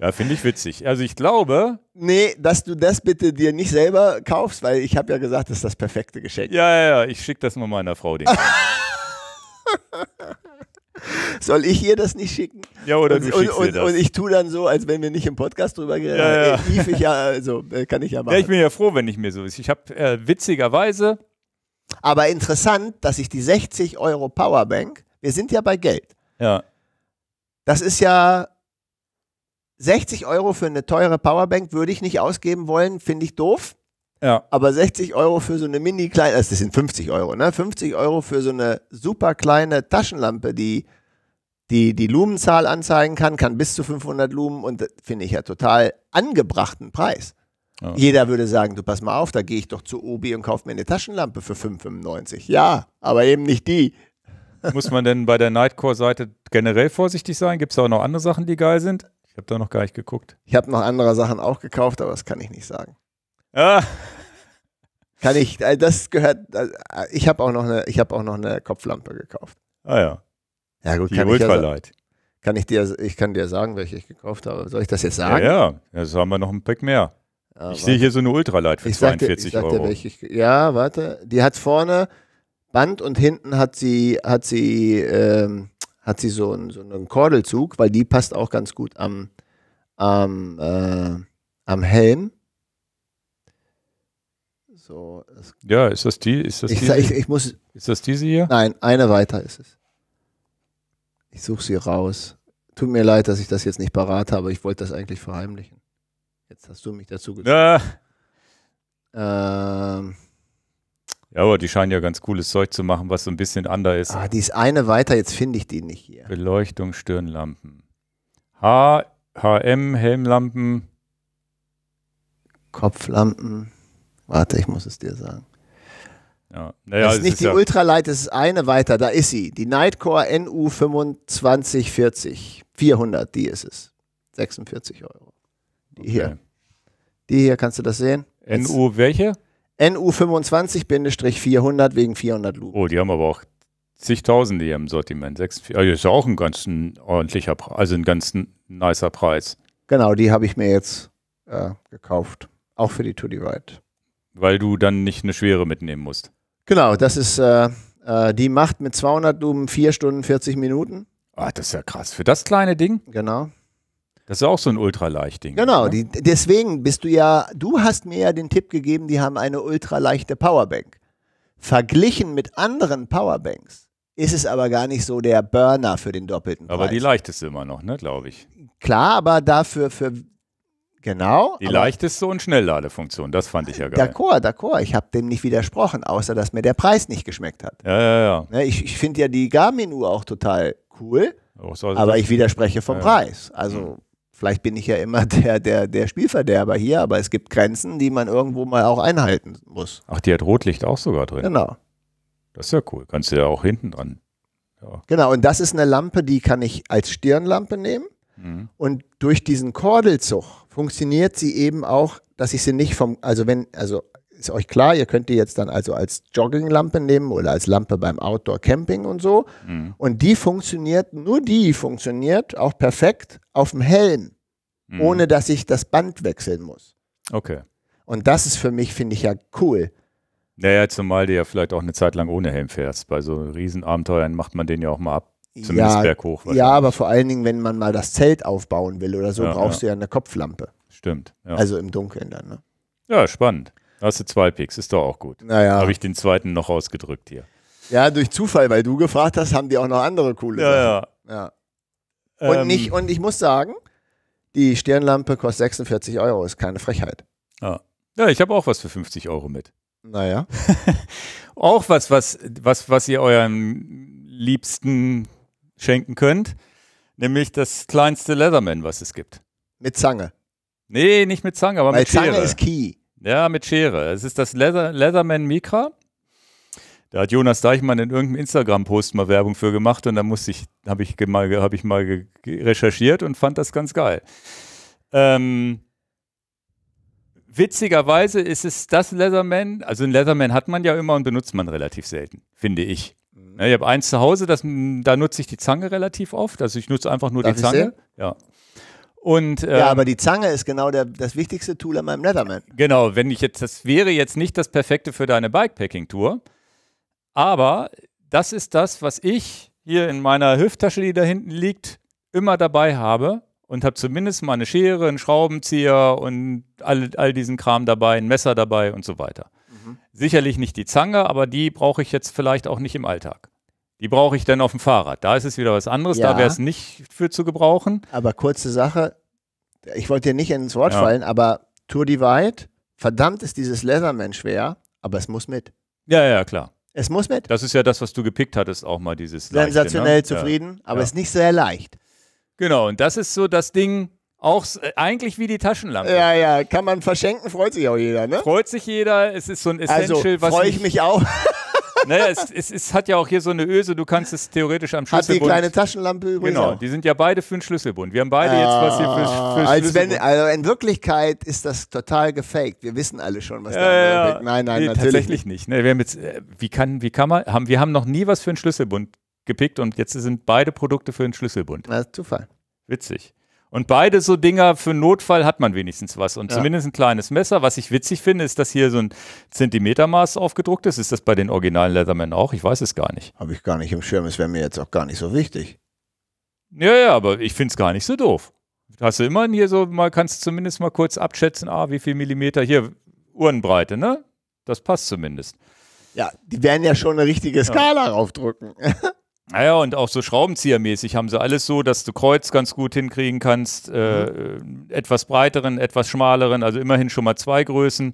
Ja, finde ich witzig. Also ich glaube, Nee, dass du das bitte dir nicht selber kaufst, weil ich habe ja gesagt, das ist das perfekte Geschenk. ja, ja, ja, ich schicke das mal meiner Frau. Den Soll ich ihr das nicht schicken? ja, oder und, du und, schickst und, mir das. und ich tue dann so, als wenn wir nicht im Podcast drüber geredet Ja, ja. Ey, Yves, ich ja, also, äh, kann ich ja machen. ja, ich bin ja froh, wenn ich mir so ist. Ich habe äh, witzigerweise, Aber interessant, dass ich die 60 Euro Powerbank, wir sind ja bei Geld. ja, Das ist ja 60 Euro für eine teure Powerbank würde ich nicht ausgeben wollen, finde ich doof. Ja, Aber 60 Euro für so eine mini kleine, also das sind 50 Euro, ne? 50 Euro für so eine super kleine Taschenlampe, die die, die Lumenzahl anzeigen kann, kann bis zu 500 Lumen und finde ich ja total angebrachten Preis. Ja. Jeder würde sagen, du pass mal auf, da gehe ich doch zu Obi und kaufe mir eine Taschenlampe für 5,95. Ja, aber eben nicht die. muss man denn bei der Nightcore-Seite generell vorsichtig sein? Gibt es auch noch andere Sachen, die geil sind? Ich habe da noch gar nicht geguckt. Ich habe noch andere Sachen auch gekauft, aber das kann ich nicht sagen. Ah, Kann ich, äh, das gehört, äh, ich habe auch noch eine, ich habe auch noch eine Kopflampe gekauft. ah ja, Ja gut, die kann ich, ja, Ultralight. kann ich dir, ich kann dir sagen, welche ich gekauft habe. Soll ich das jetzt Ja, sagen? ja, jetzt haben wir noch ein Pack mehr. Ja, Ich sehe hier so eine Ultralight für ich sag dir, 42 ich sag dir, Euro. ich, ja, warte, die hat vorne Band und hinten hat sie, hat sie, ähm, hat sie so einen, so einen Kordelzug, weil die passt auch ganz gut am, am, äh, am Helm. So, Ja, ist das die? Ist das ich, diese? ich, ich muss, ist das diese hier? nein, eine weiter ist es. Ich suche sie raus. Tut mir leid, dass ich das jetzt nicht parat habe. Ich wollte das eigentlich verheimlichen. Jetzt hast du mich dazu gezwungen. Ja. Ähm, ja, aber die scheinen ja ganz cooles Zeug zu machen, was so ein bisschen anders ist. ah, die ist eine weiter, jetzt finde ich die nicht hier. Beleuchtung, Stirnlampen. H, HM, Helmlampen. Kopflampen. Warte, ich muss es dir sagen. Ja, naja, das es ist nicht ist die ja, Ultralight, das ist eine weiter. Da ist sie. Die Nightcore NU 2540. 400, die ist es. 46 Euro. Die hier. okay. Die hier, kannst du das sehen? NU welche? NU 25-400 wegen 400 Lumen. Oh, die haben aber auch zigtausende hier im Sortiment. 46, also ist ja auch ein ganz ein ordentlicher Preis, also ein ganz nicer Preis. Genau, die habe ich mir jetzt äh, gekauft. Auch für die To Ride. Weil du dann nicht eine schwere mitnehmen musst. Genau, das ist, äh, äh, die macht mit 200 Lumen 4 Stunden 40 Minuten. Ah, das ist ja krass. Für das kleine Ding, Genau. das ist auch so ein Ultraleicht-Ding. Genau, ne? die, deswegen bist du ja, du hast mir ja den Tipp gegeben, die haben eine ultraleichte Powerbank. Verglichen mit anderen Powerbanks ist es aber gar nicht so der Burner für den doppelten Preis. Aber die leichteste immer noch, ne, glaube ich. Klar, aber dafür für genau. Die leichteste und Schnellladefunktion, das fand ich ja geil. D'accord, d'accord. Ich habe dem nicht widersprochen, außer dass mir der Preis nicht geschmeckt hat. Ja, ja, ja. Ne, ich ich finde ja die Garmin-Uhr auch total cool, Auch so- aber ich widerspreche vom Ja. Preis. Also vielleicht bin ich ja immer der, der, der Spielverderber hier, aber es gibt Grenzen, die man irgendwo mal auch einhalten muss. Ach, die hat Rotlicht auch sogar drin. Genau. Das ist ja cool. Kannst du ja auch hinten dran. Ja. Genau, und das ist eine Lampe, die kann ich als Stirnlampe nehmen. Mhm. Und durch diesen Kordelzug funktioniert sie eben auch, dass ich sie nicht vom, also wenn, also ist euch klar, ihr könnt die jetzt dann also als Jogginglampe nehmen oder als Lampe beim Outdoor Camping und so. Mhm. Und die funktioniert, nur die funktioniert auch perfekt auf dem Helm, Mhm. ohne dass ich das Band wechseln muss. Okay. Und das ist für mich, finde ich ja cool. Naja, zumal du ja vielleicht auch eine Zeit lang ohne Helm fährst. Bei so Riesenabenteuern macht man den ja auch mal ab. Zumindest ja, berghoch. ja, aber vor allen Dingen, wenn man mal das Zelt aufbauen will oder so, Ja, brauchst du ja eine Kopflampe. Stimmt. Ja. Also im Dunkeln dann. Ne? ja, spannend. Hast du zwei Picks, ist doch auch gut. Naja. Habe ich den zweiten noch ausgedrückt hier. Ja, durch Zufall, weil du gefragt hast, haben die auch noch andere coole Sachen. Ja. Und, Ähm, nicht, und ich muss sagen, die Stirnlampe kostet 46 Euro, ist keine Frechheit. Ja, ja ich habe auch was für 50 Euro mit. Naja. Auch was, was, was, was ihr eurem Liebsten schenken könnt. Nämlich das kleinste Leatherman, was es gibt. Mit Zange. Nee, nicht mit Zange, aber weil mit Schere. Zange ist Key. Ja, mit Schere. Es ist das Leather, Leatherman Micra. Da hat Jonas Deichmann in irgendeinem Instagram-Post mal Werbung für gemacht und da musste ich, habe ich mal, hab ich mal recherchiert und fand das ganz geil. Ähm, witzigerweise ist es das Leatherman, also ein Leatherman hat man ja immer und benutzt man relativ selten, finde ich. Ja, ich habe eins zu Hause, das, da nutze ich die Zange relativ oft. Also ich nutze einfach nur Darf die Zange. sehen? Ja. Und ähm, Ja, aber die Zange ist genau der, das wichtigste Tool an meinem Leatherman. Genau, wenn ich jetzt, das wäre jetzt nicht das Perfekte für deine Bikepacking-Tour, aber das ist das, was ich hier in meiner Hüfttasche, die da hinten liegt, immer dabei habe und habe zumindest mal eine Schere, einen Schraubenzieher und all, all diesen Kram dabei, ein Messer dabei und so weiter. Sicherlich nicht die Zange, aber die brauche ich jetzt vielleicht auch nicht im Alltag. Die brauche ich dann auf dem Fahrrad. Da ist es wieder was anderes, Ja. da wäre es nicht für zu gebrauchen. Aber kurze Sache, ich wollte dir nicht ins Wort Ja. fallen, aber Tour Divide, verdammt ist dieses Leatherman schwer, aber es muss mit. Ja, ja, klar. Es muss mit. Das ist ja das, was du gepickt hattest, auch mal dieses leichte, Sensationell ne? Ja. zufrieden, aber Ja. es ist nicht sehr leicht. Genau, und das ist so das Ding, auch äh, eigentlich wie die Taschenlampe. Ja, ja, kann man verschenken, freut sich auch jeder, ne? Freut sich jeder, es ist so ein Also Essential, was freue ich nicht- mich auch. Naja, es, es, es hat ja auch hier so eine Öse, du kannst es theoretisch am Hat die Schlüsselbund. kleine Taschenlampe übrigens genau, auch. die sind ja beide für den Schlüsselbund. Wir haben beide jetzt was hier für, Ah, für als wenn, Schlüsselbund. also in Wirklichkeit ist das total gefaked. Wir wissen alle schon, was Ja, da ja. Nein, nein, nee, natürlich tatsächlich nicht. Ne, wir haben jetzt, äh, wie kann, wie kann man, haben, wir haben noch nie was für einen Schlüsselbund gepickt und jetzt sind beide Produkte für den Schlüsselbund. Das ist Zufall. Witzig. Und beide so Dinger für Notfall hat man wenigstens was. Und Ja. zumindest ein kleines Messer. Was ich witzig finde, ist, dass hier so ein Zentimetermaß aufgedruckt ist. Ist das bei den originalen Leatherman auch? Ich weiß es gar nicht. Habe ich gar nicht im Schirm. Es wäre mir jetzt auch gar nicht so wichtig. Ja, ja, aber ich finde es gar nicht so doof. Hast du immer hier so, mal kannst du zumindest mal kurz abschätzen, ah, wie viel Millimeter hier Uhrenbreite, ne? Das passt zumindest. Ja, die werden ja schon eine richtige Skala ja. raufdrücken. Naja, und auch so Schraubenziehermäßig haben sie alles so, dass du Kreuz ganz gut hinkriegen kannst, äh, mhm. etwas breiteren, etwas schmaleren, also immerhin schon mal zwei Größen.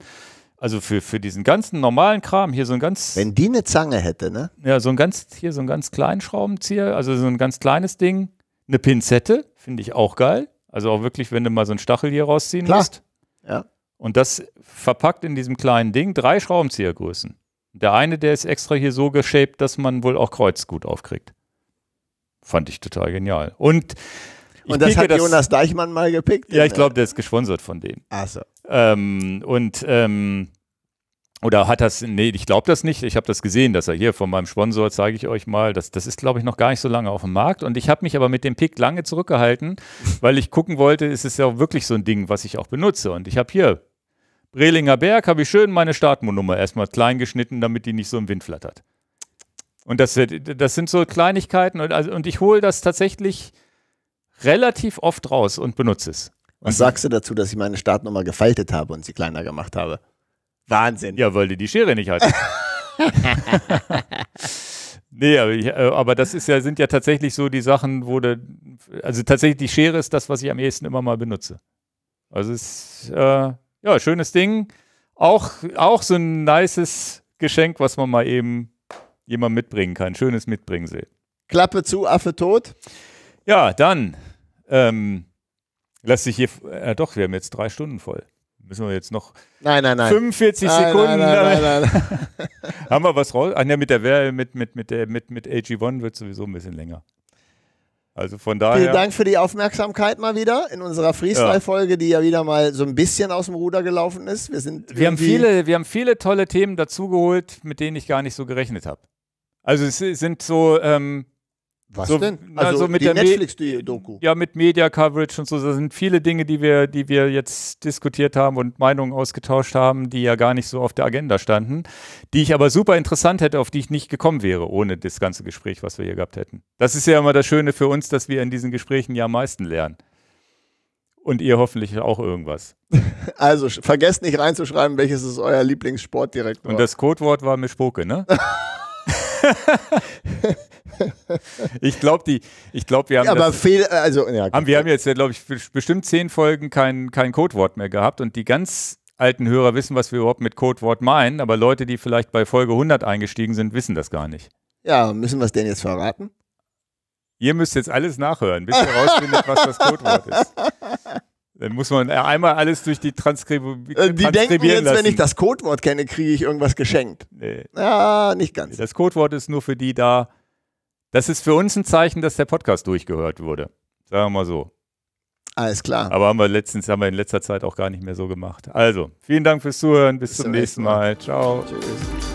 Also für, für diesen ganzen normalen Kram hier so ein ganz. Wenn die eine Zange hätte, ne? Ja, so ein ganz, hier so ein ganz kleinen Schraubenzieher, also so ein ganz kleines Ding. Eine Pinzette, finde ich auch geil. Also auch wirklich, wenn du mal so einen Stachel hier rausziehen Klar. musst. Ja. Und das verpackt in diesem kleinen Ding drei Schraubenziehergrößen. Der eine, der ist extra hier so geshaped, dass man wohl auch Kreuz gut aufkriegt. Fand ich total genial. Und und das hat das, Jonas Deichmann mal gepickt? Ja, ich glaube, der ist gesponsert von denen. Ach so. Ähm, und ähm, oder hat das, nee, ich glaube das nicht. Ich habe das gesehen, dass er hier von meinem Sponsor, zeige ich euch mal, das, das ist, glaube ich, noch gar nicht so lange auf dem Markt. Und ich habe mich aber mit dem Pick lange zurückgehalten, weil ich gucken wollte, ist es ja auch wirklich so ein Ding, was ich auch benutze. Und ich habe hier Brelinger Berg, habe ich schön meine Startnummer erstmal klein geschnitten, damit die nicht so im Wind flattert. Und das, das sind so Kleinigkeiten und, also, und ich hole das tatsächlich relativ oft raus und benutze es. Was sagst du dazu, dass ich meine Startnummer gefaltet habe und sie kleiner gemacht habe? Wahnsinn. Ja, weil die die Schere nicht hat. nee, aber, ich, äh, aber, das ist ja, sind ja tatsächlich so die Sachen, wo du, also tatsächlich die Schere ist das, was ich am ehesten immer mal benutze. Also es ist, äh, ja, schönes Ding. Auch, auch so ein nices Geschenk, was man mal eben jemand mitbringen kann. Schönes Mitbringsel. Klappe zu, Affe tot. Ja, dann ähm, lass sich hier, äh, doch, wir haben jetzt drei Stunden voll. Müssen wir jetzt noch nein, nein, nein. 45 nein, Sekunden. Nein, nein, nein, haben wir was raus? Ach ja, mit der mit, mit, mit, mit AG1 wird sowieso ein bisschen länger. Also von daher. Vielen Dank für die Aufmerksamkeit mal wieder in unserer Freestyle-Folge, die ja wieder mal so ein bisschen aus dem Ruder gelaufen ist. Wir, sind wir, haben viele, wir haben viele tolle Themen dazugeholt, mit denen ich gar nicht so gerechnet habe. Also es sind so, ähm, was so, denn? Also, also mit der Netflix-Doku. Ja, mit Media Coverage und so. Das sind viele Dinge, die wir, die wir jetzt diskutiert haben und Meinungen ausgetauscht haben, die ja gar nicht so auf der Agenda standen, die ich aber super interessant hätte, auf die ich nicht gekommen wäre, ohne das ganze Gespräch, was wir hier gehabt hätten. Das ist ja immer das Schöne für uns, dass wir in diesen Gesprächen ja am meisten lernen. Und ihr hoffentlich auch irgendwas. Also vergesst nicht reinzuschreiben, welches ist euer Lieblingssportdirektor. Und das Codewort war Mischpoke, ne? ich glaube, die, ich glaube, wir haben. Aber das, fehl, also, ja, haben, wir haben jetzt, glaube ich, bestimmt zehn Folgen kein, kein Codewort mehr gehabt und die ganz alten Hörer wissen, was wir überhaupt mit Codewort meinen, aber Leute, die vielleicht bei Folge 100 eingestiegen sind, wissen das gar nicht. Ja, müssen wir es denn jetzt verraten? Ihr müsst jetzt alles nachhören, bis ihr rausfindet, was das Codewort ist. Dann muss man einmal alles durch die Transkribieren äh, Die denken jetzt, lassen. wenn ich das Codewort kenne, kriege ich irgendwas geschenkt. Nee. Ja, nicht ganz. Das Codewort ist nur für die da. Das ist für uns ein Zeichen, dass der Podcast durchgehört wurde. Sagen wir mal so. Alles klar. Aber haben wir letztens, haben wir in letzter Zeit auch gar nicht mehr so gemacht. Also, vielen Dank fürs Zuhören. Bis, Bis zum nächsten Mal. Mal. Ciao. Tschüss.